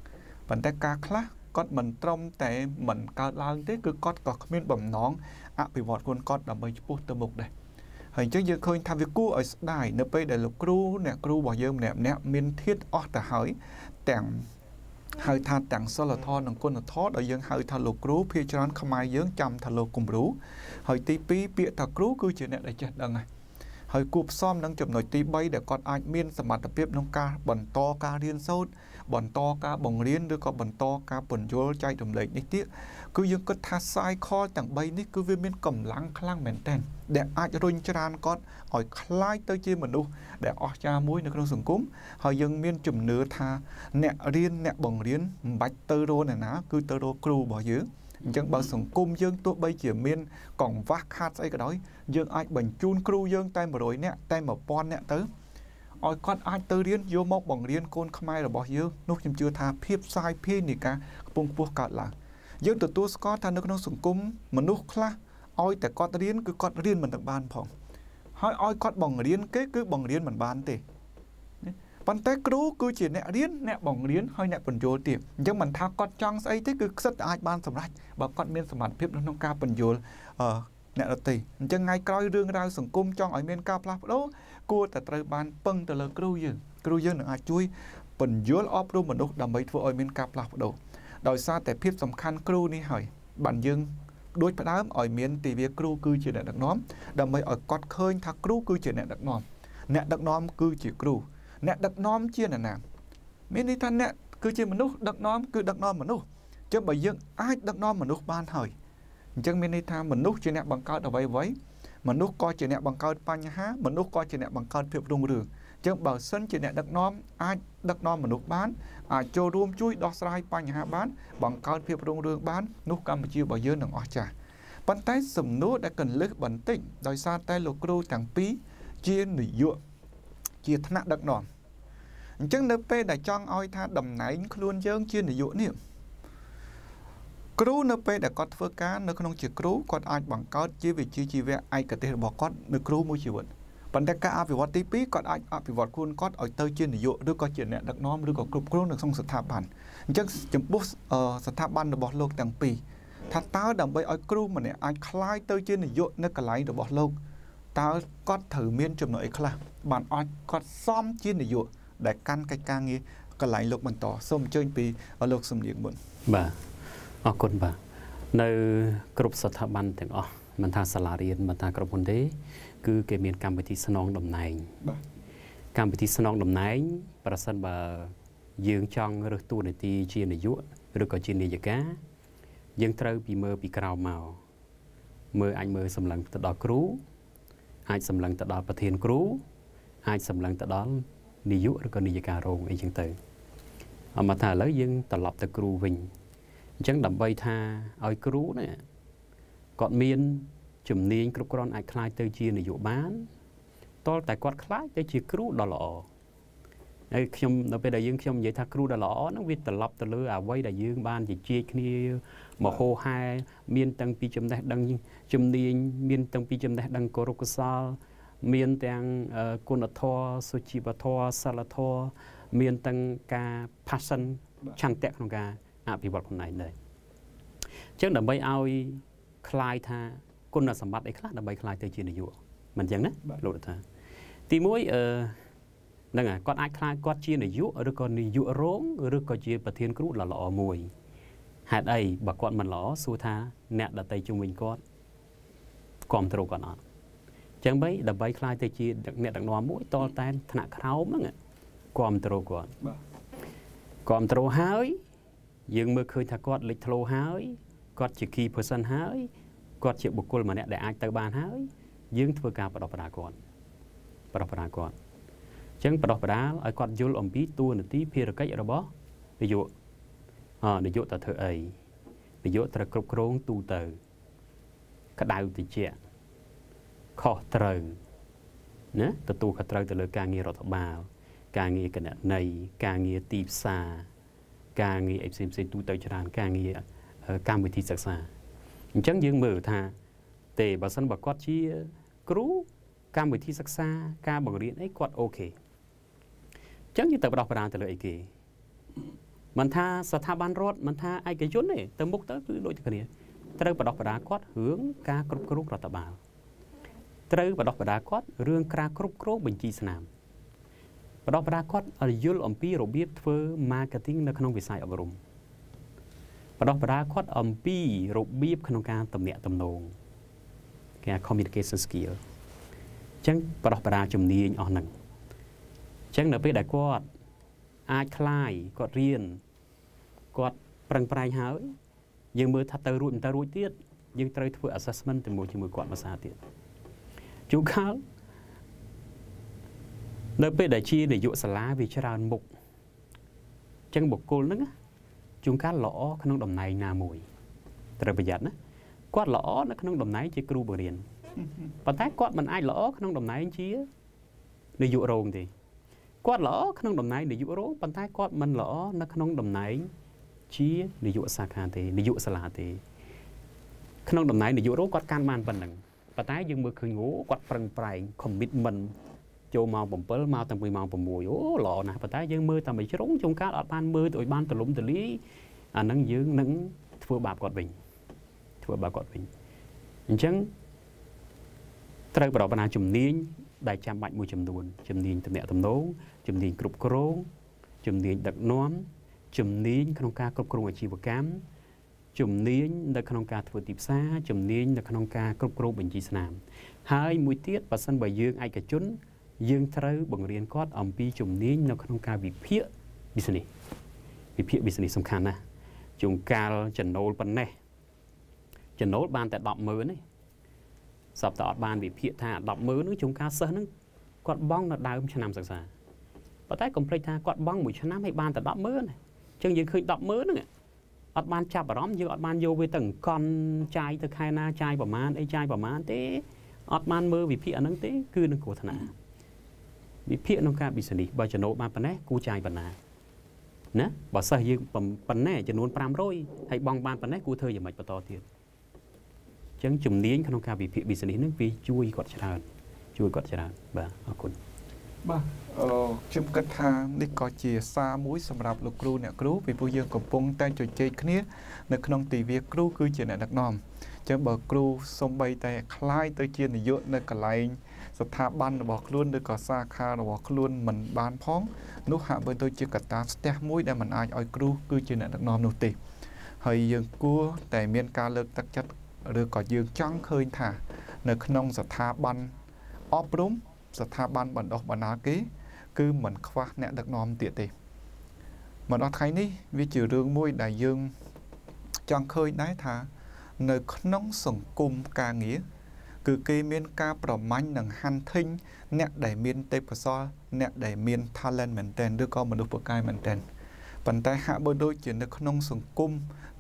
ប៉ុន្តែការខ្លះគាត់មិនត្រឹមតែមិនកើតឡើងទេគឺគាត់ក៏គ្មានបំណងអភិវឌ្ឍខ្លួនគាត់ដើម្បីឆ្ពោះទៅមុខដែរហើយអញ្ចឹងយើងឃើញថាវាគួរឲ្យស្ដាយនៅពេលដែលលោកគ្រូអ្នកគ្រូរបស់យើងម្នាក់ម្នាក់មានធាតអស់ទៅហើយទាំងហៅថាទាំងសិលធម៌និងគុណធម៌ដែលយើងហៅថាលោកគ្រូភាគច្រើនខ្មែរយើងចាំថាលោកគំរូហើយទី2ពាក្យថាគ្រូគឺជាអ្នកដែលចេះដឹងហើយ ហើយគួបផ្សំនឹងចំណុចទី3ដែលគាត់អាចមានសមត្ថភាពក្នុងការបន្តការរៀនសូត្របន្តការបង្រៀនឬក៏បន្តការពន្យល់ចែករំលែកនេះទៀតគឺយើងគិតថា cycle ទាំង3នេះគឺវាមានកម្លាំងខ្លាំងមែនទែនដែលអាចរុញច្រានគាត់ឲ្យคล้ายទៅជាមនុស្សដែលអស្ចារ្យមួយនៅក្នុងសង្គមហើយយើងមានជំនឿថាអ្នករៀនអ្នកបង្រៀនមិនបាច់ទៅរកអ្នកណា គឺទៅរកគ្រូរបស់យើង អញ្ចឹងបើសង្គមយើងទោះបីជាមានកង្វះខាតស្អីក៏ដោយយើងអាចបញ្ជូនគ្រូយើងតែ100នាក់តែ1000នាក់ទៅឲ្យគាត់អាចទៅរៀនយកមកបង្រៀនកូនខ្មែររបស់យើងនោះខ្ញុំជឿថាភាពផ្សាយភាយនៃការកំពុងពោះកើតឡើងយើងទទួលស្គាល់ថានៅក្នុងសង្គមមនុស្សខ្លះឲ្យតែគាត់រៀនគឺគាត់រៀនមិនទាំងបានផងហើយឲ្យគាត់បង្រៀនគេគឺបង្រៀនមិនបានទេ ប៉ុន្តែគ្រូគឺជាអ្នករៀនអ្នកបង្រៀនហើយអ្នកបញ្យល់ទៀតអញ្ចឹងមិនថាគាត់ចង់ស្អីទេគឺខ្សិតតែអាចបានសម្រេចបើគាត់មានសមត្ថភាពក្នុងការបញ្យល់អឺអ្នកដទៃអញ្ចឹងថ្ងៃក្រោយរឿងរ៉ាវសង្គមចង់ឲ្យមានការផ្លាស់ប្ដូរគួរតែត្រូវបានពឹងទៅលើគ្រូយើងគ្រូយើងនឹងអាចជួយបញ្យល់អប់រំមនុស្សដើម្បីធ្វើឲ្យមានការផ្លាស់ប្ដូរដោយសារតែភាពសំខាន់គ្រូនេះហើយបានយើងដូចផ្ដើមឲ្យមានទិវាគ្រូគឺជាអ្នកដឹកនាំដើម្បីឲ្យគាត់ឃើញថាគ្រូគឺជាអ្នកដឹកនាំអ្នកដឹកនាំគឺជាគ្រូ អ្នកដឹកនាំជាអ្នកណាមានន័យថាអ្នកគឺជាមនុស្សដឹកនាំគឺដឹកនាំមនុស្សចឹងបើយើងអាចដឹកនាំមនុស្សបានហើយអញ្ចឹងមានន័យថាមនុស្សជាអ្នកបង្កើតអ្វីអ្វីមនុស្សក៏ជាអ្នកបង្កើតបញ្ហាមនុស្សក៏ជាអ្នកបង្កើតភាពរុងរឿងអញ្ចឹងបើសិនជាអ្នកដឹកនាំអាចដឹកនាំមនុស្សបានអាចចូលរួមជួយដោះស្រាយបញ្ហាបាន បង្កើតភាពរុងរឿងបាននោះកម្ពុជារបស់យើងនឹងអស្ចារ្យប៉ុន្តែសំណួរដែលកន្លឹះបន្តិចដោយសារតែលោកគ្រូទាំងពីរជានាយកជាថ្នាក់ដឹកនាំ អញ្ចឹងនៅពេលដែលចង់ឲ្យថាតំណែងខ្លួនយើងជានាយកនេះគ្រូនៅពេលដែលគាត់ធ្វើការនៅក្នុងជាគ្រូគាត់អាចបង្កើតជាវិជ្ជាជីវៈឯកទេសរបស់គាត់នៅគ្រូមួយជីវិតប៉ុន្តែការអភិវឌ្ឍទី2គាត់អាចអភិវឌ្ឍខ្លួនគាត់ឲ្យទៅជានាយកឬក៏ជាអ្នកដឹកនាំឬក៏គ្រប់គ្រងនៅក្នុងស្ថាប័នអញ្ចឹងចំពោះស្ថាប័នរបស់លោកទាំងពីរថាតើដើម្បីឲ្យគ្រូម្នាក់អាចคล้ายទៅជានាយកនៅកន្លែងរបស់លោកតើគាត់ត្រូវមានចំណុចអីខ្លះបានអាចគាត់សមជានាយក ដែលកាន់កិច្ចការងារកន្លែងលោកបន្តសូមអញ្ជើញពីលោកសំនៀងមុនបាទអរគុណបាទនៅគ្រប់ស្ថាប័នទាំងអស់មិនថាសាលារៀនមិនថាក្រុមហ៊ុនទេ គឺគេមានកម្មវិធីស្នងតំណែងបាទកម្មវិធីស្នងតំណែង ប្រសិនបើយើងចង់រើសតួនាទីជានាយកឬក៏ជានាយិកាយើងត្រូវពីមើលពីក្រៅមកមើលអាចមើលសម្លឹងទៅដល់គ្រូអាចសម្លឹងទៅដល់ប្រធានគ្រូអាចសម្លឹងទៅដល់ នាយកឬក៏នាយិការរងអីចឹងទៅអមថាឥឡូវយើងត្រឡប់ទៅគ្រូវិញអញ្ចឹងដើម្បីថាឲ្យគ្រូនេះគាត់មានជំនាញគ្រប់គ្រាន់អាចខ្លាយទៅជានាយកបានតលតែគាត់ខ្លាចទៅជាគ្រូដ៏ល្អហើយខ្ញុំដល់ពេលដែលយើងខ្ញុំនិយាយថាគ្រូដ៏ល្អហ្នឹងវាត្រឡប់ទៅលើអ្វីដែលយើងបានជជែកគ្នាមហោហែមានទាំងពីចំណេះដឹងជំនាញមានទាំងពីចំណេះដឹងគោរពកុសល មានទាំងគុណធម៌សុជីវធម៌សិលធម៌មានទាំងការ passion ឆន្ទៈក្នុងការអភិវឌ្ឍខ្លួនឯងដែរអញ្ចឹងដើម្បីឲ្យคลายថាគុណសម្បត្តិអីខ្លះដើម្បីคลายទៅជានាយកមិនអញ្ចឹងណាលោករដ្ឋាទី1អឺហ្នឹងហើយគាត់អាចខ្លាចគាត់ជានាយកឬក៏នាយករងឬក៏ជាប្រធានគ្រូដ៏ល្អមួយហេតុអីបើគាត់មិនល្អសួរថាអ្នកដតីជុំវិញគាត់គ្រប់គ្រងគាត់អត់ ចឹងបីដើម្បីខ្លាចទៅជាអ្នកដឹកនាំមួយតលតែថ្នាក់ក្រោមហ្នឹងគ្រប់គ្រងគាត់បាទគ្រប់គ្រងហើយយើងមើលឃើញថាគាត់លេចធ្លោហើយគាត់ជា key person ហើយគាត់ជាបុគ្គលម្នាក់ដែលអាចទៅបានហើយយើងធ្វើការបដិបដាគាត់បដិបដាគាត់អញ្ចឹងបដិបដាឲ្យគាត់យល់អំពីតួនាទីភារកិច្ចរបស់នាយកអនាយកតើធ្វើអីនាយកត្រូវគ្រប់គ្រងទូទៅក្តៅតិច ខុសត្រូវណាទទួលខុសត្រូវទៅលើការងាររដ្ឋបាល ការងារគណនេយ្យការងារទីផ្សារការងារអីផ្សេងផ្សេងទូទៅច្រើនការងារកម្មវិធីសិក្សាអញ្ចឹងយើងមើលថា ទេបើសិនបើគាត់ជាគ្រូកម្មវិធីសិក្សា ការបង្រៀនអីគាត់អូខេអញ្ចឹងយើងទៅបដោះបដាទៅលើអីគេមិនថាស្ថាប័នរដ្ឋមិនថាឯកជនទេទៅមុខទៅគឺដូចគ្នាត្រូវបដោះបដាគាត់រឿងការគ្រប់គ្រងរដ្ឋបាល ត្រូវបដោះបដាគាត់រឿងការគ្រប់គ្រងបញ្ជីស្នាមបដោះបដាគាត់ឲ្យយល់អំពីរបៀបធ្វើ marketing នៅក្នុងវិស័យអប់រំបដោះបដាគាត់អំពីរបៀបក្នុងការតំណាក់តំណងគេ communication skill អញ្ចឹងបដោះបដាជំនាញអស់ហ្នឹងអញ្ចឹងនៅពេលដែលគាត់អាចคลายគាត់រៀនគាត់ប្រឹងប្រែងហើយយើងមើលថាទៅរួចមិនទៅរួចទៀតយើងត្រូវធ្វើ assessment ជាមួយជាមួយគាត់មួយសារទៀត ជួនកាលនៅពេលដែលជានាយកសាលាវាច្រើនមុខអញ្ចឹងបុគ្គលហ្នឹងជួនកាលល្អក្នុងតំណែងណាមួយត្រូវប្រយ័ត្នណាគាត់ល្អនៅក្នុងតំណែងជាគ្រូបង្រៀនប៉ុន្តែគាត់មិនអាចល្អក្នុងតំណែងជានាយករោងទេគាត់ល្អក្នុងតំណែងនាយករោងប៉ុន្តែគាត់មិនល្អនៅក្នុងតំណែងជានាយកសាខាទេនាយកសាលាទេ ក្នុងតំណែងនាយករោងគាត់កាន់បានប៉ុណ្ណឹង ប៉ុន្តែយើងមើលឃើញអូគាត់ប្រឹងប្រែង commitment ចូលម៉ោង7មកតាំងពីម៉ោង6អូល្អណាស់ប៉ុន្តែយើងមើលតែមួយជ្រុងជួនកាលអត់បានមើលទៅឲ្យបានទលំទលាយអាហ្នឹងយើងនឹងធ្វើបាបគាត់វិញធ្វើបាបគាត់វិញអញ្ចឹងត្រូវប្រដបណាជំនាញដែលចាំបាច់មួយចំនួនជំនាញតំណែងតំណងជំនាញគ្រប់គ្រងជំនាញដឹកនាំជំនាញក្នុងការគ្រប់គ្រងអាជីវកម្ម ជំនាញនៅក្នុងការធ្វើទីផ្សារជំនាញនៅក្នុងការគ្រប់គ្រងបញ្ជីស្នាម ហើយមួយទៀតបើសិនបើយើងឯកជន យើងត្រូវបង្រៀនគាត់អំពីជំនាញនៅក្នុងការវិភាគ business វិភាគ business សំខាន់ណាស់ជួនកាលចំណូលប៉ុណ្ណេះចំណូលបានតែ100000ទេសពតអត់បានវិភាគថា100000នោះជួនកាលសិស្សហ្នឹងគាត់បង់នៅដើមឆ្នាំសិក្សាប៉ុន្តែកុំភ្លេចថាគាត់បង់មួយឆ្នាំឲ្យបានតែ100000អញ្ចឹងយើងឃើញ100000ហ្នឹង អត់បានចាប់អារម្មណ៍យើងអត់បានយកវាទៅអង្គន់ចាយទៅខែណាចាយប្រមាណអីចាយប្រមាណទេអត់បានមើលវិភាគអាហ្នឹងទេគឺនឹងគ្រោះថ្នាក់វិភាគក្នុងការ business បើចំណូលបានប៉ុណ្ណេះគូចាយប៉ុណ្ណាណាបើសិស្សយើងប៉ុណ្ណេះចំនួន500ហើយបង់បានប៉ុណ្ណេះគួរធ្វើយ៉ាងម៉េចបន្តទៀតអញ្ចឹងជំនាញក្នុងការវិភាគ business ហ្នឹងវាជួយគាត់ច្រើនជួយគាត់ច្រើនបាទអរគុណបាទអឺ ខ្ញុំគិតថានេះក៏ជាសារមួយសម្រាប់លោកគ្រូអ្នកគ្រូពីព្រោះយើងកំពុងតែជជែកគ្នានៅក្នុងទិវាគ្រូគឺជាអ្នកដឹកនាំអញ្ចឹងបើគ្រូសំបីតែคล้ายទៅជានាយកនៅកន្លែងស្ថាប័នរបស់ខ្លួនឬក៏សាខារបស់ខ្លួនមិនបានផងនោះហាក់បីដូចជាកត្តាស្ទះមួយដែលមិនអាចឲ្យគ្រូគឺជាអ្នកដឹកនាំនោះទេហើយយើងគួរតែមានការលើកទឹកចិត្តឬក៏យើងចង់ឃើញថា នៅក្នុងស្ថាប័នអប់រំស្ថាប័នបណ្ដុះបណ្ដាលគេ គឺមិនខ្វះអ្នកដឹកនាំទៀតទេមកដល់ថ្ងៃនេះវាជារឿងមួយដែលយើងចង់ឃើញដែរថា នៅក្នុងសង្គមការងារគឺគេមានការប្រមាញ់និងហាន់ធិញអ្នកដែលមានទេពកោសល្យអ្នកដែលមាន talent មែនទែនឬក៏មនុស្សពូកែមែនទែនប៉ុន្តែហាក់បីដូចជានៅក្នុងសង្គម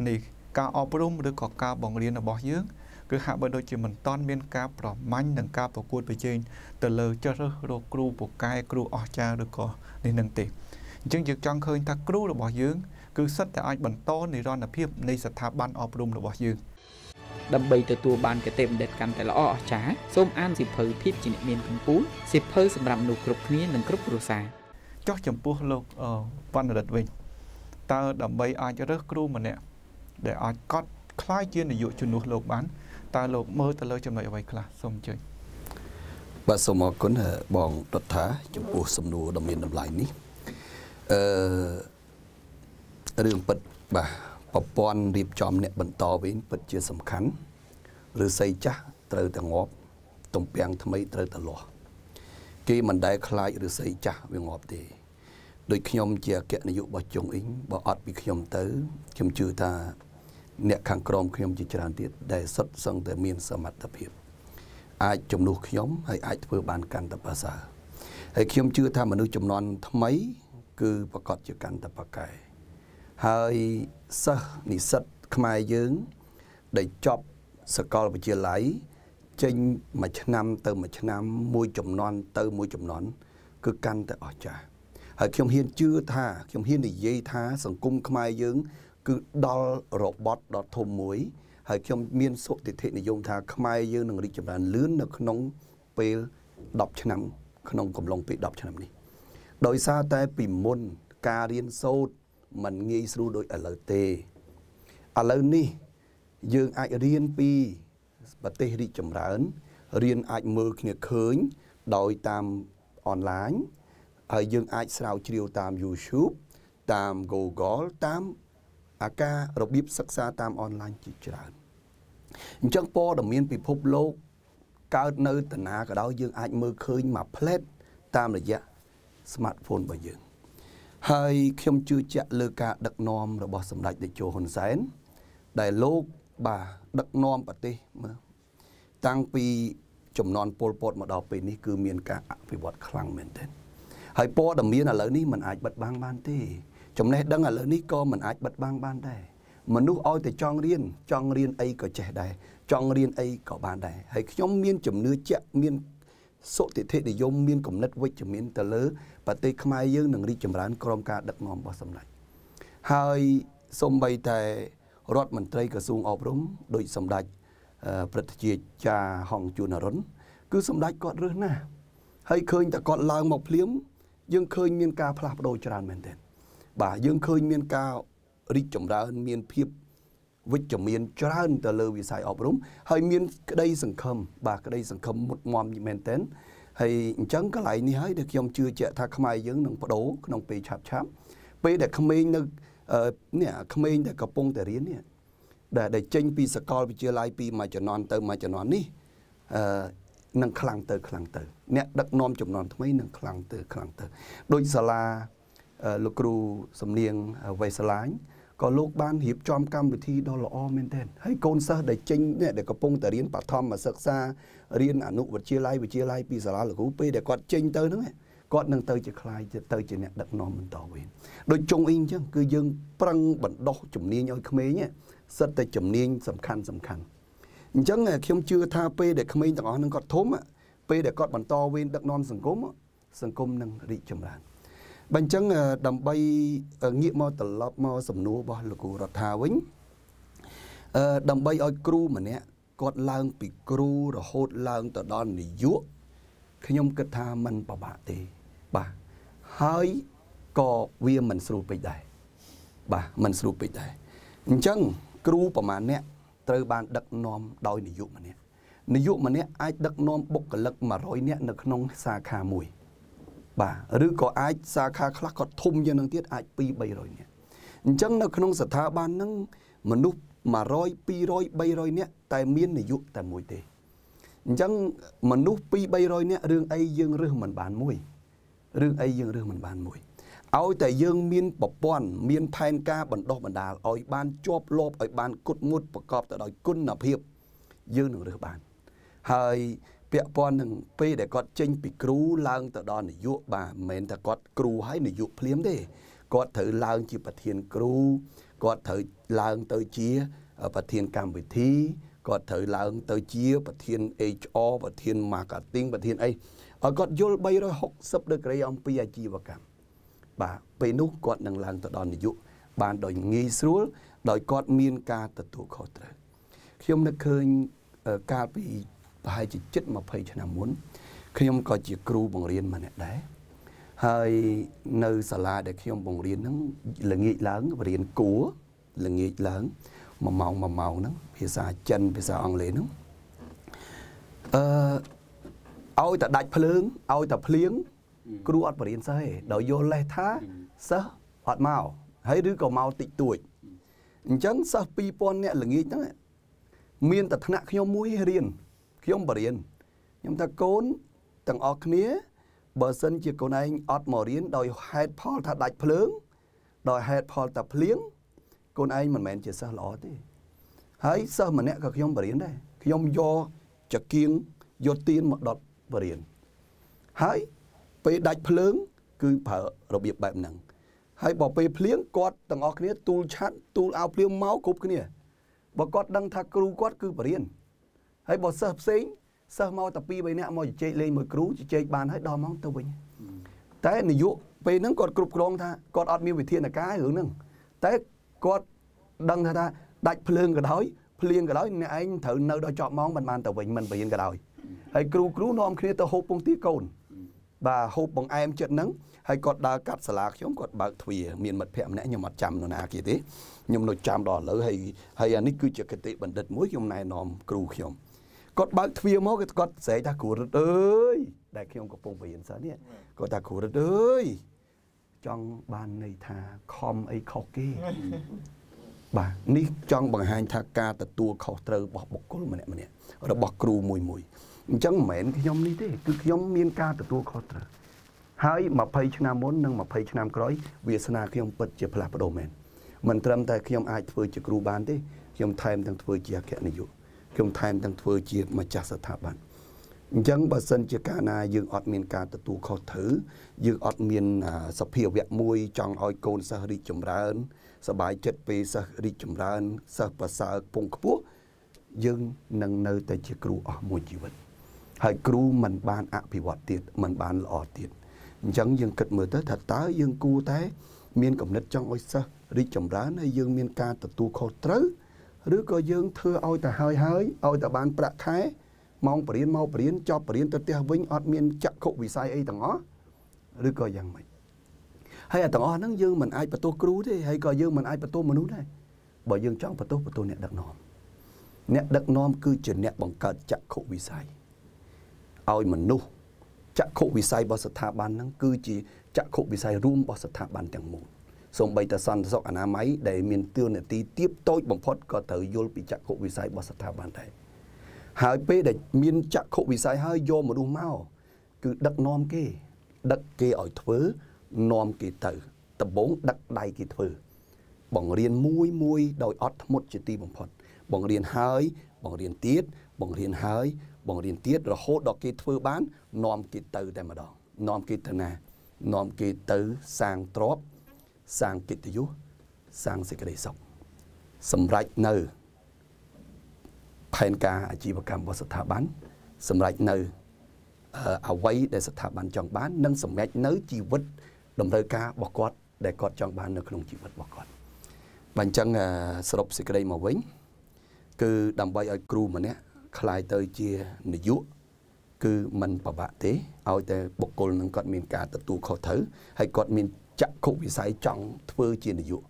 នេះការអប់រំឬក៏ការបង្រៀនរបស់យើង គឺហាក់បីដូចជាមិនតាន់មានការប្រមាញ់និងការប្រកួតប្រជែងទៅលើចរិតរកគ្រូពូកែគ្រូអស្ចារ្យឬក៏នេះនឹងទេអញ្ចឹងយើងចង់ឃើញថាគ្រូរបស់យើងគឺសិតតែអាចបន្តនិរន្តរភាពនៃស្ថាប័នអប់រំរបស់យើងដើម្បីទទួលបានគតិបណ្ឌិតកាន់តែល្អអស្ចារ្យសូមអានសិភៅភាពជាអ្នកមានកម្ពុជាសិភៅសម្រាប់មនុស្សគ្រប់គ្នានិងគ្រប់គ្រួសារចុះចំពោះលោកបណ្ឌិតវិញតើដើម្បីអាចរើសគ្រូម្នាក់ដែលអាចកត់ខ្លាយជានាយកជំនួសលោកបាន តើលោកមើលទៅលើចំណុចអ្វីខ្លះសូមអញ្ជើញបាទសូមអរគុណបងដុតថាចំពោះសំណួរដ៏មានតម្លៃនេះអឺរឿងពិតបាទប្រព័ន្ធរៀបចំអ្នកបន្តវិញពិតជាសំខាន់ឬស័យចាស់ត្រូវតែងាប់ទំពាំងថ្មីត្រូវតែលាស់គេមិនដែលខ្លាចឬស័យចាស់វាងាប់ទេដូចខ្ញុំជាអគ្គនាយករបស់ជុងអ៊ីងបើអត់ពីខ្ញុំទៅខ្ញុំជឿថា អ្នកខាងក្រមខ្ញុំជាច្រើនទៀតដែលសុទ្ធសឹងតែមានសមត្ថភាពអាចជំនួសខ្ញុំហើយអាចធ្វើបានកាន់តែប្រសើរហើយខ្ញុំជឿថាមនុស្សចំនួនថ្មី គឺប្រកាសជាកាន់តែប្រកែហើយសិស្សនិស្សិតខ្មែរយើងដែលចប់សាកលវិទ្យាល័យចេញមួយឆ្នាំទៅមួយឆ្នាំមួយចំនួនទៅមួយចំនួនគឺកាន់តែអស្ចារ្យហើយខ្ញុំហ៊ានជឿថាខ្ញុំហ៊ាននិយាយថាសង្គមខ្មែរយើង គឺដល់របត់ដ៏ធំមួយហើយខ្ញុំមានសុតិធិនិយមថាខ្មែរយើងនឹងរីកចម្រើនលឿននៅក្នុងពេល10ឆ្នាំ ក្នុងកំឡុងពេល10ឆ្នាំនេះដោយសារតែពីមុនការរៀនសូត្រมันងាយស្រួលដូចឥឡូវទេឥឡូវនេះយើងអាចរៀនពីប្រទេសរីកចម្រើនរៀនអាចមើលគ្នាឃើញ ដោយតាមអនឡាញហើយយើងអាចស្រាវជ្រាវតាម YouTube តាម Google តាម អាការរបៀបសិក្សាតាមអនឡាញជាច្រើនអញ្ចឹងព័ត៌មានពិភពលោកកើតនៅតាណាក៏ដោយយើងអាចមើលឃើញមួយផ្លែតតាមរយៈ smartphone របស់យើងហើយខ្ញុំជឿជាក់លើការដឹកនាំរបស់សម្ដេចតេជោហ៊ុនសែនដែលលោកបាទដឹកនាំប្រទេសមើលតាំងពីចំនួនពលពតមកដល់ពេលនេះគឺមានការអភិវឌ្ឍខ្លាំងមែនទែនហើយព័ត៌មានឥឡូវនេះมันអាចបិទបាំងបានទេ ចំណេះដឹងឥឡូវនេះក៏មិនអាចបិទបាំងបានដែរមនុស្សឲ្យតែចង់រៀនចង់រៀនអីក៏ចេះដែរចង់រៀនអីក៏បានដែរហើយខ្ញុំមានជំនឿជាក់មានសុតិធិនិយមមានគំនិតវិជ្ជមានទៅលើប្រទេសខ្មែរយើងនឹងរីកចម្រើនក្រោមការដឹកនាំរបស់សម្ដេចហើយសូម្បីតែរដ្ឋមន្ត្រីក្រសួងអប់រំដោយសម្ដេចព្រឹទ្ធជាចាហងជួនអរុនគឺសម្ដេចគាត់រើសណាស់ហើយឃើញតែគាត់ឡើងមកភ្លាមយើងឃើញមានការផ្លាស់ប្ដូរច្រើនមែនទែន បាទយើងឃើញមានការរីកចម្រើន មានភាពវិជ្ជមានច្រើនទៅលើវិស័យអប់រំហើយមានក្តីសង្ឃឹមបាទក្តីសង្ឃឹមមុតមមមែនទែនហើយអញ្ចឹងកន្លែងនេះហើយដែលខ្ញុំជឿជាក់ថាខ្មែរយើងនឹងបដូរក្នុងពេលឆាប់ឆាប់ពេលដែលក្មេងនៅនេះក្មេងដែលកំពុងតែរៀននេះដែលដែលចេញពីសាកលវិទ្យាល័យពីមួយជំនាន់ទៅមួយជំនាន់នេះអឺនឹងខ្លាំងទៅខ្លាំងទៅ អ្នកដឹកនាំចំនួនថ្មីនឹងខ្លាំងទៅខ្លាំងទៅដូចសាលា លោកគ្រូសំនៀងវៃស្លាញក៏លោកបានរៀបចំកម្មវិធីដ៏ល្អមែនទែនហើយកូនសិស្សដែលចេញអ្នកដែលកំពុងតែរៀនបឋមសិក្សារៀនអនុវិទ្យាល័យវិទ្យាល័យពីសាលាលោកគ្រូពេលដែលគាត់ចេញទៅហ្នឹងគាត់នឹងទៅជាខ្លាយទៅជាអ្នកដឹកនាំបន្តវិញដូចចុងអ៊ីអញ្ចឹងគឺយើងប្រឹងបណ្ដុះជំនាញឲ្យក្មេងសិតតែជំនាញសំខាន់សំខាន់អញ្ចឹងខ្ញុំជឿថាពេលដែលក្មេងទាំងអស់នឹងគាត់ធំពេលដែលគាត់បន្តវេនដឹកនាំសង្គមសង្គមនឹងរីកចម្រើន បើអញ្ចឹងដើម្បីងាកមកត្រឡប់មកសំណួររបស់លោកគ្រូរដ្ឋាវិញអឺដើម្បីឲ្យគ្រូម្នាក់គាត់ឡើងពីគ្រូរហូតឡើងទៅដល់នាយកខ្ញុំគិតថាมันពិបាកទេបាទហើយក៏វាមិនស្រួលពេកដែរបាទមិនស្រួលពេកដែរអញ្ចឹងគ្រូប្រមាណអ្នកត្រូវបានដឹកនាំដោយនាយកម្នាក់នាយកម្នាក់អាចដឹកនាំបុគ្គលិក100នាក់នៅក្នុងសាខាមួយ បាទឬក៏អាចសាខាខ្លះក៏ធំជាងនឹងទៀតអាច2 300នាក់អញ្ចឹងនៅក្នុងស្ថាប័នហ្នឹងមនុស្ស100 200 300នាក់តែមាននាយកតែមួយទេអញ្ចឹងមនុស្ស2 300នាក់រឿងអីយើងរើសមិនបានមួយរឿងអីយើងរើសមិនបានមួយឲ្យតែយើងមានប្រព័ន្ធមានផែនការបណ្ដុះបណ្ដាលឲ្យបានជាប់លាប់ឲ្យបានគុតមុតប្រកបទៅដោយគុណភាពយើងនឹងរើសបានហើយ ពាក់ព័ន្ធនឹងពេលដែលគាត់ចេញពីគ្រូឡើងទៅដល់នាយកបាទមិនមែនថាគាត់គ្រូហើយនាយកភ្លាមទេគាត់ត្រូវឡើងជាប្រធានគ្រូគាត់ត្រូវឡើងទៅជាប្រធានកម្មវិធីគាត់ត្រូវឡើងទៅជាប្រធាន HR ប្រធាន marketing ប្រធានអីឲ្យគាត់យល់360ដឺក្រេអំពីអាជីវកម្មបាទពេលនោះគាត់នឹងឡើងទៅដល់នាយកបានដោយងាយស្រួលដោយគាត់មានការទទួលខុសត្រូវខ្ញុំនឹកឃើញកាលពី ប្រហែលជាជិត20ឆ្នាំមុនខ្ញុំក៏ជាគ្រូបង្រៀនម្នាក់ដែរហើយនៅសាលាដែលខ្ញុំបង្រៀនហ្នឹងល្ងាចឡើងបរៀនគួរល្ងាចឡើង1ម៉ោង1ម៉ោងហ្នឹងភាសាចិនភាសាអង់គ្លេសហ្នឹងអឺឲ្យតែដាច់ភ្លើងឲ្យតែភ្លៀងគ្រូអត់បរៀនសិស្សទេដោយយល់លេសថាសិស្សអត់មកហើយឬក៏មកតិចតួចអញ្ចឹងសិស្ស2000នាក់ល្ងាចហ្នឹងមានតែថ្នាក់ខ្ញុំមួយរៀន ខ្ញុំបរៀនខ្ញុំថាកូនទាំងអស់គ្នាបើសិនជាកូនឯងអត់មករៀនដោយហេតុផលថាដាច់ភ្លើង ដោយហេតុផលថាភ្លៀងកូនឯងមិនមែនជាសិស្សល្អទេហើយសិស្សម្នាក់ក៏ខ្ញុំបរៀនដែរខ្ញុំយកចកៀងយកទៀនមកដុតបរៀនហើយពេលដាច់ភ្លើង គឺប្រើរបៀបបែបហ្នឹងហើយបើពេលភ្លៀងគាត់ទាំងអស់គ្នាទូលឆាត់ទូលអោភ្លៀងមកគ្រប់គ្នាបើគាត់ដឹងថាគ្រូគាត់គឺបរៀន ហើយបើសិស្សផ្សេងសិស្សមកតែ2 3នាក់មកជជែកលេងមួយគ្រូជជែកបានហើយដល់ម៉ោងទៅវិញតែនាយកពេលហ្នឹងគាត់គ្រប់គ្រងថាគាត់អត់មានវិធានការរឿងហ្នឹងតែគាត់ដឹងថាដាច់ភ្លើងក៏ដោយភ្លៀងក៏ដោយអ្នកឯងត្រូវនៅដល់ចប់ម៉ោងមិនបានទៅវិញមិនបរៀនក៏ដោយហើយគ្រូគ្រូនាំគ្នាទៅហូបពងទាកូនបាទហូបបង្អែមចិត្តហ្នឹងហើយគាត់ដើរកាត់សាលាខ្ញុំគាត់បើកទ្វារមានមិត្តភ័ក្តិម្នាក់ខ្ញុំអត់ចាំនរណាគេទេខ្ញុំនៅចាំដល់ឥឡូវហើយហើយអានេះគឺជាគតិបណ្ឌិតមួយខ្ញុំណែនាំគ្រូខ្ញុំ គាត់បើកទ្វារមកគាត់ស្រែកថាគ្រូរត់អើយដែលខ្ញុំកំពុងបរៀនសិននេះគាត់ថាគ្រូរត់អើយចង់បានន័យថាខំអីខុសគេបាទនេះចង់បង្ហាញថាការទទួលខុសត្រូវរបស់បុគ្គលម្នាក់ម្នាក់របស់គ្រូមួយមួយអញ្ចឹងមិនមែនខ្ញុំនេះទេគឺខ្ញុំមានការទទួលខុសត្រូវហើយ20ឆ្នាំមុននិង20ឆ្នាំក្រោយវាសនាខ្ញុំពិតជាផ្លាស់ប្ដូរមែនមិនត្រឹមតែខ្ញុំអាចធ្វើជាគ្រូបានទេខ្ញុំថែមទាំងធ្វើជាអគ្គនាយក ខ្ញុំថែមទាំងធ្វើជាម្ចាស់ស្ថាប័នអញ្ចឹងបើសិនជាកាលណាយើងអត់មានការទទួលខុសត្រូវយើងអត់មានសភាវៈមួយចង់ឲ្យកូនសិស្សរីកចម្រើនសบายចិត្តពេលសិស្សរីកចម្រើនសិស្សប្រសើរពងខ្ពស់យើងនឹងនៅតែជាគ្រូអស់មួយជីវិតហើយគ្រូមិនបានអភិវឌ្ឍទៀតមិនបានល្អទៀតអញ្ចឹងយើងគិតមើលទៅថាតើយើងគួរតែ មានគំនិតចង់ឲ្យសិស្សរីកចម្រើនហើយយើងមានការទទួលខុសត្រូវ ឬក៏យើងធ្វើឲ្យតែហើយហើយឲ្យតែបានប្រាក់ខែម៉ោងបរៀនមកបរៀនចប់បរៀនទៅផ្ទះវិញអត់មានចក្ខុវិស័យអីទាំងអស់ឬក៏យ៉ាងម៉េចហើយអាទាំងអស់ហ្នឹងយើងមិនអាចបន្ទោសគ្រូទេហើយក៏យើងមិនអាចបន្ទោសមនុស្សដែរបើយើងចង់បន្ទោសបន្ទោសអ្នកដឹកនាំអ្នកដឹកនាំគឺជាអ្នកបង្កើតចក្ខុវិស័យឲ្យមនុស្សចក្ខុវិស័យរបស់ស្ថាប័នហ្នឹងគឺជាចក្ខុវិស័យរួមរបស់ស្ថាប័នទាំងមូល សូម្បីតែសន្តិសុខអនាម័យដែលមានទឿននីតិទៀបតូចបំផុតក៏ត្រូវយល់ពីចក្ខុវិស័យរបស់ស្ថាប័នដែរហើយពេលដែលមានចក្ខុវិស័យហើយយកមនុស្សមកគឺដឹកនាំគេ ដឹកគេឲ្យធ្វើនាំគេទៅដំបងដឹកដៃគេធ្វើ បង្រៀនមួយមួយដោយអត់ធ្មត់ជាទីបំផុត បង្រៀនហើយបង្រៀនទៀតបង្រៀនហើយបង្រៀនទៀតរហូតដល់គេធ្វើបាននាំគេទៅតែម្ដងនាំគេទៅណានាំគេទៅសាងទ្រព្យ សាងកិត្តិយសសាងសេចក្តីសុខសម្រាប់នៅផែនការអាជីវកម្មរបស់ស្ថាប័នសម្រាប់នៅអ្វីដែលស្ថាប័នចង់បាន និងសម្រេចនៅជីវិតតម្រូវការរបស់គាត់ដែលគាត់ចង់បាននៅក្នុងជីវិតរបស់គាត់បើអញ្ចឹងសរុបសេចក្តីមកវិញ គឺដើម្បីឲ្យគ្រូម្នាក់คล้ายទៅជានាយកគឺมันពិបាកទេឲ្យតែបុគ្គលនឹងគាត់មានការទទួលខុសត្រូវហើយគាត់មាន ចក្ខុវិស័យចង់ធ្វើជានាយក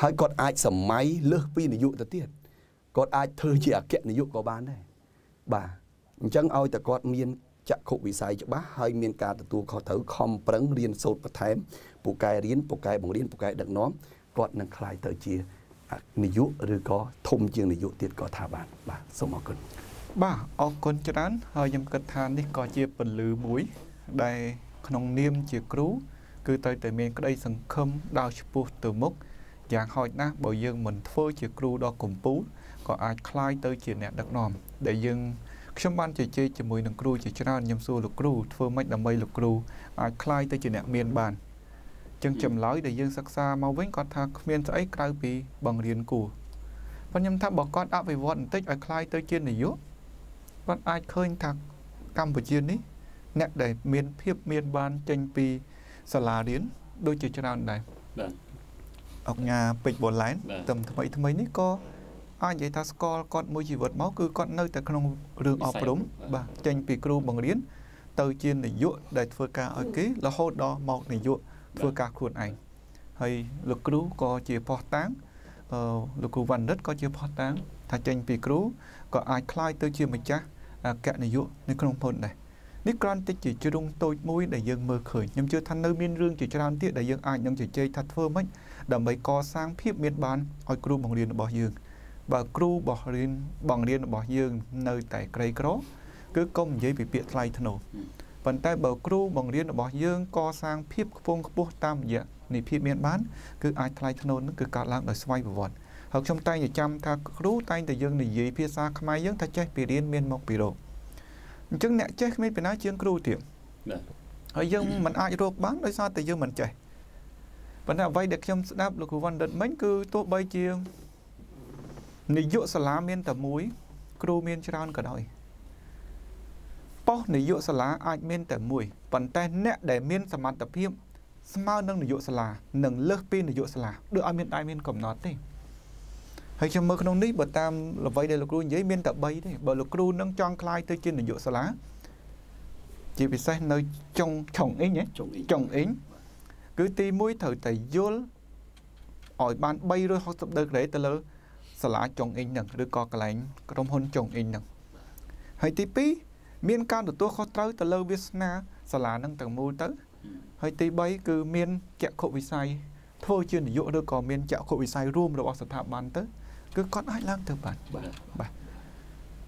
ហើយគាត់អាចសម័យលើសពីនាយកទៅទៀតគាត់អាចធ្វើជាអគ្គនាយកក៏បានដែរបាទអញ្ចឹងឲ្យតែគាត់មានចក្ខុវិស័យច្បាស់ហើយមានការទទួលខុសត្រូវខំប្រឹងរៀនសូត្របន្ថែមពូកែរៀនពូកែបង្រៀនពូកែដឹកនាំគាត់នឹងខ្លាយទៅជានាយកឬក៏ធំជាងនាយកទៀតក៏ថាបានបាទសូមអរគុណបាទអរគុណច្រើនហើយខ្ញុំគិតថានេះក៏ជាពន្លឺមួយដែលក្នុងនាមជាគ្រូ គឺត្រូវតែមានក្តីសង្ឃឹមដល់ឈ្មោះទៅមុខយ៉ាងហោចណាស់បើយើងមិនធ្វើជាគ្រូដ៏កំពូលក៏អាចคล้ายទៅជាអ្នកដឹកនាំដែលយើងខ្ញុំបានជជែកជាមួយនឹងគ្រូជាច្រើនខ្ញុំសួរលោកគ្រូធ្វើម៉េចដើម្បីលោកគ្រូអាចคล้ายទៅជាអ្នកមានបានចឹងចម្លើយដែលយើងសិក្សាមកវិញគាត់ថាគ្មានស្អីក្រៅពីបង្រៀនគួរប៉ុន្តែខ្ញុំថាបើគាត់អភិវឌ្ឍបន្តិចឲ្យคล้ายទៅជានាយកគាត់អាចឃើញថាកម្ពុជានេះអ្នកដែលមានភាពមានបានចេញពី សាលារៀនដូចជាច្រើនដែរបាទអង្គការពេជ្របូឡែនតែថ្មីថ្មីនេះក៏អាចនិយាយថាស្គាល់គាត់មួយជីវិតមកគឺគាត់នៅតែក្នុងរឿងអប់រំបាទចេញពីគ្រូបង្រៀនទៅជានាយកដែលធ្វើការឲ្យគេរហូតដល់មកនាយកធ្វើការខ្លួនឯងហើយលោកគ្រូក៏ជាផោះតាំងអឺលោកគ្រូវណ្ណរិទ្ធក៏ជាផោះតាំងថាចេញពីគ្រូក៏អាចคล้ายទៅជាម្ចាស់អគ្គនាយកនៅក្នុងភូមិដែរ នេះគ្រាន់តែជាជ្រុងតូចមួយដែលយើងមើលឃើញខ្ញុំជឿថានៅមានរឿងជាច្រើនទៀតដែលយើងអាចនឹងជជែកថាធ្វើម៉េចដើម្បីកសាងភាពមានបានឲ្យគ្រូបង្រៀនរបស់យើងបើគ្រូបង្រៀនបង្រៀនរបស់យើងនៅតែក្រីក្រគឺកុំនិយាយពីពាក្យថ្លៃថ្នូរប៉ុន្តែបើគ្រូបង្រៀនរបស់យើងកសាងភាពខ្ពង់ខ្ពស់តាមរយៈនៃភាពមានបានគឺអាចថ្លៃថ្នូរនឹងគឺកើតឡើងដោយស្វ័យប្រវត្តិហើយខ្ញុំតែងតែចាំថាគ្រូតែងតែយើងនិយាយភាសាខ្មែរយើងថាចេះពីរៀនមានមកពីរក អញ្ចឹងអ្នកចេះគ្មានពីណាជាងគ្រូទៀតបាទហើយយើងមិនអាចរកបានដោយសារតែយើងមិនចេះប៉ុន្តែអ្វីដែលខ្ញុំស្ដាប់លោកគ្រូវ៉ាន់ដិតមិញគឺទោះបីជានាយកសាលាមានតែមួយ គ្រូមានច្រើនក៏ដោយប៉ុស្តិ៍នាយកសាលាអាចមានតែមួយប៉ុន្តែអ្នកដែលមានសមត្ថភាពស្មើនឹងនាយកសាលានឹងលើសពីនាយកសាលាដូចឲ្យមានដៃមានកំណត់ទេ ហើយខ្ញុំមើលក្នុងនេះបើតាមល្បីដែលលោកគ្រូនិយាយមានតែ3ទេបើលោកគ្រូនឹងចង់ខ្លាយទៅជានាយកសាលាជាពិសេសនៅចុងឆុងអ៊ីងចុងអ៊ីងគឺទី1ត្រូវតែយល់ឲ្យបាន360ដឺក្រេទៅលើសាលាចុងអ៊ីងហ្នឹងឬក៏កន្លែងក្រុមហ៊ុនចុងអ៊ីងហ្នឹងហើយទី2មានការទទួលខុសត្រូវទៅលើវាសនាសាលាហ្នឹងទាំងមូលទៅហើយទី3គឺមានចក្ខុវិស័យធ្វើជានាយកឬក៏មានចក្ខុវិស័យរួមរបស់ស្ថាប័នទៅ គឺគាត់អាចឡើងទៅបានបាទបាទ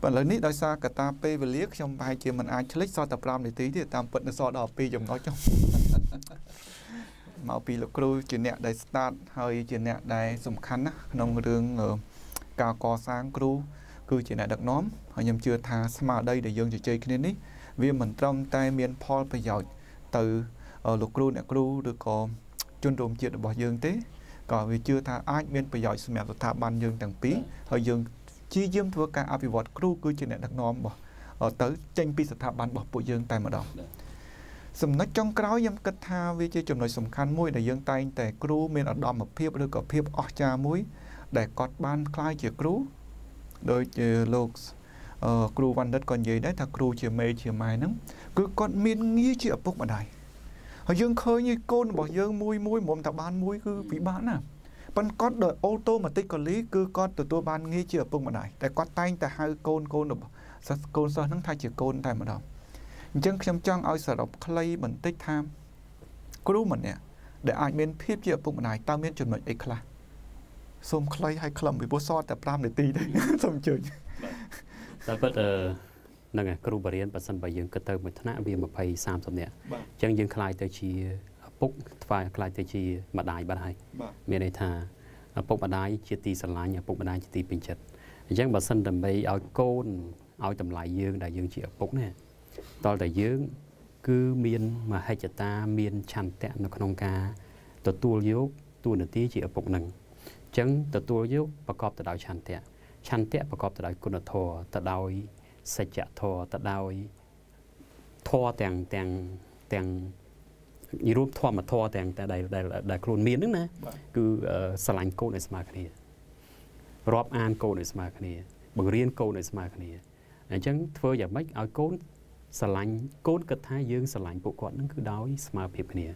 ប៉ុន្តែនេះដោយសារកតាពេលវេលាខ្ញុំប្រហែលជាមិនអាចឆ្លេចសល់តែ5នាទីទេតាមពិតនៅសល់ដល់2ចំណុចចុងមកពីលោកគ្រូជាអ្នកដែល start ហើយជាអ្នកដែលសំខាន់ណាក្នុងរឿងការកសាងគ្រូគឺជាអ្នកដឹកនាំហើយខ្ញុំជឿថាស្មារតីដែលយើងជជែកគ្នានេះវាមិនត្រឹមតែមានផលប្រយោជន៍ទៅលោកគ្រូអ្នកគ្រូឬក៏ជនរួមជាតិរបស់យើងទេ ក៏វាជឿថាអាចមានប្រយោជន៍សម្រាប់ស្ថាប័នយើងទាំងពីរហើយយើងជាយាមធ្វើការអភិវឌ្ឍគ្រូគឺជាអ្នកដឹកនាំរបស់ទៅចេញពីស្ថាប័នរបស់ពួកយើងតែម្ដងចំណុចចុងក្រោយខ្ញុំគិតថាវាជាចំណុចសំខាន់មួយដែលយើងតែងតែគ្រូមានឧត្តមភាពឬក៏ភាពអស្ចារ្យមួយ ដែលគាត់បានក្លាយជាគ្រូដោយជាលោកគ្រូវណ្ណិតក៏និយាយដែរថាគ្រូជាមេជាម៉ែហ្នឹងគឺគាត់មានងារជាឪពុកម្ដាយ ហើយយើងឃើញកូនរបស់យើងមួយមួយមុំតាបានមួយគឺពិបាកណាស់ប៉ុន្តែគាត់ដោយអូតូម៉ាទិកកលីគឺគាត់ទទួលបានងារជាឪពុកម្ដាយតែគាត់តែងតែហៅកូនកូនរបស់សិស្សកូនសិស្សហ្នឹងថាជាកូនតែម្ដងអញ្ចឹងខ្ញុំចង់ឲ្យសរុបខ្លីបន្តិចថាគ្រូម្នាក់ដែលអាចមានភាពជាឪពុកម្ដាយតើមានចំណុចអីខ្លះសូមខ្លីឲ្យខ្លឹមពីព្រោះសតតែ5នាទីទេសូមអញ្ជើញតែពិតអឺហ្នឹងហើយគ្រូបរិញ្ញាបសិនបើយើងគិតទៅមួយថ្នាក់វា20 30នាក់អញ្ចឹងយើងខ្លាយទៅជាពុកថ្វាយខ្លាយទៅជាម្ដាយបាត់ហើយមានន័យថាពុកម្ដាយជាទីស្រឡាញ់ពុកម្ដាយជាទីពេញចិត្តអញ្ចឹងបើសិនដើម្បីឲ្យកូនឲ្យតម្លៃយើងដែលយើងជាឪពុកណាតលតែយើងគឺមានមហិច្ឆតាមានឆន្ទៈនៅក្នុងការទទួលយកទួនាទីជាឪពុកនឹងអញ្ចឹងទទួលយកប្រកបទៅដោយឆន្ទៈឆន្ទៈប្រកបទៅដោយគុណធម៌ទៅដោយ សច្ចធម៌ទៅដោយធម៌ទាំងទាំងទាំងនិរូបធម្មធម៌ទាំងតែដែលដែលខ្លួនមានហ្នឹងណាគឺស្រឡាញ់កូនឲ្យស្មើគ្នារាប់អានកូនឲ្យស្មើគ្នា បង្រៀនកូនឲ្យស្មើគ្នាអញ្ចឹងធ្វើយ៉ាងម៉េចឲ្យកូនស្រឡាញ់កូនគិតថាយើងស្រឡាញ់ពួកគាត់ហ្នឹងគឺដោយស្មើភាពគ្នា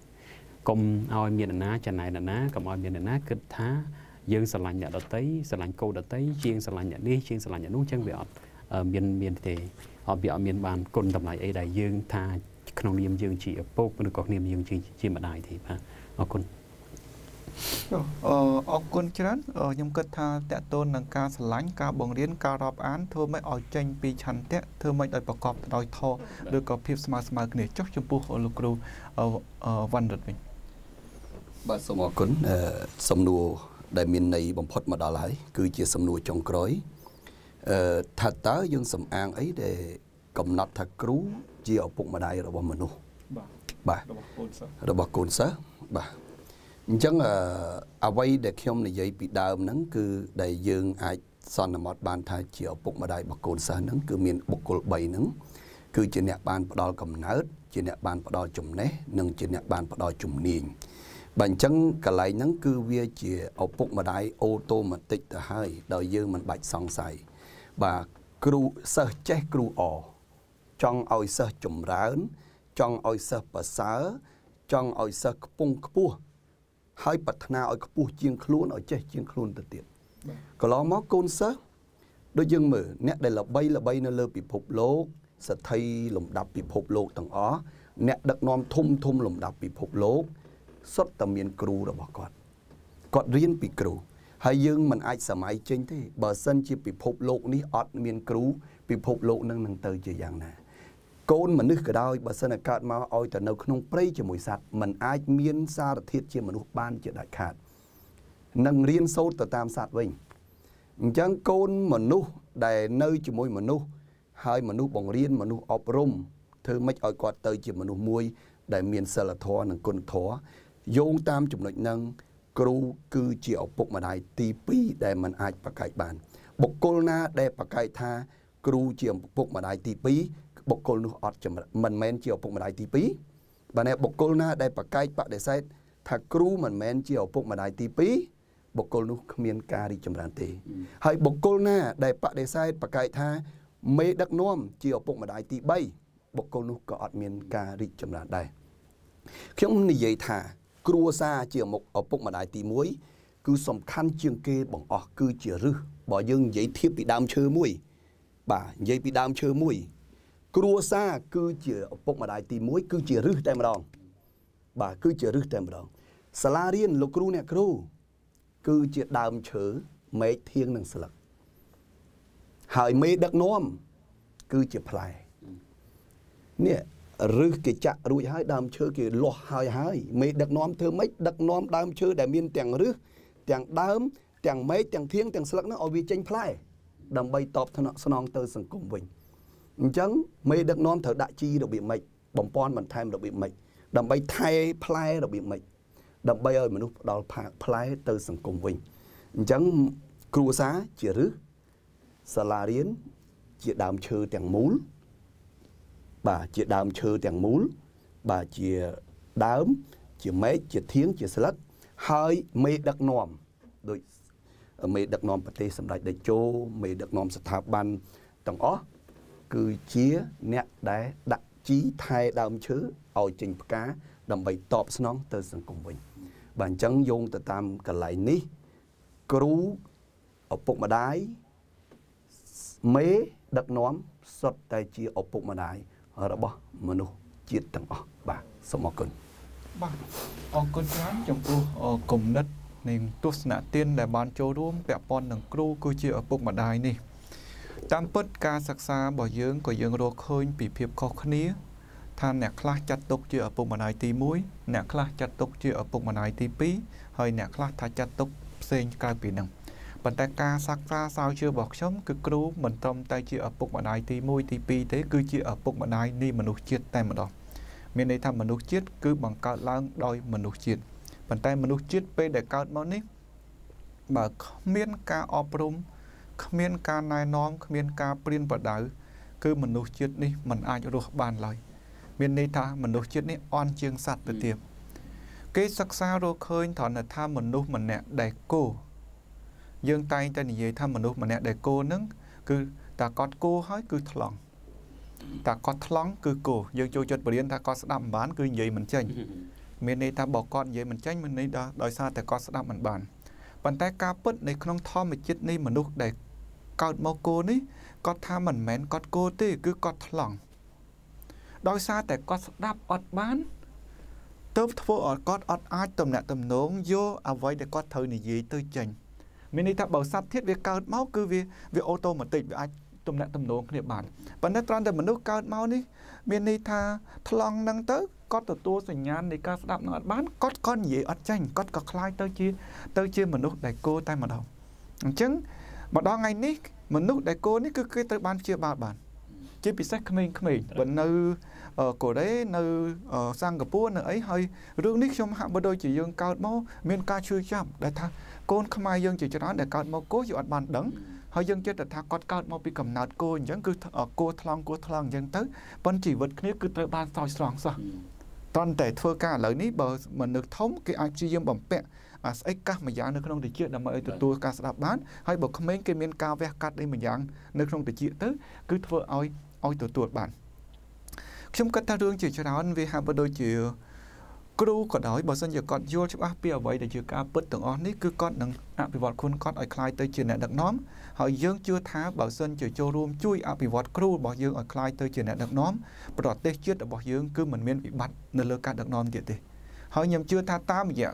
កុំឲ្យមាននរណាចំណែននរណាកុំឲ្យមាននរណាគិតថាយើងស្រឡាញ់អ្នកដតីស្រឡាញ់កូនដតីជាងស្រឡាញ់អ្នកនេះជាងស្រឡាញ់អ្នកនោះអញ្ចឹងវាអត់ មានមានទេអត់វាអត់មានបានគុណតម្លៃអីដែលយើងថាក្នុងនាមយើងជាឪពុកឬក៏នាមយើងជាជាម្ដាយទេបាទអរគុណអឺអរគុណច្រើនខ្ញុំគិតថាតកតូននឹងការឆ្លាញ់ការបង្រៀនការរាប់អានធ្វើម៉េចឲ្យចេញពីឆន្ទៈធ្វើម៉េចឲ្យប្រកបដោយធម៌ឬក៏ភាពស្មើស្មើគ្នាចុះចំពោះលោកគ្រូវណ្ណរិទ្ធវិញបាទសូមអរគុណសំណួរដែលមានន័យបំផុតមកដល់ហើយគឺជាសំណួរចុងក្រោយ អឺថាតើយើងសំអាងអីដែលកំណត់ថាគ្រូជាឪពុកម្ដាយរបស់មនុស្សបាទបាទរបស់កូនសិស្សរបស់កូនសិស្សបាទអញ្ចឹងអ្វីដែលខ្ញុំនិយាយពីដើមហ្នឹងគឺដែលយើងអាចសន្មត់បានថាជាឪពុកម្ដាយរបស់កូនសិស្សហ្នឹងគឺមានបុគ្គល3ហ្នឹងគឺជាអ្នកបានផ្ដល់កំណើតជាអ្នកបានផ្ដល់ចំណេះនិងជាអ្នកបានផ្ដល់ជំនាញបើអញ្ចឹងកន្លែងហ្នឹងគឺវាជាឪពុកម្ដាយអូតូម៉ាទិកទៅហើយដោយយើងមិនបាច់សង្ស័យ បាទគ្រូសិស្សចេះគ្រូអចង់ឲ្យសិស្សចម្រើន ចង់ឲ្យសិស្សប្រសើរចង់ឲ្យសិស្សខ្ពង់ខ្ពស់ហើយប្រាថ្នាឲ្យខ្ពស់ជាងខ្លួនឲ្យចេះជាងខ្លួនទៅទៀតកន្លងមកកូនសិស្សដូចយើងមើលអ្នកដែលល្បីល្បីនៅលើពិភពលោកសទ្ធិលំដាប់ពិភពលោកទាំងអស់អ្នកដឹកនាំធំធំលំដាប់ពិភពលោកសុទ្ធតែមានគ្រូរបស់គាត់គាត់រៀនពីគ្រូ ហើយយើងមិនអាចសម័យចេញទេបើសិនជាពិភពលោកនេះអត់មានគ្រូពិភពលោកនឹងនឹងទៅជាយ៉ាងណាកូនមនុស្សក៏ដោយបើសិនតែកើតមកឲ្យទៅនៅក្នុងព្រៃជាមួយសត្វมันអាចមានសារធាតុជាមនុស្សបានជាដាច់ខាតនឹងរៀនសូត្រទៅតាមសត្វវិញអញ្ចឹងកូនមនុស្សដែលនៅជាមួយមនុស្សហើយមនុស្សបង្រៀនមនុស្សអប់រំធ្វើម៉េចឲ្យគាត់ទៅជាមនុស្សមួយ ដែលមានសិលធម៌និងគុណធម៌យោងតាមចំណុចហ្នឹង គ្រូគឺជាឪពុកម្ដាយទី2ដែលมันអាចប្រកែកបាន បុគ្គលណាដែលប្រកែកថា គ្រូជាឪពុកម្ដាយទី2បុគ្គលនោះអត់ចម្រើនមិនមែនជាឪពុកម្ដាយទី2បើណែបុគ្គលណាដែលប្រកែកបដិសេធថាគ្រូមិនមែនជាឪពុកម្ដាយទី2បុគ្គលនោះគ្មានការរីកចម្រើនទេ ហើយបុគ្គលណាដែលបដិសេធប្រកែកថាមេដឹកនាំជាឪពុកម្ដាយទី3បុគ្គលនោះក៏អត់មានការរីកចម្រើនដែរខ្ញុំនិយាយថា គ្រួសារជាមុខឪពុកម្ដាយទី1គឺសំខាន់ជាងគេបង្អស់គឺជារឹសបើយើងនិយាយធៀបពីដើមឈើមួយបាទនិយាយពីដើមឈើមួយ គ្រួសារគឺជាឪពុកម្ដាយទី1គឺជារឹសតែម្ដងបាទគឺជារឹសតែម្ដងសាលារៀនលោកគ្រូអ្នកគ្រូគឺជាដើមឈើមែកធៀងនិងស្លឹកហើយមេដឹកនាំគឺជាផ្លែនេះ ឬគេចាក់រួចហើយដើមឈើគេលាស់ហើយហើយមេដឹកនាំធ្វើម៉េចដឹកនាំដើមឈើដែលមានទាំងរឹសទាំងដើម ទាំងមែកទាំងធៀងទាំងស្លឹកនោះឲ្យវាចេញផ្លែដើម្បីតបស្នងទៅសង្គមវិញអញ្ចឹងមេដឹកនាំត្រូវដាក់ជីរបៀបម៉េចបំពន់បន្ថែមរបៀបម៉េចដើម្បីថែផ្លែរបៀបម៉េចដើម្បីឲ្យមនុស្សផ្ដល់ផ្លែទៅសង្គមវិញអញ្ចឹងគ្រួសារជារឹសសាលារៀនជាដើមឈើទាំងមូល បាទជាដើមឈើទាំងមូល បាទជាដើម ជាមែកជាធៀងជាស្លឹកហើយមេដឹកនាំដូចមេដឹកនាំប្រទេសសម្ដេចតេជោមេដឹកនាំស្ថាប័នទាំងអស់គឺជាអ្នកដែលដាក់ជីថែដើមឈើឲ្យចេញផ្កាដើម្បីតបស្នងទៅសង្គមវិញបាទអញ្ចឹងយោងទៅតាមកន្លែងនេះ គ្រូឪពុកម្ដាយមេដឹកនាំសុទ្ធតែជាឪពុកម្ដាយ របស់មនុស្សជាតិទាំងអស់បាទសូមអរគុណបាទអរគុណច្រើនចំពោះគំនិតនិងទស្សនៈទានដែលបានចូលរួមពាក់ព័ន្ធនឹងគ្រូគឺជាឪពុកម្ដាយនេះតាមពិតការសិក្សារបស់យើងក៏យើងរកឃើញពីភាពខុសគ្នាថាអ្នកខ្លះចាត់ទុកជាឪពុកម្ដាយទី1អ្នកខ្លះចាត់ទុកជាឪពុកម្ដាយទី2ហើយអ្នកខ្លះថាចាត់ទុកផ្សេងក្រៅពីនឹង ប៉ុន្តែការសិក្សាស្រាវជ្រាវរបស់ខ្ញុំគឺគ្រូមិនត្រឹមតែជាឪពុកម្ដាយទី1ទី2ទេគឺជាឪពុកម្ដាយនៃមនុស្សជាតិតែម្ដងមានន័យថាមនុស្សជាតិគឺបង្កើតឡើងដោយមនុស្សជាតិប៉ុន្តែមនុស្សជាតិពេលដែលកើតមកនេះបើគ្មានការអប់រំគ្មានការណែនាំគ្មានការព្រៀនប្រដៅគឺមនុស្សជាតិនេះមិនអាចរស់បានឡើយមានន័យថាមនុស្សជាតិនេះអន់ជាងសត្វទៅទៀតគេសិក្សារកឃើញត្រង់ថាមនុស្សម្នាក់ដែលគោ យើងតែងតែនិយាយថាមនុស្សម្នាក់ដែលគោនឹងគឺតាគាត់គោហើយគឺថ្លង់តាគាត់ថ្លង់គឺគោយើងចូលចិត្តបរៀនថាគាត់ស្ដាប់មិនបានគឺនិយាយមិនចេញមានន័យថាបើគាត់និយាយមិនចេញមានន័យថាដោយសារតែគាត់ស្ដាប់មិនបានប៉ុន្តែការពិតនៅក្នុងធម្មជាតិនៃមនុស្សដែលកើតមកគោនេះគាត់ថាមិនមែនគាត់គោទេគឺគាត់ថ្លង់ដោយសារតែគាត់ស្ដាប់អត់បានទៅធ្វើឲ្យគាត់អត់អាចតំណាក់តំណងយកអ្វីដែលគាត់ត្រូវនិយាយទៅចេញ មានន័យថាបើសត្វធាតុវាកើតមកគឺវាវាអូតូម៉ាទិកវាអាចទំនាក់ទំនងគ្នាបានប៉ុន្តែត្រង់តែមនុស្សកើតមកនេះមានន័យថាថ្លង់ហ្នឹងទៅ គាត់ទទួលសញ្ញាណនៃការស្ដាប់នឹងអត់បានគាត់ក៏និយាយអត់ចាញ់គាត់ក៏คล้ายទៅជាទៅជាមនុស្សដែលគោតែម្ដងអញ្ចឹងម្ដងថ្ងៃនេះមនុស្សដែលគោនេះគឺគេត្រូវបានព្យាបាលបានជាពិសេសក្មេងៗបើនៅកូរ៉េនៅសិង្ហបុរីនៅអីហើយរឿងនេះខ្ញុំហាក់បើដូចជាយើងកើតមកមានការជឿចាប់ដែលថា កូនខ្មែរយើងជាច្រើនដែលកើតមកគោយើងអត់បានដឹងហើយយើងចិត្តថាគាត់កើតមកពីកំណើតគោអញ្ចឹងគឺគោថ្លង់គោថ្លង់អញ្ចឹងទៅប៉ុន្តែជីវិតគ្នាគឺត្រូវបានសោយស្រង់សោះតន្តែធ្វើការឥឡូវនេះបើមនុស្សធំគេអាចព្យាយាមបំពាក់អាស្អិចកាសម្យ៉ាងនៅក្នុងតិចដើម្បីឲ្យទទួលការស្ដាប់បានហើយបើក្មេងគេមានការវះកាត់អីម្យ៉ាងនៅក្នុងតិចទៅគឺធ្វើឲ្យឲ្យទទួលបានខ្ញុំគិតថារឿងជាច្រើនវាហាក់បីដូចជា គ្រូក៏ដោយបើសិនជាគាត់យល់ច្បាស់ពីអ្វីដែលជាការពិតទាំងអស់នេះគឺគាត់នឹងអភិវឌ្ឍខ្លួនគាត់ឲ្យคล้ายទៅជាអ្នកដឹកនាំហើយយើងជឿថាបើសិនជាចូលរួមជួយអភិវឌ្ឍគ្រូរបស់យើងឲ្យคล้ายទៅជាអ្នកដឹកនាំប្រទេសជាតិរបស់យើងគឺមិនមានវិបត្តិនៅលើការដឹកនាំទៀតទេហើយខ្ញុំជឿថាតាមរយៈ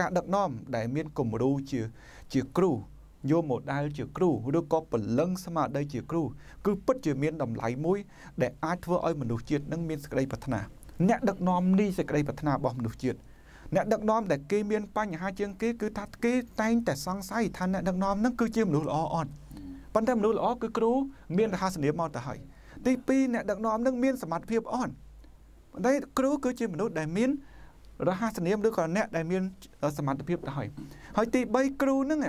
ការដឹកនាំដែលមានគំរូជាជាគ្រូយក model ជាគ្រូឬក៏ពលឹងស្មារតីជាគ្រូគឺពិតជាមានតម្លៃមួយដែលអាចធ្វើឲ្យមនុស្សជាតិនឹងមានសេចក្តីប្រាថ្នា អ្នកដឹកនាំនេះសេចក្តីប្រាថ្នារបស់មនុស្សជាតិអ្នកដឹកនាំដែលគេមានបញ្ហាជាងគេគឺថាគេតែងតែសង្ស័យថាអ្នកដឹកនាំនឹងគឺជាមនុស្សល្អអត់ប៉ុន្តែមនុស្សល្អគឺគ្រូមានរហស្សនាមមកទៅហើយទី2អ្នកដឹកនាំនឹងមានសមត្ថភាពអត់ប៉ុន្តែគ្រូគឺជាមនុស្សដែលមានរហស្សនាមឬក៏អ្នកដែលមានសមត្ថភាពទៅហើយហើយទី3គ្រូនឹង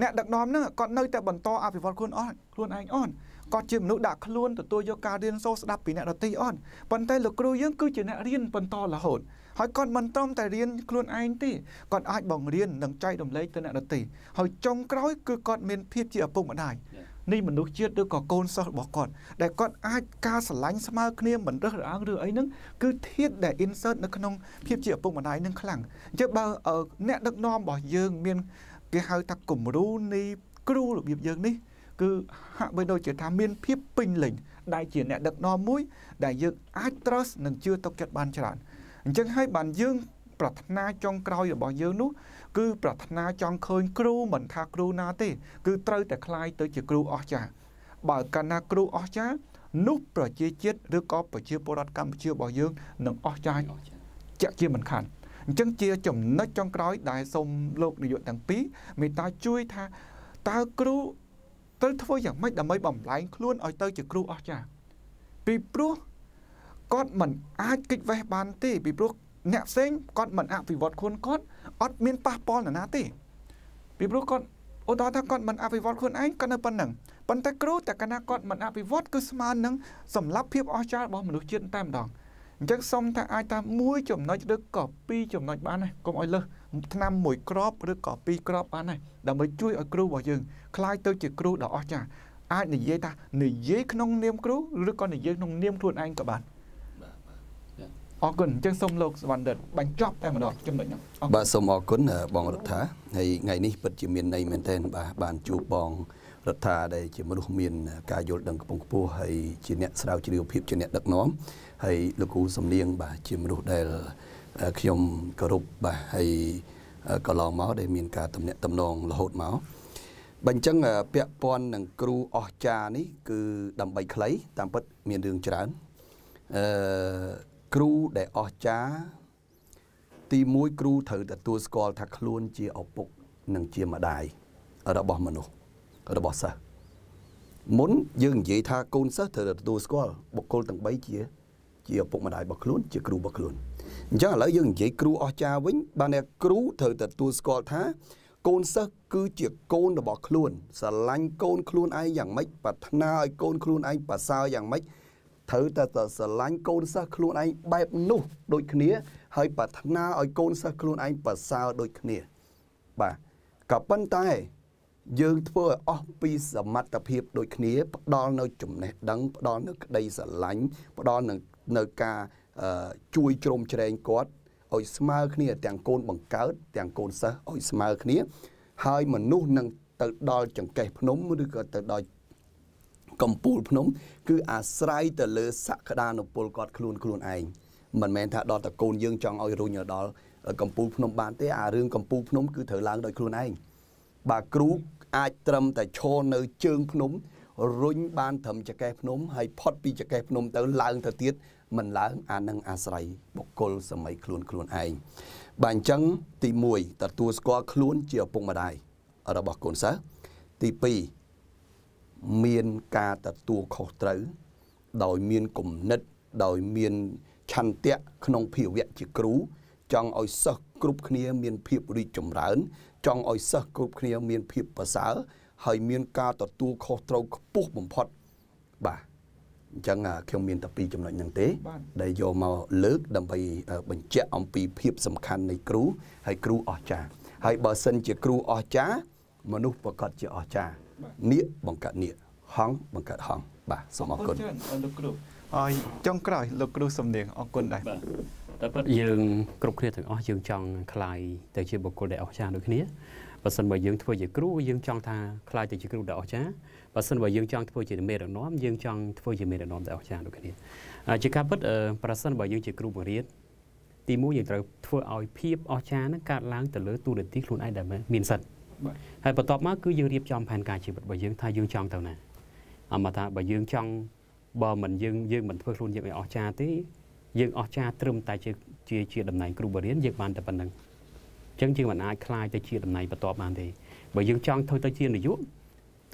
អ្នកដឹកនាំនឹងគាត់នៅតែបន្តអភិវឌ្ឍខ្លួនអត់ខ្លួនឯងអត់ គាត់ជាមនុស្សដាក់ខ្លួនទទួលយកការរៀនសូត្រស្ដាប់ពីអ្នកដទៃអត់ប៉ុន្តែលោកគ្រូយើងគឺជាអ្នករៀនបន្តរហូតហើយគាត់មិនត្រឹមតែរៀនខ្លួនឯងទេគាត់អាចបង្រៀននិងចែករំលែកទៅអ្នកដទៃហើយចុងក្រោយគឺគាត់មានភាពជាឪពុកម្ដាយនេះមនុស្សជាតិឬក៏កូនសិស្សរបស់គាត់ដែលគាត់អាចការស្រឡាញ់ស្មើគ្នាមិនរើសរអើងឬអីហ្នឹងគឺធាតដែល insert នៅក្នុងភាពជាឪពុកម្ដាយនឹងខ្លាំងអញ្ចឹងបើអ្នកដឹកនាំរបស់យើងមានគេហៅថាគំរូនៃគ្រូរបៀបយើងនេះ គឺហាក់បីដូចជាថាមានភាពពេញលេញដែលជាអ្នកដឹកនាំមួយ ដែលយើងអាច trust និងជឿទុកចិត្តបានច្រើនអញ្ចឹងហើយបានយើងប្រាថ្នាចុងក្រោយរបស់យើងនោះគឺប្រាថ្នាចង់ឃើញគ្រូមិនថាគ្រូណាទេ គឺត្រូវតែคลายទៅជាគ្រូអស្ចារ្យបើកាលណាគ្រូអស្ចារ្យនោះប្រជាជាតិឬក៏ប្រជាពលរដ្ឋកម្ពុជារបស់យើងនឹងអស្ចារ្យជាក់ជាមិនខានអញ្ចឹងជាចំណុចចុងក្រោយដែលសូមលោកនាយកទាំងពីរមេត្តាជួយថាតើគ្រូ ត្រូវធ្វើយ៉ាងម៉េចដើម្បីបំលែងខ្លួនឲ្យទៅជាគ្រូអស្ចារ្យពីព្រោះគាត់មិនអាចគេចវេះបានទេពីព្រោះអ្នកផ្សេងគាត់មិនអភិវឌ្ឍខ្លួនគាត់អត់មានប៉ះពាល់នរណាទេពីព្រោះគាត់ឧទាហរណ៍ថាគាត់មិនអភិវឌ្ឍខ្លួនឯងគាត់នៅប៉ុណ្ណឹងប៉ុន្តែគ្រូតែកាលណាគាត់មិនអភិវឌ្ឍគឺស្មើនឹងសម្លាប់ភាពអស្ចារ្យរបស់មនុស្សជាតិតែម្ដងអញ្ចឹងសុំថាអាចថាមួយចំណុចឬក៏ពីរចំណុចបានហើយកុំឲ្យលើស ឆ្នាំមួយក្របឬក៏ពីរក្របបានដែរដើម្បីជួយឲ្យគ្រូរបស់យើងក្លាយទៅជាគ្រូដ៏អស្ចារ្យអាចនិយាយថានិយាយក្នុងនាមគ្រូឬក៏និយាយក្នុងនាមខ្លួនឯងក៏បានអរគុណអញ្ចឹងសូមលោកសវណ្ណដិតបញ្ចប់តែម្ដងចំណុចហ្នឹងបាទសូមអរគុណបងរដ្ឋាហើយថ្ងៃនេះពិតជាមានន័យមែនទែនបាទបានជួបបងរដ្ឋាដែលជាមនុស្សមានការយល់ដឹងខ្ពង់ខ្ពស់ហើយជាអ្នកស្រាវជ្រាវភាពជាអ្នកដឹកនាំហើយលោកគ្រូសំនៀងបាទជាមនុស្សដែល ខ្ញុំគោរពបាទហើយកន្លងមកដែលមានការតំណាក់តំណងរហូតមកបើអញ្ចឹងពាក់ព័ន្ធនឹងគ្រូអស្ចារ្យនេះ គឺដើម្បីខ្លីតាមពិតមានរឿងច្រើនអឺគ្រូដែលអស្ចារ្យទី1គ្រូត្រូវទទួលស្គាល់ថាខ្លួនជាឪពុកនិងជាម្ដាយរបស់មនុស្សរបស់សិស្សមុនយើងនិយាយថាកូនសិស្សត្រូវទទួលស្គាល់បុគ្គលទាំង3ជា ជាឪពុកម្ដាយរបស់ខ្លួន ជាគ្រូរបស់ខ្លួន អញ្ចឹងឥឡូវយើងនិយាយគ្រូអស្ចារ្យវិញបានតែគ្រូត្រូវទទួលស្គាល់ថា កូនសិស្សគឺជាកូនរបស់ខ្លួនស្រឡាញ់កូនខ្លួនឯងយ៉ាងម៉េចប្រាថ្នាឲ្យកូនខ្លួនឯងប្រសើរយ៉ាងម៉េចត្រូវតែស្រឡាញ់កូនសិស្សខ្លួនឯងបែបនោះដូចគ្នាហើយប្រាថ្នាឲ្យកូនសិស្សខ្លួនឯងប្រសើរដូចគ្នា បាទក៏ប៉ុន្តែយើងធ្វើឲ្យអស់ពីសមត្ថភាពដូចគ្នា ផ្ដល់នៅចំណេះដឹងផ្ដល់នៅក្តីស្រឡាញ់ផ្ដល់នៅនៅការ ជួយជ្រោមជ្រែងគាត់ឲ្យស្មើគ្នាទាំងកូនបង្កើតទាំងកូនសិស្សឲ្យស្មើគ្នា ហើយមនុស្សនឹងទៅដល់ចង្កេះភ្នំឬក៏ទៅដល់កំពូលភ្នំ គឺអាស្រ័យទៅលើសក្តានុពលគាត់ខ្លួនខ្លួនឯងមិនមែនថាដល់តកូនយើងចង់ឲ្យរុញដល់កំពូលភ្នំបានទេអារឿងកំពូលភ្នំគឺត្រូវឡើងដោយខ្លួនឯងបាទគ្រូអាចត្រឹមតែឈរនៅជើងភ្នំរុញបានត្រឹមចកេះភ្នំហើយផុតពីចកេះភ្នំទៅឡើងទៅទៀត មិនឡើងអានឹងអាស្រ័យបុគ្គលសម័យខ្លួនខ្លួនឯងបាទអញ្ចឹងទី1ទទួលស្គាល់ខ្លួនជាឪពុកម្ដាយរបស់កូនសិស្សទី2មានការទទួលខុសត្រូវ ដោយមានគំនិត ដោយមានឆន្ទៈក្នុងភាវៈជាគ្រូ ចង់ឲ្យសិស្សគ្រប់គ្នា មានភាពរីកចម្រើន ចង់ឲ្យសិស្សគ្រប់គ្នា មានភាពប្រសើរហើយមានការទទួលខុសត្រូវខ្ពស់បំផុតបាទ អញ្ចឹងខ្ញុំមានតែពីរចំណុចហ្នឹងទេដែលយកមកលើកដើម្បីបញ្ជាក់អំពីភាពសំខាន់នៃគ្រូហើយគ្រូអស្ចារ្យហើយបើសិនជាគ្រូអស្ចារ្យមនុស្សប្រកាសជាអស្ចារ្យនៀកបង្កើតនៀកហង្សបង្កើតហង្សបាទសូមអរគុណលោកគ្រូអរចុងក្រោយលោកគ្រូសំនៀងអរគុណដែរតែពិតយើងគ្រប់គ្នាទាំងអស់យើងចង់ខ្លាយទៅជាបុគ្គលដែលអស្ចារ្យដូចគ្នាបើសិនបើយើងធ្វើជាគ្រូយើងចង់ថាខ្លាយទៅជាគ្រូដែលអស្ចារ្យ បើសិនបើយើងចង់ធ្វើជាមេដឹកនាំយើងចង់ធ្វើជាមេដឹកនាំដែលអស្ចារ្យដូចគ្នាជាការពិតប្រសិនបើយើងជាគ្រូបង្រៀនទីមួយយើងត្រូវធ្វើឲ្យភាពអស្ចារ្យហ្នឹងកើតឡើងទៅលើទូរនទីខ្លួនឯងដែលមានសិទ្ធហើយបន្ទាប់មកគឺយើងរៀបចំផែនការជីវិតរបស់យើងថាយើងចង់ទៅណាអមថាបើយើងចង់បើមិនយើងយើងមិនធ្វើខ្លួនយើងឲ្យអស្ចារ្យទេយើងអស្ចារ្យត្រឹមតែជាជាជាតំណែងគ្រូបរិញ្ញាយើងបានតែប៉ុណ្្នឹងអញ្ចឹងយើងមិនអាចคลายទៅជាតំណែងបន្ទាប់បានទេបើយើងចង់ធ្វើទៅជានាយក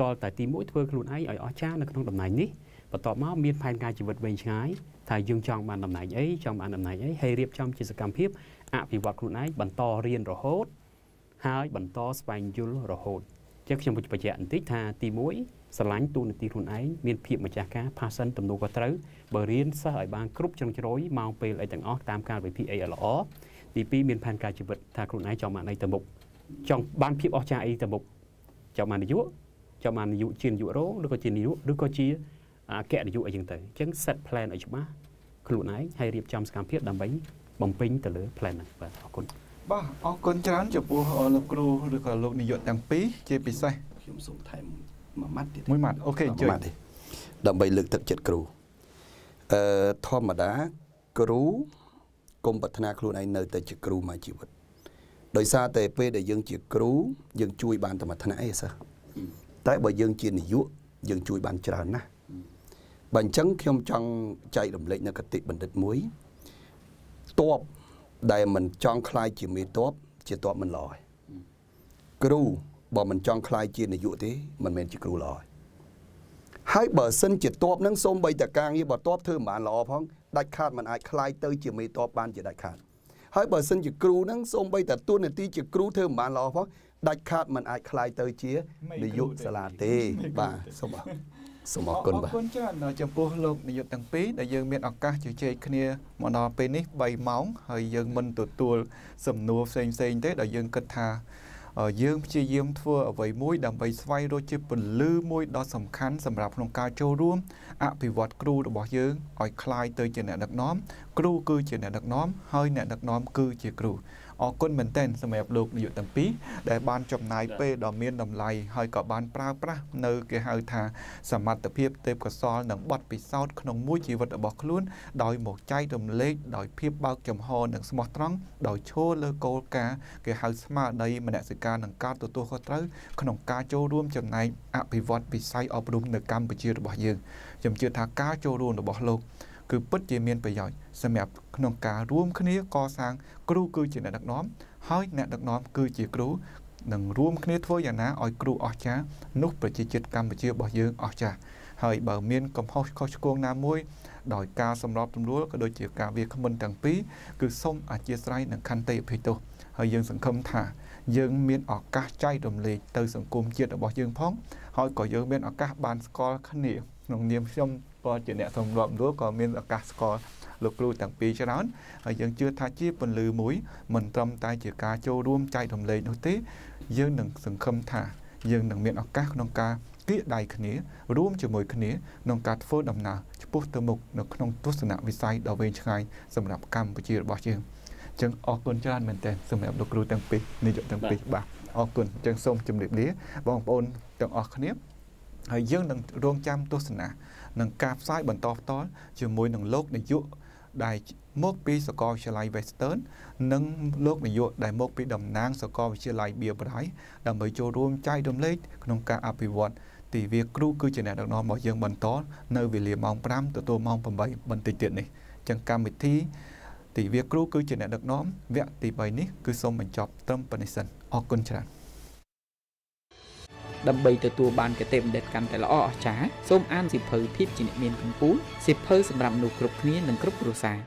តលតែទី1ធ្វើខ្លួនឯងឲ្យអស្ចារ្យនៅក្នុងតំណែងនេះបន្ទាប់មកមានផែនការជីវិតវែងឆ្ងាយថាយើងចង់បានតំណែងអីចង់បានតំណែងអីហើយរៀបចំជាសកម្មភាពអភិវឌ្ឍខ្លួនឯងបន្តរៀនរហូត ហើយបន្តស្វែងយល់រហូតចឹងខ្ញុំបញ្ជាក់បន្តិចថាទី1ស្រឡាញ់ទូនាទីខ្លួនឯងមានភាពម្ចាស់ការ passion ទំនួលខុសត្រូវបើរៀនសិស្សឲ្យបានគ្រប់ជ្រុងជ្រោយម៉ោងពេលអីទាំងអស់តាមការវិភាគអីឲ្យល្អទី2មានផែនការជីវិតថាខ្លួនឯងចង់បានអីទៅមុខចង់បានភាពអស្ចារ្យអីទៅមុខចង់បាននាយក ចង់បាននាយកជានាយករងឬក៏ជានាយកឬក៏ជាអគ្គនាយកអីចឹងទៅអញ្ចឹង set plan ឲ្យច្បាស់ខ្លួនឯងហើយរៀបចំសកម្មភាពដើម្បីបំពេញទៅលើ plan ហ្នឹងបាទអរគុណបាទអរគុណច្រើនចំពោះលោកគ្រូឬក៏លោកនាយកទាំងពីរជាពិសេសខ្ញុំសូមថែមមួយម៉ាត់ទៀតមួយម៉ាត់អូខេអញ្ជើញដើម្បីលើកទឹកចិត្តគ្រូអឺធម្មតាគ្រូគុំប្រាថ្នាខ្លួនឯងនៅតែជាគ្រូមួយជីវិតដោយសារតែពេលដែលយើងជាគ្រូយើងជួយបានតែមួយថ្នាក់ឯងសិស្ស តែបើយើងជានាយកយើងជួយបានច្រើនណាស់បើអញ្ចឹងខ្ញុំចង់ចែករំលែកនៅកតិបណ្ឌិតមួយតបដែលមិនចង់ខ្លាយជាមេតបជាតបមិនល្អគ្រូបើមិនចង់ខ្លាយជានាយកទេមិនមែនជាគ្រូល្អហើយបើសិនជាតបនឹងសូមបីតការងារបើតបធ្វើមិនបានល្អផងដាច់ខាតមិនអាចខ្លាយទៅជាមេតបបានជាដាច់ខាតហើយបើសិនជាគ្រូនឹងសូមបីតទួនាទីជាគ្រូធ្វើមិនបានល្អផង ដាច់ខាតមិនអាចខ្លាយទៅជានាយកសាលាទេបាទសូមអរសូមអរគុណបាទអរគុណច្រើនចំពោះលោកនាយកទាំងពីរដែលយើងមានឱកាសជជែកគ្នាមកដល់ពេលនេះ3ម៉ោងហើយយើងមិនទទួលសំណួរផ្សេងផ្សេងទេដែលយើងគិតថាយើងព្យាយាមធ្វើអ្វីមួយដើម្បីស្វែងរកជាពន្លឺមួយដ៏សំខាន់សម្រាប់ក្នុងការចូលរួមអភិវឌ្ឍគ្រូរបស់យើងឲ្យคล้ายទៅជាអ្នកដឹកនាំគ្រូគឺជាអ្នកដឹកនាំហើយអ្នកដឹកនាំគឺជាគ្រូ អរគុណមែនទែនសម្រាប់លោកនាយកទាំងពីរដែលបានចំណាយពេលដ៏មានតម្លៃហើយក៏បានប្រើប្រាស់នៅគេហៅថាសមត្ថភាពទេពកោសលនិងបទពិសោធន៍ក្នុងមួយជីវិតរបស់ខ្លួនដោយមកចែករំលែកដោយភាពបើកចំហនិងស្មោះត្រង់ដោយឈរលើគោលការណ៍គេហៅស្មារតីមនសិការនិងការទទួលខុសត្រូវក្នុងការចូលរួមចំណែកអភិវឌ្ឍវិស័យអប់រំនៅកម្ពុជារបស់យើងខ្ញុំជឿថាការចូលរួមរបស់លោកគឺពិតជាមានប្រយោជន៍ សម្រាប់ក្នុងការរួមគ្នាកសាងគ្រូគឺជាអ្នកដឹកនាំហើយអ្នកដឹកនាំគឺជាគ្រូនឹងរួមគ្នាធ្វើយ៉ាងណាឲ្យគ្រូអស្ចារ្យនោះប្រជាជាតិកម្ពុជារបស់យើងអស្ចារ្យហើយបើមានកំហុសខុសឆ្គងណាមួយដោយការសម្របសម្រួលក៏ដូចជាការវាគ្មិនទាំងពីរគឺសូមអធិស្ឋាននិងខន្តីអភ័យទោសហើយយើងសង្ឃឹមថាយើងមានឱកាសចែករំលែកទៅសង្គមជាតិរបស់យើងផងហើយក៏យើងមានឱកាសបានស្គាល់គ្នាក្នុងនាមខ្ញុំក៏ជាអ្នកសម្របរួលក៏មានឱកាសស្គាល់ លោកគ្រូទាំងពីរច្រើនហើយយើងជឿថាជាពន្លឺមួយមិនត្រឹមតែជាការចូលរួមចែករំលែកនោះទេយើងនឹងសង្ឃឹមថាយើងនឹងមានឱកាសក្នុងការគៀកដៃគ្នារួមជាមួយគ្នាក្នុងការធ្វើដំណើរឆ្ពោះទៅមុខនៅក្នុងទស្សនវិស័យដ៏វែងឆ្ងាយសម្រាប់កម្ពុជារបស់យើងអញ្ចឹងអរគុណច្រើនមែនទែនសម្រាប់លោកគ្រូទាំងពីរនាយកទាំងពីរបាទអរគុណអញ្ចឹងសូមជម្រាបលាបងប្អូនទាំងអស់គ្នាហើយយើងនឹងរងចាំទស្សនានឹងការផ្សាយបន្តផ្ទាល់ជាមួយនឹងលោកនាយក ដែលមកពីសាកលវិទ្យាល័យ Western និងលោកនាយកដែលមកពីតំណាងសាកលវិទ្យាល័យ Beer Bright ដើម្បីចូលរួមចែករំលែកក្នុងការអភិវឌ្ឍទិវាគ្រូគឺជាអ្នកដឹកនាំរបស់យើងបន្តនៅវេលាម៉ោង5ទទួលម៉ោង8បន្តិចទៀតនេះអញ្ចឹងកម្មវិធីទិវាគ្រូគឺជាអ្នកដឹកនាំវគ្គទី3នេះគឺសូមបញ្ចប់ត្រឹមប៉ុណ្្នេះសិនអរគុណច្រើន ដើម្បីទទួលបានគតិបណ្ឌិតកាន់តែល្អអស្ចារ្យសូមអានសិភៅភាពជាអ្នកមានកម្ពុជាសិភៅសម្រាប់មនុស្សគ្រប់គ្នានិងគ្រប់គ្រួសារ